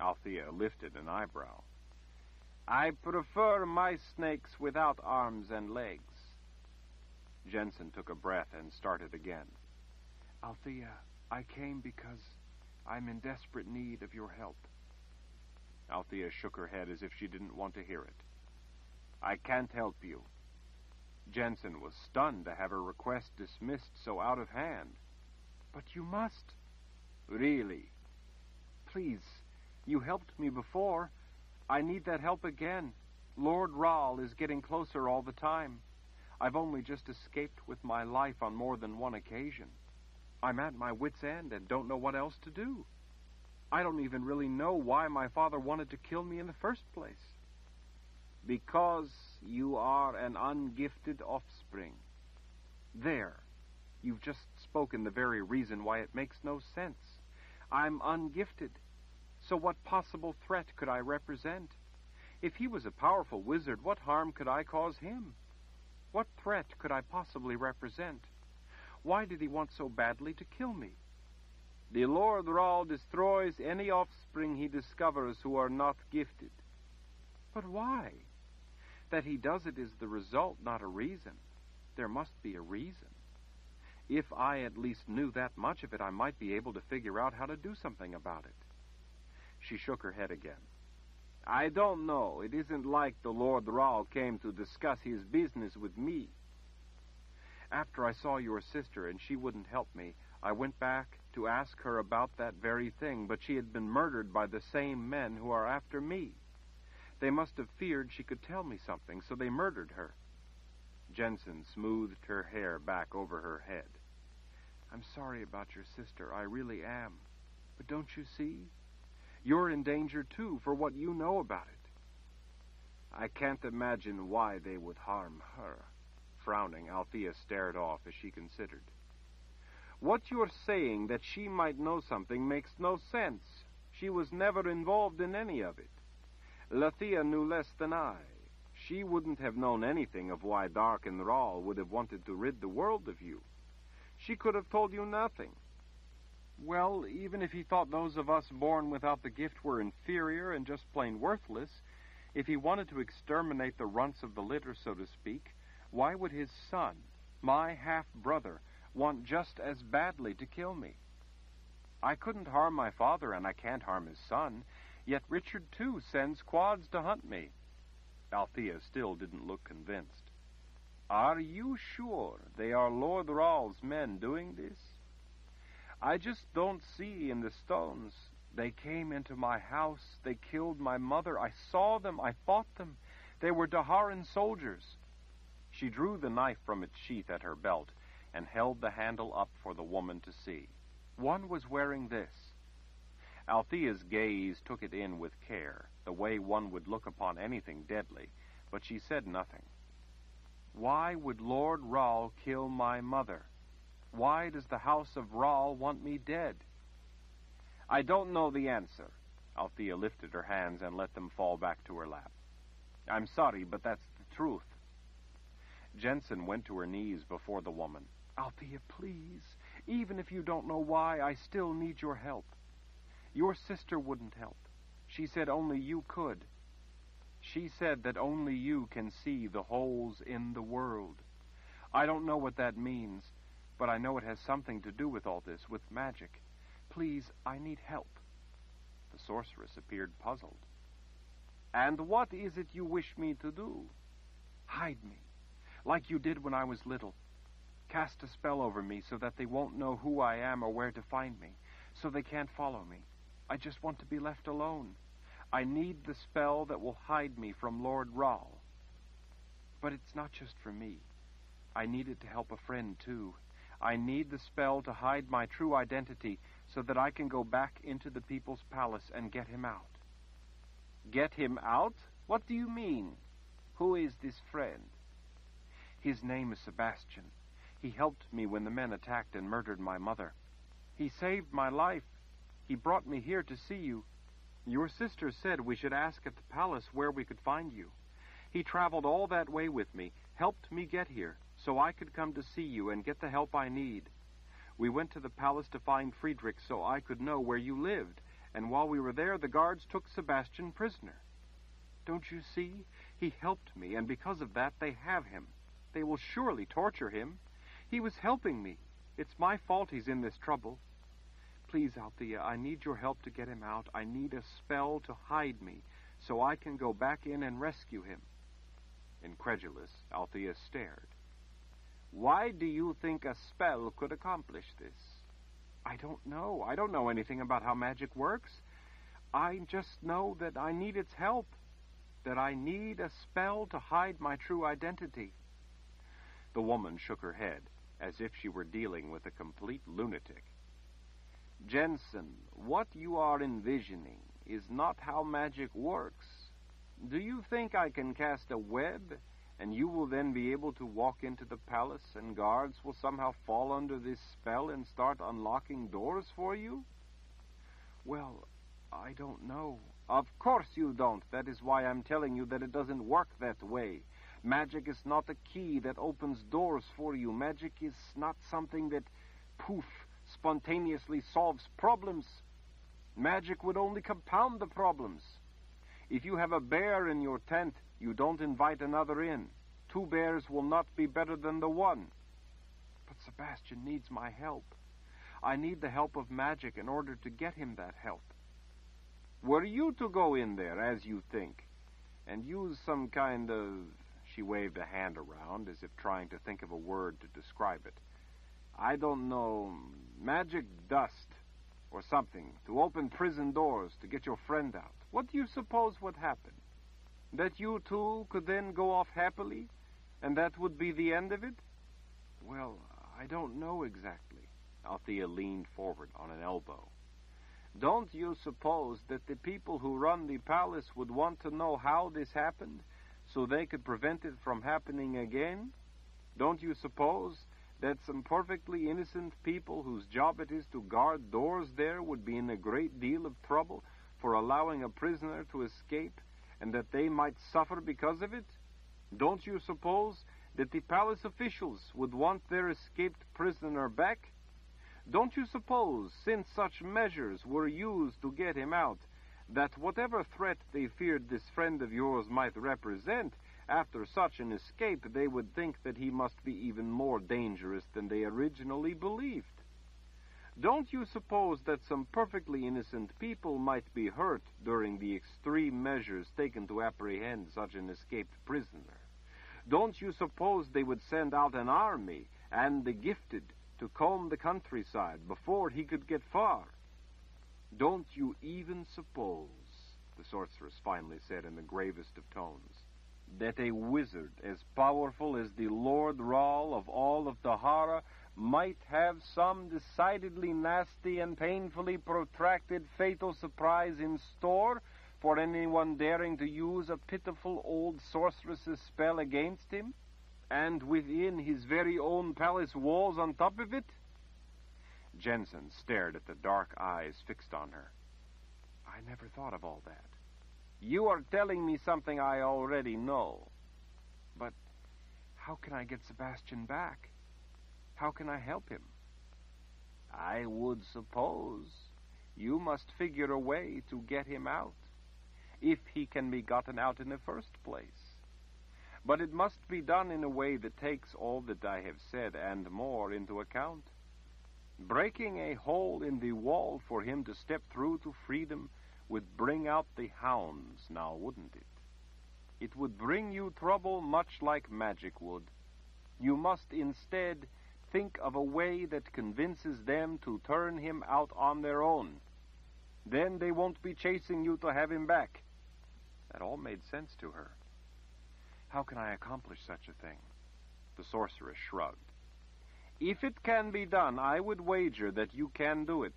Althea lifted an eyebrow. I prefer my snakes without arms and legs. Jennsen took a breath and started again. Althea, I came because I'm in desperate need of your help. Althea shook her head as if she didn't want to hear it. I can't help you. Jennsen was stunned to have her request dismissed so out of hand. But you must. Really? Please, you helped me before. I need that help again. Lord Rahl is getting closer all the time. I've only just escaped with my life on more than one occasion. I'm at my wit's end and don't know what else to do. I don't even really know why my father wanted to kill me in the first place. Because you are an ungifted offspring. There. You've just spoken the very reason why it makes no sense. I'm ungifted. So what possible threat could I represent? If he was a powerful wizard, what harm could I cause him? What threat could I possibly represent? Why did he want so badly to kill me? The Lord Rahl destroys any offspring he discovers who are not gifted. But why? That he does it is the result, not a reason. There must be a reason. If I at least knew that much of it, I might be able to figure out how to do something about it. She shook her head again. I don't know. It isn't like the Lord Rahl came to discuss his business with me. After I saw your sister and she wouldn't help me, I went back to ask her about that very thing, but she had been murdered by the same men who are after me. They must have feared she could tell me something, so they murdered her. Jennsen smoothed her hair back over her head. I'm sorry about your sister, I really am. But don't you see? You're in danger, too, for what you know about it. I can't imagine why they would harm her. Frowning, Althea stared off as she considered. What you're saying that she might know something makes no sense. She was never involved in any of it. Lathea knew less than I. She wouldn't have known anything of why Darken Rahl would have wanted to rid the world of you. She could have told you nothing. Well, even if he thought those of us born without the gift were inferior and just plain worthless, if he wanted to exterminate the runts of the litter, so to speak, why would his son, my half brother, want just as badly to kill me? I couldn't harm my father, and I can't harm his son, yet Richard, too, sends quads to hunt me. Althea still didn't look convinced. Are you sure they are Lord Rahl's men doing this? I just don't see in the stones. They came into my house. They killed my mother. I saw them. I fought them. They were D'Haran soldiers. She drew the knife from its sheath at her belt and held the handle up for the woman to see. One was wearing this. Althea's gaze took it in with care, the way one would look upon anything deadly, but she said nothing. Why would Lord Rahl kill my mother? Why does the house of Rahl want me dead? I don't know the answer. Althea lifted her hands and let them fall back to her lap. I'm sorry, but that's the truth. Jennsen went to her knees before the woman. Althea, please, even if you don't know why, I still need your help. Your sister wouldn't help. She said only you could. She said that only you can see the holes in the world. I don't know what that means, but I know it has something to do with all this, with magic. Please, I need help. The sorceress appeared puzzled. And what is it you wish me to do? Hide me, like you did when I was little. Cast a spell over me so that they won't know who I am or where to find me, so they can't follow me. I just want to be left alone. I need the spell that will hide me from Lord Rahl. But it's not just for me. I need it to help a friend, too. I need the spell to hide my true identity so that I can go back into the people's palace and get him out. Get him out? What do you mean? Who is this friend? His name is Sebastian. He helped me when the men attacked and murdered my mother. He saved my life. He brought me here to see you. Your sister said we should ask at the palace where we could find you. He traveled all that way with me, helped me get here, so I could come to see you and get the help I need. We went to the palace to find Friedrich so I could know where you lived, and while we were there, the guards took Sebastian prisoner. Don't you see? He helped me, and because of that, they have him. They will surely torture him. He was helping me. It's my fault he's in this trouble. Please, Althea, I need your help to get him out. I need a spell to hide me so I can go back in and rescue him. Incredulous, Althea stared. Why do you think a spell could accomplish this? I don't know. I don't know anything about how magic works. I just know that I need its help. That I need a spell to hide my true identity. The woman shook her head, as if she were dealing with a complete lunatic. Jennsen, what you are envisioning is not how magic works. Do you think I can cast a web and you will then be able to walk into the palace and guards will somehow fall under this spell and start unlocking doors for you? Well, I don't know. Of course you don't. That is why I'm telling you that it doesn't work that way. Magic is not a key that opens doors for you. Magic is not something that, poof, spontaneously solves problems. Magic would only compound the problems. If you have a bear in your tent, you don't invite another in. Two bears will not be better than the one. But Sebastian needs my help. I need the help of magic in order to get him that help. Were you to go in there, as you think, and use some kind of. She waved a hand around as if trying to think of a word to describe it. I don't know, magic dust or something to open prison doors to get your friend out. What do you suppose would happen? That you two could then go off happily, and that would be the end of it? Well, I don't know exactly. Althea leaned forward on an elbow. Don't you suppose that the people who run the palace would want to know how this happened so they could prevent it from happening again? Don't you suppose that some perfectly innocent people whose job it is to guard doors there would be in a great deal of trouble for allowing a prisoner to escape and that they might suffer because of it? Don't you suppose that the palace officials would want their escaped prisoner back? Don't you suppose, since such measures were used to get him out, that whatever threat they feared this friend of yours might represent, after such an escape they would think that he must be even more dangerous than they originally believed? Don't you suppose that some perfectly innocent people might be hurt during the extreme measures taken to apprehend such an escaped prisoner? Don't you suppose they would send out an army and the gifted to comb the countryside before he could get far. Don't you even suppose, the sorceress finally said in the gravest of tones, that a wizard as powerful as the Lord Rahl of all of D'Hara might have some decidedly nasty and painfully protracted fatal surprise in store for anyone daring to use a pitiful old sorceress's spell against him? and within his very own palace walls on top of it? Jennsen stared at the dark eyes fixed on her. I never thought of all that. You are telling me something I already know. But how can I get Sebastian back? How can I help him? I would suppose you must figure a way to get him out, if he can be gotten out in the first place. But it must be done in a way that takes all that I have said and more into account. Breaking a hole in the wall for him to step through to freedom would bring out the hounds, now wouldn't it? It would bring you trouble much like magic would. You must instead think of a way that convinces them to turn him out on their own. Then they won't be chasing you to have him back. That all made sense to her. How can I accomplish such a thing? The sorceress shrugged. If it can be done, I would wager that you can do it.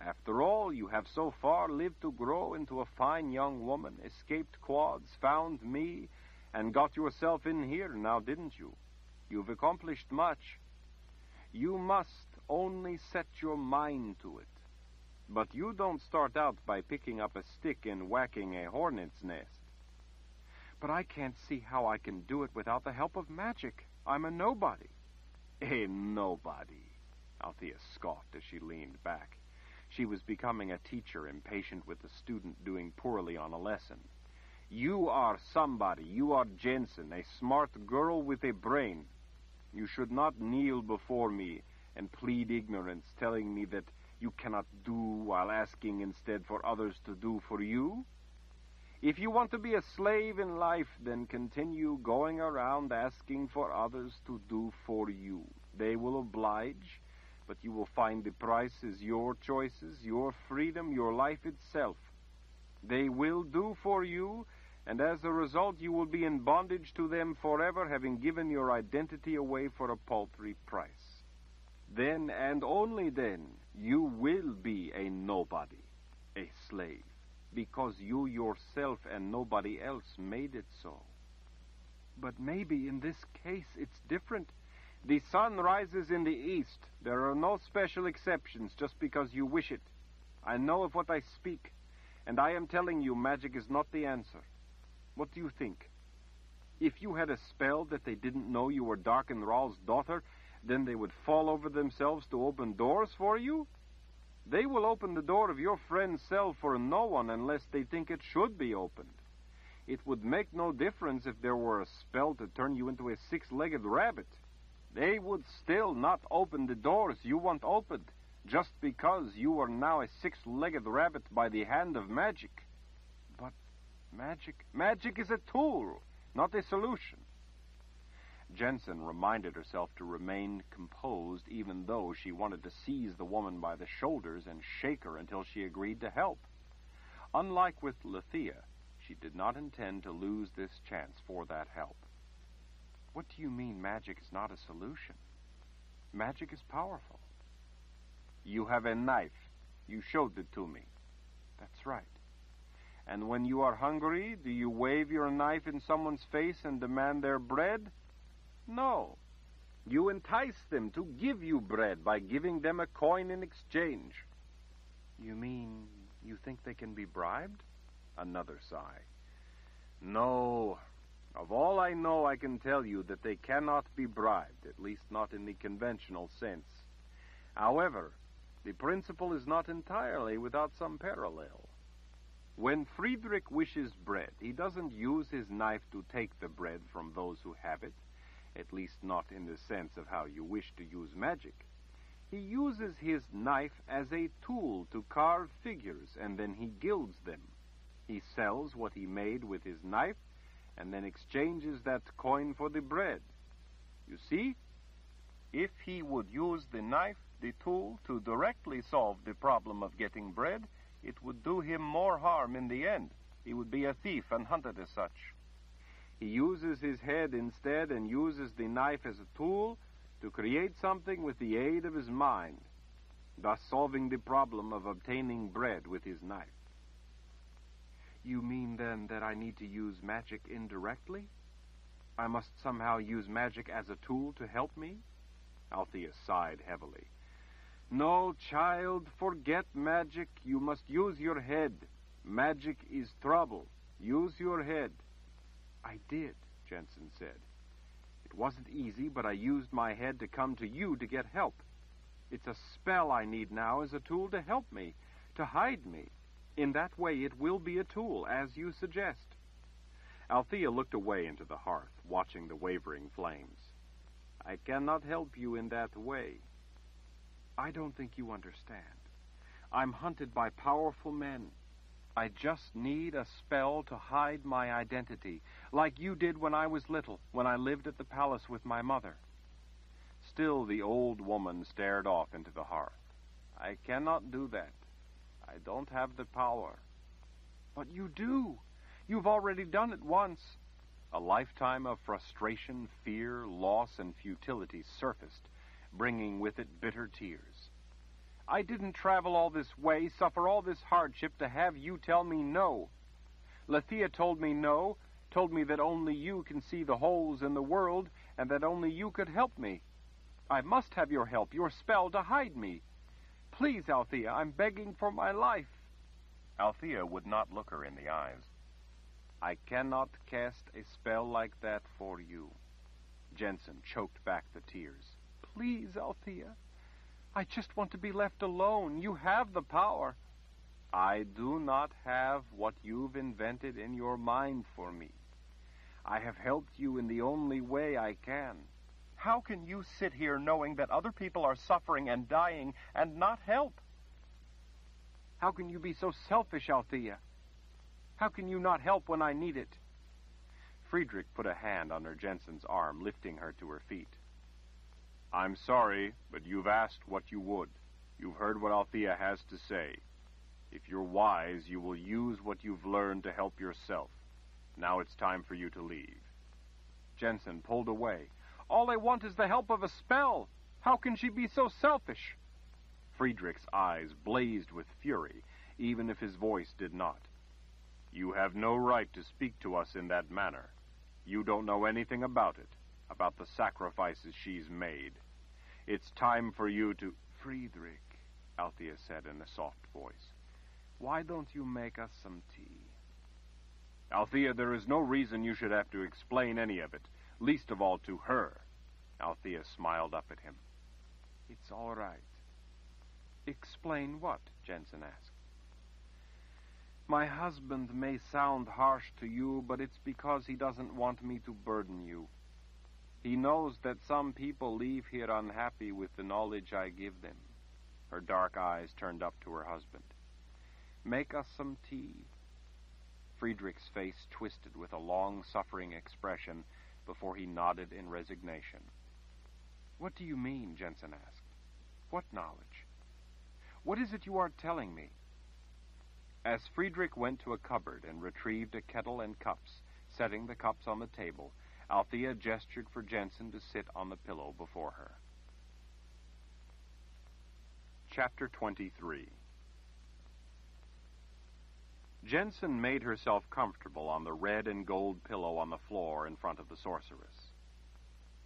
After all, you have so far lived to grow into a fine young woman, escaped quads, found me, and got yourself in here, now didn't you? You've accomplished much. You must only set your mind to it. But you don't start out by picking up a stick and whacking a hornet's nest. But I can't see how I can do it without the help of magic. I'm a nobody. A nobody, Althea scoffed as she leaned back. She was becoming a teacher impatient with a student doing poorly on a lesson. You are somebody. You are Jennsen, a smart girl with a brain. You should not kneel before me and plead ignorance, telling me that you cannot do while asking instead for others to do for you. If you want to be a slave in life, then continue going around asking for others to do for you. They will oblige, but you will find the price is your choices, your freedom, your life itself. They will do for you, and as a result, you will be in bondage to them forever, having given your identity away for a paltry price. Then, and only then, you will be a nobody, a slave because you yourself and nobody else made it so. But maybe in this case it's different. The sun rises in the east. There are no special exceptions just because you wish it. I know of what I speak, and I am telling you magic is not the answer. What do you think? If you had a spell that they didn't know you were Darken Rahl's daughter, then they would fall over themselves to open doors for you? They will open the door of your friend's cell for no one unless they think it should be opened. It would make no difference if there were a spell to turn you into a six legged rabbit. They would still not open the doors you want opened, just because you are now a six legged rabbit by the hand of magic. But magic. Magic is a tool, not a solution. Jennsen reminded herself to remain composed even though she wanted to seize the woman by the shoulders and shake her until she agreed to help. Unlike with Lathea, she did not intend to lose this chance for that help. What do you mean magic is not a solution? Magic is powerful. You have a knife. You showed it to me. That's right. And when you are hungry, do you wave your knife in someone's face and demand their bread? No. You entice them to give you bread by giving them a coin in exchange. You mean you think they can be bribed? Another sigh. No. Of all I know, I can tell you that they cannot be bribed, at least not in the conventional sense. However, the principle is not entirely without some parallel. When Friedrich wishes bread, he doesn't use his knife to take the bread from those who have it, at least not in the sense of how you wish to use magic. He uses his knife as a tool to carve figures, and then he gilds them. He sells what he made with his knife, and then exchanges that coin for the bread. You see? If he would use the knife, the tool, to directly solve the problem of getting bread, it would do him more harm in the end. He would be a thief and hunted as such. He uses his head instead and uses the knife as a tool to create something with the aid of his mind, thus solving the problem of obtaining bread with his knife. You mean then that I need to use magic indirectly? I must somehow use magic as a tool to help me? Althea sighed heavily. No, child, forget magic. You must use your head. Magic is trouble. Use your head. I did, Jennsen said. It wasn't easy, but I used my head to come to you to get help. It's a spell I need now as a tool to help me, to hide me. In that way, it will be a tool, as you suggest. Althea looked away into the hearth, watching the wavering flames. I cannot help you in that way. I don't think you understand. I'm hunted by powerful men. I just need a spell to hide my identity, like you did when I was little, when I lived at the palace with my mother. Still, the old woman stared off into the hearth. I cannot do that. I don't have the power. But you do. You've already done it once. A lifetime of frustration, fear, loss, and futility surfaced, bringing with it bitter tears. I didn't travel all this way, suffer all this hardship to have you tell me no. Lathea told me no, told me that only you can see the holes in the world, and that only you could help me. I must have your help, your spell to hide me. Please, Althea, I'm begging for my life. Althea would not look her in the eyes. I cannot cast a spell like that for you. Jennsen choked back the tears. Please, Althea. I just want to be left alone. You have the power. I do not have what you've invented in your mind for me. I have helped you in the only way I can. How can you sit here knowing that other people are suffering and dying and not help? How can you be so selfish, Althea? How can you not help when I need it? Friedrich put a hand under Jennsen's arm, lifting her to her feet. I'm sorry, but you've asked what you would. You've heard what Althea has to say. If you're wise, you will use what you've learned to help yourself. Now it's time for you to leave. Jennsen pulled away. All I want is the help of a spell. How can she be so selfish? Friedrich's eyes blazed with fury, even if his voice did not. You have no right to speak to us in that manner. You don't know anything about it about the sacrifices she's made. It's time for you to. Friedrich, Althea said in a soft voice, why don't you make us some tea? Althea, there is no reason you should have to explain any of it, least of all to her. Althea smiled up at him. It's all right. Explain what? Jennsen asked. My husband may sound harsh to you, but it's because he doesn't want me to burden you. He knows that some people leave here unhappy with the knowledge I give them. Her dark eyes turned up to her husband. Make us some tea. Friedrich's face twisted with a long suffering expression before he nodded in resignation. What do you mean? Jennsen asked. What knowledge? What is it you are telling me? As Friedrich went to a cupboard and retrieved a kettle and cups, setting the cups on the table, Althea gestured for Jennsen to sit on the pillow before her. Chapter 23 Jennsen made herself comfortable on the red and gold pillow on the floor in front of the sorceress.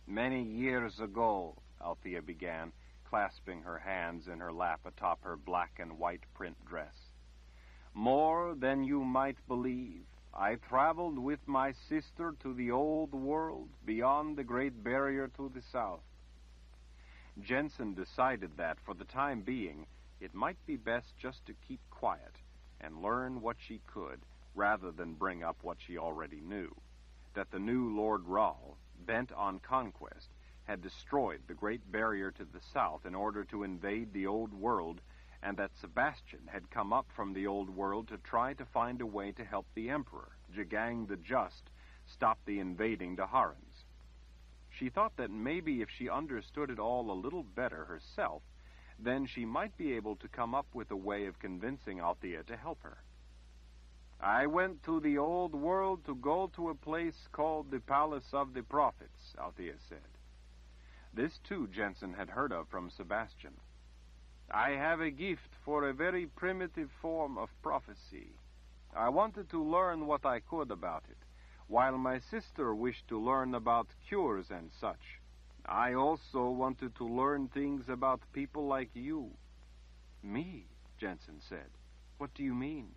Many years ago, Althea began, clasping her hands in her lap atop her black and white print dress. More than you might believe, I traveled with my sister to the old world beyond the Great Barrier to the south. Jennsen decided that, for the time being, it might be best just to keep quiet and learn what she could rather than bring up what she already knew. That the new Lord Rahl, bent on conquest, had destroyed the Great Barrier to the south in order to invade the Old World, and that Sebastian had come up from the Old World to try to find a way to help the Emperor, Jagang the Just, stop the invading D'Harans. She thought that maybe if she understood it all a little better herself, then she might be able to come up with a way of convincing Althea to help her. I went to the old world to go to a place called the Palace of the Prophets, Althea said. This, too, Jennsen had heard of from Sebastian. I have a gift for a very primitive form of prophecy. I wanted to learn what I could about it, while my sister wished to learn about cures and such. I also wanted to learn things about people like you. Me? Jennsen said. What do you mean?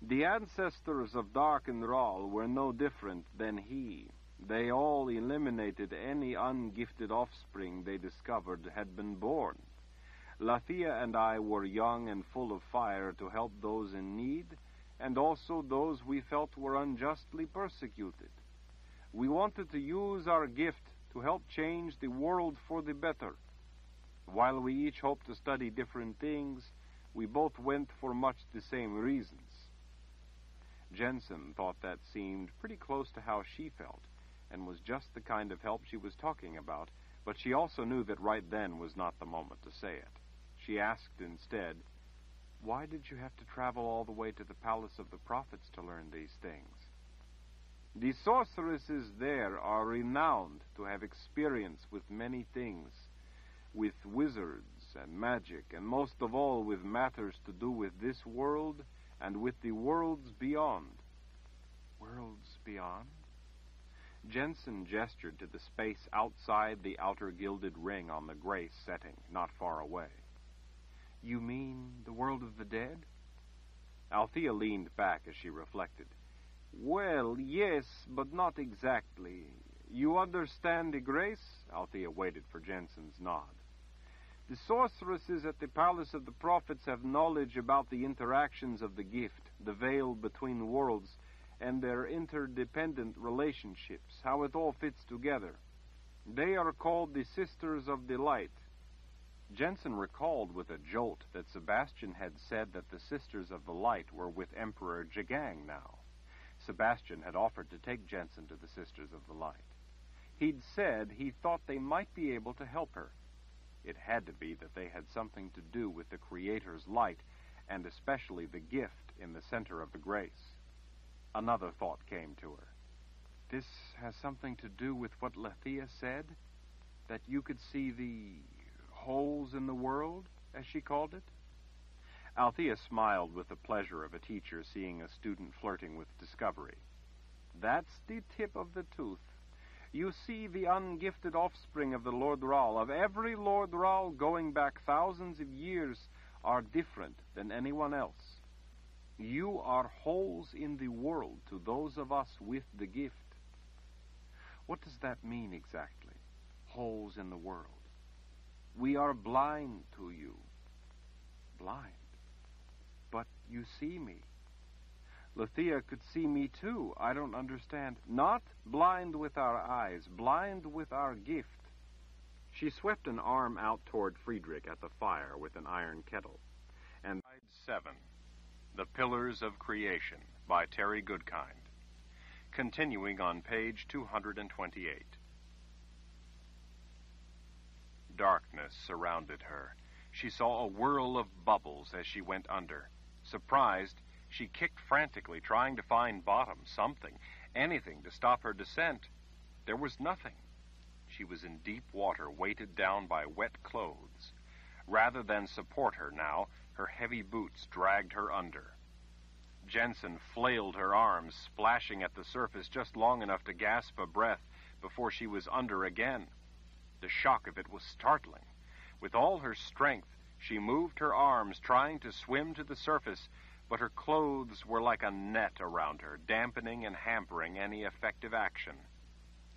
The ancestors of Darken Rahl were no different than he. They all eliminated any ungifted offspring they discovered had been born. Lathea and I were young and full of fire to help those in need, and also those we felt were unjustly persecuted. We wanted to use our gift to help change the world for the better. While we each hoped to study different things, we both went for much the same reasons. Jennsen thought that seemed pretty close to how she felt, and was just the kind of help she was talking about, but she also knew that right then was not the moment to say it. She asked instead, Why did you have to travel all the way to the Palace of the Prophets to learn these things? The sorceresses there are renowned to have experience with many things, with wizards and magic, and most of all with matters to do with this world and with the worlds beyond. Worlds beyond? Jennsen gestured to the space outside the outer gilded ring on the gray setting, not far away. You mean the world of the dead? Althea leaned back as she reflected. Well, yes, but not exactly. You understand the grace? Althea waited for Jennsen's nod. The sorceresses at the Palace of the Prophets have knowledge about the interactions of the gift, the veil between worlds, and their interdependent relationships, how it all fits together. They are called the Sisters of the Light. Jennsen recalled with a jolt that Sebastian had said that the Sisters of the Light were with Emperor Jagang now. Sebastian had offered to take Jennsen to the Sisters of the Light. He'd said he thought they might be able to help her. It had to be that they had something to do with the Creator's light, and especially the gift in the center of the grace. Another thought came to her. This has something to do with what Lathea said? That you could see the holes in the world, as she called it? Althea smiled with the pleasure of a teacher seeing a student flirting with discovery. That's the tip of the tooth. You see, the ungifted offspring of the Lord Rahl, of every Lord Rahl going back thousands of years, are different than anyone else. You are holes in the world to those of us with the gift. What does that mean exactly? Holes in the world. We are blind to you. Blind. You see me. Lathea could see me too. I don't understand. Not blind with our eyes, blind with our gift. She swept an arm out toward Friedrich at the fire with an iron kettle. And 7. The Pillars of Creation by Terry Goodkind. Continuing on page 228. Darkness surrounded her. She saw a whirl of bubbles as she went under. Surprised, she kicked frantically, trying to find bottom, something, anything to stop her descent. There was nothing. She was in deep water, weighted down by wet clothes. Rather than support her now, her heavy boots dragged her under. Jennsen flailed her arms, splashing at the surface just long enough to gasp a breath before she was under again. The shock of it was startling. With all her strength, she moved her arms, trying to swim to the surface, but her clothes were like a net around her, dampening and hampering any effective action.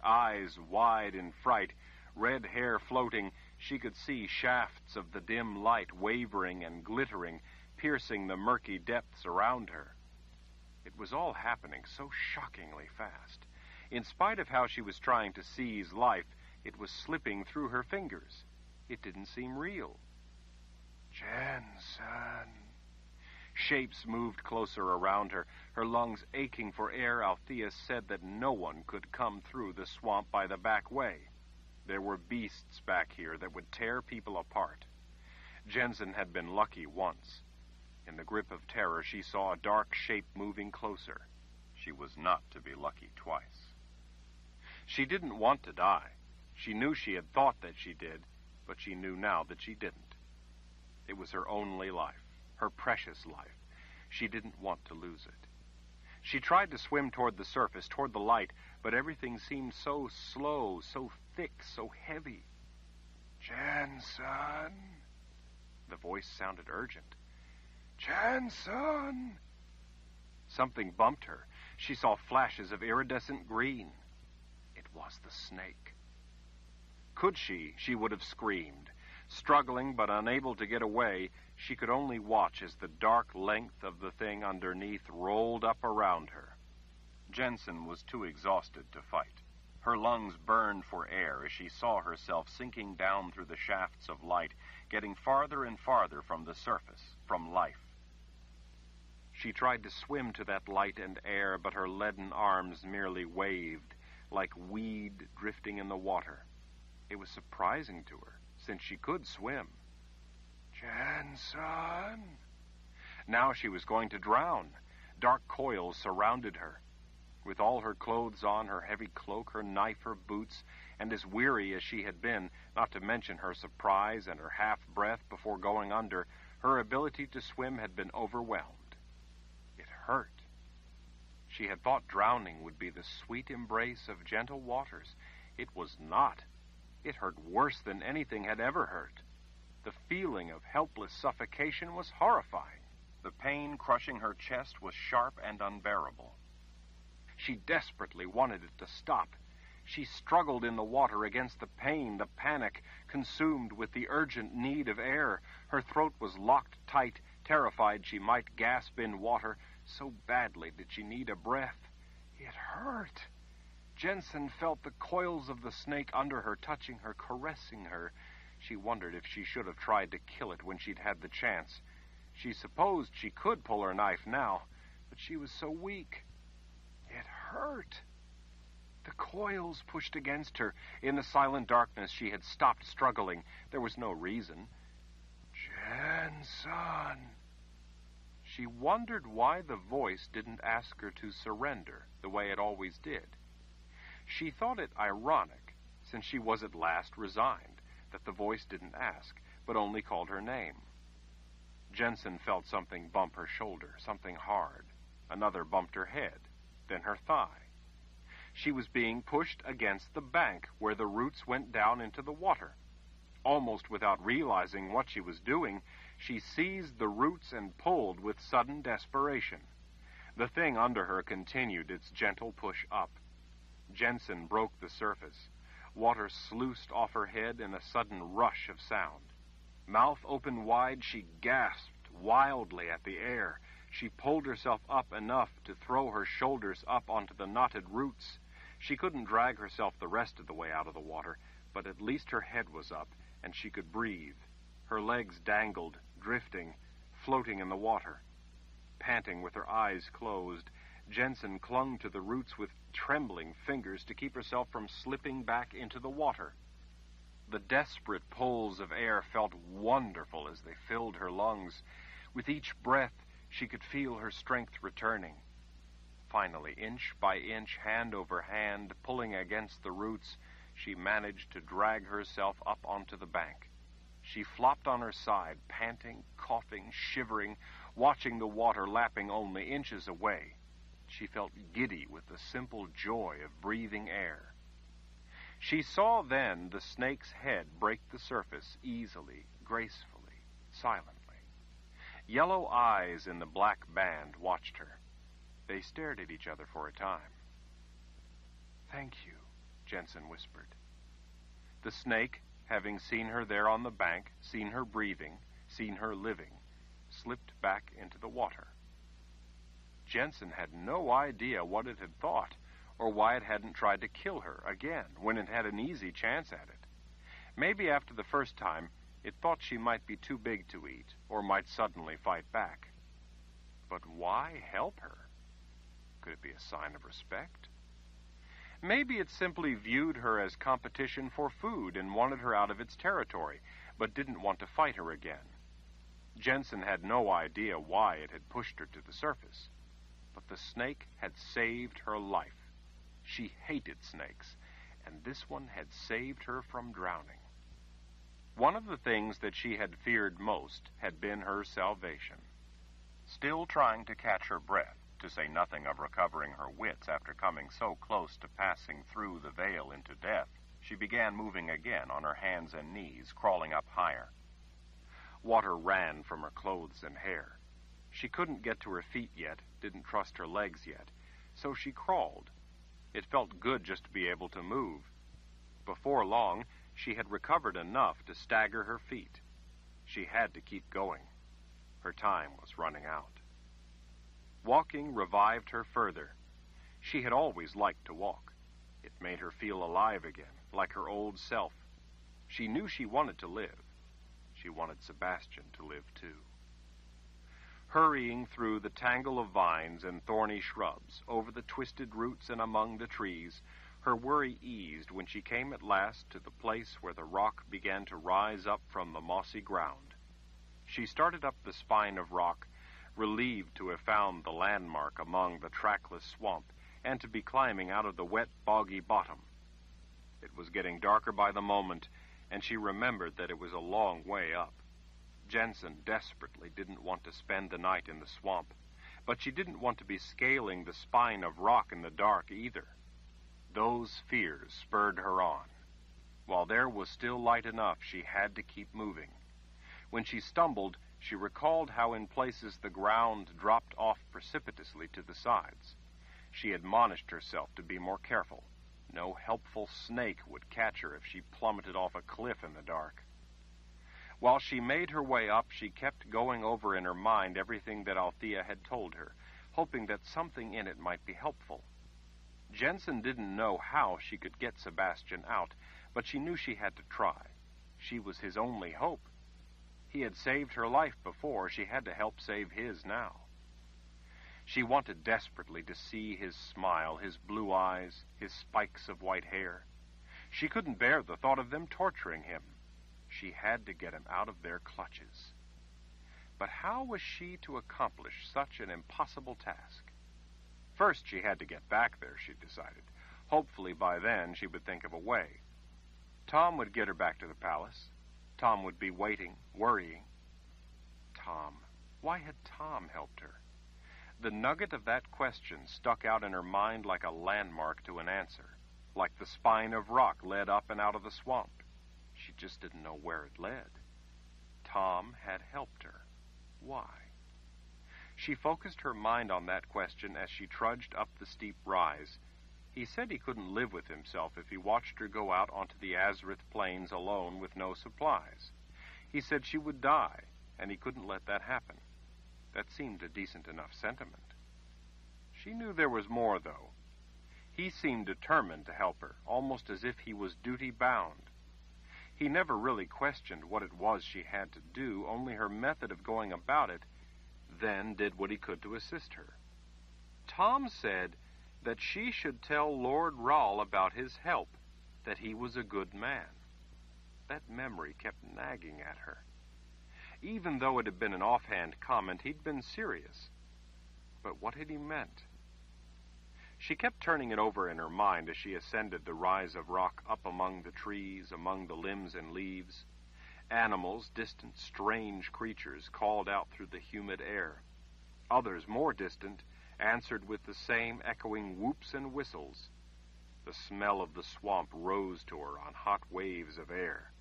Eyes wide in fright, red hair floating, she could see shafts of the dim light wavering and glittering, piercing the murky depths around her. It was all happening so shockingly fast. In spite of how she was trying to seize life, it was slipping through her fingers. It didn't seem real. Jennsen. Shapes moved closer around her, her lungs aching for air. Althea said that no one could come through the swamp by the back way. There were beasts back here that would tear people apart. Jennsen had been lucky once. In the grip of terror, she saw a dark shape moving closer. She was not to be lucky twice. She didn't want to die. She knew she had thought that she did, but she knew now that she didn't. It was her only life her precious life. She didn't want to lose it. She tried to swim toward the surface, toward the light, but everything seemed so slow, so thick, so heavy. Jennsen. The voice sounded urgent. Jennsen. Something bumped her. She saw flashes of iridescent green. It was the snake. Could she, she would have screamed. Struggling but unable to get away, she could only watch as the dark length of the thing underneath rolled up around her. Jennsen was too exhausted to fight. Her lungs burned for air as she saw herself sinking down through the shafts of light, getting farther and farther from the surface, from life. She tried to swim to that light and air, but her leaden arms merely waved, like weed drifting in the water. It was surprising to her, since she could swim. Jennsen. Now she was going to drown. Dark coils surrounded her. With all her clothes on, her heavy cloak, her knife, her boots, and as weary as she had been, not to mention her surprise and her half breath before going under, her ability to swim had been overwhelmed. It hurt. She had thought drowning would be the sweet embrace of gentle waters. It was not. It hurt worse than anything had ever hurt. The feeling of helpless suffocation was horrifying. The pain crushing her chest was sharp and unbearable. She desperately wanted it to stop. She struggled in the water against the pain, the panic, consumed with the urgent need of air. Her throat was locked tight, terrified she might gasp in water. So badly did she need a breath. It hurt. Jennsen felt the coils of the snake under her, touching her, caressing her. She wondered if she should have tried to kill it when she'd had the chance. She supposed she could pull her knife now, but she was so weak. It hurt. The coils pushed against her. In the silent darkness, she had stopped struggling. There was no reason. Jennsen. She wondered why the voice didn't ask her to surrender the way it always did. She thought it ironic, since she was at last resigned that the voice didn't ask, but only called her name. Jennsen felt something bump her shoulder, something hard. Another bumped her head, then her thigh. She was being pushed against the bank where the roots went down into the water. Almost without realizing what she was doing, She seized the roots and pulled with sudden desperation. The thing under her continued its gentle push up. Jennsen broke the surface. Water sluiced off her head in a sudden rush of sound. Mouth open wide, she gasped wildly at the air. She pulled herself up enough to throw her shoulders up onto the knotted roots. She couldn't drag herself the rest of the way out of the water, but at least her head was up, and she could breathe. Her legs dangled, drifting, floating in the water. Panting with her eyes closed, Jennsen clung to the roots with trembling fingers to keep herself from slipping back into the water. The desperate pulls of air felt wonderful as they filled her lungs. With each breath, she could feel her strength returning. Finally, inch by inch, hand over hand, pulling against the roots, she managed to drag herself up onto the bank. She flopped on her side, panting, coughing, shivering, watching the water lapping only inches away. She felt giddy with the simple joy of breathing air. She saw then the snake's head break the surface easily, gracefully, silently. Yellow eyes in the black band watched her. They stared at each other for a time. Thank you, Jennsen whispered. The snake, having seen her there on the bank, seen her breathing, seen her living, slipped back into the water. Jennsen had no idea what it had thought, or why it hadn't tried to kill her again when it had an easy chance at it. Maybe after the first time, it thought she might be too big to eat, or might suddenly fight back. But why help her? Could it be a sign of respect? Maybe it simply viewed her as competition for food and wanted her out of its territory, but didn't want to fight her again. Jennsen had no idea why it had pushed her to the surface. But the snake had saved her life. She hated snakes, and this one had saved her from drowning. One of the things that she had feared most had been her salvation. Still trying to catch her breath, to say nothing of recovering her wits after coming so close to passing through the veil into death, she began moving again on her hands and knees, crawling up higher. Water ran from her clothes and hair. She couldn't get to her feet yet, didn't trust her legs yet, so she crawled. It felt good just to be able to move. Before long, she had recovered enough to stagger her feet. She had to keep going. Her time was running out. Walking revived her further. She had always liked to walk. It made her feel alive again, like her old self. She knew she wanted to live. She wanted Sebastian to live too. Hurrying through the tangle of vines and thorny shrubs, over the twisted roots and among the trees, her worry eased when she came at last to the place where the rock began to rise up from the mossy ground. She started up the spine of rock relieved to have found the landmark among the trackless swamp and to be climbing out of the wet, boggy bottom. It was getting darker by the moment, and she remembered that it was a long way up. Jennsen desperately didn't want to spend the night in the swamp, but she didn't want to be scaling the spine of rock in the dark either. Those fears spurred her on. While there was still light enough, she had to keep moving. When she stumbled, she recalled how in places the ground dropped off precipitously to the sides. She admonished herself to be more careful. No helpful snake would catch her if she plummeted off a cliff in the dark. While she made her way up, she kept going over in her mind everything that Lathea had told her, hoping that something in it might be helpful. Jennsen didn't know how she could get Sebastian out, but she knew she had to try. She was his only hope. He had saved her life before. She had to help save his now. She wanted desperately to see his smile, his blue eyes, his spikes of white hair. She couldn't bear the thought of them torturing him. She had to get him out of their clutches. But how was she to accomplish such an impossible task? First, she had to get back there, she decided. Hopefully, by then, she would think of a way. Tom would get her back to the palace. Tom would be waiting, worrying. Tom. Why had Tom helped her? The nugget of that question stuck out in her mind like a landmark to an answer, like the spine of rock led up and out of the swamp. She just didn't know where it led. Tom had helped her. Why? She focused her mind on that question as she trudged up the steep rise. He said he couldn't live with himself if he watched her go out onto the Azrith plains alone with no supplies. He said she would die, and he couldn't let that happen. That seemed a decent enough sentiment. She knew there was more, though. He seemed determined to help her, almost as if he was duty bound. He never really questioned what it was she had to do, only her method of going about it, then did what he could to assist her. Tom said that she should tell Lord Rahl about his help, that he was a good man. That memory kept nagging at her. Even though it had been an offhand comment, he'd been serious. But what had he meant? She kept turning it over in her mind as she ascended the rise of rock up among the trees, among the limbs and leaves. Animals, distant, strange creatures, called out through the humid air. Others, more distant, answered with the same echoing whoops and whistles. The smell of the swamp rose to her on hot waves of air.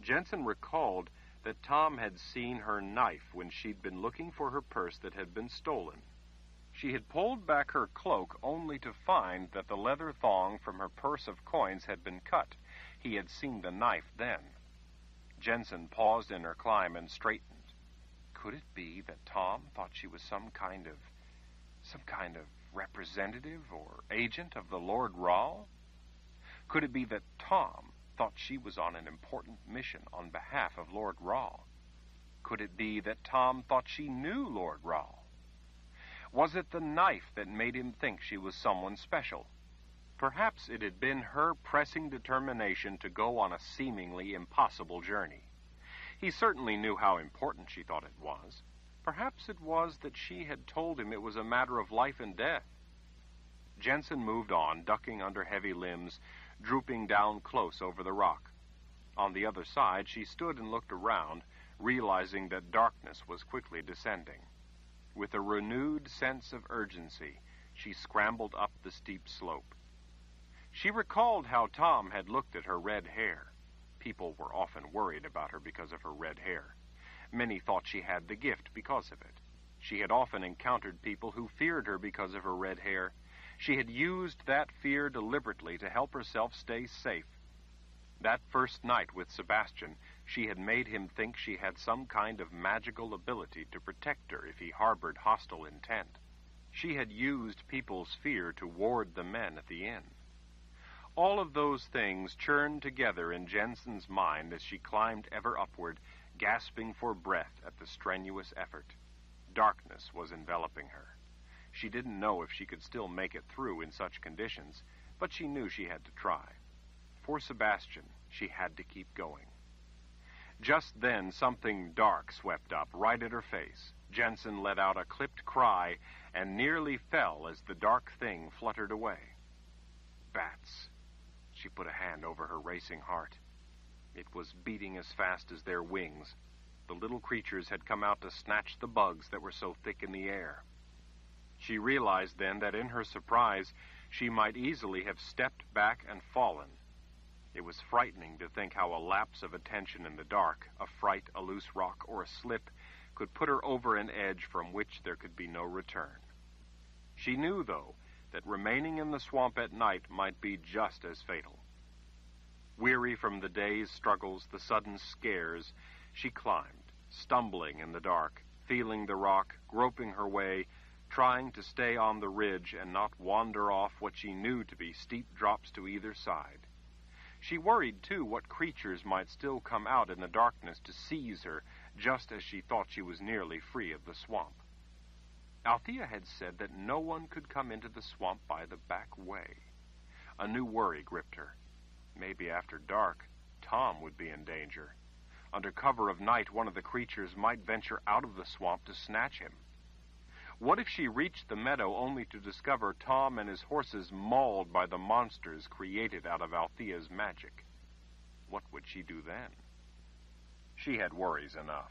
Jennsen recalled that Tom had seen her knife when she'd been looking for her purse that had been stolen. She had pulled back her cloak only to find that the leather thong from her purse of coins had been cut. He had seen the knife then. Jennsen paused in her climb and straightened. Could it be that Tom thought she was some kind of some kind of representative or agent of the Lord Rahl? Could it be that Tom thought she was on an important mission on behalf of Lord Rahl? Could it be that Tom thought she knew Lord Rahl? Was it the knife that made him think she was someone special? Perhaps it had been her pressing determination to go on a seemingly impossible journey. He certainly knew how important she thought it was. Perhaps it was that she had told him it was a matter of life and death. Jennsen moved on, ducking under heavy limbs, drooping down close over the rock. On the other side, she stood and looked around, realizing that darkness was quickly descending. With a renewed sense of urgency, she scrambled up the steep slope. She recalled how Tom had looked at her red hair. People were often worried about her because of her red hair. Many thought she had the gift because of it. She had often encountered people who feared her because of her red hair. She had used that fear deliberately to help herself stay safe. That first night with Sebastian, she had made him think she had some kind of magical ability to protect her if he harbored hostile intent. She had used people's fear to ward the men at the inn. All of those things churned together in Jennsen's mind as she climbed ever upward, gasping for breath at the strenuous effort. Darkness was enveloping her. She didn't know if she could still make it through in such conditions, but she knew she had to try. For Sebastian, she had to keep going. Just then, something dark swept up right at her face. Jennsen let out a clipped cry and nearly fell as the dark thing fluttered away. Bats. She put a hand over her racing heart. It was beating as fast as their wings. The little creatures had come out to snatch the bugs that were so thick in the air. She realized then that in her surprise she might easily have stepped back and fallen. It was frightening to think how a lapse of attention in the dark, a fright, a loose rock, or a slip, could put her over an edge from which there could be no return. She knew, though, that remaining in the swamp at night might be just as fatal. Weary from the day's struggles, the sudden scares, she climbed, stumbling in the dark, feeling the rock, groping her way, trying to stay on the ridge and not wander off what she knew to be steep drops to either side. She worried, too, what creatures might still come out in the darkness to seize her just as she thought she was nearly free of the swamp. Lathea had said that no one could come into the swamp by the back way. A new worry gripped her. Maybe after dark, Tom would be in danger. Under cover of night, one of the creatures might venture out of the swamp to snatch him. What if she reached the meadow only to discover Tom and his horses mauled by the monsters created out of Lathea's magic? What would she do then? She had worries enough.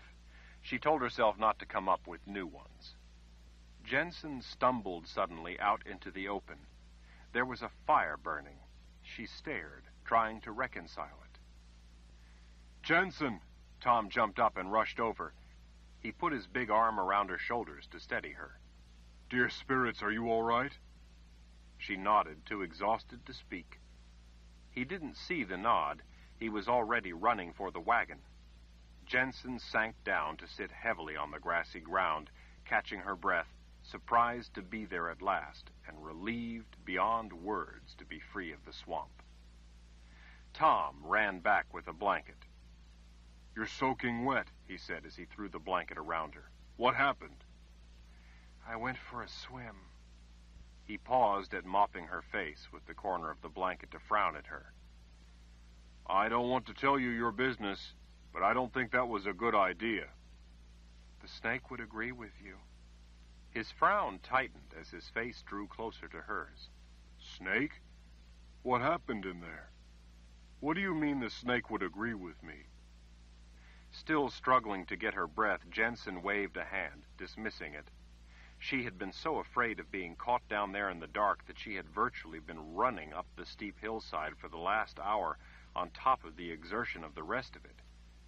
She told herself not to come up with new ones. Jennsen stumbled suddenly out into the open. There was a fire burning. She stared, trying to reconcile it. Jennsen, Tom jumped up and rushed over. He put his big arm around her shoulders to steady her. Dear spirits, are you all right? She nodded, too exhausted to speak. He didn't see the nod. He was already running for the wagon. Jennsen sank down to sit heavily on the grassy ground, catching her breath, surprised to be there at last, and relieved beyond words to be free of the swamp. Tom ran back with a blanket. You're soaking wet, he said as he threw the blanket around her. What happened? I went for a swim. He paused at mopping her face with the corner of the blanket to frown at her. I don't want to tell you your business, but I don't think that was a good idea. The snake would agree with you. His frown tightened as his face drew closer to hers. Snake? What happened in there? What do you mean the snake would agree with me? Still struggling to get her breath, Jennsen waved a hand, dismissing it. She had been so afraid of being caught down there in the dark that she had virtually been running up the steep hillside for the last hour on top of the exertion of the rest of it.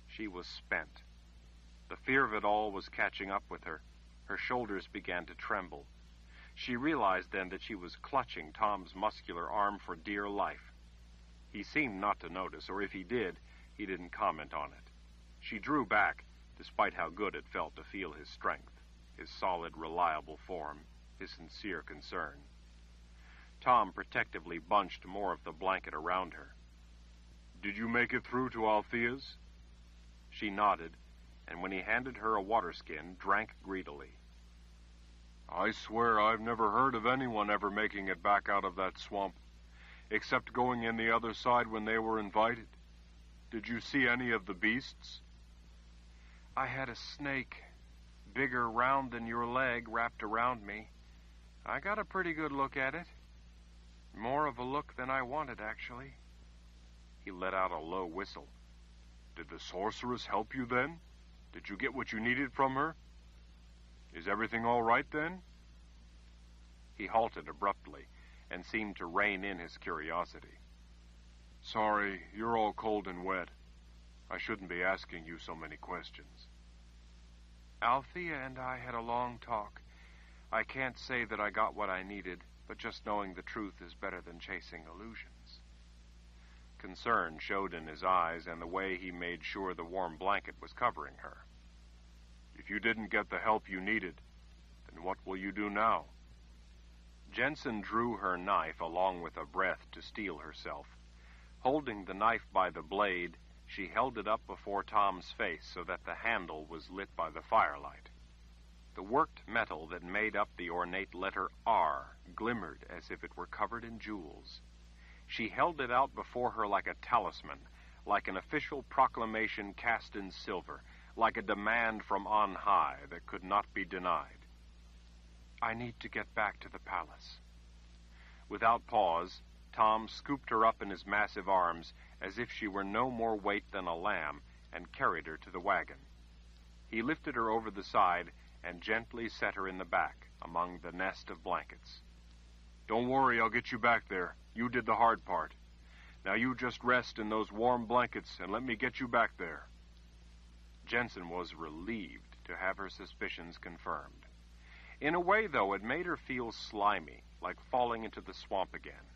She was spent. The fear of it all was catching up with her. Her shoulders began to tremble. She realized then that she was clutching Tom's muscular arm for dear life. He seemed not to notice, or if he did, he didn't comment on it. She drew back, despite how good it felt to feel his strength his solid, reliable form, his sincere concern. Tom protectively bunched more of the blanket around her. Did you make it through to Lathea's? She nodded, and when he handed her a water skin, drank greedily. I swear I've never heard of anyone ever making it back out of that swamp, except going in the other side when they were invited. Did you see any of the beasts? I had a snake bigger round than your leg wrapped around me. I got a pretty good look at it. More of a look than I wanted, actually. He let out a low whistle. Did the sorceress help you then? Did you get what you needed from her? Is everything all right then? He halted abruptly and seemed to rein in his curiosity. Sorry, you're all cold and wet. I shouldn't be asking you so many questions. Lathea and I had a long talk. I can't say that I got what I needed, but just knowing the truth is better than chasing illusions. Concern showed in his eyes and the way he made sure the warm blanket was covering her. If you didn't get the help you needed, then what will you do now? Jennsen drew her knife along with a breath to steel herself. Holding the knife by the blade, she held it up before Tom's face so that the handle was lit by the firelight. The worked metal that made up the ornate letter R glimmered as if it were covered in jewels. She held it out before her like a talisman, like an official proclamation cast in silver, like a demand from on high that could not be denied. I need to get back to the palace. Without pause, Tom scooped her up in his massive arms as if she were no more weight than a lamb, and carried her to the wagon. He lifted her over the side and gently set her in the back, among the nest of blankets. Don't worry, I'll get you back there. You did the hard part. Now you just rest in those warm blankets and let me get you back there. Jennsen was relieved to have her suspicions confirmed. In a way, though, it made her feel slimy, like falling into the swamp again.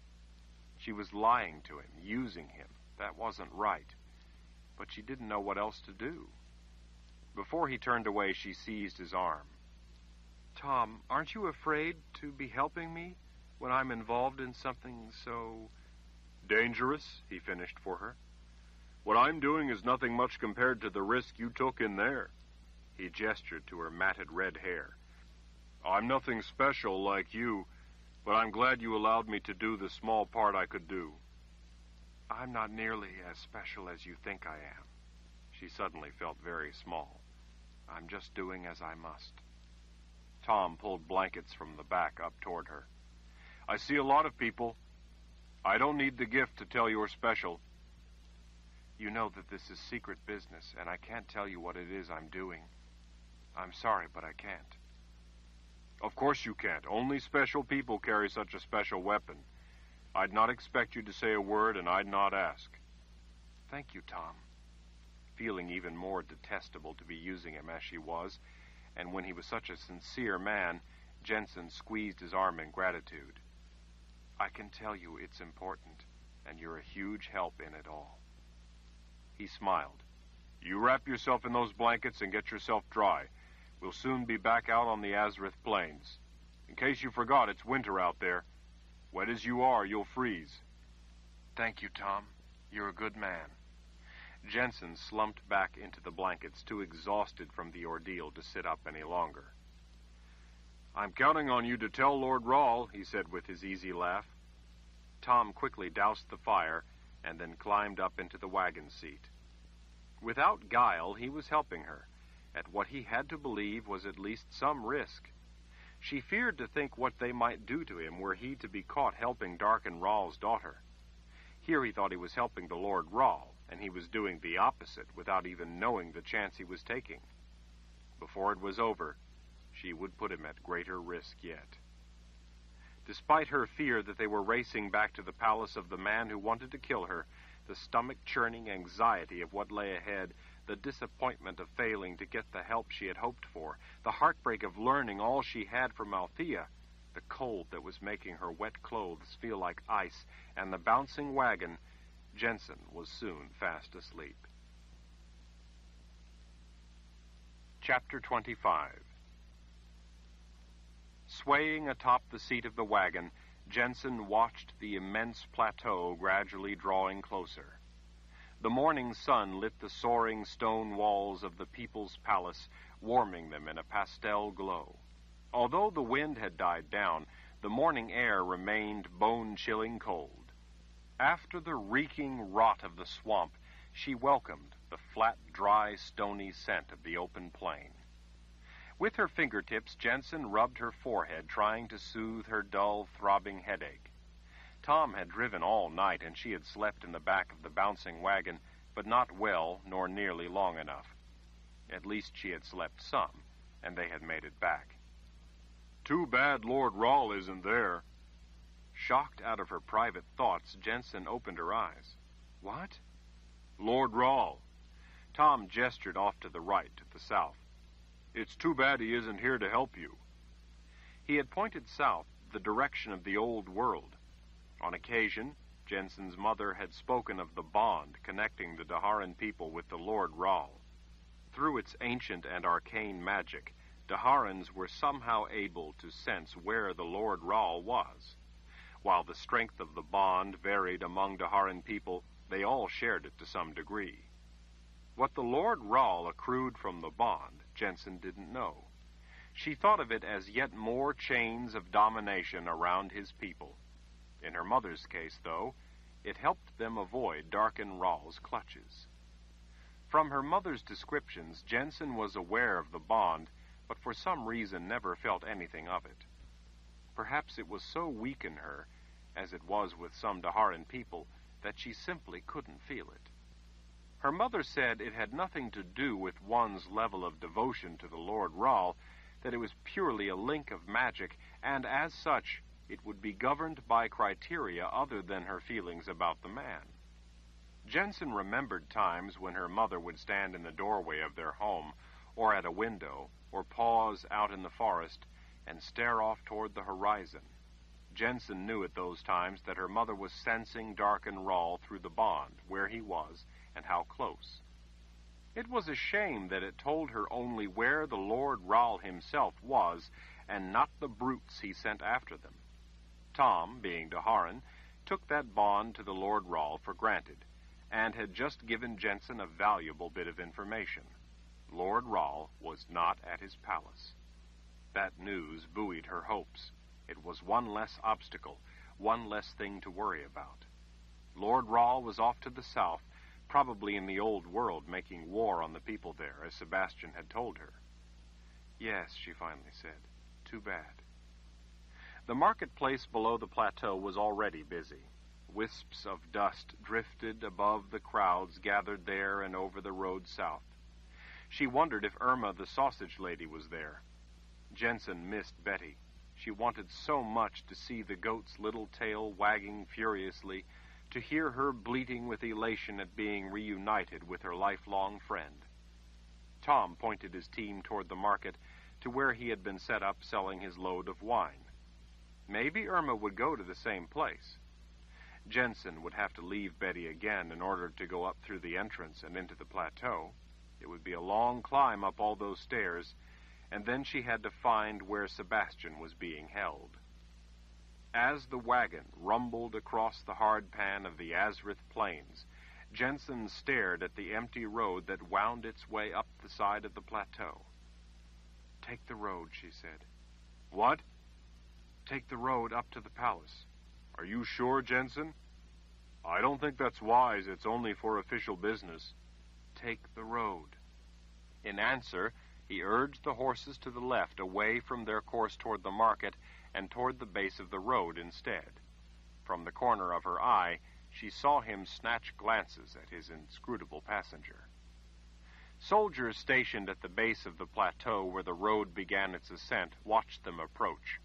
She was lying to him, using him, that wasn't right. But she didn't know what else to do. Before he turned away, she seized his arm. Tom, aren't you afraid to be helping me when I'm involved in something so. dangerous? he finished for her. What I'm doing is nothing much compared to the risk you took in there. He gestured to her matted red hair. I'm nothing special like you, but I'm glad you allowed me to do the small part I could do. I'm not nearly as special as you think I am. She suddenly felt very small. I'm just doing as I must. Tom pulled blankets from the back up toward her. I see a lot of people. I don't need the gift to tell you're special. You know that this is secret business, and I can't tell you what it is I'm doing. I'm sorry, but I can't. Of course you can't. Only special people carry such a special weapon. I'd not expect you to say a word, and I'd not ask. Thank you, Tom. feeling even more detestable to be using him as she was, and when he was such a sincere man, Jennsen squeezed his arm in gratitude. I can tell you it's important, and you're a huge help in it all. He smiled. You wrap yourself in those blankets and get yourself dry. We'll soon be back out on the Azrith Plains. In case you forgot, it's winter out there. Wet as you are, you'll freeze. Thank you, Tom. You're a good man. Jennsen slumped back into the blankets, too exhausted from the ordeal to sit up any longer. I'm counting on you to tell Lord Rahl, he said with his easy laugh. Tom quickly doused the fire and then climbed up into the wagon seat. Without guile, he was helping her, at what he had to believe was at least some risk. She feared to think what they might do to him were he to be caught helping Darken Rahl's daughter. Here he thought he was helping the Lord Rahl, and he was doing the opposite without even knowing the chance he was taking. Before it was over, she would put him at greater risk yet. Despite her fear that they were racing back to the palace of the man who wanted to kill her, the stomach churning anxiety of what lay ahead, the disappointment of failing to get the help she had hoped for, the heartbreak of learning all she had from Lathea, the cold that was making her wet clothes feel like ice, and the bouncing wagon, Jennsen was soon fast asleep. Chapter 25 Swaying atop the seat of the wagon, Jennsen watched the immense plateau gradually drawing closer. The morning sun lit the soaring stone walls of the People's Palace, warming them in a pastel glow. Although the wind had died down, the morning air remained bone chilling cold. After the reeking rot of the swamp, she welcomed the flat, dry, stony scent of the open plain. With her fingertips, Jennsen rubbed her forehead, trying to soothe her dull, throbbing headache. Tom had driven all night, and she had slept in the back of the bouncing wagon, but not well nor nearly long enough. At least she had slept some, and they had made it back. Too bad Lord Rahl isn't there. Shocked out of her private thoughts, Jennsen opened her eyes. What? Lord Rahl. Tom gestured off to the right, to the south. It's too bad he isn't here to help you. He had pointed south, the direction of the old world. On occasion, Jennsen's mother had spoken of the bond connecting the D'Haran people with the Lord Rahl. Through its ancient and arcane magic, D'Harans were somehow able to sense where the Lord Rahl was. While the strength of the bond varied among D'Haran people, they all shared it to some degree. What the Lord Rahl accrued from the bond, Jennsen didn't know. She thought of it as yet more chains of domination around his people. In her mother's case, though, it helped them avoid Darken Rahl's clutches. From her mother's descriptions, Jennsen was aware of the bond but for some reason never felt anything of it. Perhaps it was so weak in her, as it was with some D'Haran people, that she simply couldn't feel it. Her mother said it had nothing to do with one's level of devotion to the Lord Rahl, that it was purely a link of magic, and as such, it would be governed by criteria other than her feelings about the man. Jennsen remembered times when her mother would stand in the doorway of their home, or at a window, or pause out in the forest and stare off toward the horizon. Jennsen knew at those times that her mother was sensing Darken Rahl through the bond, where he was, and how close. It was a shame that it told her only where the Lord Rahl himself was, and not the brutes he sent after them. Tom, being D'Haran, took that bond to the Lord Rahl for granted, and had just given Jennsen a valuable bit of information. Lord Rahl was not at his palace. That news buoyed her hopes. It was one less obstacle, one less thing to worry about. Lord Rahl was off to the south, probably in the old world, making war on the people there, as Sebastian had told her. Yes, she finally said. Too bad. The marketplace below the plateau was already busy. Wisps of dust drifted above the crowds gathered there and over the road south. She wondered if Irma the sausage lady was there. Jennsen missed Betty. She wanted so much to see the goat's little tail wagging furiously, to hear her bleating with elation at being reunited with her lifelong friend. Tom pointed his team toward the market to where he had been set up selling his load of wine. Maybe Irma would go to the same place. Jennsen would have to leave Betty again in order to go up through the entrance and into the plateau. It would be a long climb up all those stairs, and then she had to find where Sebastian was being held. As the wagon rumbled across the hard pan of the Azrith Plains, Jennsen stared at the empty road that wound its way up the side of the plateau. Take the road, she said. What? Take the road up to the palace. Are you sure, Jennsen? I don't think that's wise. It's only for official business. Take the road. In answer, he urged the horses to the left, away from their course toward the market and toward the base of the road instead. From the corner of her eye, she saw him snatch glances at his inscrutable passenger. Soldiers stationed at the base of the plateau where the road began its ascent watched them approach.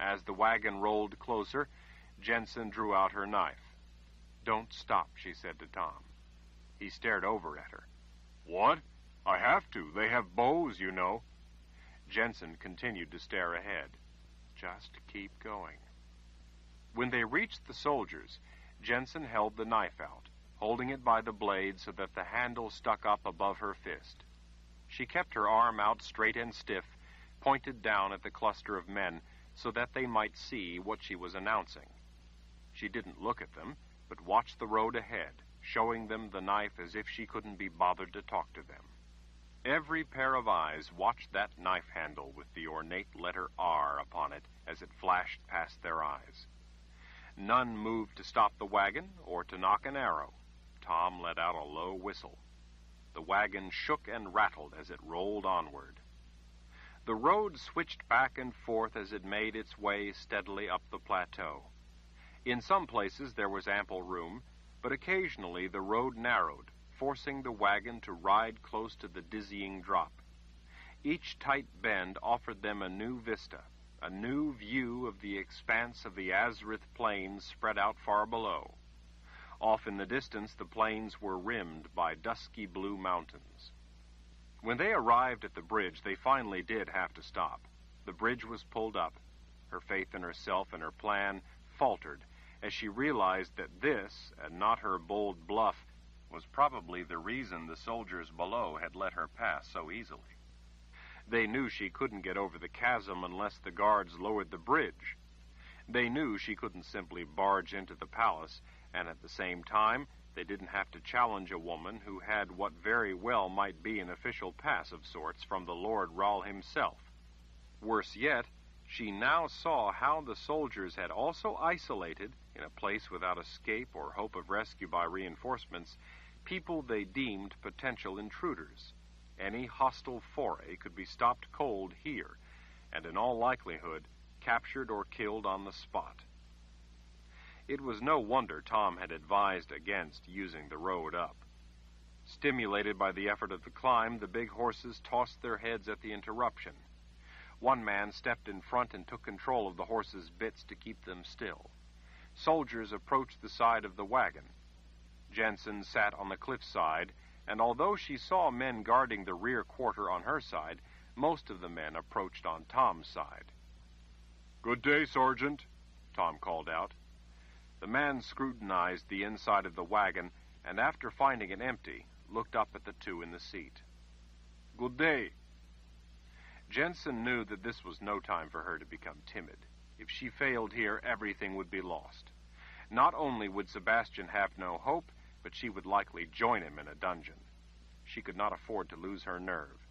As the wagon rolled closer, Jennsen drew out her knife. Don't stop, she said to Tom. He stared over at her. What? I have to. They have bows, you know. Jennsen continued to stare ahead. Just keep going. When they reached the soldiers, Jennsen held the knife out, holding it by the blade so that the handle stuck up above her fist. She kept her arm out straight and stiff, pointed down at the cluster of men so that they might see what she was announcing. She didn't look at them, but watched the road ahead, showing them the knife as if she couldn't be bothered to talk to them. Every pair of eyes watched that knife handle with the ornate letter R upon it as it flashed past their eyes. None moved to stop the wagon or to knock an arrow. Tom let out a low whistle. The wagon shook and rattled as it rolled onward. The road switched back and forth as it made its way steadily up the plateau. In some places there was ample room, but occasionally the road narrowed, forcing the wagon to ride close to the dizzying drop. Each tight bend offered them a new vista, a new view of the expanse of the Azrith Plains spread out far below. Off in the distance, the plains were rimmed by dusky blue mountains. When they arrived at the bridge, they finally did have to stop. The bridge was pulled up. Her faith in herself and her plan faltered as she realized that this, and not her bold bluff, was probably the reason the soldiers below had let her pass so easily. They knew she couldn't get over the chasm unless the guards lowered the bridge. They knew she couldn't simply barge into the palace, and at the same time, they didn't have to challenge a woman who had what very well might be an official pass of sorts from the Lord Rahl himself. Worse yet, she now saw how the soldiers had also isolated, in a place without escape or hope of rescue by reinforcements, people they deemed potential intruders. Any hostile foray could be stopped cold here, and in all likelihood, captured or killed on the spot. It was no wonder Tom had advised against using the road up. Stimulated by the effort of the climb, the big horses tossed their heads at the interruption. One man stepped in front and took control of the horses' bits to keep them still. Soldiers approached the side of the wagon. Jennsen sat on the cliffside, and although she saw men guarding the rear quarter on her side, most of the men approached on Tom's side. Good day, Sergeant, Tom called out. The man scrutinized the inside of the wagon and, after finding it empty, looked up at the two in the seat. Good day. Jennsen knew that this was no time for her to become timid. If she failed here, everything would be lost. Not only would Sebastian have no hope, but she would likely join him in a dungeon. She could not afford to lose her nerve.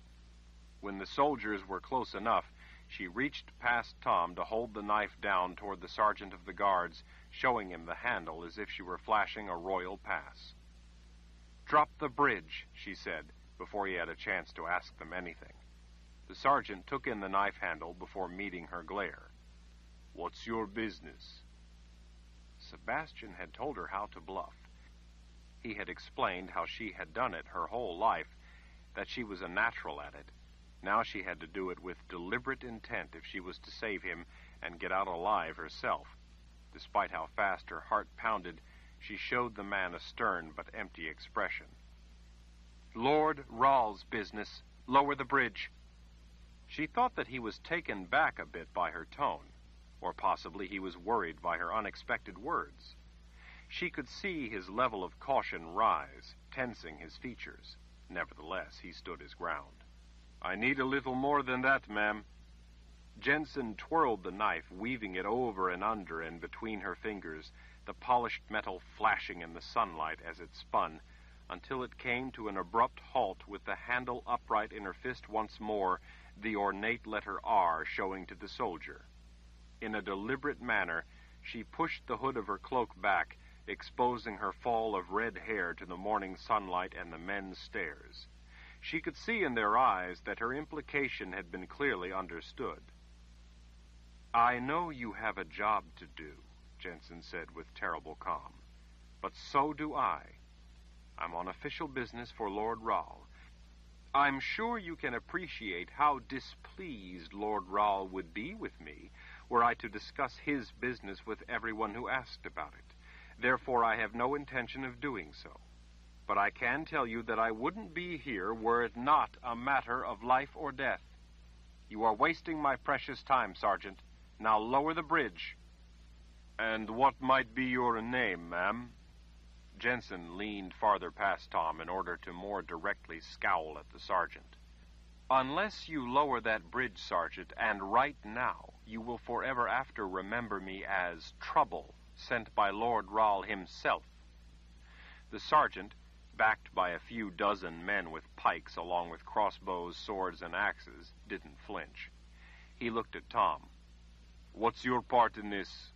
When the soldiers were close enough, she reached past Tom to hold the knife down toward the sergeant of the guards, showing him the handle as if she were flashing a royal pass. Drop the bridge, she said, before he had a chance to ask them anything. The sergeant took in the knife handle before meeting her glare. What's your business? Sebastian had told her how to bluff. He had explained how she had done it her whole life, that she was a natural at it. Now she had to do it with deliberate intent if she was to save him and get out alive herself. Despite how fast her heart pounded, She showed the man a stern but empty expression. Lord Rahl's business. Lower the bridge. She thought that he was taken back a bit by her tone, or possibly he was worried by her unexpected words. She could see his level of caution rise, tensing his features. Nevertheless, he stood his ground. I need a little more than that, ma'am. Jennsen twirled the knife, weaving it over and under and between her fingers, the polished metal flashing in the sunlight as it spun, until it came to an abrupt halt with the handle upright in her fist once more, the ornate letter R showing to the soldier. In a deliberate manner, she pushed the hood of her cloak back, exposing her fall of red hair to the morning sunlight and the men's stares. She could see in their eyes that her implication had been clearly understood. I know you have a job to do, Jennsen said with terrible calm, but so do I. I'm on official business for Lord Rahl. I'm sure you can appreciate how displeased Lord Rahl would be with me were I to discuss his business with everyone who asked about it. Therefore, I have no intention of doing so. But I can tell you that I wouldn't be here were it not a matter of life or death. You are wasting my precious time, Sergeant. Now lower the bridge. And what might be your name, ma'am? Jennsen leaned farther past Tom in order to more directly scowl at the sergeant. Unless you lower that bridge, Sergeant, and right now, you will forever after remember me as Trouble, sent by Lord Rahl himself. The sergeant, backed by a few dozen men with pikes along with crossbows, swords, and axes, didn't flinch. He looked at Tom. What's your part in this?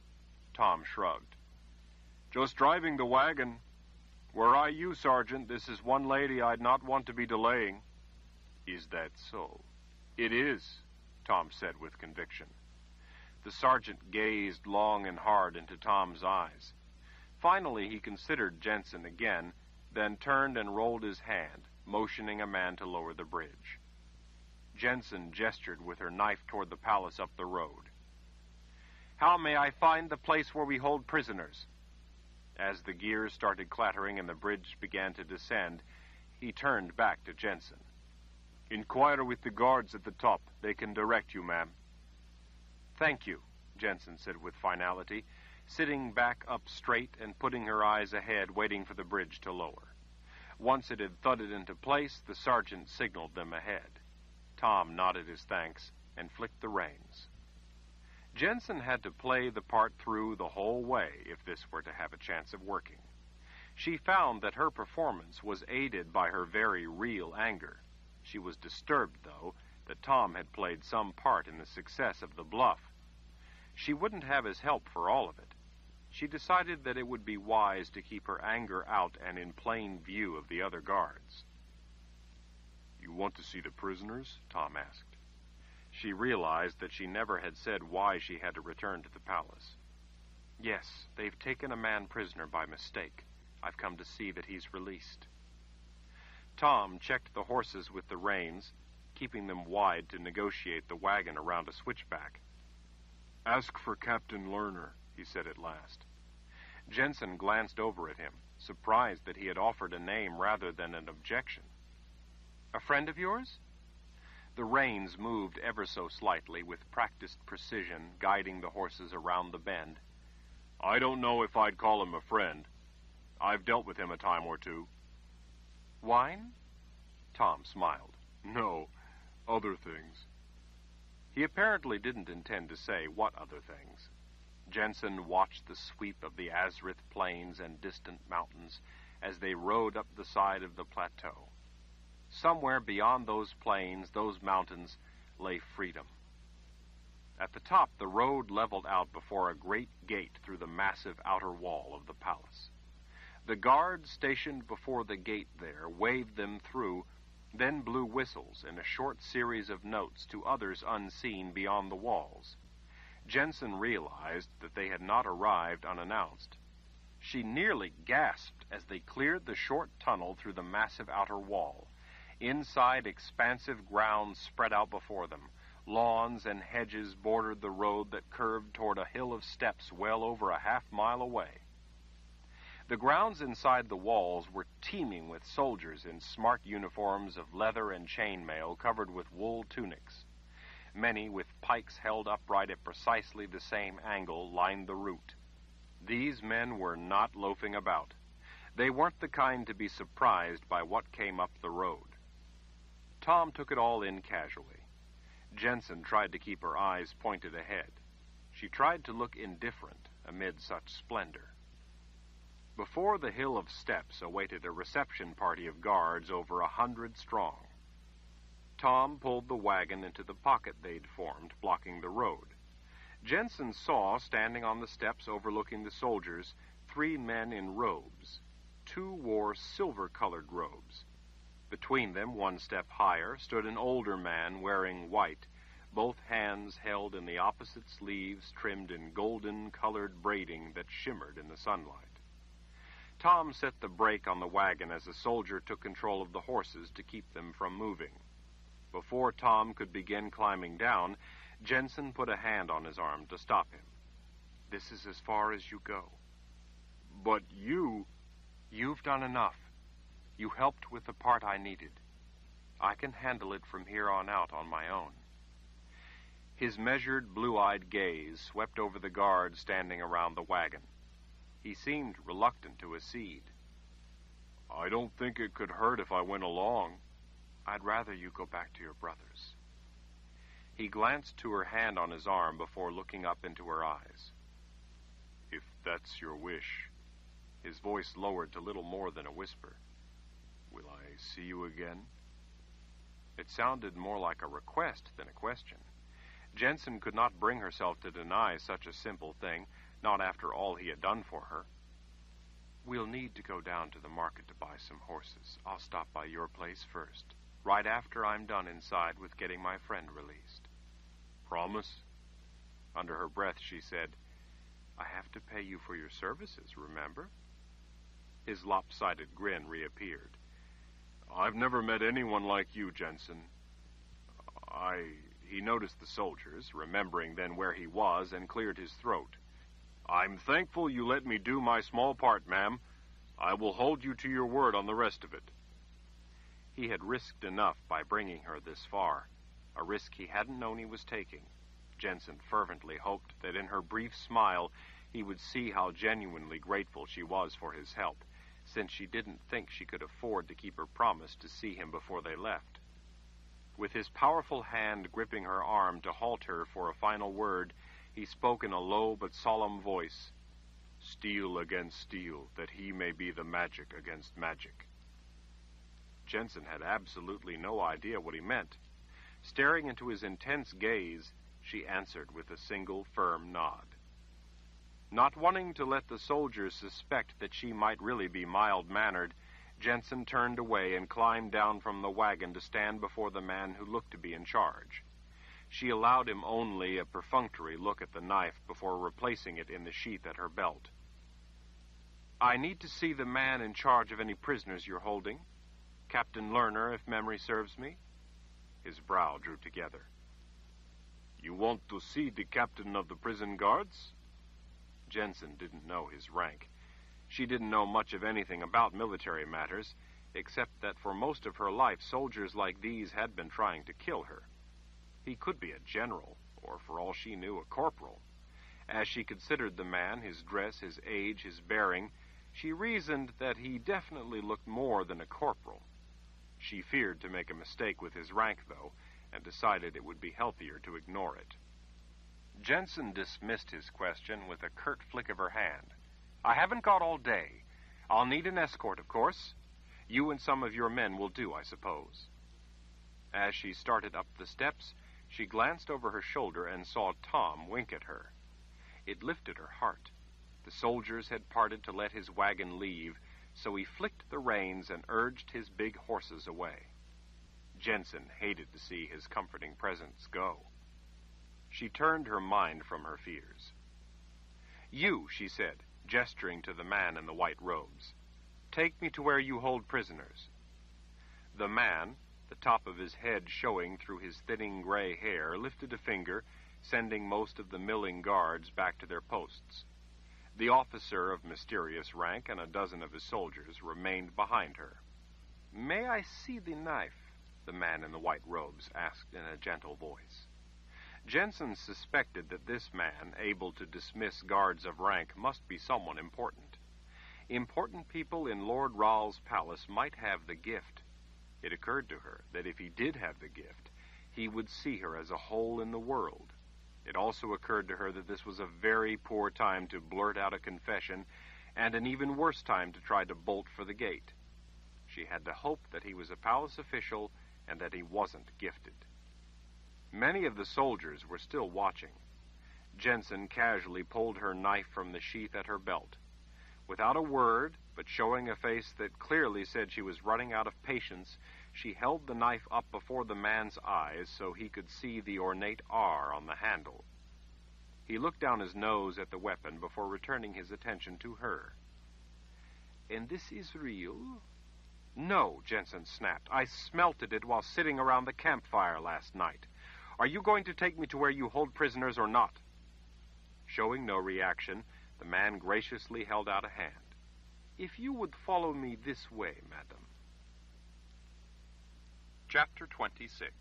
Tom shrugged. Just driving the wagon. Were I you, Sergeant, this is one lady I'd not want to be delaying. Is that so? It is, Tom said with conviction. The sergeant gazed long and hard into Tom's eyes. Finally, he considered Jennsen again, then turned and rolled his hand, motioning a man to lower the bridge. Jennsen gestured with her knife toward the palace up the road. How may I find the place where we hold prisoners? As the gears started clattering and the bridge began to descend, he turned back to Jennsen. Inquire with the guards at the top. They can direct you, ma'am. Thank you, Jennsen said with finality, sitting back up straight and putting her eyes ahead, waiting for the bridge to lower. Once it had thudded into place, the sergeant signaled them ahead. Tom nodded his thanks and flicked the reins. Jennsen had to play the part through the whole way if this were to have a chance of working. She found that her performance was aided by her very real anger. She was disturbed, though, that Tom had played some part in the success of the bluff. She wouldn't have his help for all of it. She decided that it would be wise to keep her anger out and in plain view of the other guards. You want to see the prisoners? Tom asked. She realized that she never had said why she had to return to the palace. Yes, they've taken a man prisoner by mistake. I've come to see that he's released. Tom checked the horses with the reins, keeping them wide to negotiate the wagon around a switchback. Ask for Captain Lerner, he said at last. Jennsen glanced over at him, surprised that he had offered a name rather than an objection. A friend of yours? The reins moved ever so slightly with practiced precision, guiding the horses around the bend. I don't know if I'd call him a friend. I've dealt with him a time or two. Wine? Tom smiled. No, other things. He apparently didn't intend to say what other things. Jennsen watched the sweep of the Azrith plains and distant mountains as they rode up the side of the plateau. Somewhere beyond those plains, those mountains, lay freedom. At the top, the road leveled out before a great gate through the massive outer wall of the palace. The guards stationed before the gate there waved them through, then blew whistles in a short series of notes to others unseen beyond the walls. Jennsen realized that they had not arrived unannounced. She nearly gasped as they cleared the short tunnel through the massive outer wall. Inside, expansive grounds spread out before them. Lawns and hedges bordered the road that curved toward a hill of steps well over a half mile away. The grounds inside the walls were teeming with soldiers in smart uniforms of leather and chainmail covered with wool tunics. Many, with pikes held upright at precisely the same angle, lined the route. These men were not loafing about. They weren't the kind to be surprised by what came up the road. Tom took it all in casually. Jennsen tried to keep her eyes pointed ahead. She tried to look indifferent amid such splendor. Before the hill of steps awaited a reception party of guards over a hundred strong. Tom pulled the wagon into the pocket they'd formed, blocking the road. Jennsen saw, standing on the steps overlooking the soldiers, three men in robes. Two wore silver colored robes. Between them, one step higher, stood an older man wearing white, both hands held in the opposite sleeves trimmed in golden colored braiding that shimmered in the sunlight. Tom set the brake on the wagon as a soldier took control of the horses to keep them from moving. Before Tom could begin climbing down, Jennsen put a hand on his arm to stop him. This is as far as you go. But you. You've done enough. You helped with the part I needed. I can handle it from here on out on my own. His measured, blue eyed gaze swept over the guards standing around the wagon. He seemed reluctant to accede. I don't think it could hurt if I went along. I'd rather you go back to your brothers. He glanced to her hand on his arm before looking up into her eyes. If that's your wish. His voice lowered to little more than a whisper. Will I see you again? It sounded more like a request than a question. Jennsen could not bring herself to deny such a simple thing, not after all he had done for her. We'll need to go down to the market to buy some horses. I'll stop by your place first right after I'm done inside with getting my friend released. Promise? Under her breath, she said, I have to pay you for your services, remember? His lopsided grin reappeared. I've never met anyone like you, Jennsen. I. He noticed the soldiers, remembering then where he was, and cleared his throat. I'm thankful you let me do my small part, ma'am. I will hold you to your word on the rest of it. He had risked enough by bringing her this far, a risk he hadn't known he was taking. Jennsen fervently hoped that in her brief smile he would see how genuinely grateful she was for his help, since she didn't think she could afford to keep her promise to see him before they left. With his powerful hand gripping her arm to halt her for a final word, he spoke in a low but solemn voice Steel against steel, that he may be the magic against magic. Jennsen had absolutely no idea what he meant. Staring into his intense gaze, she answered with a single firm nod. Not wanting to let the soldiers suspect that she might really be mild mannered, Jennsen turned away and climbed down from the wagon to stand before the man who looked to be in charge. She allowed him only a perfunctory look at the knife before replacing it in the sheath at her belt. I need to see the man in charge of any prisoners you're holding, Captain Lerner, if memory serves me. His brow drew together. You want to see the captain of the prison guards? Jennsen didn't know his rank. She didn't know much of anything about military matters, except that for most of her life soldiers like these had been trying to kill her. He could be a general, or for all she knew, a corporal. As she considered the man, his dress, his age, his bearing, she reasoned that he definitely looked more than a corporal. She feared to make a mistake with his rank, though, and decided it would be healthier to ignore it. Jennsen dismissed his question with a curt flick of her hand. I haven't got all day. I'll need an escort, of course. You and some of your men will do, I suppose. As she started up the steps, she glanced over her shoulder and saw Tom wink at her. It lifted her heart. The soldiers had parted to let his wagon leave, so he flicked the reins and urged his big horses away. Jennsen hated to see his comforting presence go. She turned her mind from her fears. You, she said, gesturing to the man in the white robes, take me to where you hold prisoners. The man, the top of his head showing through his thinning gray hair, lifted a finger, sending most of the milling guards back to their posts. The officer of mysterious rank and a dozen of his soldiers remained behind her. May I see the knife? the man in the white robes asked in a gentle voice. Jennsen suspected that this man, able to dismiss guards of rank, must be someone important. Important people in Lord Rahl's palace might have the gift. It occurred to her that if he did have the gift, he would see her as a whole in the world. It also occurred to her that this was a very poor time to blurt out a confession, and an even worse time to try to bolt for the gate. She had to hope that he was a palace official and that he wasn't gifted. Many of the soldiers were still watching. Jennsen casually pulled her knife from the sheath at her belt. Without a word, but showing a face that clearly said she was running out of patience, she held the knife up before the man's eyes so he could see the ornate R on the handle. He looked down his nose at the weapon before returning his attention to her. And this is real? No, Jennsen snapped. I smelted it while sitting around the campfire last night. Are you going to take me to where you hold prisoners or not? Showing no reaction, the man graciously held out a hand. If you would follow me this way, madam. Chapter 26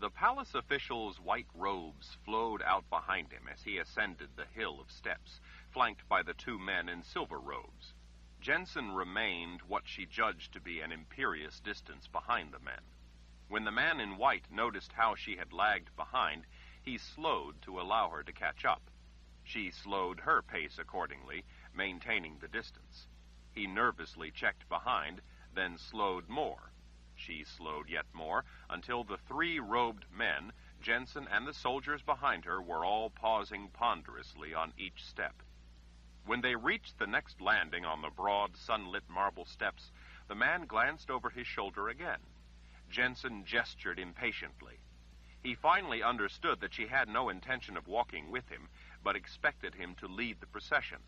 The palace official's white robes flowed out behind him as he ascended the hill of steps, flanked by the two men in silver robes. Jennsen remained what she judged to be an imperious distance behind the men. When the man in white noticed how she had lagged behind, he slowed to allow her to catch up. She slowed her pace accordingly, maintaining the distance. He nervously checked behind, then slowed more. She slowed yet more until the three robed men, Jennsen and the soldiers behind her, were all pausing ponderously on each step. When they reached the next landing on the broad, sunlit marble steps, the man glanced over his shoulder again. Jennsen gestured impatiently. He finally understood that she had no intention of walking with him, but expected him to lead the procession.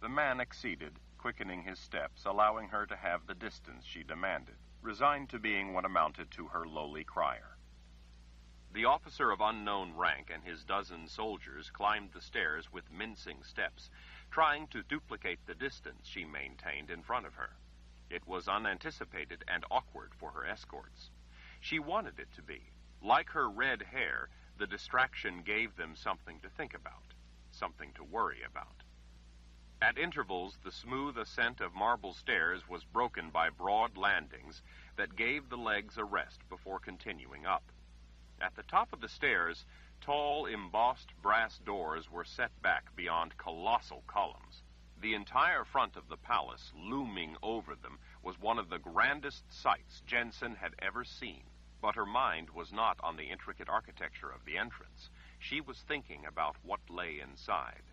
The man acceded, quickening his steps, allowing her to have the distance she demanded, resigned to being what amounted to her lowly crier. The officer of unknown rank and his dozen soldiers climbed the stairs with mincing steps, trying to duplicate the distance she maintained in front of her. It was unanticipated and awkward for her escorts. She wanted it to be. Like her red hair, the distraction gave them something to think about, something to worry about. At intervals, the smooth ascent of marble stairs was broken by broad landings that gave the legs a rest before continuing up. At the top of the stairs, tall, embossed brass doors were set back beyond colossal columns. The entire front of the palace, looming over them, was one of the grandest sights Jennsen had ever seen. But her mind was not on the intricate architecture of the entrance. She was thinking about what lay inside.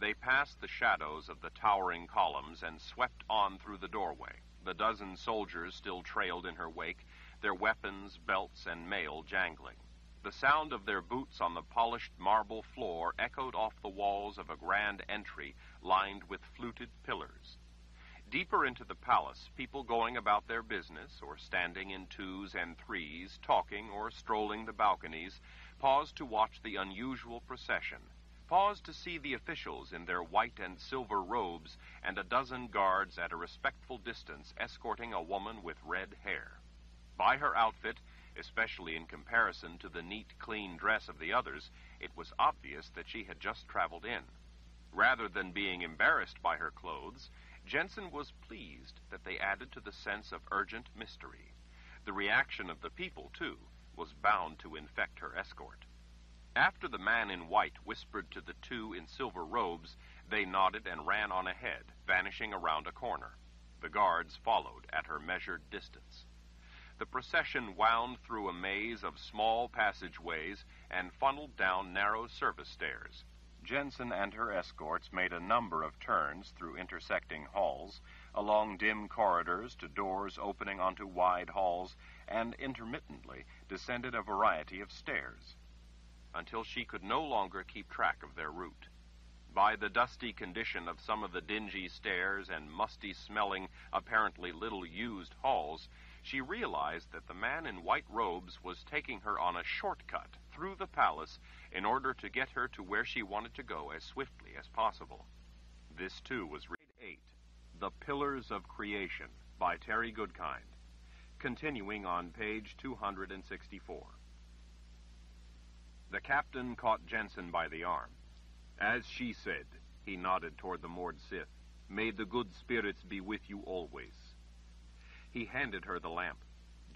They passed the shadows of the towering columns and swept on through the doorway. The dozen soldiers still trailed in her wake, their weapons, belts, and mail jangling. The sound of their boots on the polished marble floor echoed off the walls of a grand entry lined with fluted pillars. Deeper into the palace, people going about their business, or standing in twos and threes, talking or strolling the balconies, paused to watch the unusual procession, paused to see the officials in their white and silver robes, and a dozen guards at a respectful distance escorting a woman with red hair. By her outfit, especially in comparison to the neat, clean dress of the others, it was obvious that she had just traveled in. Rather than being embarrassed by her clothes, Jennsen was pleased that they added to the sense of urgent mystery. The reaction of the people, too, was bound to infect her escort. After the man in white whispered to the two in silver robes, they nodded and ran on ahead, vanishing around a corner. The guards followed at her measured distance. The procession wound through a maze of small passageways and funneled down narrow service stairs. Jennsen and her escorts made a number of turns through intersecting halls, along dim corridors to doors opening onto wide halls, and intermittently descended a variety of stairs, until she could no longer keep track of their route. By the dusty condition of some of the dingy stairs and musty smelling, apparently little used halls, she realized that the man in white robes was taking her on a shortcut through the palace in order to get her to where she wanted to go as swiftly as possible. This, too, was read 8 The Pillars of Creation by Terry Goodkind, continuing on page 264. The captain caught Jennsen by the arm. As she said, he nodded toward the Mord Sith, may the good spirits be with you always. He handed her the lamp.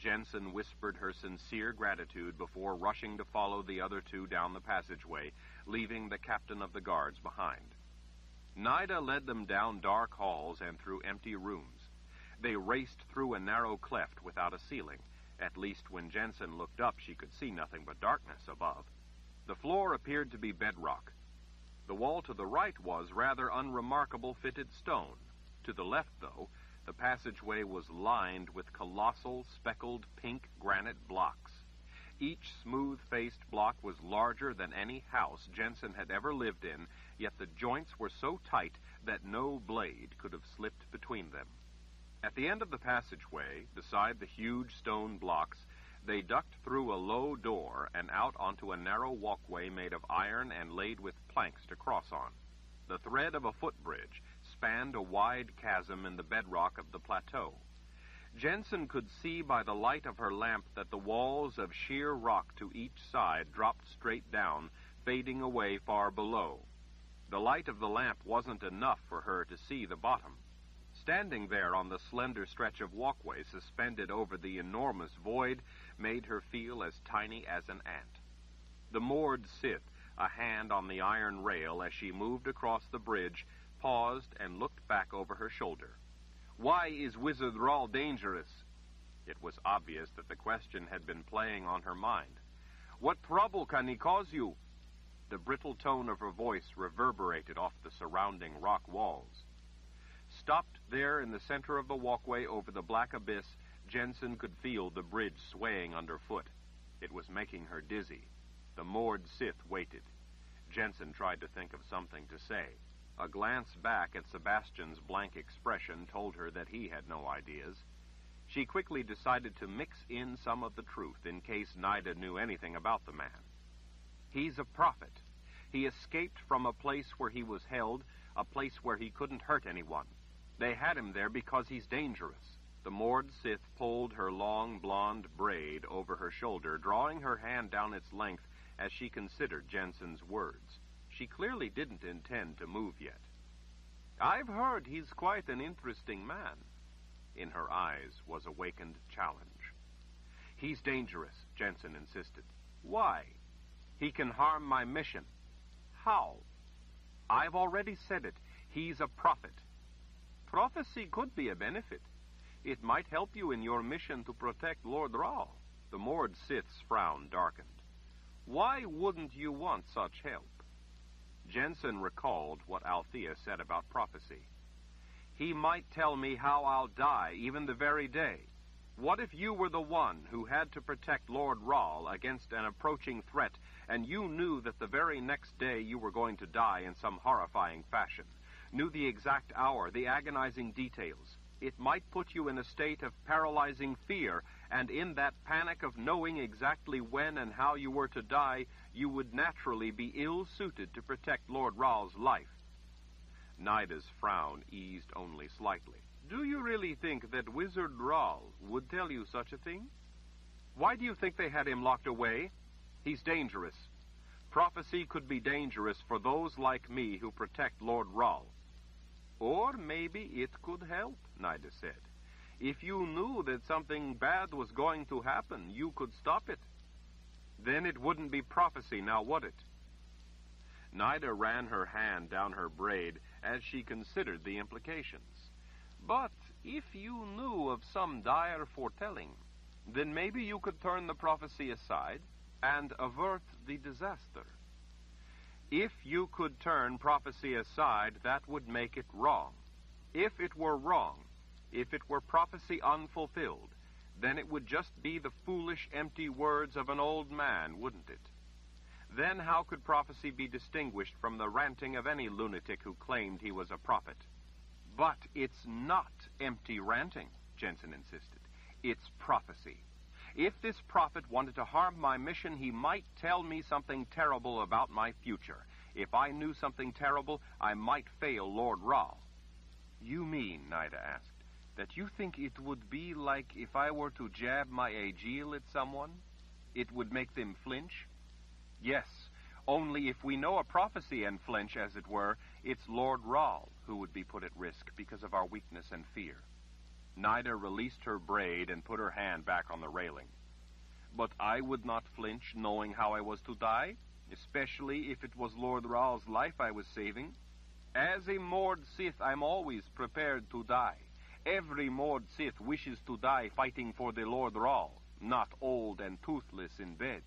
Jennsen whispered her sincere gratitude before rushing to follow the other two down the passageway, leaving the captain of the guards behind. Nyda led them down dark halls and through empty rooms. They raced through a narrow cleft without a ceiling. At least when Jennsen looked up, she could see nothing but darkness above. The floor appeared to be bedrock. The wall to the right was rather unremarkable fitted stone. To the left, though, the passageway was lined with colossal, speckled pink granite blocks. Each smooth faced block was larger than any house Jennsen had ever lived in, yet the joints were so tight that no blade could have slipped between them. At the end of the passageway, beside the huge stone blocks, they ducked through a low door and out onto a narrow walkway made of iron and laid with planks to cross on. The thread of a footbridge spanned a wide chasm in the bedrock of the plateau. Jennsen could see by the light of her lamp that the walls of sheer rock to each side dropped straight down, fading away far below. The light of the lamp wasn't enough for her to see the bottom. Standing there on the slender stretch of walkway suspended over the enormous void made her feel as tiny as an ant. The Mord Sith, a hand on the iron rail as she moved across the bridge, paused and looked back over her shoulder. Why is Wizard Rahl dangerous? It was obvious that the question had been playing on her mind. What trouble can he cause you? The brittle tone of her voice reverberated off the surrounding rock walls. Stopped there in the center of the walkway over the black abyss, Jennsen could feel the bridge swaying underfoot. It was making her dizzy. The Mord Sith waited. Jennsen tried to think of something to say. A glance back at Sebastian's blank expression told her that he had no ideas. She quickly decided to mix in some of the truth in case Nyda knew anything about the man. He's a prophet. He escaped from a place where he was held, a place where he couldn't hurt anyone. They had him there because he's dangerous. The Mord Sith pulled her long blonde braid over her shoulder, drawing her hand down its length as she considered Jennsen's words. She clearly didn't intend to move yet. I've heard he's quite an interesting man. In her eyes was awakened challenge. He's dangerous, Jennsen insisted. Why? He can harm my mission. How? I've already said it. He's a prophet. Prophecy could be a benefit. It might help you in your mission to protect Lord Rahl. The Mord Sith's frown darkened. Why wouldn't you want such help? Jennsen recalled what Althea said about prophecy. He might tell me how I'll die, even the very day. What if you were the one who had to protect Lord Rahl against an approaching threat, and you knew that the very next day you were going to die in some horrifying fashion? Knew the exact hour, the agonizing details. It might put you in a state of paralyzing fear, and in that panic of knowing exactly when and how you were to die, you would naturally be ill suited to protect Lord Rahl's life. Nyda's frown eased only slightly. Do you really think that Wizard Rahl would tell you such a thing? Why do you think they had him locked away? He's dangerous. Prophecy could be dangerous for those like me who protect Lord Rahl. Or maybe it could help, Nyda said. If you knew that something bad was going to happen, you could stop it. Then it wouldn't be prophecy, now would it? Nyda ran her hand down her braid as she considered the implications. But if you knew of some dire foretelling, then maybe you could turn the prophecy aside and avert the disaster. If you could turn prophecy aside, that would make it wrong. If it were wrong, if it were prophecy unfulfilled, then it would just be the foolish, empty words of an old man, wouldn't it? Then how could prophecy be distinguished from the ranting of any lunatic who claimed he was a prophet? But it's not empty ranting, Jennsen insisted. It's prophecy. If this prophet wanted to harm my mission, he might tell me something terrible about my future. If I knew something terrible, I might fail Lord Rahl. You mean, Nyda asked, that you think it would be like if I were to jab my Agiel at someone? It would make them flinch? Yes, only if we know a prophecy and flinch, as it were, it's Lord Rahl who would be put at risk because of our weakness and fear. Nyda released her braid and put her hand back on the railing. But I would not flinch knowing how I was to die, especially if it was Lord Rahl's life I was saving. As a Mord Sith, I'm always prepared to die. Every Mord Sith wishes to die fighting for the Lord Rahl, not old and toothless in bed.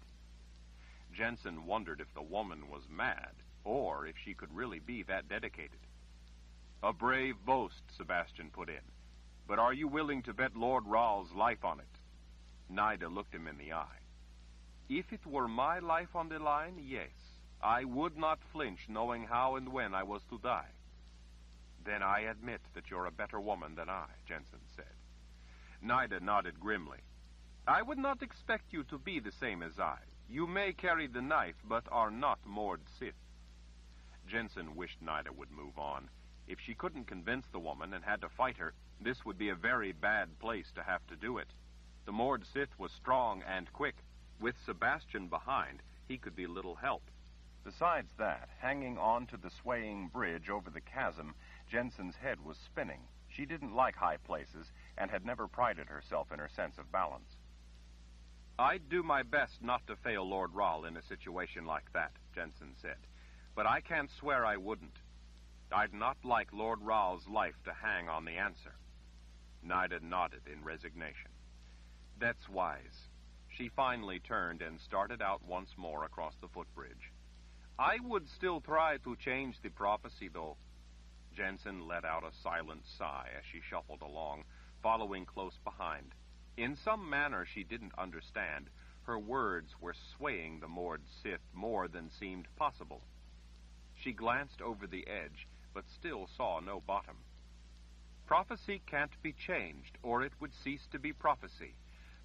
Jennsen wondered if the woman was mad, or if she could really be that dedicated. A brave boast, Sebastian put in. But are you willing to bet Lord Rahl's life on it? Nyda looked him in the eye. If it were my life on the line, yes. I would not flinch knowing how and when I was to die. Then I admit that you're a better woman than I, Jennsen said. Nyda nodded grimly. I would not expect you to be the same as I. You may carry the knife, but are not Mord Sith. Jennsen wished Nyda would move on. If she couldn't convince the woman and had to fight her, this would be a very bad place to have to do it. The Mord Sith was strong and quick. With Sebastian behind, he could be little help. Besides that, hanging on to the swaying bridge over the chasm, Jennsen's head was spinning. She didn't like high places and had never prided herself in her sense of balance. I'd do my best not to fail Lord Rahl in a situation like that, Jennsen said. But I can't swear I wouldn't. I'd not like Lord Rahl's life to hang on the answer. Nyda nodded in resignation. That's wise. She finally turned and started out once more across the footbridge. I would still try to change the prophecy, though. Jennsen let out a silent sigh as she shuffled along, following close behind. In some manner she didn't understand, her words were swaying the Mord Sith more than seemed possible. She glanced over the edge, but still saw no bottom. Prophecy can't be changed, or it would cease to be prophecy.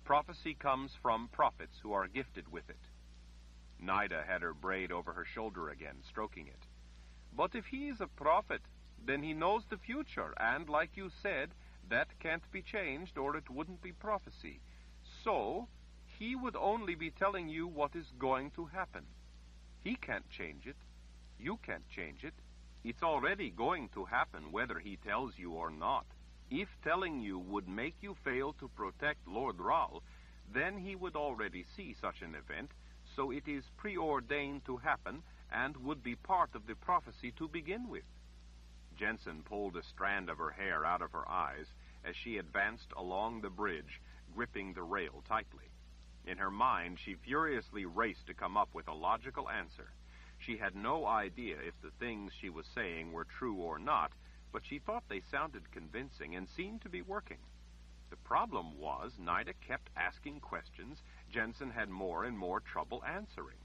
Prophecy comes from prophets who are gifted with it. Nyda had her braid over her shoulder again, stroking it. But if he is a prophet, then he knows the future, and, like you said, that can't be changed, or it wouldn't be prophecy. So, he would only be telling you what is going to happen. He can't change it. You can't change it. It's already going to happen whether he tells you or not. If telling you would make you fail to protect Lord Rahl, then he would already see such an event, so it is preordained to happen and would be part of the prophecy to begin with. Jennsen pulled a strand of her hair out of her eyes as she advanced along the bridge, gripping the rail tightly. In her mind, she furiously raced to come up with a logical answer. She had no idea if the things she was saying were true or not, but she thought they sounded convincing and seemed to be working. The problem was, Nyda kept asking questions Jennsen had more and more trouble answering.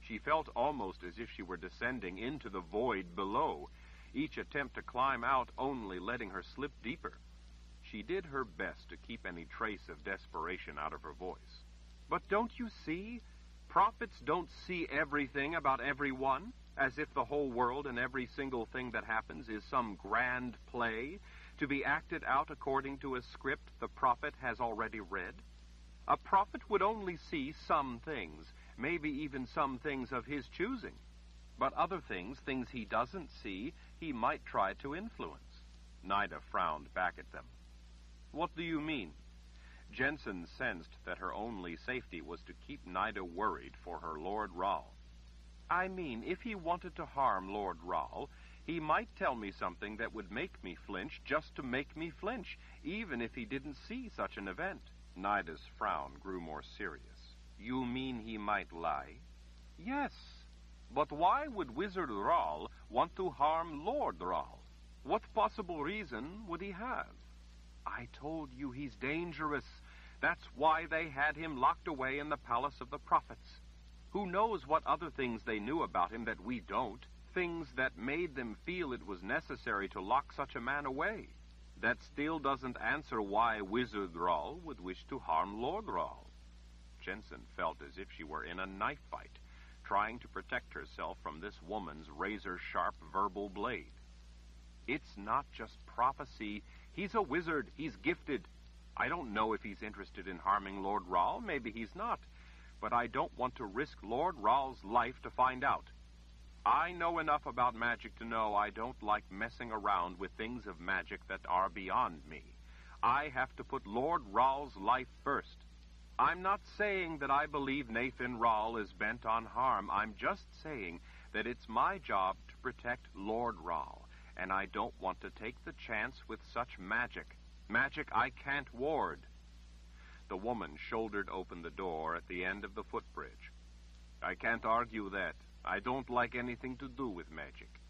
She felt almost as if she were descending into the void below, each attempt to climb out only letting her slip deeper. She did her best to keep any trace of desperation out of her voice. But don't you see? Prophets don't see everything about everyone, as if the whole world and every single thing that happens is some grand play to be acted out according to a script the prophet has already read. A prophet would only see some things, maybe even some things of his choosing. But other things, things he doesn't see, he might try to influence. Nyda frowned back at them. What do you mean? Jennsen sensed that her only safety was to keep Nyda worried for her Lord Rahl. I mean, if he wanted to harm Lord Rahl, he might tell me something that would make me flinch just to make me flinch, even if he didn't see such an event. Nyda's frown grew more serious. You mean he might lie? Yes. But why would Wizard Rahl want to harm Lord Rahl? What possible reason would he have? I told you he's dangerous. That's why they had him locked away in the palace of the prophets. Who knows what other things they knew about him that we don't? Things that made them feel it was necessary to lock such a man away. That still doesn't answer why Wizard Rahl would wish to harm Lord Rahl. Jennsen felt as if she were in a knife fight, trying to protect herself from this woman's razor sharp verbal blade. It's not just prophecy. He's a wizard. He's gifted. I don't know if he's interested in harming Lord Rahl. Maybe he's not. But I don't want to risk Lord Rahl's life to find out. I know enough about magic to know I don't like messing around with things of magic that are beyond me. I have to put Lord Rahl's life first. I'm not saying that I believe Nathan Rahl is bent on harm. I'm just saying that it's my job to protect Lord Rahl, and I don't want to take the chance with such magic. Magic I can't ward. The woman shouldered open the door at the end of the footbridge. I can't argue that. I don't like anything to do with magic.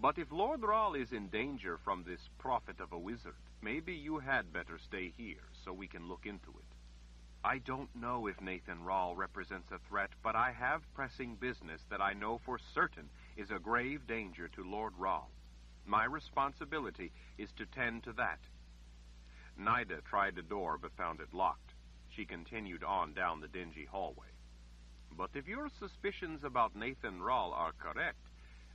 But if Lord Rahl is in danger from this prophet of a wizard, maybe you had better stay here so we can look into it. I don't know if Nathan Rahl represents a threat, but I have pressing business that I know for certain is a grave danger to Lord Rahl. My responsibility is to tend to that. Nyda tried the door but found it locked. She continued on down the dingy hallway. But if your suspicions about Nathan Rahl are correct,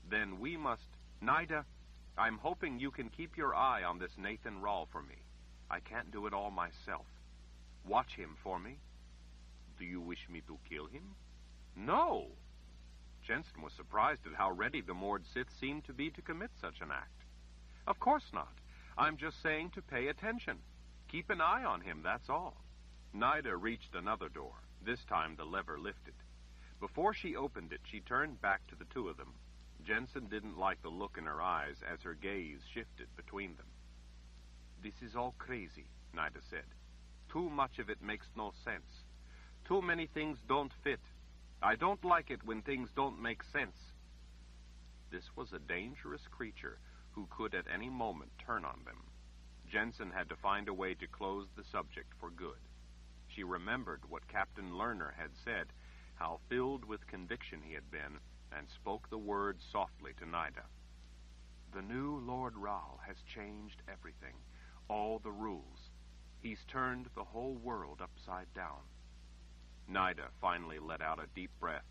then we must. Nyda, I'm hoping you can keep your eye on this Nathan Rahl for me. I can't do it all myself. Watch him for me. Do you wish me to kill him? No. Jennsen was surprised at how ready the Mord Sith seemed to be to commit such an act. Of course not. I'm just saying to pay attention. Keep an eye on him, that's all. Nyda reached another door. This time the lever lifted. Before she opened it, she turned back to the two of them. Jennsen didn't like the look in her eyes as her gaze shifted between them. This is all crazy, Nyda said. Too much of it makes no sense. Too many things don't fit. I don't like it when things don't make sense. This was a dangerous creature who could at any moment turn on them. Jennsen had to find a way to close the subject for good. She remembered what Captain Lerner had said, how filled with conviction he had been, and spoke the words softly to Nyda. The new Lord Rahl has changed everything, all the rules. He's turned the whole world upside down. Nyda finally let out a deep breath.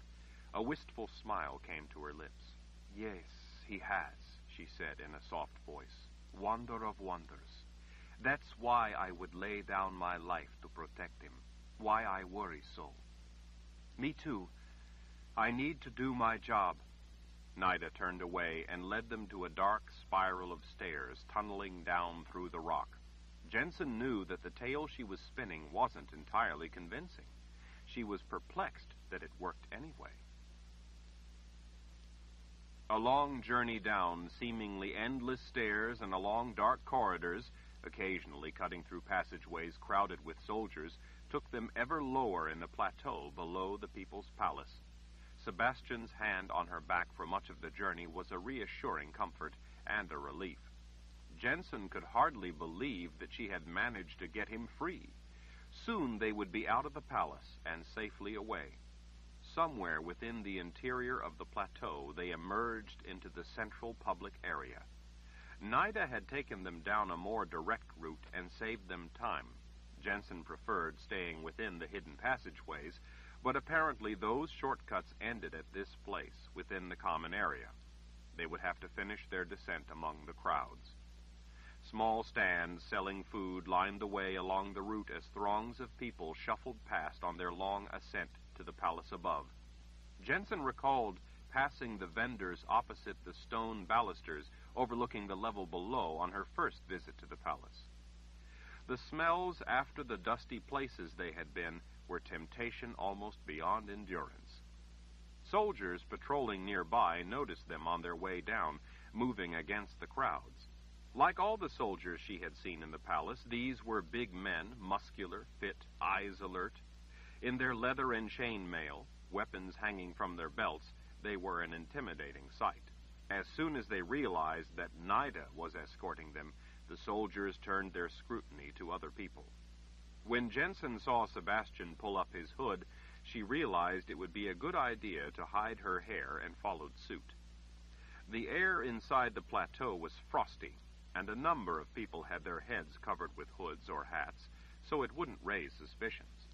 A wistful smile came to her lips. Yes, he has, she said in a soft voice. Wonder of wonders. That's why I would lay down my life to protect him. Why I worry so. Me too. I need to do my job. Nyda turned away and led them to a dark spiral of stairs tunneling down through the rock. Jennsen knew that the tale she was spinning wasn't entirely convincing. She was perplexed that it worked anyway. A long journey down seemingly endless stairs and along dark corridors, occasionally cutting through passageways crowded with soldiers, took them ever lower in the plateau below the People's Palace. Sebastian's hand on her back for much of the journey was a reassuring comfort and a relief. Jennsen could hardly believe that she had managed to get him free. Soon they would be out of the palace and safely away. Somewhere within the interior of the plateau, they emerged into the central public area. Nyda had taken them down a more direct route and saved them time. Jennsen preferred staying within the hidden passageways, but apparently those shortcuts ended at this place, within the common area. They would have to finish their descent among the crowds. Small stands selling food lined the way along the route as throngs of people shuffled past on their long ascent to the palace above. Jennsen recalled passing the vendors opposite the stone balusters overlooking the level below on her first visit to the palace. The smells after the dusty places they had been were temptation almost beyond endurance. Soldiers patrolling nearby noticed them on their way down, moving against the crowds. Like all the soldiers she had seen in the palace, these were big men, muscular, fit, eyes alert. In their leather and chain mail, weapons hanging from their belts, they were an intimidating sight. As soon as they realized that Nyda was escorting them, the soldiers turned their scrutiny to other people. When Jennsen saw Sebastian pull up his hood, she realized it would be a good idea to hide her hair and followed suit. The air inside the plateau was frosty, and a number of people had their heads covered with hoods or hats, so it wouldn't raise suspicions.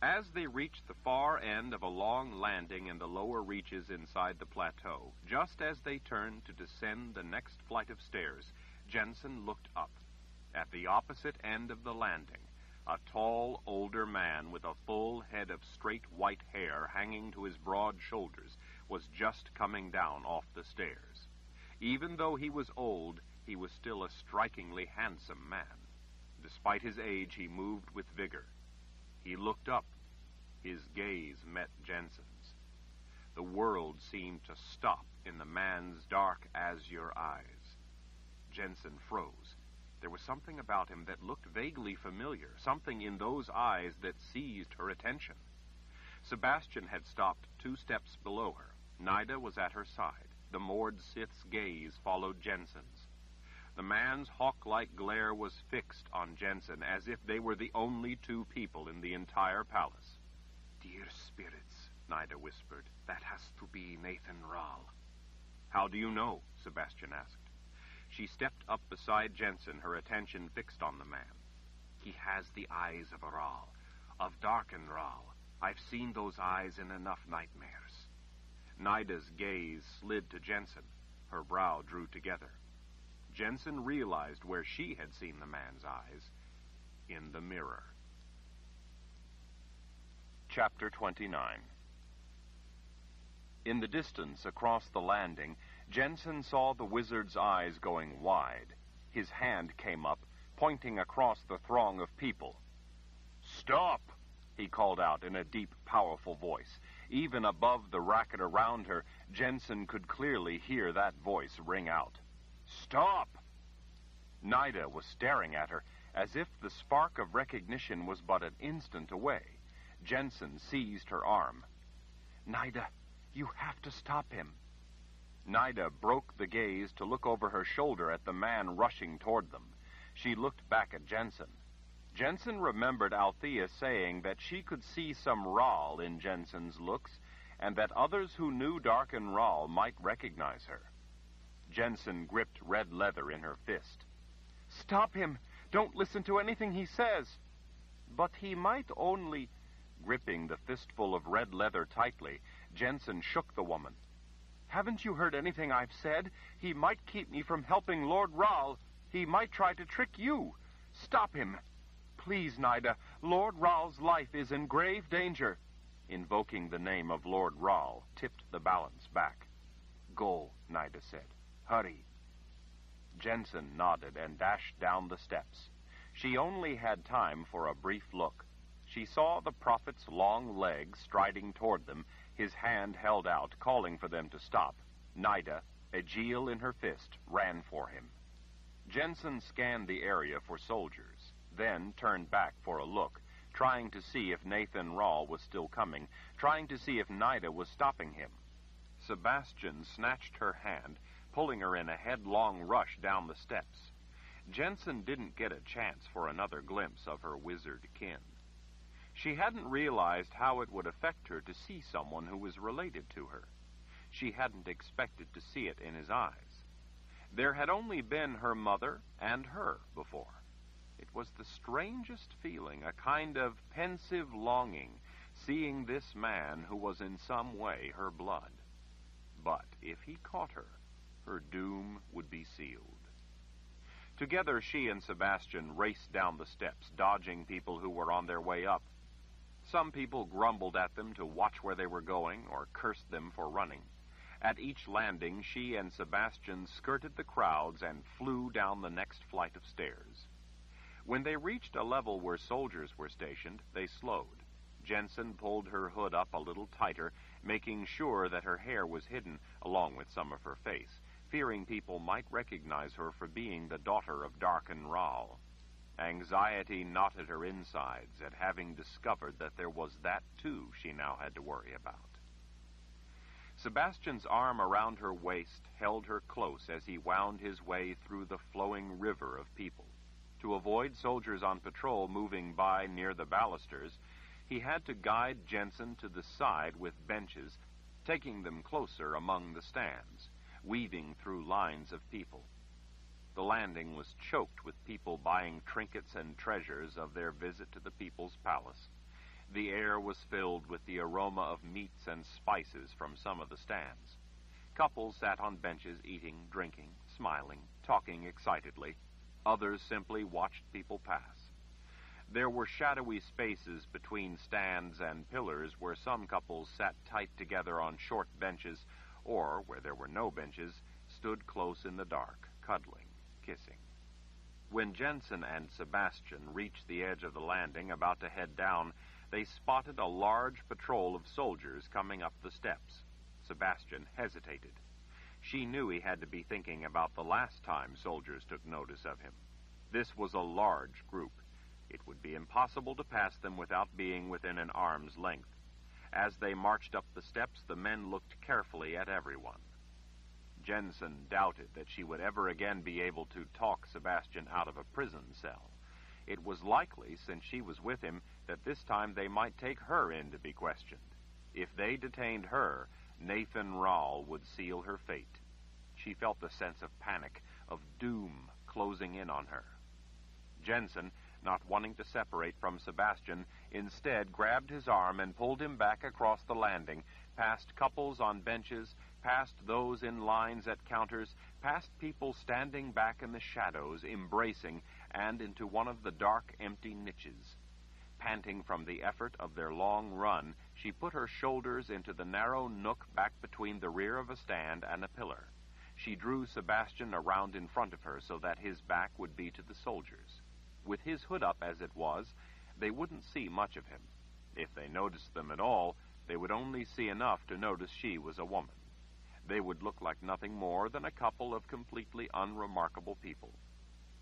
As they reached the far end of a long landing in the lower reaches inside the plateau, just as they turned to descend the next flight of stairs, Jennsen looked up. At the opposite end of the landing, a tall, older man with a full head of straight white hair hanging to his broad shoulders was just coming down off the stairs. Even though he was old, he was still a strikingly handsome man. Despite his age, he moved with vigor. He looked up. His gaze met Jennsen's. The world seemed to stop in the man's dark azure eyes. Jennsen froze. There was something about him that looked vaguely familiar, something in those eyes that seized her attention. Sebastian had stopped two steps below her. Nyda was at her side. The Mord Sith's gaze followed Jennsen's. The man's hawk-like glare was fixed on Jennsen as if they were the only two people in the entire palace. Dear spirits, Nyda whispered, that has to be Nathan Rahl. How do you know? Sebastian asked. She stepped up beside Jennsen, her attention fixed on the man. He has the eyes of a Rahl, of Darken Rahl. I've seen those eyes in enough nightmares. Nyda's gaze slid to Jennsen. Her brow drew together. Jennsen realized where she had seen the man's eyes in the mirror. Chapter 29 In the distance across the landing, Jennsen saw the wizard's eyes going wide. His hand came up, pointing across the throng of people. Stop! he called out in a deep, powerful voice. Even above the racket around her, Jennsen could clearly hear that voice ring out. Stop! Nyda was staring at her as if the spark of recognition was but an instant away. Jennsen seized her arm. Nyda, you have to stop him. Nyda broke the gaze to look over her shoulder at the man rushing toward them. She looked back at Jennsen. Jennsen remembered Althea saying that she could see some Rahl in Jennsen's looks, and that others who knew Darken Rahl might recognize her. Jennsen gripped red leather in her fist. Stop him! Don't listen to anything he says! But he might only. Gripping the fistful of red leather tightly, Jennsen shook the woman. Haven't you heard anything I've said? He might keep me from helping Lord Rahl. He might try to trick you. Stop him. Please, Nyda. Lord Rahl's life is in grave danger. Invoking the name of Lord Rahl tipped the balance back. Go, Nyda said. Hurry. Jennsen nodded and dashed down the steps. She only had time for a brief look. She saw the prophet's long legs striding toward them, his hand held out, calling for them to stop. Nyda, Agiel in her fist, ran for him. Jennsen scanned the area for soldiers, then turned back for a look, trying to see if Nathan Rahl was still coming, trying to see if Nyda was stopping him. Sebastian snatched her hand pulling her in a headlong rush down the steps. Jennsen didn't get a chance for another glimpse of her wizard kin. She hadn't realized how it would affect her to see someone who was related to her. She hadn't expected to see it in his eyes. There had only been her mother and her before. It was the strangest feeling, a kind of pensive longing, seeing this man who was in some way her blood. But if he caught her, her doom would be sealed. Together, she and Sebastian raced down the steps, dodging people who were on their way up. Some people grumbled at them to watch where they were going or cursed them for running. At each landing, she and Sebastian skirted the crowds and flew down the next flight of stairs. When they reached a level where soldiers were stationed, they slowed. Jennsen pulled her hood up a little tighter, making sure that her hair was hidden, along with some of her face fearing people might recognize her for being the daughter of Darken Rahl. Anxiety knotted her insides at having discovered that there was that, too, she now had to worry about. Sebastian's arm around her waist held her close as he wound his way through the flowing river of people. To avoid soldiers on patrol moving by near the balusters, he had to guide Jennsen to the side with benches, taking them closer among the stands weaving through lines of people. The landing was choked with people buying trinkets and treasures of their visit to the people's palace. The air was filled with the aroma of meats and spices from some of the stands. Couples sat on benches eating, drinking, smiling, talking excitedly. Others simply watched people pass. There were shadowy spaces between stands and pillars where some couples sat tight together on short benches, or, where there were no benches, stood close in the dark, cuddling, kissing. When Jennsen and Sebastian reached the edge of the landing, about to head down, they spotted a large patrol of soldiers coming up the steps. Sebastian hesitated. She knew he had to be thinking about the last time soldiers took notice of him. This was a large group. It would be impossible to pass them without being within an arm's length. As they marched up the steps, the men looked carefully at everyone. Jennsen doubted that she would ever again be able to talk Sebastian out of a prison cell. It was likely, since she was with him, that this time they might take her in to be questioned. If they detained her, Nathan Rahl would seal her fate. She felt the sense of panic, of doom closing in on her. Jennsen, not wanting to separate from Sebastian, instead grabbed his arm and pulled him back across the landing, past couples on benches, past those in lines at counters, past people standing back in the shadows, embracing, and into one of the dark, empty niches. Panting from the effort of their long run, she put her shoulders into the narrow nook back between the rear of a stand and a pillar. She drew Sebastian around in front of her so that his back would be to the soldiers. With his hood up as it was, they wouldn't see much of him. If they noticed them at all, they would only see enough to notice she was a woman. They would look like nothing more than a couple of completely unremarkable people.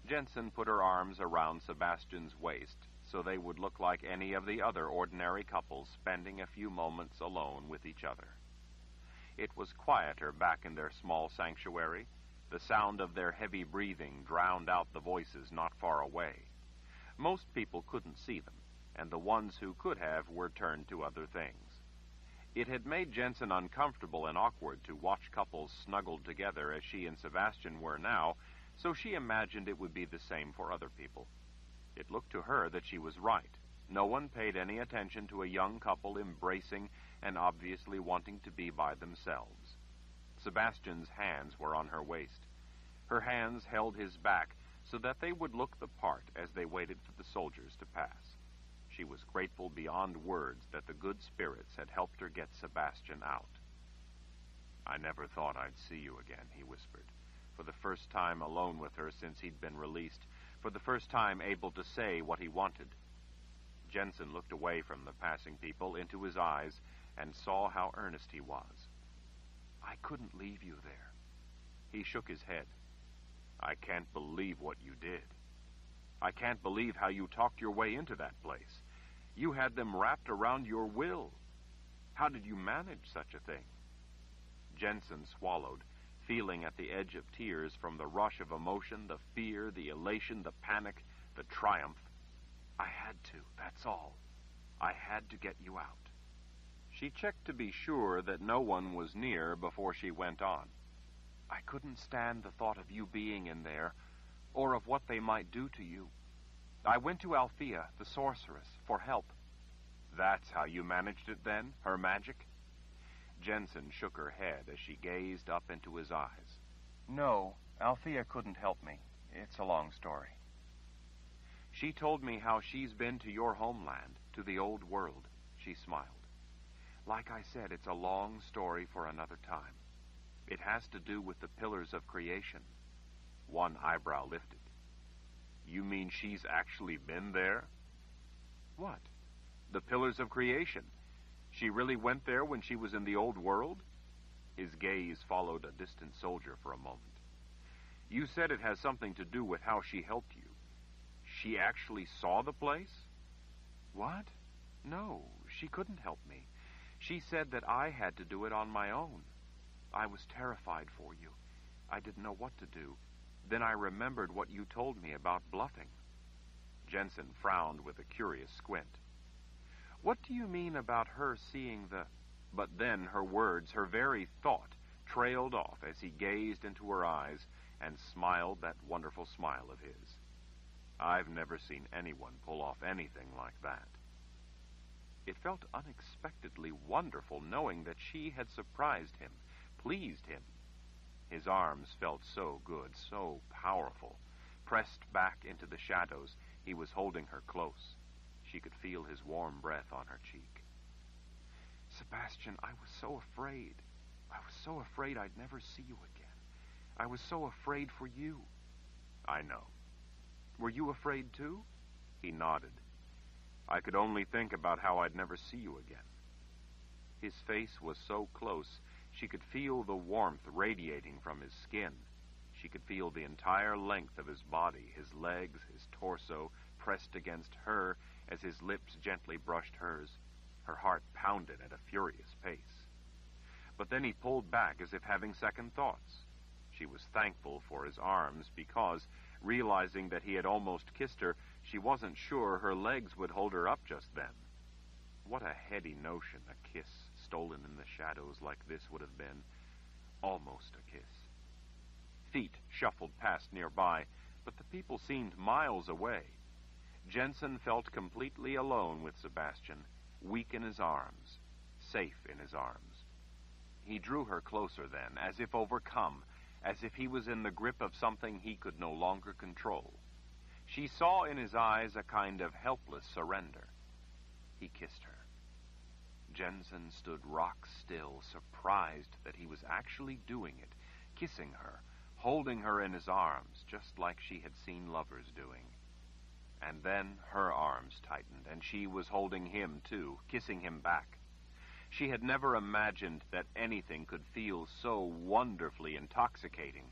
Jennsen put her arms around Sebastian's waist so they would look like any of the other ordinary couples spending a few moments alone with each other. It was quieter back in their small sanctuary. The sound of their heavy breathing drowned out the voices not far away. Most people couldn't see them, and the ones who could have were turned to other things. It had made Jennsen uncomfortable and awkward to watch couples snuggled together as she and Sebastian were now, so she imagined it would be the same for other people. It looked to her that she was right. No one paid any attention to a young couple embracing and obviously wanting to be by themselves. Sebastian's hands were on her waist. Her hands held his back so that they would look the part as they waited for the soldiers to pass. She was grateful beyond words that the good spirits had helped her get Sebastian out. I never thought I'd see you again, he whispered, for the first time alone with her since he'd been released, for the first time able to say what he wanted. Jennsen looked away from the passing people into his eyes and saw how earnest he was. I couldn't leave you there. He shook his head. I can't believe what you did. I can't believe how you talked your way into that place. You had them wrapped around your will. How did you manage such a thing? Jennsen swallowed, feeling at the edge of tears from the rush of emotion, the fear, the elation, the panic, the triumph. I had to, that's all. I had to get you out. She checked to be sure that no one was near before she went on. I couldn't stand the thought of you being in there, or of what they might do to you. I went to Lathea, the sorceress, for help. That's how you managed it then? Her magic? Jennsen shook her head as she gazed up into his eyes. No, Lathea couldn't help me. It's a long story. She told me how she's been to your homeland, to the old world. She smiled. Like I said, it's a long story for another time. It has to do with the pillars of creation. One eyebrow lifted. You mean she's actually been there? What? The pillars of creation. She really went there when she was in the old world? His gaze followed a distant soldier for a moment. You said it has something to do with how she helped you. She actually saw the place? What? No, she couldn't help me. She said that I had to do it on my own. I was terrified for you. I didn't know what to do. Then I remembered what you told me about bluffing. Jennsen frowned with a curious squint. What do you mean about her seeing the. But then her words, her very thought, trailed off as he gazed into her eyes and smiled that wonderful smile of his. I've never seen anyone pull off anything like that. It felt unexpectedly wonderful knowing that she had surprised him, pleased him. His arms felt so good, so powerful. Pressed back into the shadows, he was holding her close. She could feel his warm breath on her cheek. Sebastian, I was so afraid. I was so afraid I'd never see you again. I was so afraid for you. I know. Were you afraid too? He nodded. I could only think about how I'd never see you again. His face was so close, she could feel the warmth radiating from his skin. She could feel the entire length of his body, his legs, his torso, pressed against her as his lips gently brushed hers. Her heart pounded at a furious pace. But then he pulled back as if having second thoughts. She was thankful for his arms because, realizing that he had almost kissed her, she wasn't sure her legs would hold her up just then. What a heady notion a kiss stolen in the shadows like this would have been. Almost a kiss. Feet shuffled past nearby, but the people seemed miles away. Jennsen felt completely alone with Sebastian, weak in his arms, safe in his arms. He drew her closer then, as if overcome, as if he was in the grip of something he could no longer control. She saw in his eyes a kind of helpless surrender. He kissed her. Jennsen stood rock still, surprised that he was actually doing it, kissing her, holding her in his arms, just like she had seen lovers doing. And then her arms tightened, and she was holding him, too, kissing him back. She had never imagined that anything could feel so wonderfully intoxicating.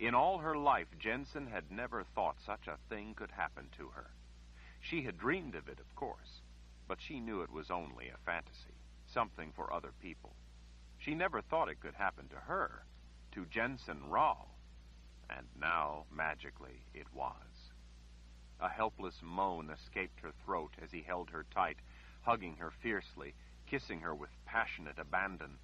In all her life, Jennsen had never thought such a thing could happen to her. She had dreamed of it, of course, but she knew it was only a fantasy, something for other people. She never thought it could happen to her, to Jennsen Rahl. And now, magically, it was. A helpless moan escaped her throat as he held her tight, hugging her fiercely, kissing her with passionate abandon.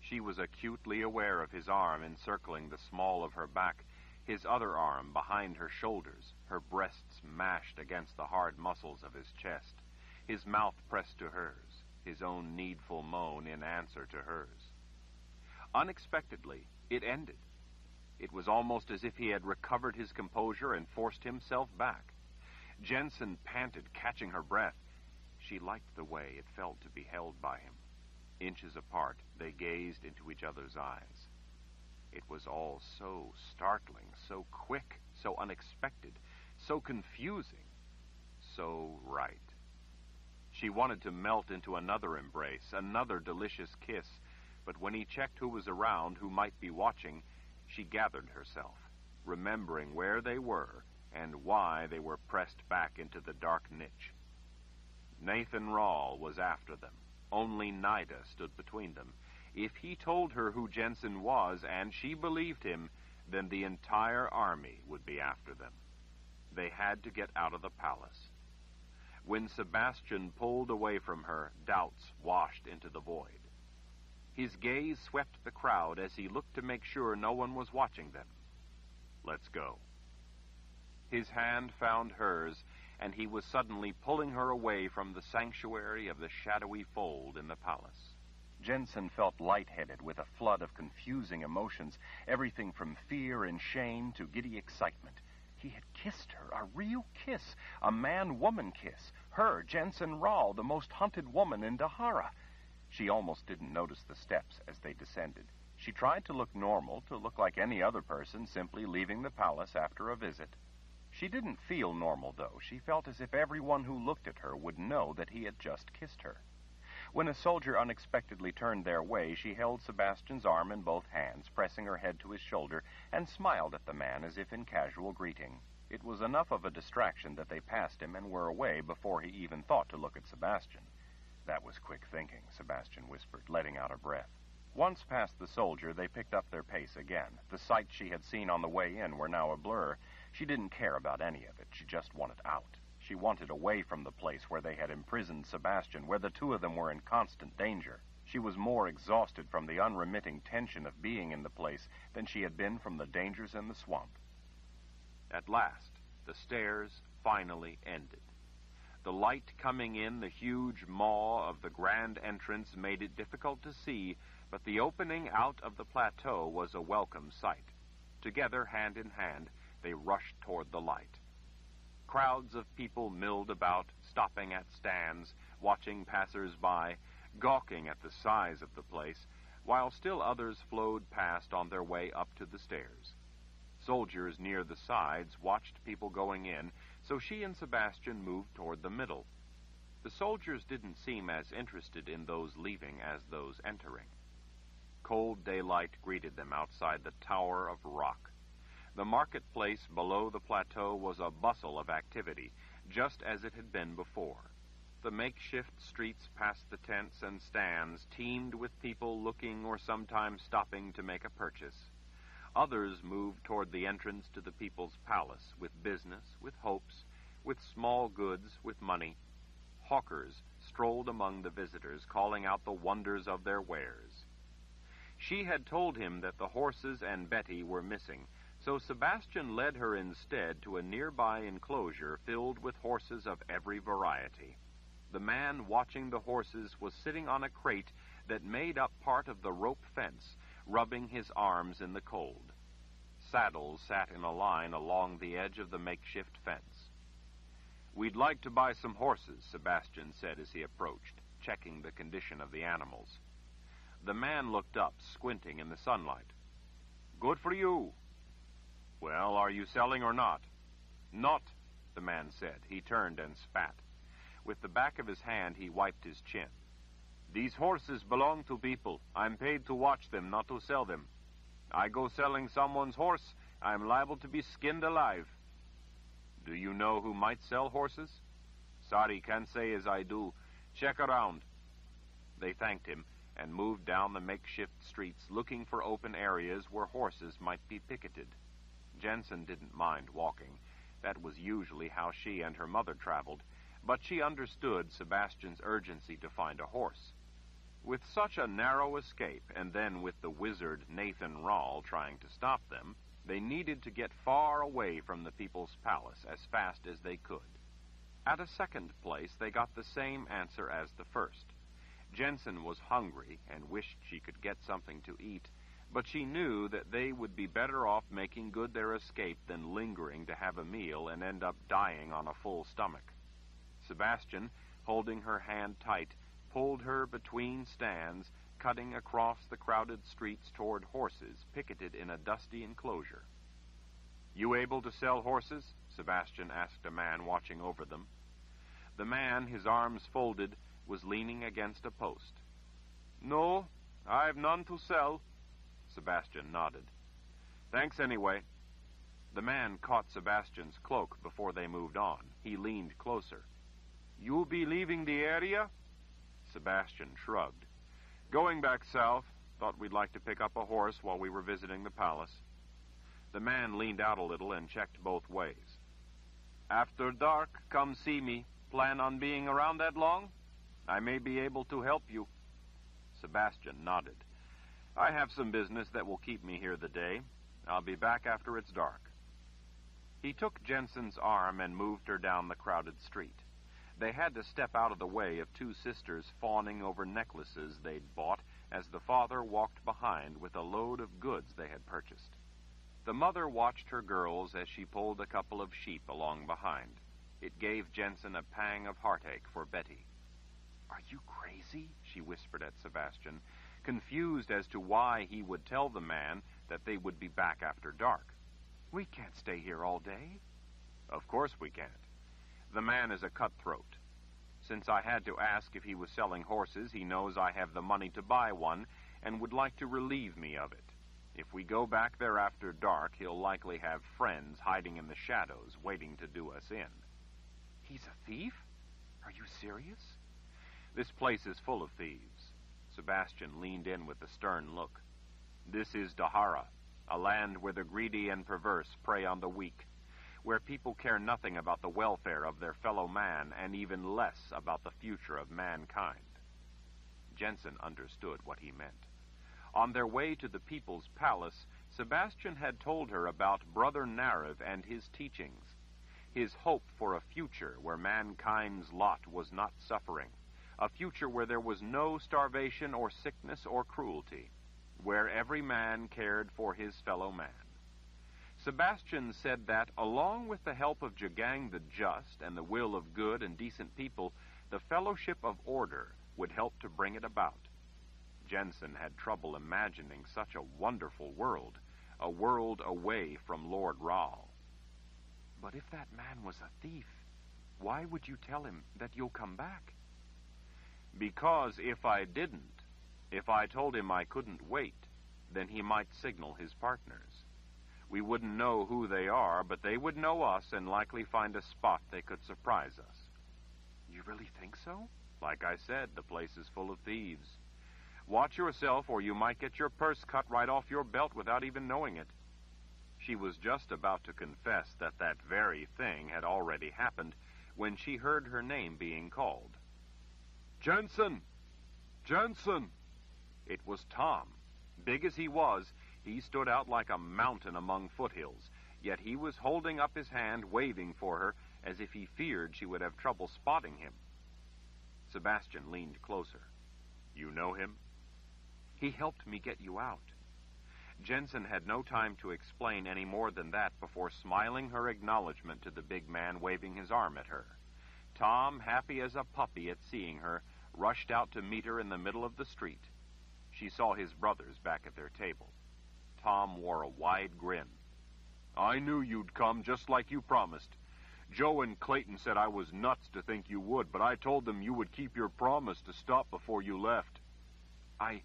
She was acutely aware of his arm encircling the small of her back, his other arm behind her shoulders, her breasts mashed against the hard muscles of his chest, his mouth pressed to hers, his own needful moan in answer to hers. Unexpectedly, it ended. It was almost as if he had recovered his composure and forced himself back. Jennsen panted, catching her breath. She liked the way it felt to be held by him. Inches apart, they gazed into each other's eyes. It was all so startling, so quick, so unexpected, so confusing, so right. She wanted to melt into another embrace, another delicious kiss, but when he checked who was around, who might be watching, she gathered herself, remembering where they were and why they were pressed back into the dark niche. Nathan Rahl was after them. Only Nyda stood between them. If he told her who Jennsen was and she believed him, then the entire army would be after them. They had to get out of the palace. When Sebastian pulled away from her, doubts washed into the void. His gaze swept the crowd as he looked to make sure no one was watching them. Let's go. His hand found hers, and he was suddenly pulling her away from the sanctuary of the shadowy fold in the palace. Jennsen felt lightheaded with a flood of confusing emotions, everything from fear and shame to giddy excitement. He had kissed her, a real kiss, a man woman kiss. Her, Jennsen Rahl, the most hunted woman in D'Hara. She almost didn't notice the steps as they descended. She tried to look normal, to look like any other person simply leaving the palace after a visit. She didn't feel normal, though. She felt as if everyone who looked at her would know that he had just kissed her. When a soldier unexpectedly turned their way, she held Sebastian's arm in both hands, pressing her head to his shoulder, and smiled at the man as if in casual greeting. It was enough of a distraction that they passed him and were away before he even thought to look at Sebastian. That was quick thinking, Sebastian whispered, letting out a breath. Once past the soldier, they picked up their pace again. The sights she had seen on the way in were now a blur, she didn't care about any of it. She just wanted out. She wanted away from the place where they had imprisoned Sebastian, where the two of them were in constant danger. She was more exhausted from the unremitting tension of being in the place than she had been from the dangers in the swamp. At last, the stairs finally ended. The light coming in the huge maw of the grand entrance made it difficult to see, but the opening out of the plateau was a welcome sight. Together, hand in hand, they rushed toward the light. Crowds of people milled about, stopping at stands, watching passers-by, gawking at the size of the place, while still others flowed past on their way up to the stairs. Soldiers near the sides watched people going in, so she and Sebastian moved toward the middle. The soldiers didn't seem as interested in those leaving as those entering. Cold daylight greeted them outside the Tower of Rock. The marketplace below the plateau was a bustle of activity, just as it had been before. The makeshift streets past the tents and stands teemed with people looking or sometimes stopping to make a purchase. Others moved toward the entrance to the people's palace with business, with hopes, with small goods, with money. Hawkers strolled among the visitors, calling out the wonders of their wares. She had told him that the horses and Betty were missing, so Sebastian led her instead to a nearby enclosure filled with horses of every variety. The man watching the horses was sitting on a crate that made up part of the rope fence, rubbing his arms in the cold. Saddles sat in a line along the edge of the makeshift fence. We'd like to buy some horses, Sebastian said as he approached, checking the condition of the animals. The man looked up, squinting in the sunlight. Good for you, well, are you selling or not? Not, the man said. He turned and spat. With the back of his hand, he wiped his chin. These horses belong to people. I'm paid to watch them, not to sell them. I go selling someone's horse, I'm liable to be skinned alive. Do you know who might sell horses? Sorry, can't say as I do. Check around. They thanked him and moved down the makeshift streets looking for open areas where horses might be picketed. Jennsen didn't mind walking. That was usually how she and her mother traveled, but she understood Sebastian's urgency to find a horse. With such a narrow escape, and then with the wizard Nathan Rahl trying to stop them, they needed to get far away from the people's palace as fast as they could. At a second place, they got the same answer as the first. Jennsen was hungry and wished she could get something to eat, but she knew that they would be better off making good their escape than lingering to have a meal and end up dying on a full stomach. Sebastian, holding her hand tight, pulled her between stands, cutting across the crowded streets toward horses picketed in a dusty enclosure. You able to sell horses? Sebastian asked a man watching over them. The man, his arms folded, was leaning against a post. No, I've none to sell, Sebastian nodded. Thanks anyway. The man caught Sebastian's cloak before they moved on. He leaned closer. You'll be leaving the area? Sebastian shrugged. Going back south. Thought we'd like to pick up a horse while we were visiting the palace. The man leaned out a little and checked both ways. After dark, come see me. Plan on being around that long? I may be able to help you. Sebastian nodded. I have some business that will keep me here the day. I'll be back after it's dark. He took Jennsen's arm and moved her down the crowded street. They had to step out of the way of two sisters fawning over necklaces they'd bought as the father walked behind with a load of goods they had purchased. The mother watched her girls as she pulled a couple of sheep along behind. It gave Jennsen a pang of heartache for Betty. Are you crazy? she whispered at Sebastian confused as to why he would tell the man that they would be back after dark. We can't stay here all day. Of course we can't. The man is a cutthroat. Since I had to ask if he was selling horses, he knows I have the money to buy one and would like to relieve me of it. If we go back there after dark, he'll likely have friends hiding in the shadows waiting to do us in. He's a thief? Are you serious? This place is full of thieves. Sebastian leaned in with a stern look. This is D'Hara, a land where the greedy and perverse prey on the weak, where people care nothing about the welfare of their fellow man and even less about the future of mankind. Jennsen understood what he meant. On their way to the people's palace, Sebastian had told her about Brother Narev and his teachings. his hope for a future where mankind's lot was not suffering, a future where there was no starvation or sickness or cruelty, where every man cared for his fellow man. Sebastian said that, along with the help of Jagang the Just and the will of good and decent people, the fellowship of order would help to bring it about. Jennsen had trouble imagining such a wonderful world, a world away from Lord Rahl. But if that man was a thief, why would you tell him that you'll come back? Because if I didn't, if I told him I couldn't wait, then he might signal his partners. We wouldn't know who they are, but they would know us and likely find a spot they could surprise us. You really think so? Like I said, the place is full of thieves. Watch yourself, or you might get your purse cut right off your belt without even knowing it. She was just about to confess that that very thing had already happened when she heard her name being called. Jennsen! Jennsen! It was Tom. Big as he was, he stood out like a mountain among foothills, yet he was holding up his hand, waving for her, as if he feared she would have trouble spotting him. Sebastian leaned closer. You know him? He helped me get you out. Jennsen had no time to explain any more than that before smiling her acknowledgement to the big man waving his arm at her. Tom, happy as a puppy at seeing her, rushed out to meet her in the middle of the street. She saw his brothers back at their table. Tom wore a wide grin. I knew you'd come, just like you promised. Joe and Clayton said I was nuts to think you would, but I told them you would keep your promise to stop before you left. I.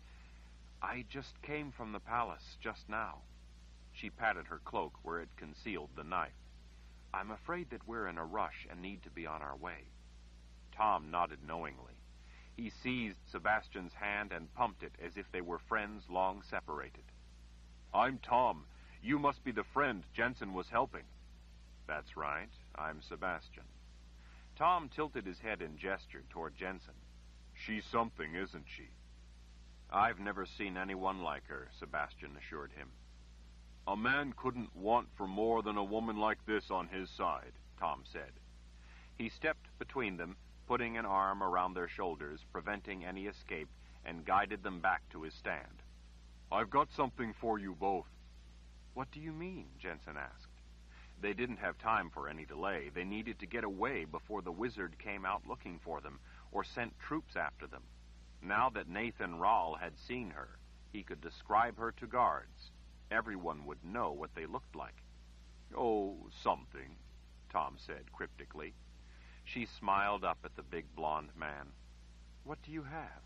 I just came from the palace just now. She patted her cloak where it concealed the knife. I'm afraid that we're in a rush and need to be on our way. Tom nodded knowingly. He seized Sebastian's hand and pumped it as if they were friends long separated. I'm Tom. You must be the friend Jennsen was helping. That's right. I'm Sebastian. Tom tilted his head and gestured toward Jennsen. She's something, isn't she? I've never seen anyone like her, Sebastian assured him. A man couldn't want for more than a woman like this on his side, Tom said. He stepped between them, putting an arm around their shoulders, preventing any escape, and guided them back to his stand. I've got something for you both. What do you mean? Jennsen asked. They didn't have time for any delay. They needed to get away before the wizard came out looking for them or sent troops after them. Now that Nathan Rahl had seen her, he could describe her to guards. Everyone would know what they looked like. Oh, something, Tom said cryptically. She smiled up at the big blond man. What do you have?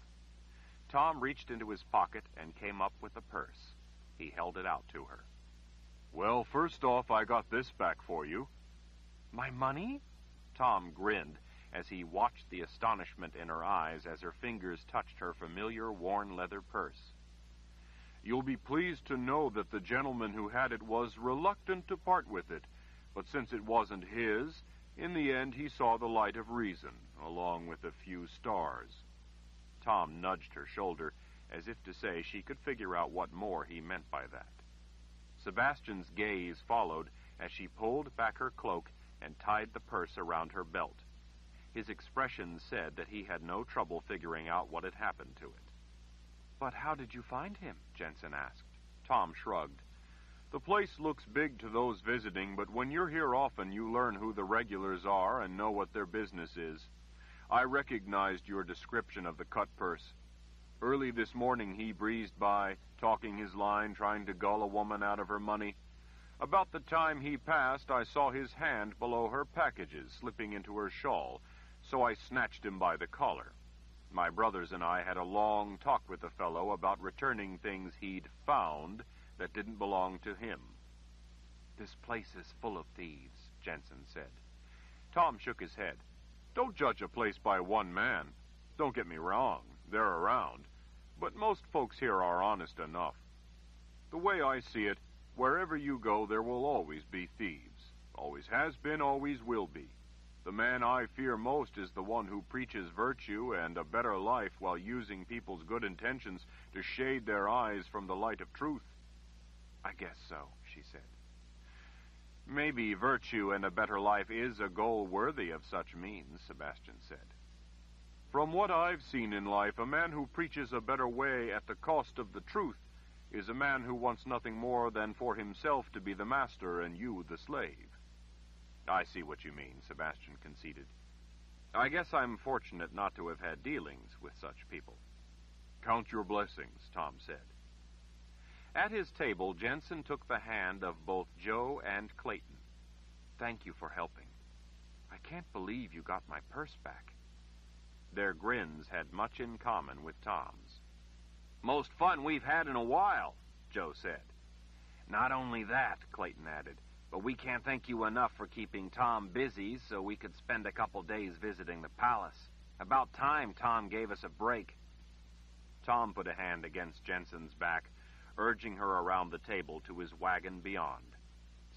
Tom reached into his pocket and came up with a purse. He held it out to her. Well, first off, I got this back for you. My money? Tom grinned as he watched the astonishment in her eyes as her fingers touched her familiar worn leather purse. You'll be pleased to know that the gentleman who had it was reluctant to part with it, but since it wasn't his, in the end he saw the light of reason, along with a few stars. Tom nudged her shoulder as if to say she could figure out what more he meant by that. Sebastian's gaze followed as she pulled back her cloak and tied the purse around her belt. His expression said that he had no trouble figuring out what had happened to it. But how did you find him? Jennsen asked. Tom shrugged. The place looks big to those visiting, but when you're here often, you learn who the regulars are and know what their business is. I recognized your description of the cut purse. Early this morning, he breezed by, talking his line, trying to gull a woman out of her money. About the time he passed, I saw his hand below her packages slipping into her shawl, so I snatched him by the collar. My brothers and I had a long talk with the fellow about returning things he'd found that didn't belong to him. This place is full of thieves, Jennsen said. Tom shook his head. Don't judge a place by one man. Don't get me wrong, they're around. But most folks here are honest enough. The way I see it, wherever you go, there will always be thieves. Always has been, always will be. The man I fear most is the one who preaches virtue and a better life while using people's good intentions to shade their eyes from the light of truth. I guess so, she said. Maybe virtue and a better life is a goal worthy of such means, Sebastian said. From what I've seen in life, a man who preaches a better way at the cost of the truth is a man who wants nothing more than for himself to be the master and you the slave. I see what you mean, Sebastian conceded. I guess I'm fortunate not to have had dealings with such people. Count your blessings, Tom said. At his table, Jennsen took the hand of both Joe and Clayton. Thank you for helping. I can't believe you got my purse back. Their grins had much in common with Tom's. Most fun we've had in a while, Joe said. Not only that, Clayton added, but we can't thank you enough for keeping Tom busy so we could spend a couple days visiting the palace. About time Tom gave us a break. Tom put a hand against Jennsen's back, urging her around the table to his wagon beyond.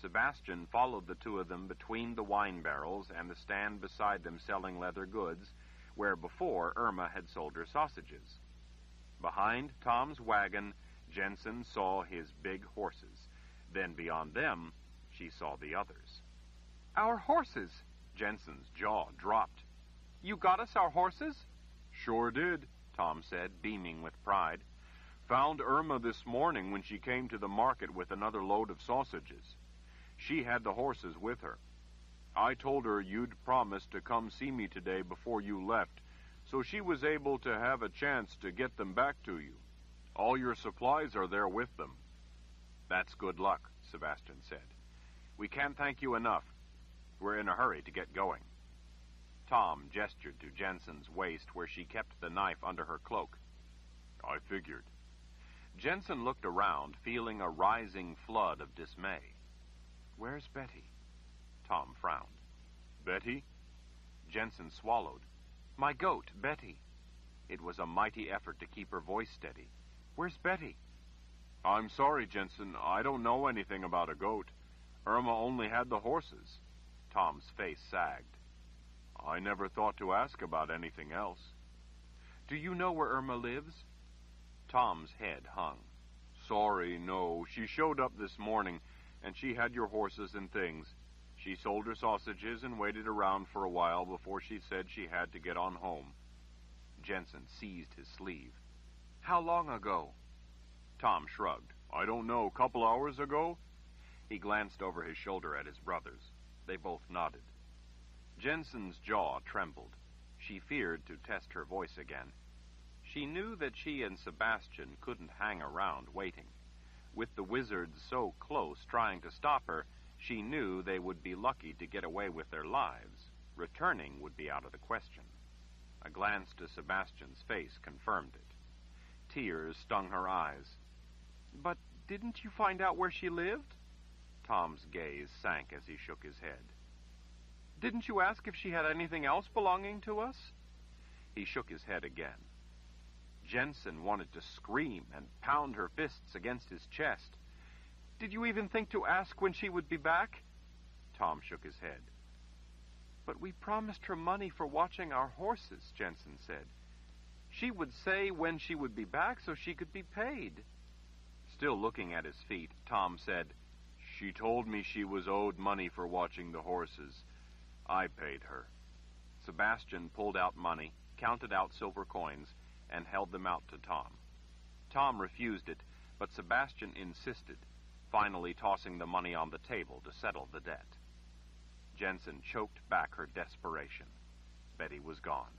Sebastian followed the two of them between the wine barrels and the stand beside them selling leather goods, where before Irma had sold her sausages. Behind Tom's wagon, Jennsen saw his big horses. Then beyond them, she saw the others. Our horses! Jennsen's jaw dropped. You got us our horses? Sure did, Tom said, beaming with pride. Found Irma this morning when she came to the market with another load of sausages. She had the horses with her. I told her you'd promised to come see me today before you left, so she was able to have a chance to get them back to you. All your supplies are there with them. That's good luck, Sebastian said. We can't thank you enough. We're in a hurry to get going. Tom gestured to Jennsen's waist where she kept the knife under her cloak. I figured. Jennsen looked around, feeling a rising flood of dismay. Where's Betty? Tom frowned. Betty? Jennsen swallowed. My goat, Betty. It was a mighty effort to keep her voice steady. Where's Betty? I'm sorry, Jennsen. I don't know anything about a goat. Irma only had the horses. Tom's face sagged. I never thought to ask about anything else. Do you know where Irma lives? Tom's head hung. Sorry, no. She showed up this morning, and she had your horses and things. She sold her sausages and waited around for a while before she said she had to get on home. Jennsen seized his sleeve. How long ago? Tom shrugged. I don't know. Couple hours ago? He glanced over his shoulder at his brothers. They both nodded. Jennsen's jaw trembled. She feared to test her voice again. She knew that she and Sebastian couldn't hang around waiting. With the wizards so close trying to stop her, she knew they would be lucky to get away with their lives. Returning would be out of the question. A glance to Sebastian's face confirmed it. Tears stung her eyes. But didn't you find out where she lived? Tom's gaze sank as he shook his head. Didn't you ask if she had anything else belonging to us? He shook his head again. Jennsen wanted to scream and pound her fists against his chest. Did you even think to ask when she would be back? Tom shook his head. But we promised her money for watching our horses, Jennsen said. She would say when she would be back so she could be paid. Still looking at his feet, Tom said, She told me she was owed money for watching the horses. I paid her. Sebastian pulled out money, counted out silver coins, and held them out to Tom. Tom refused it, but Sebastian insisted, finally tossing the money on the table to settle the debt. Jennsen choked back her desperation. Betty was gone.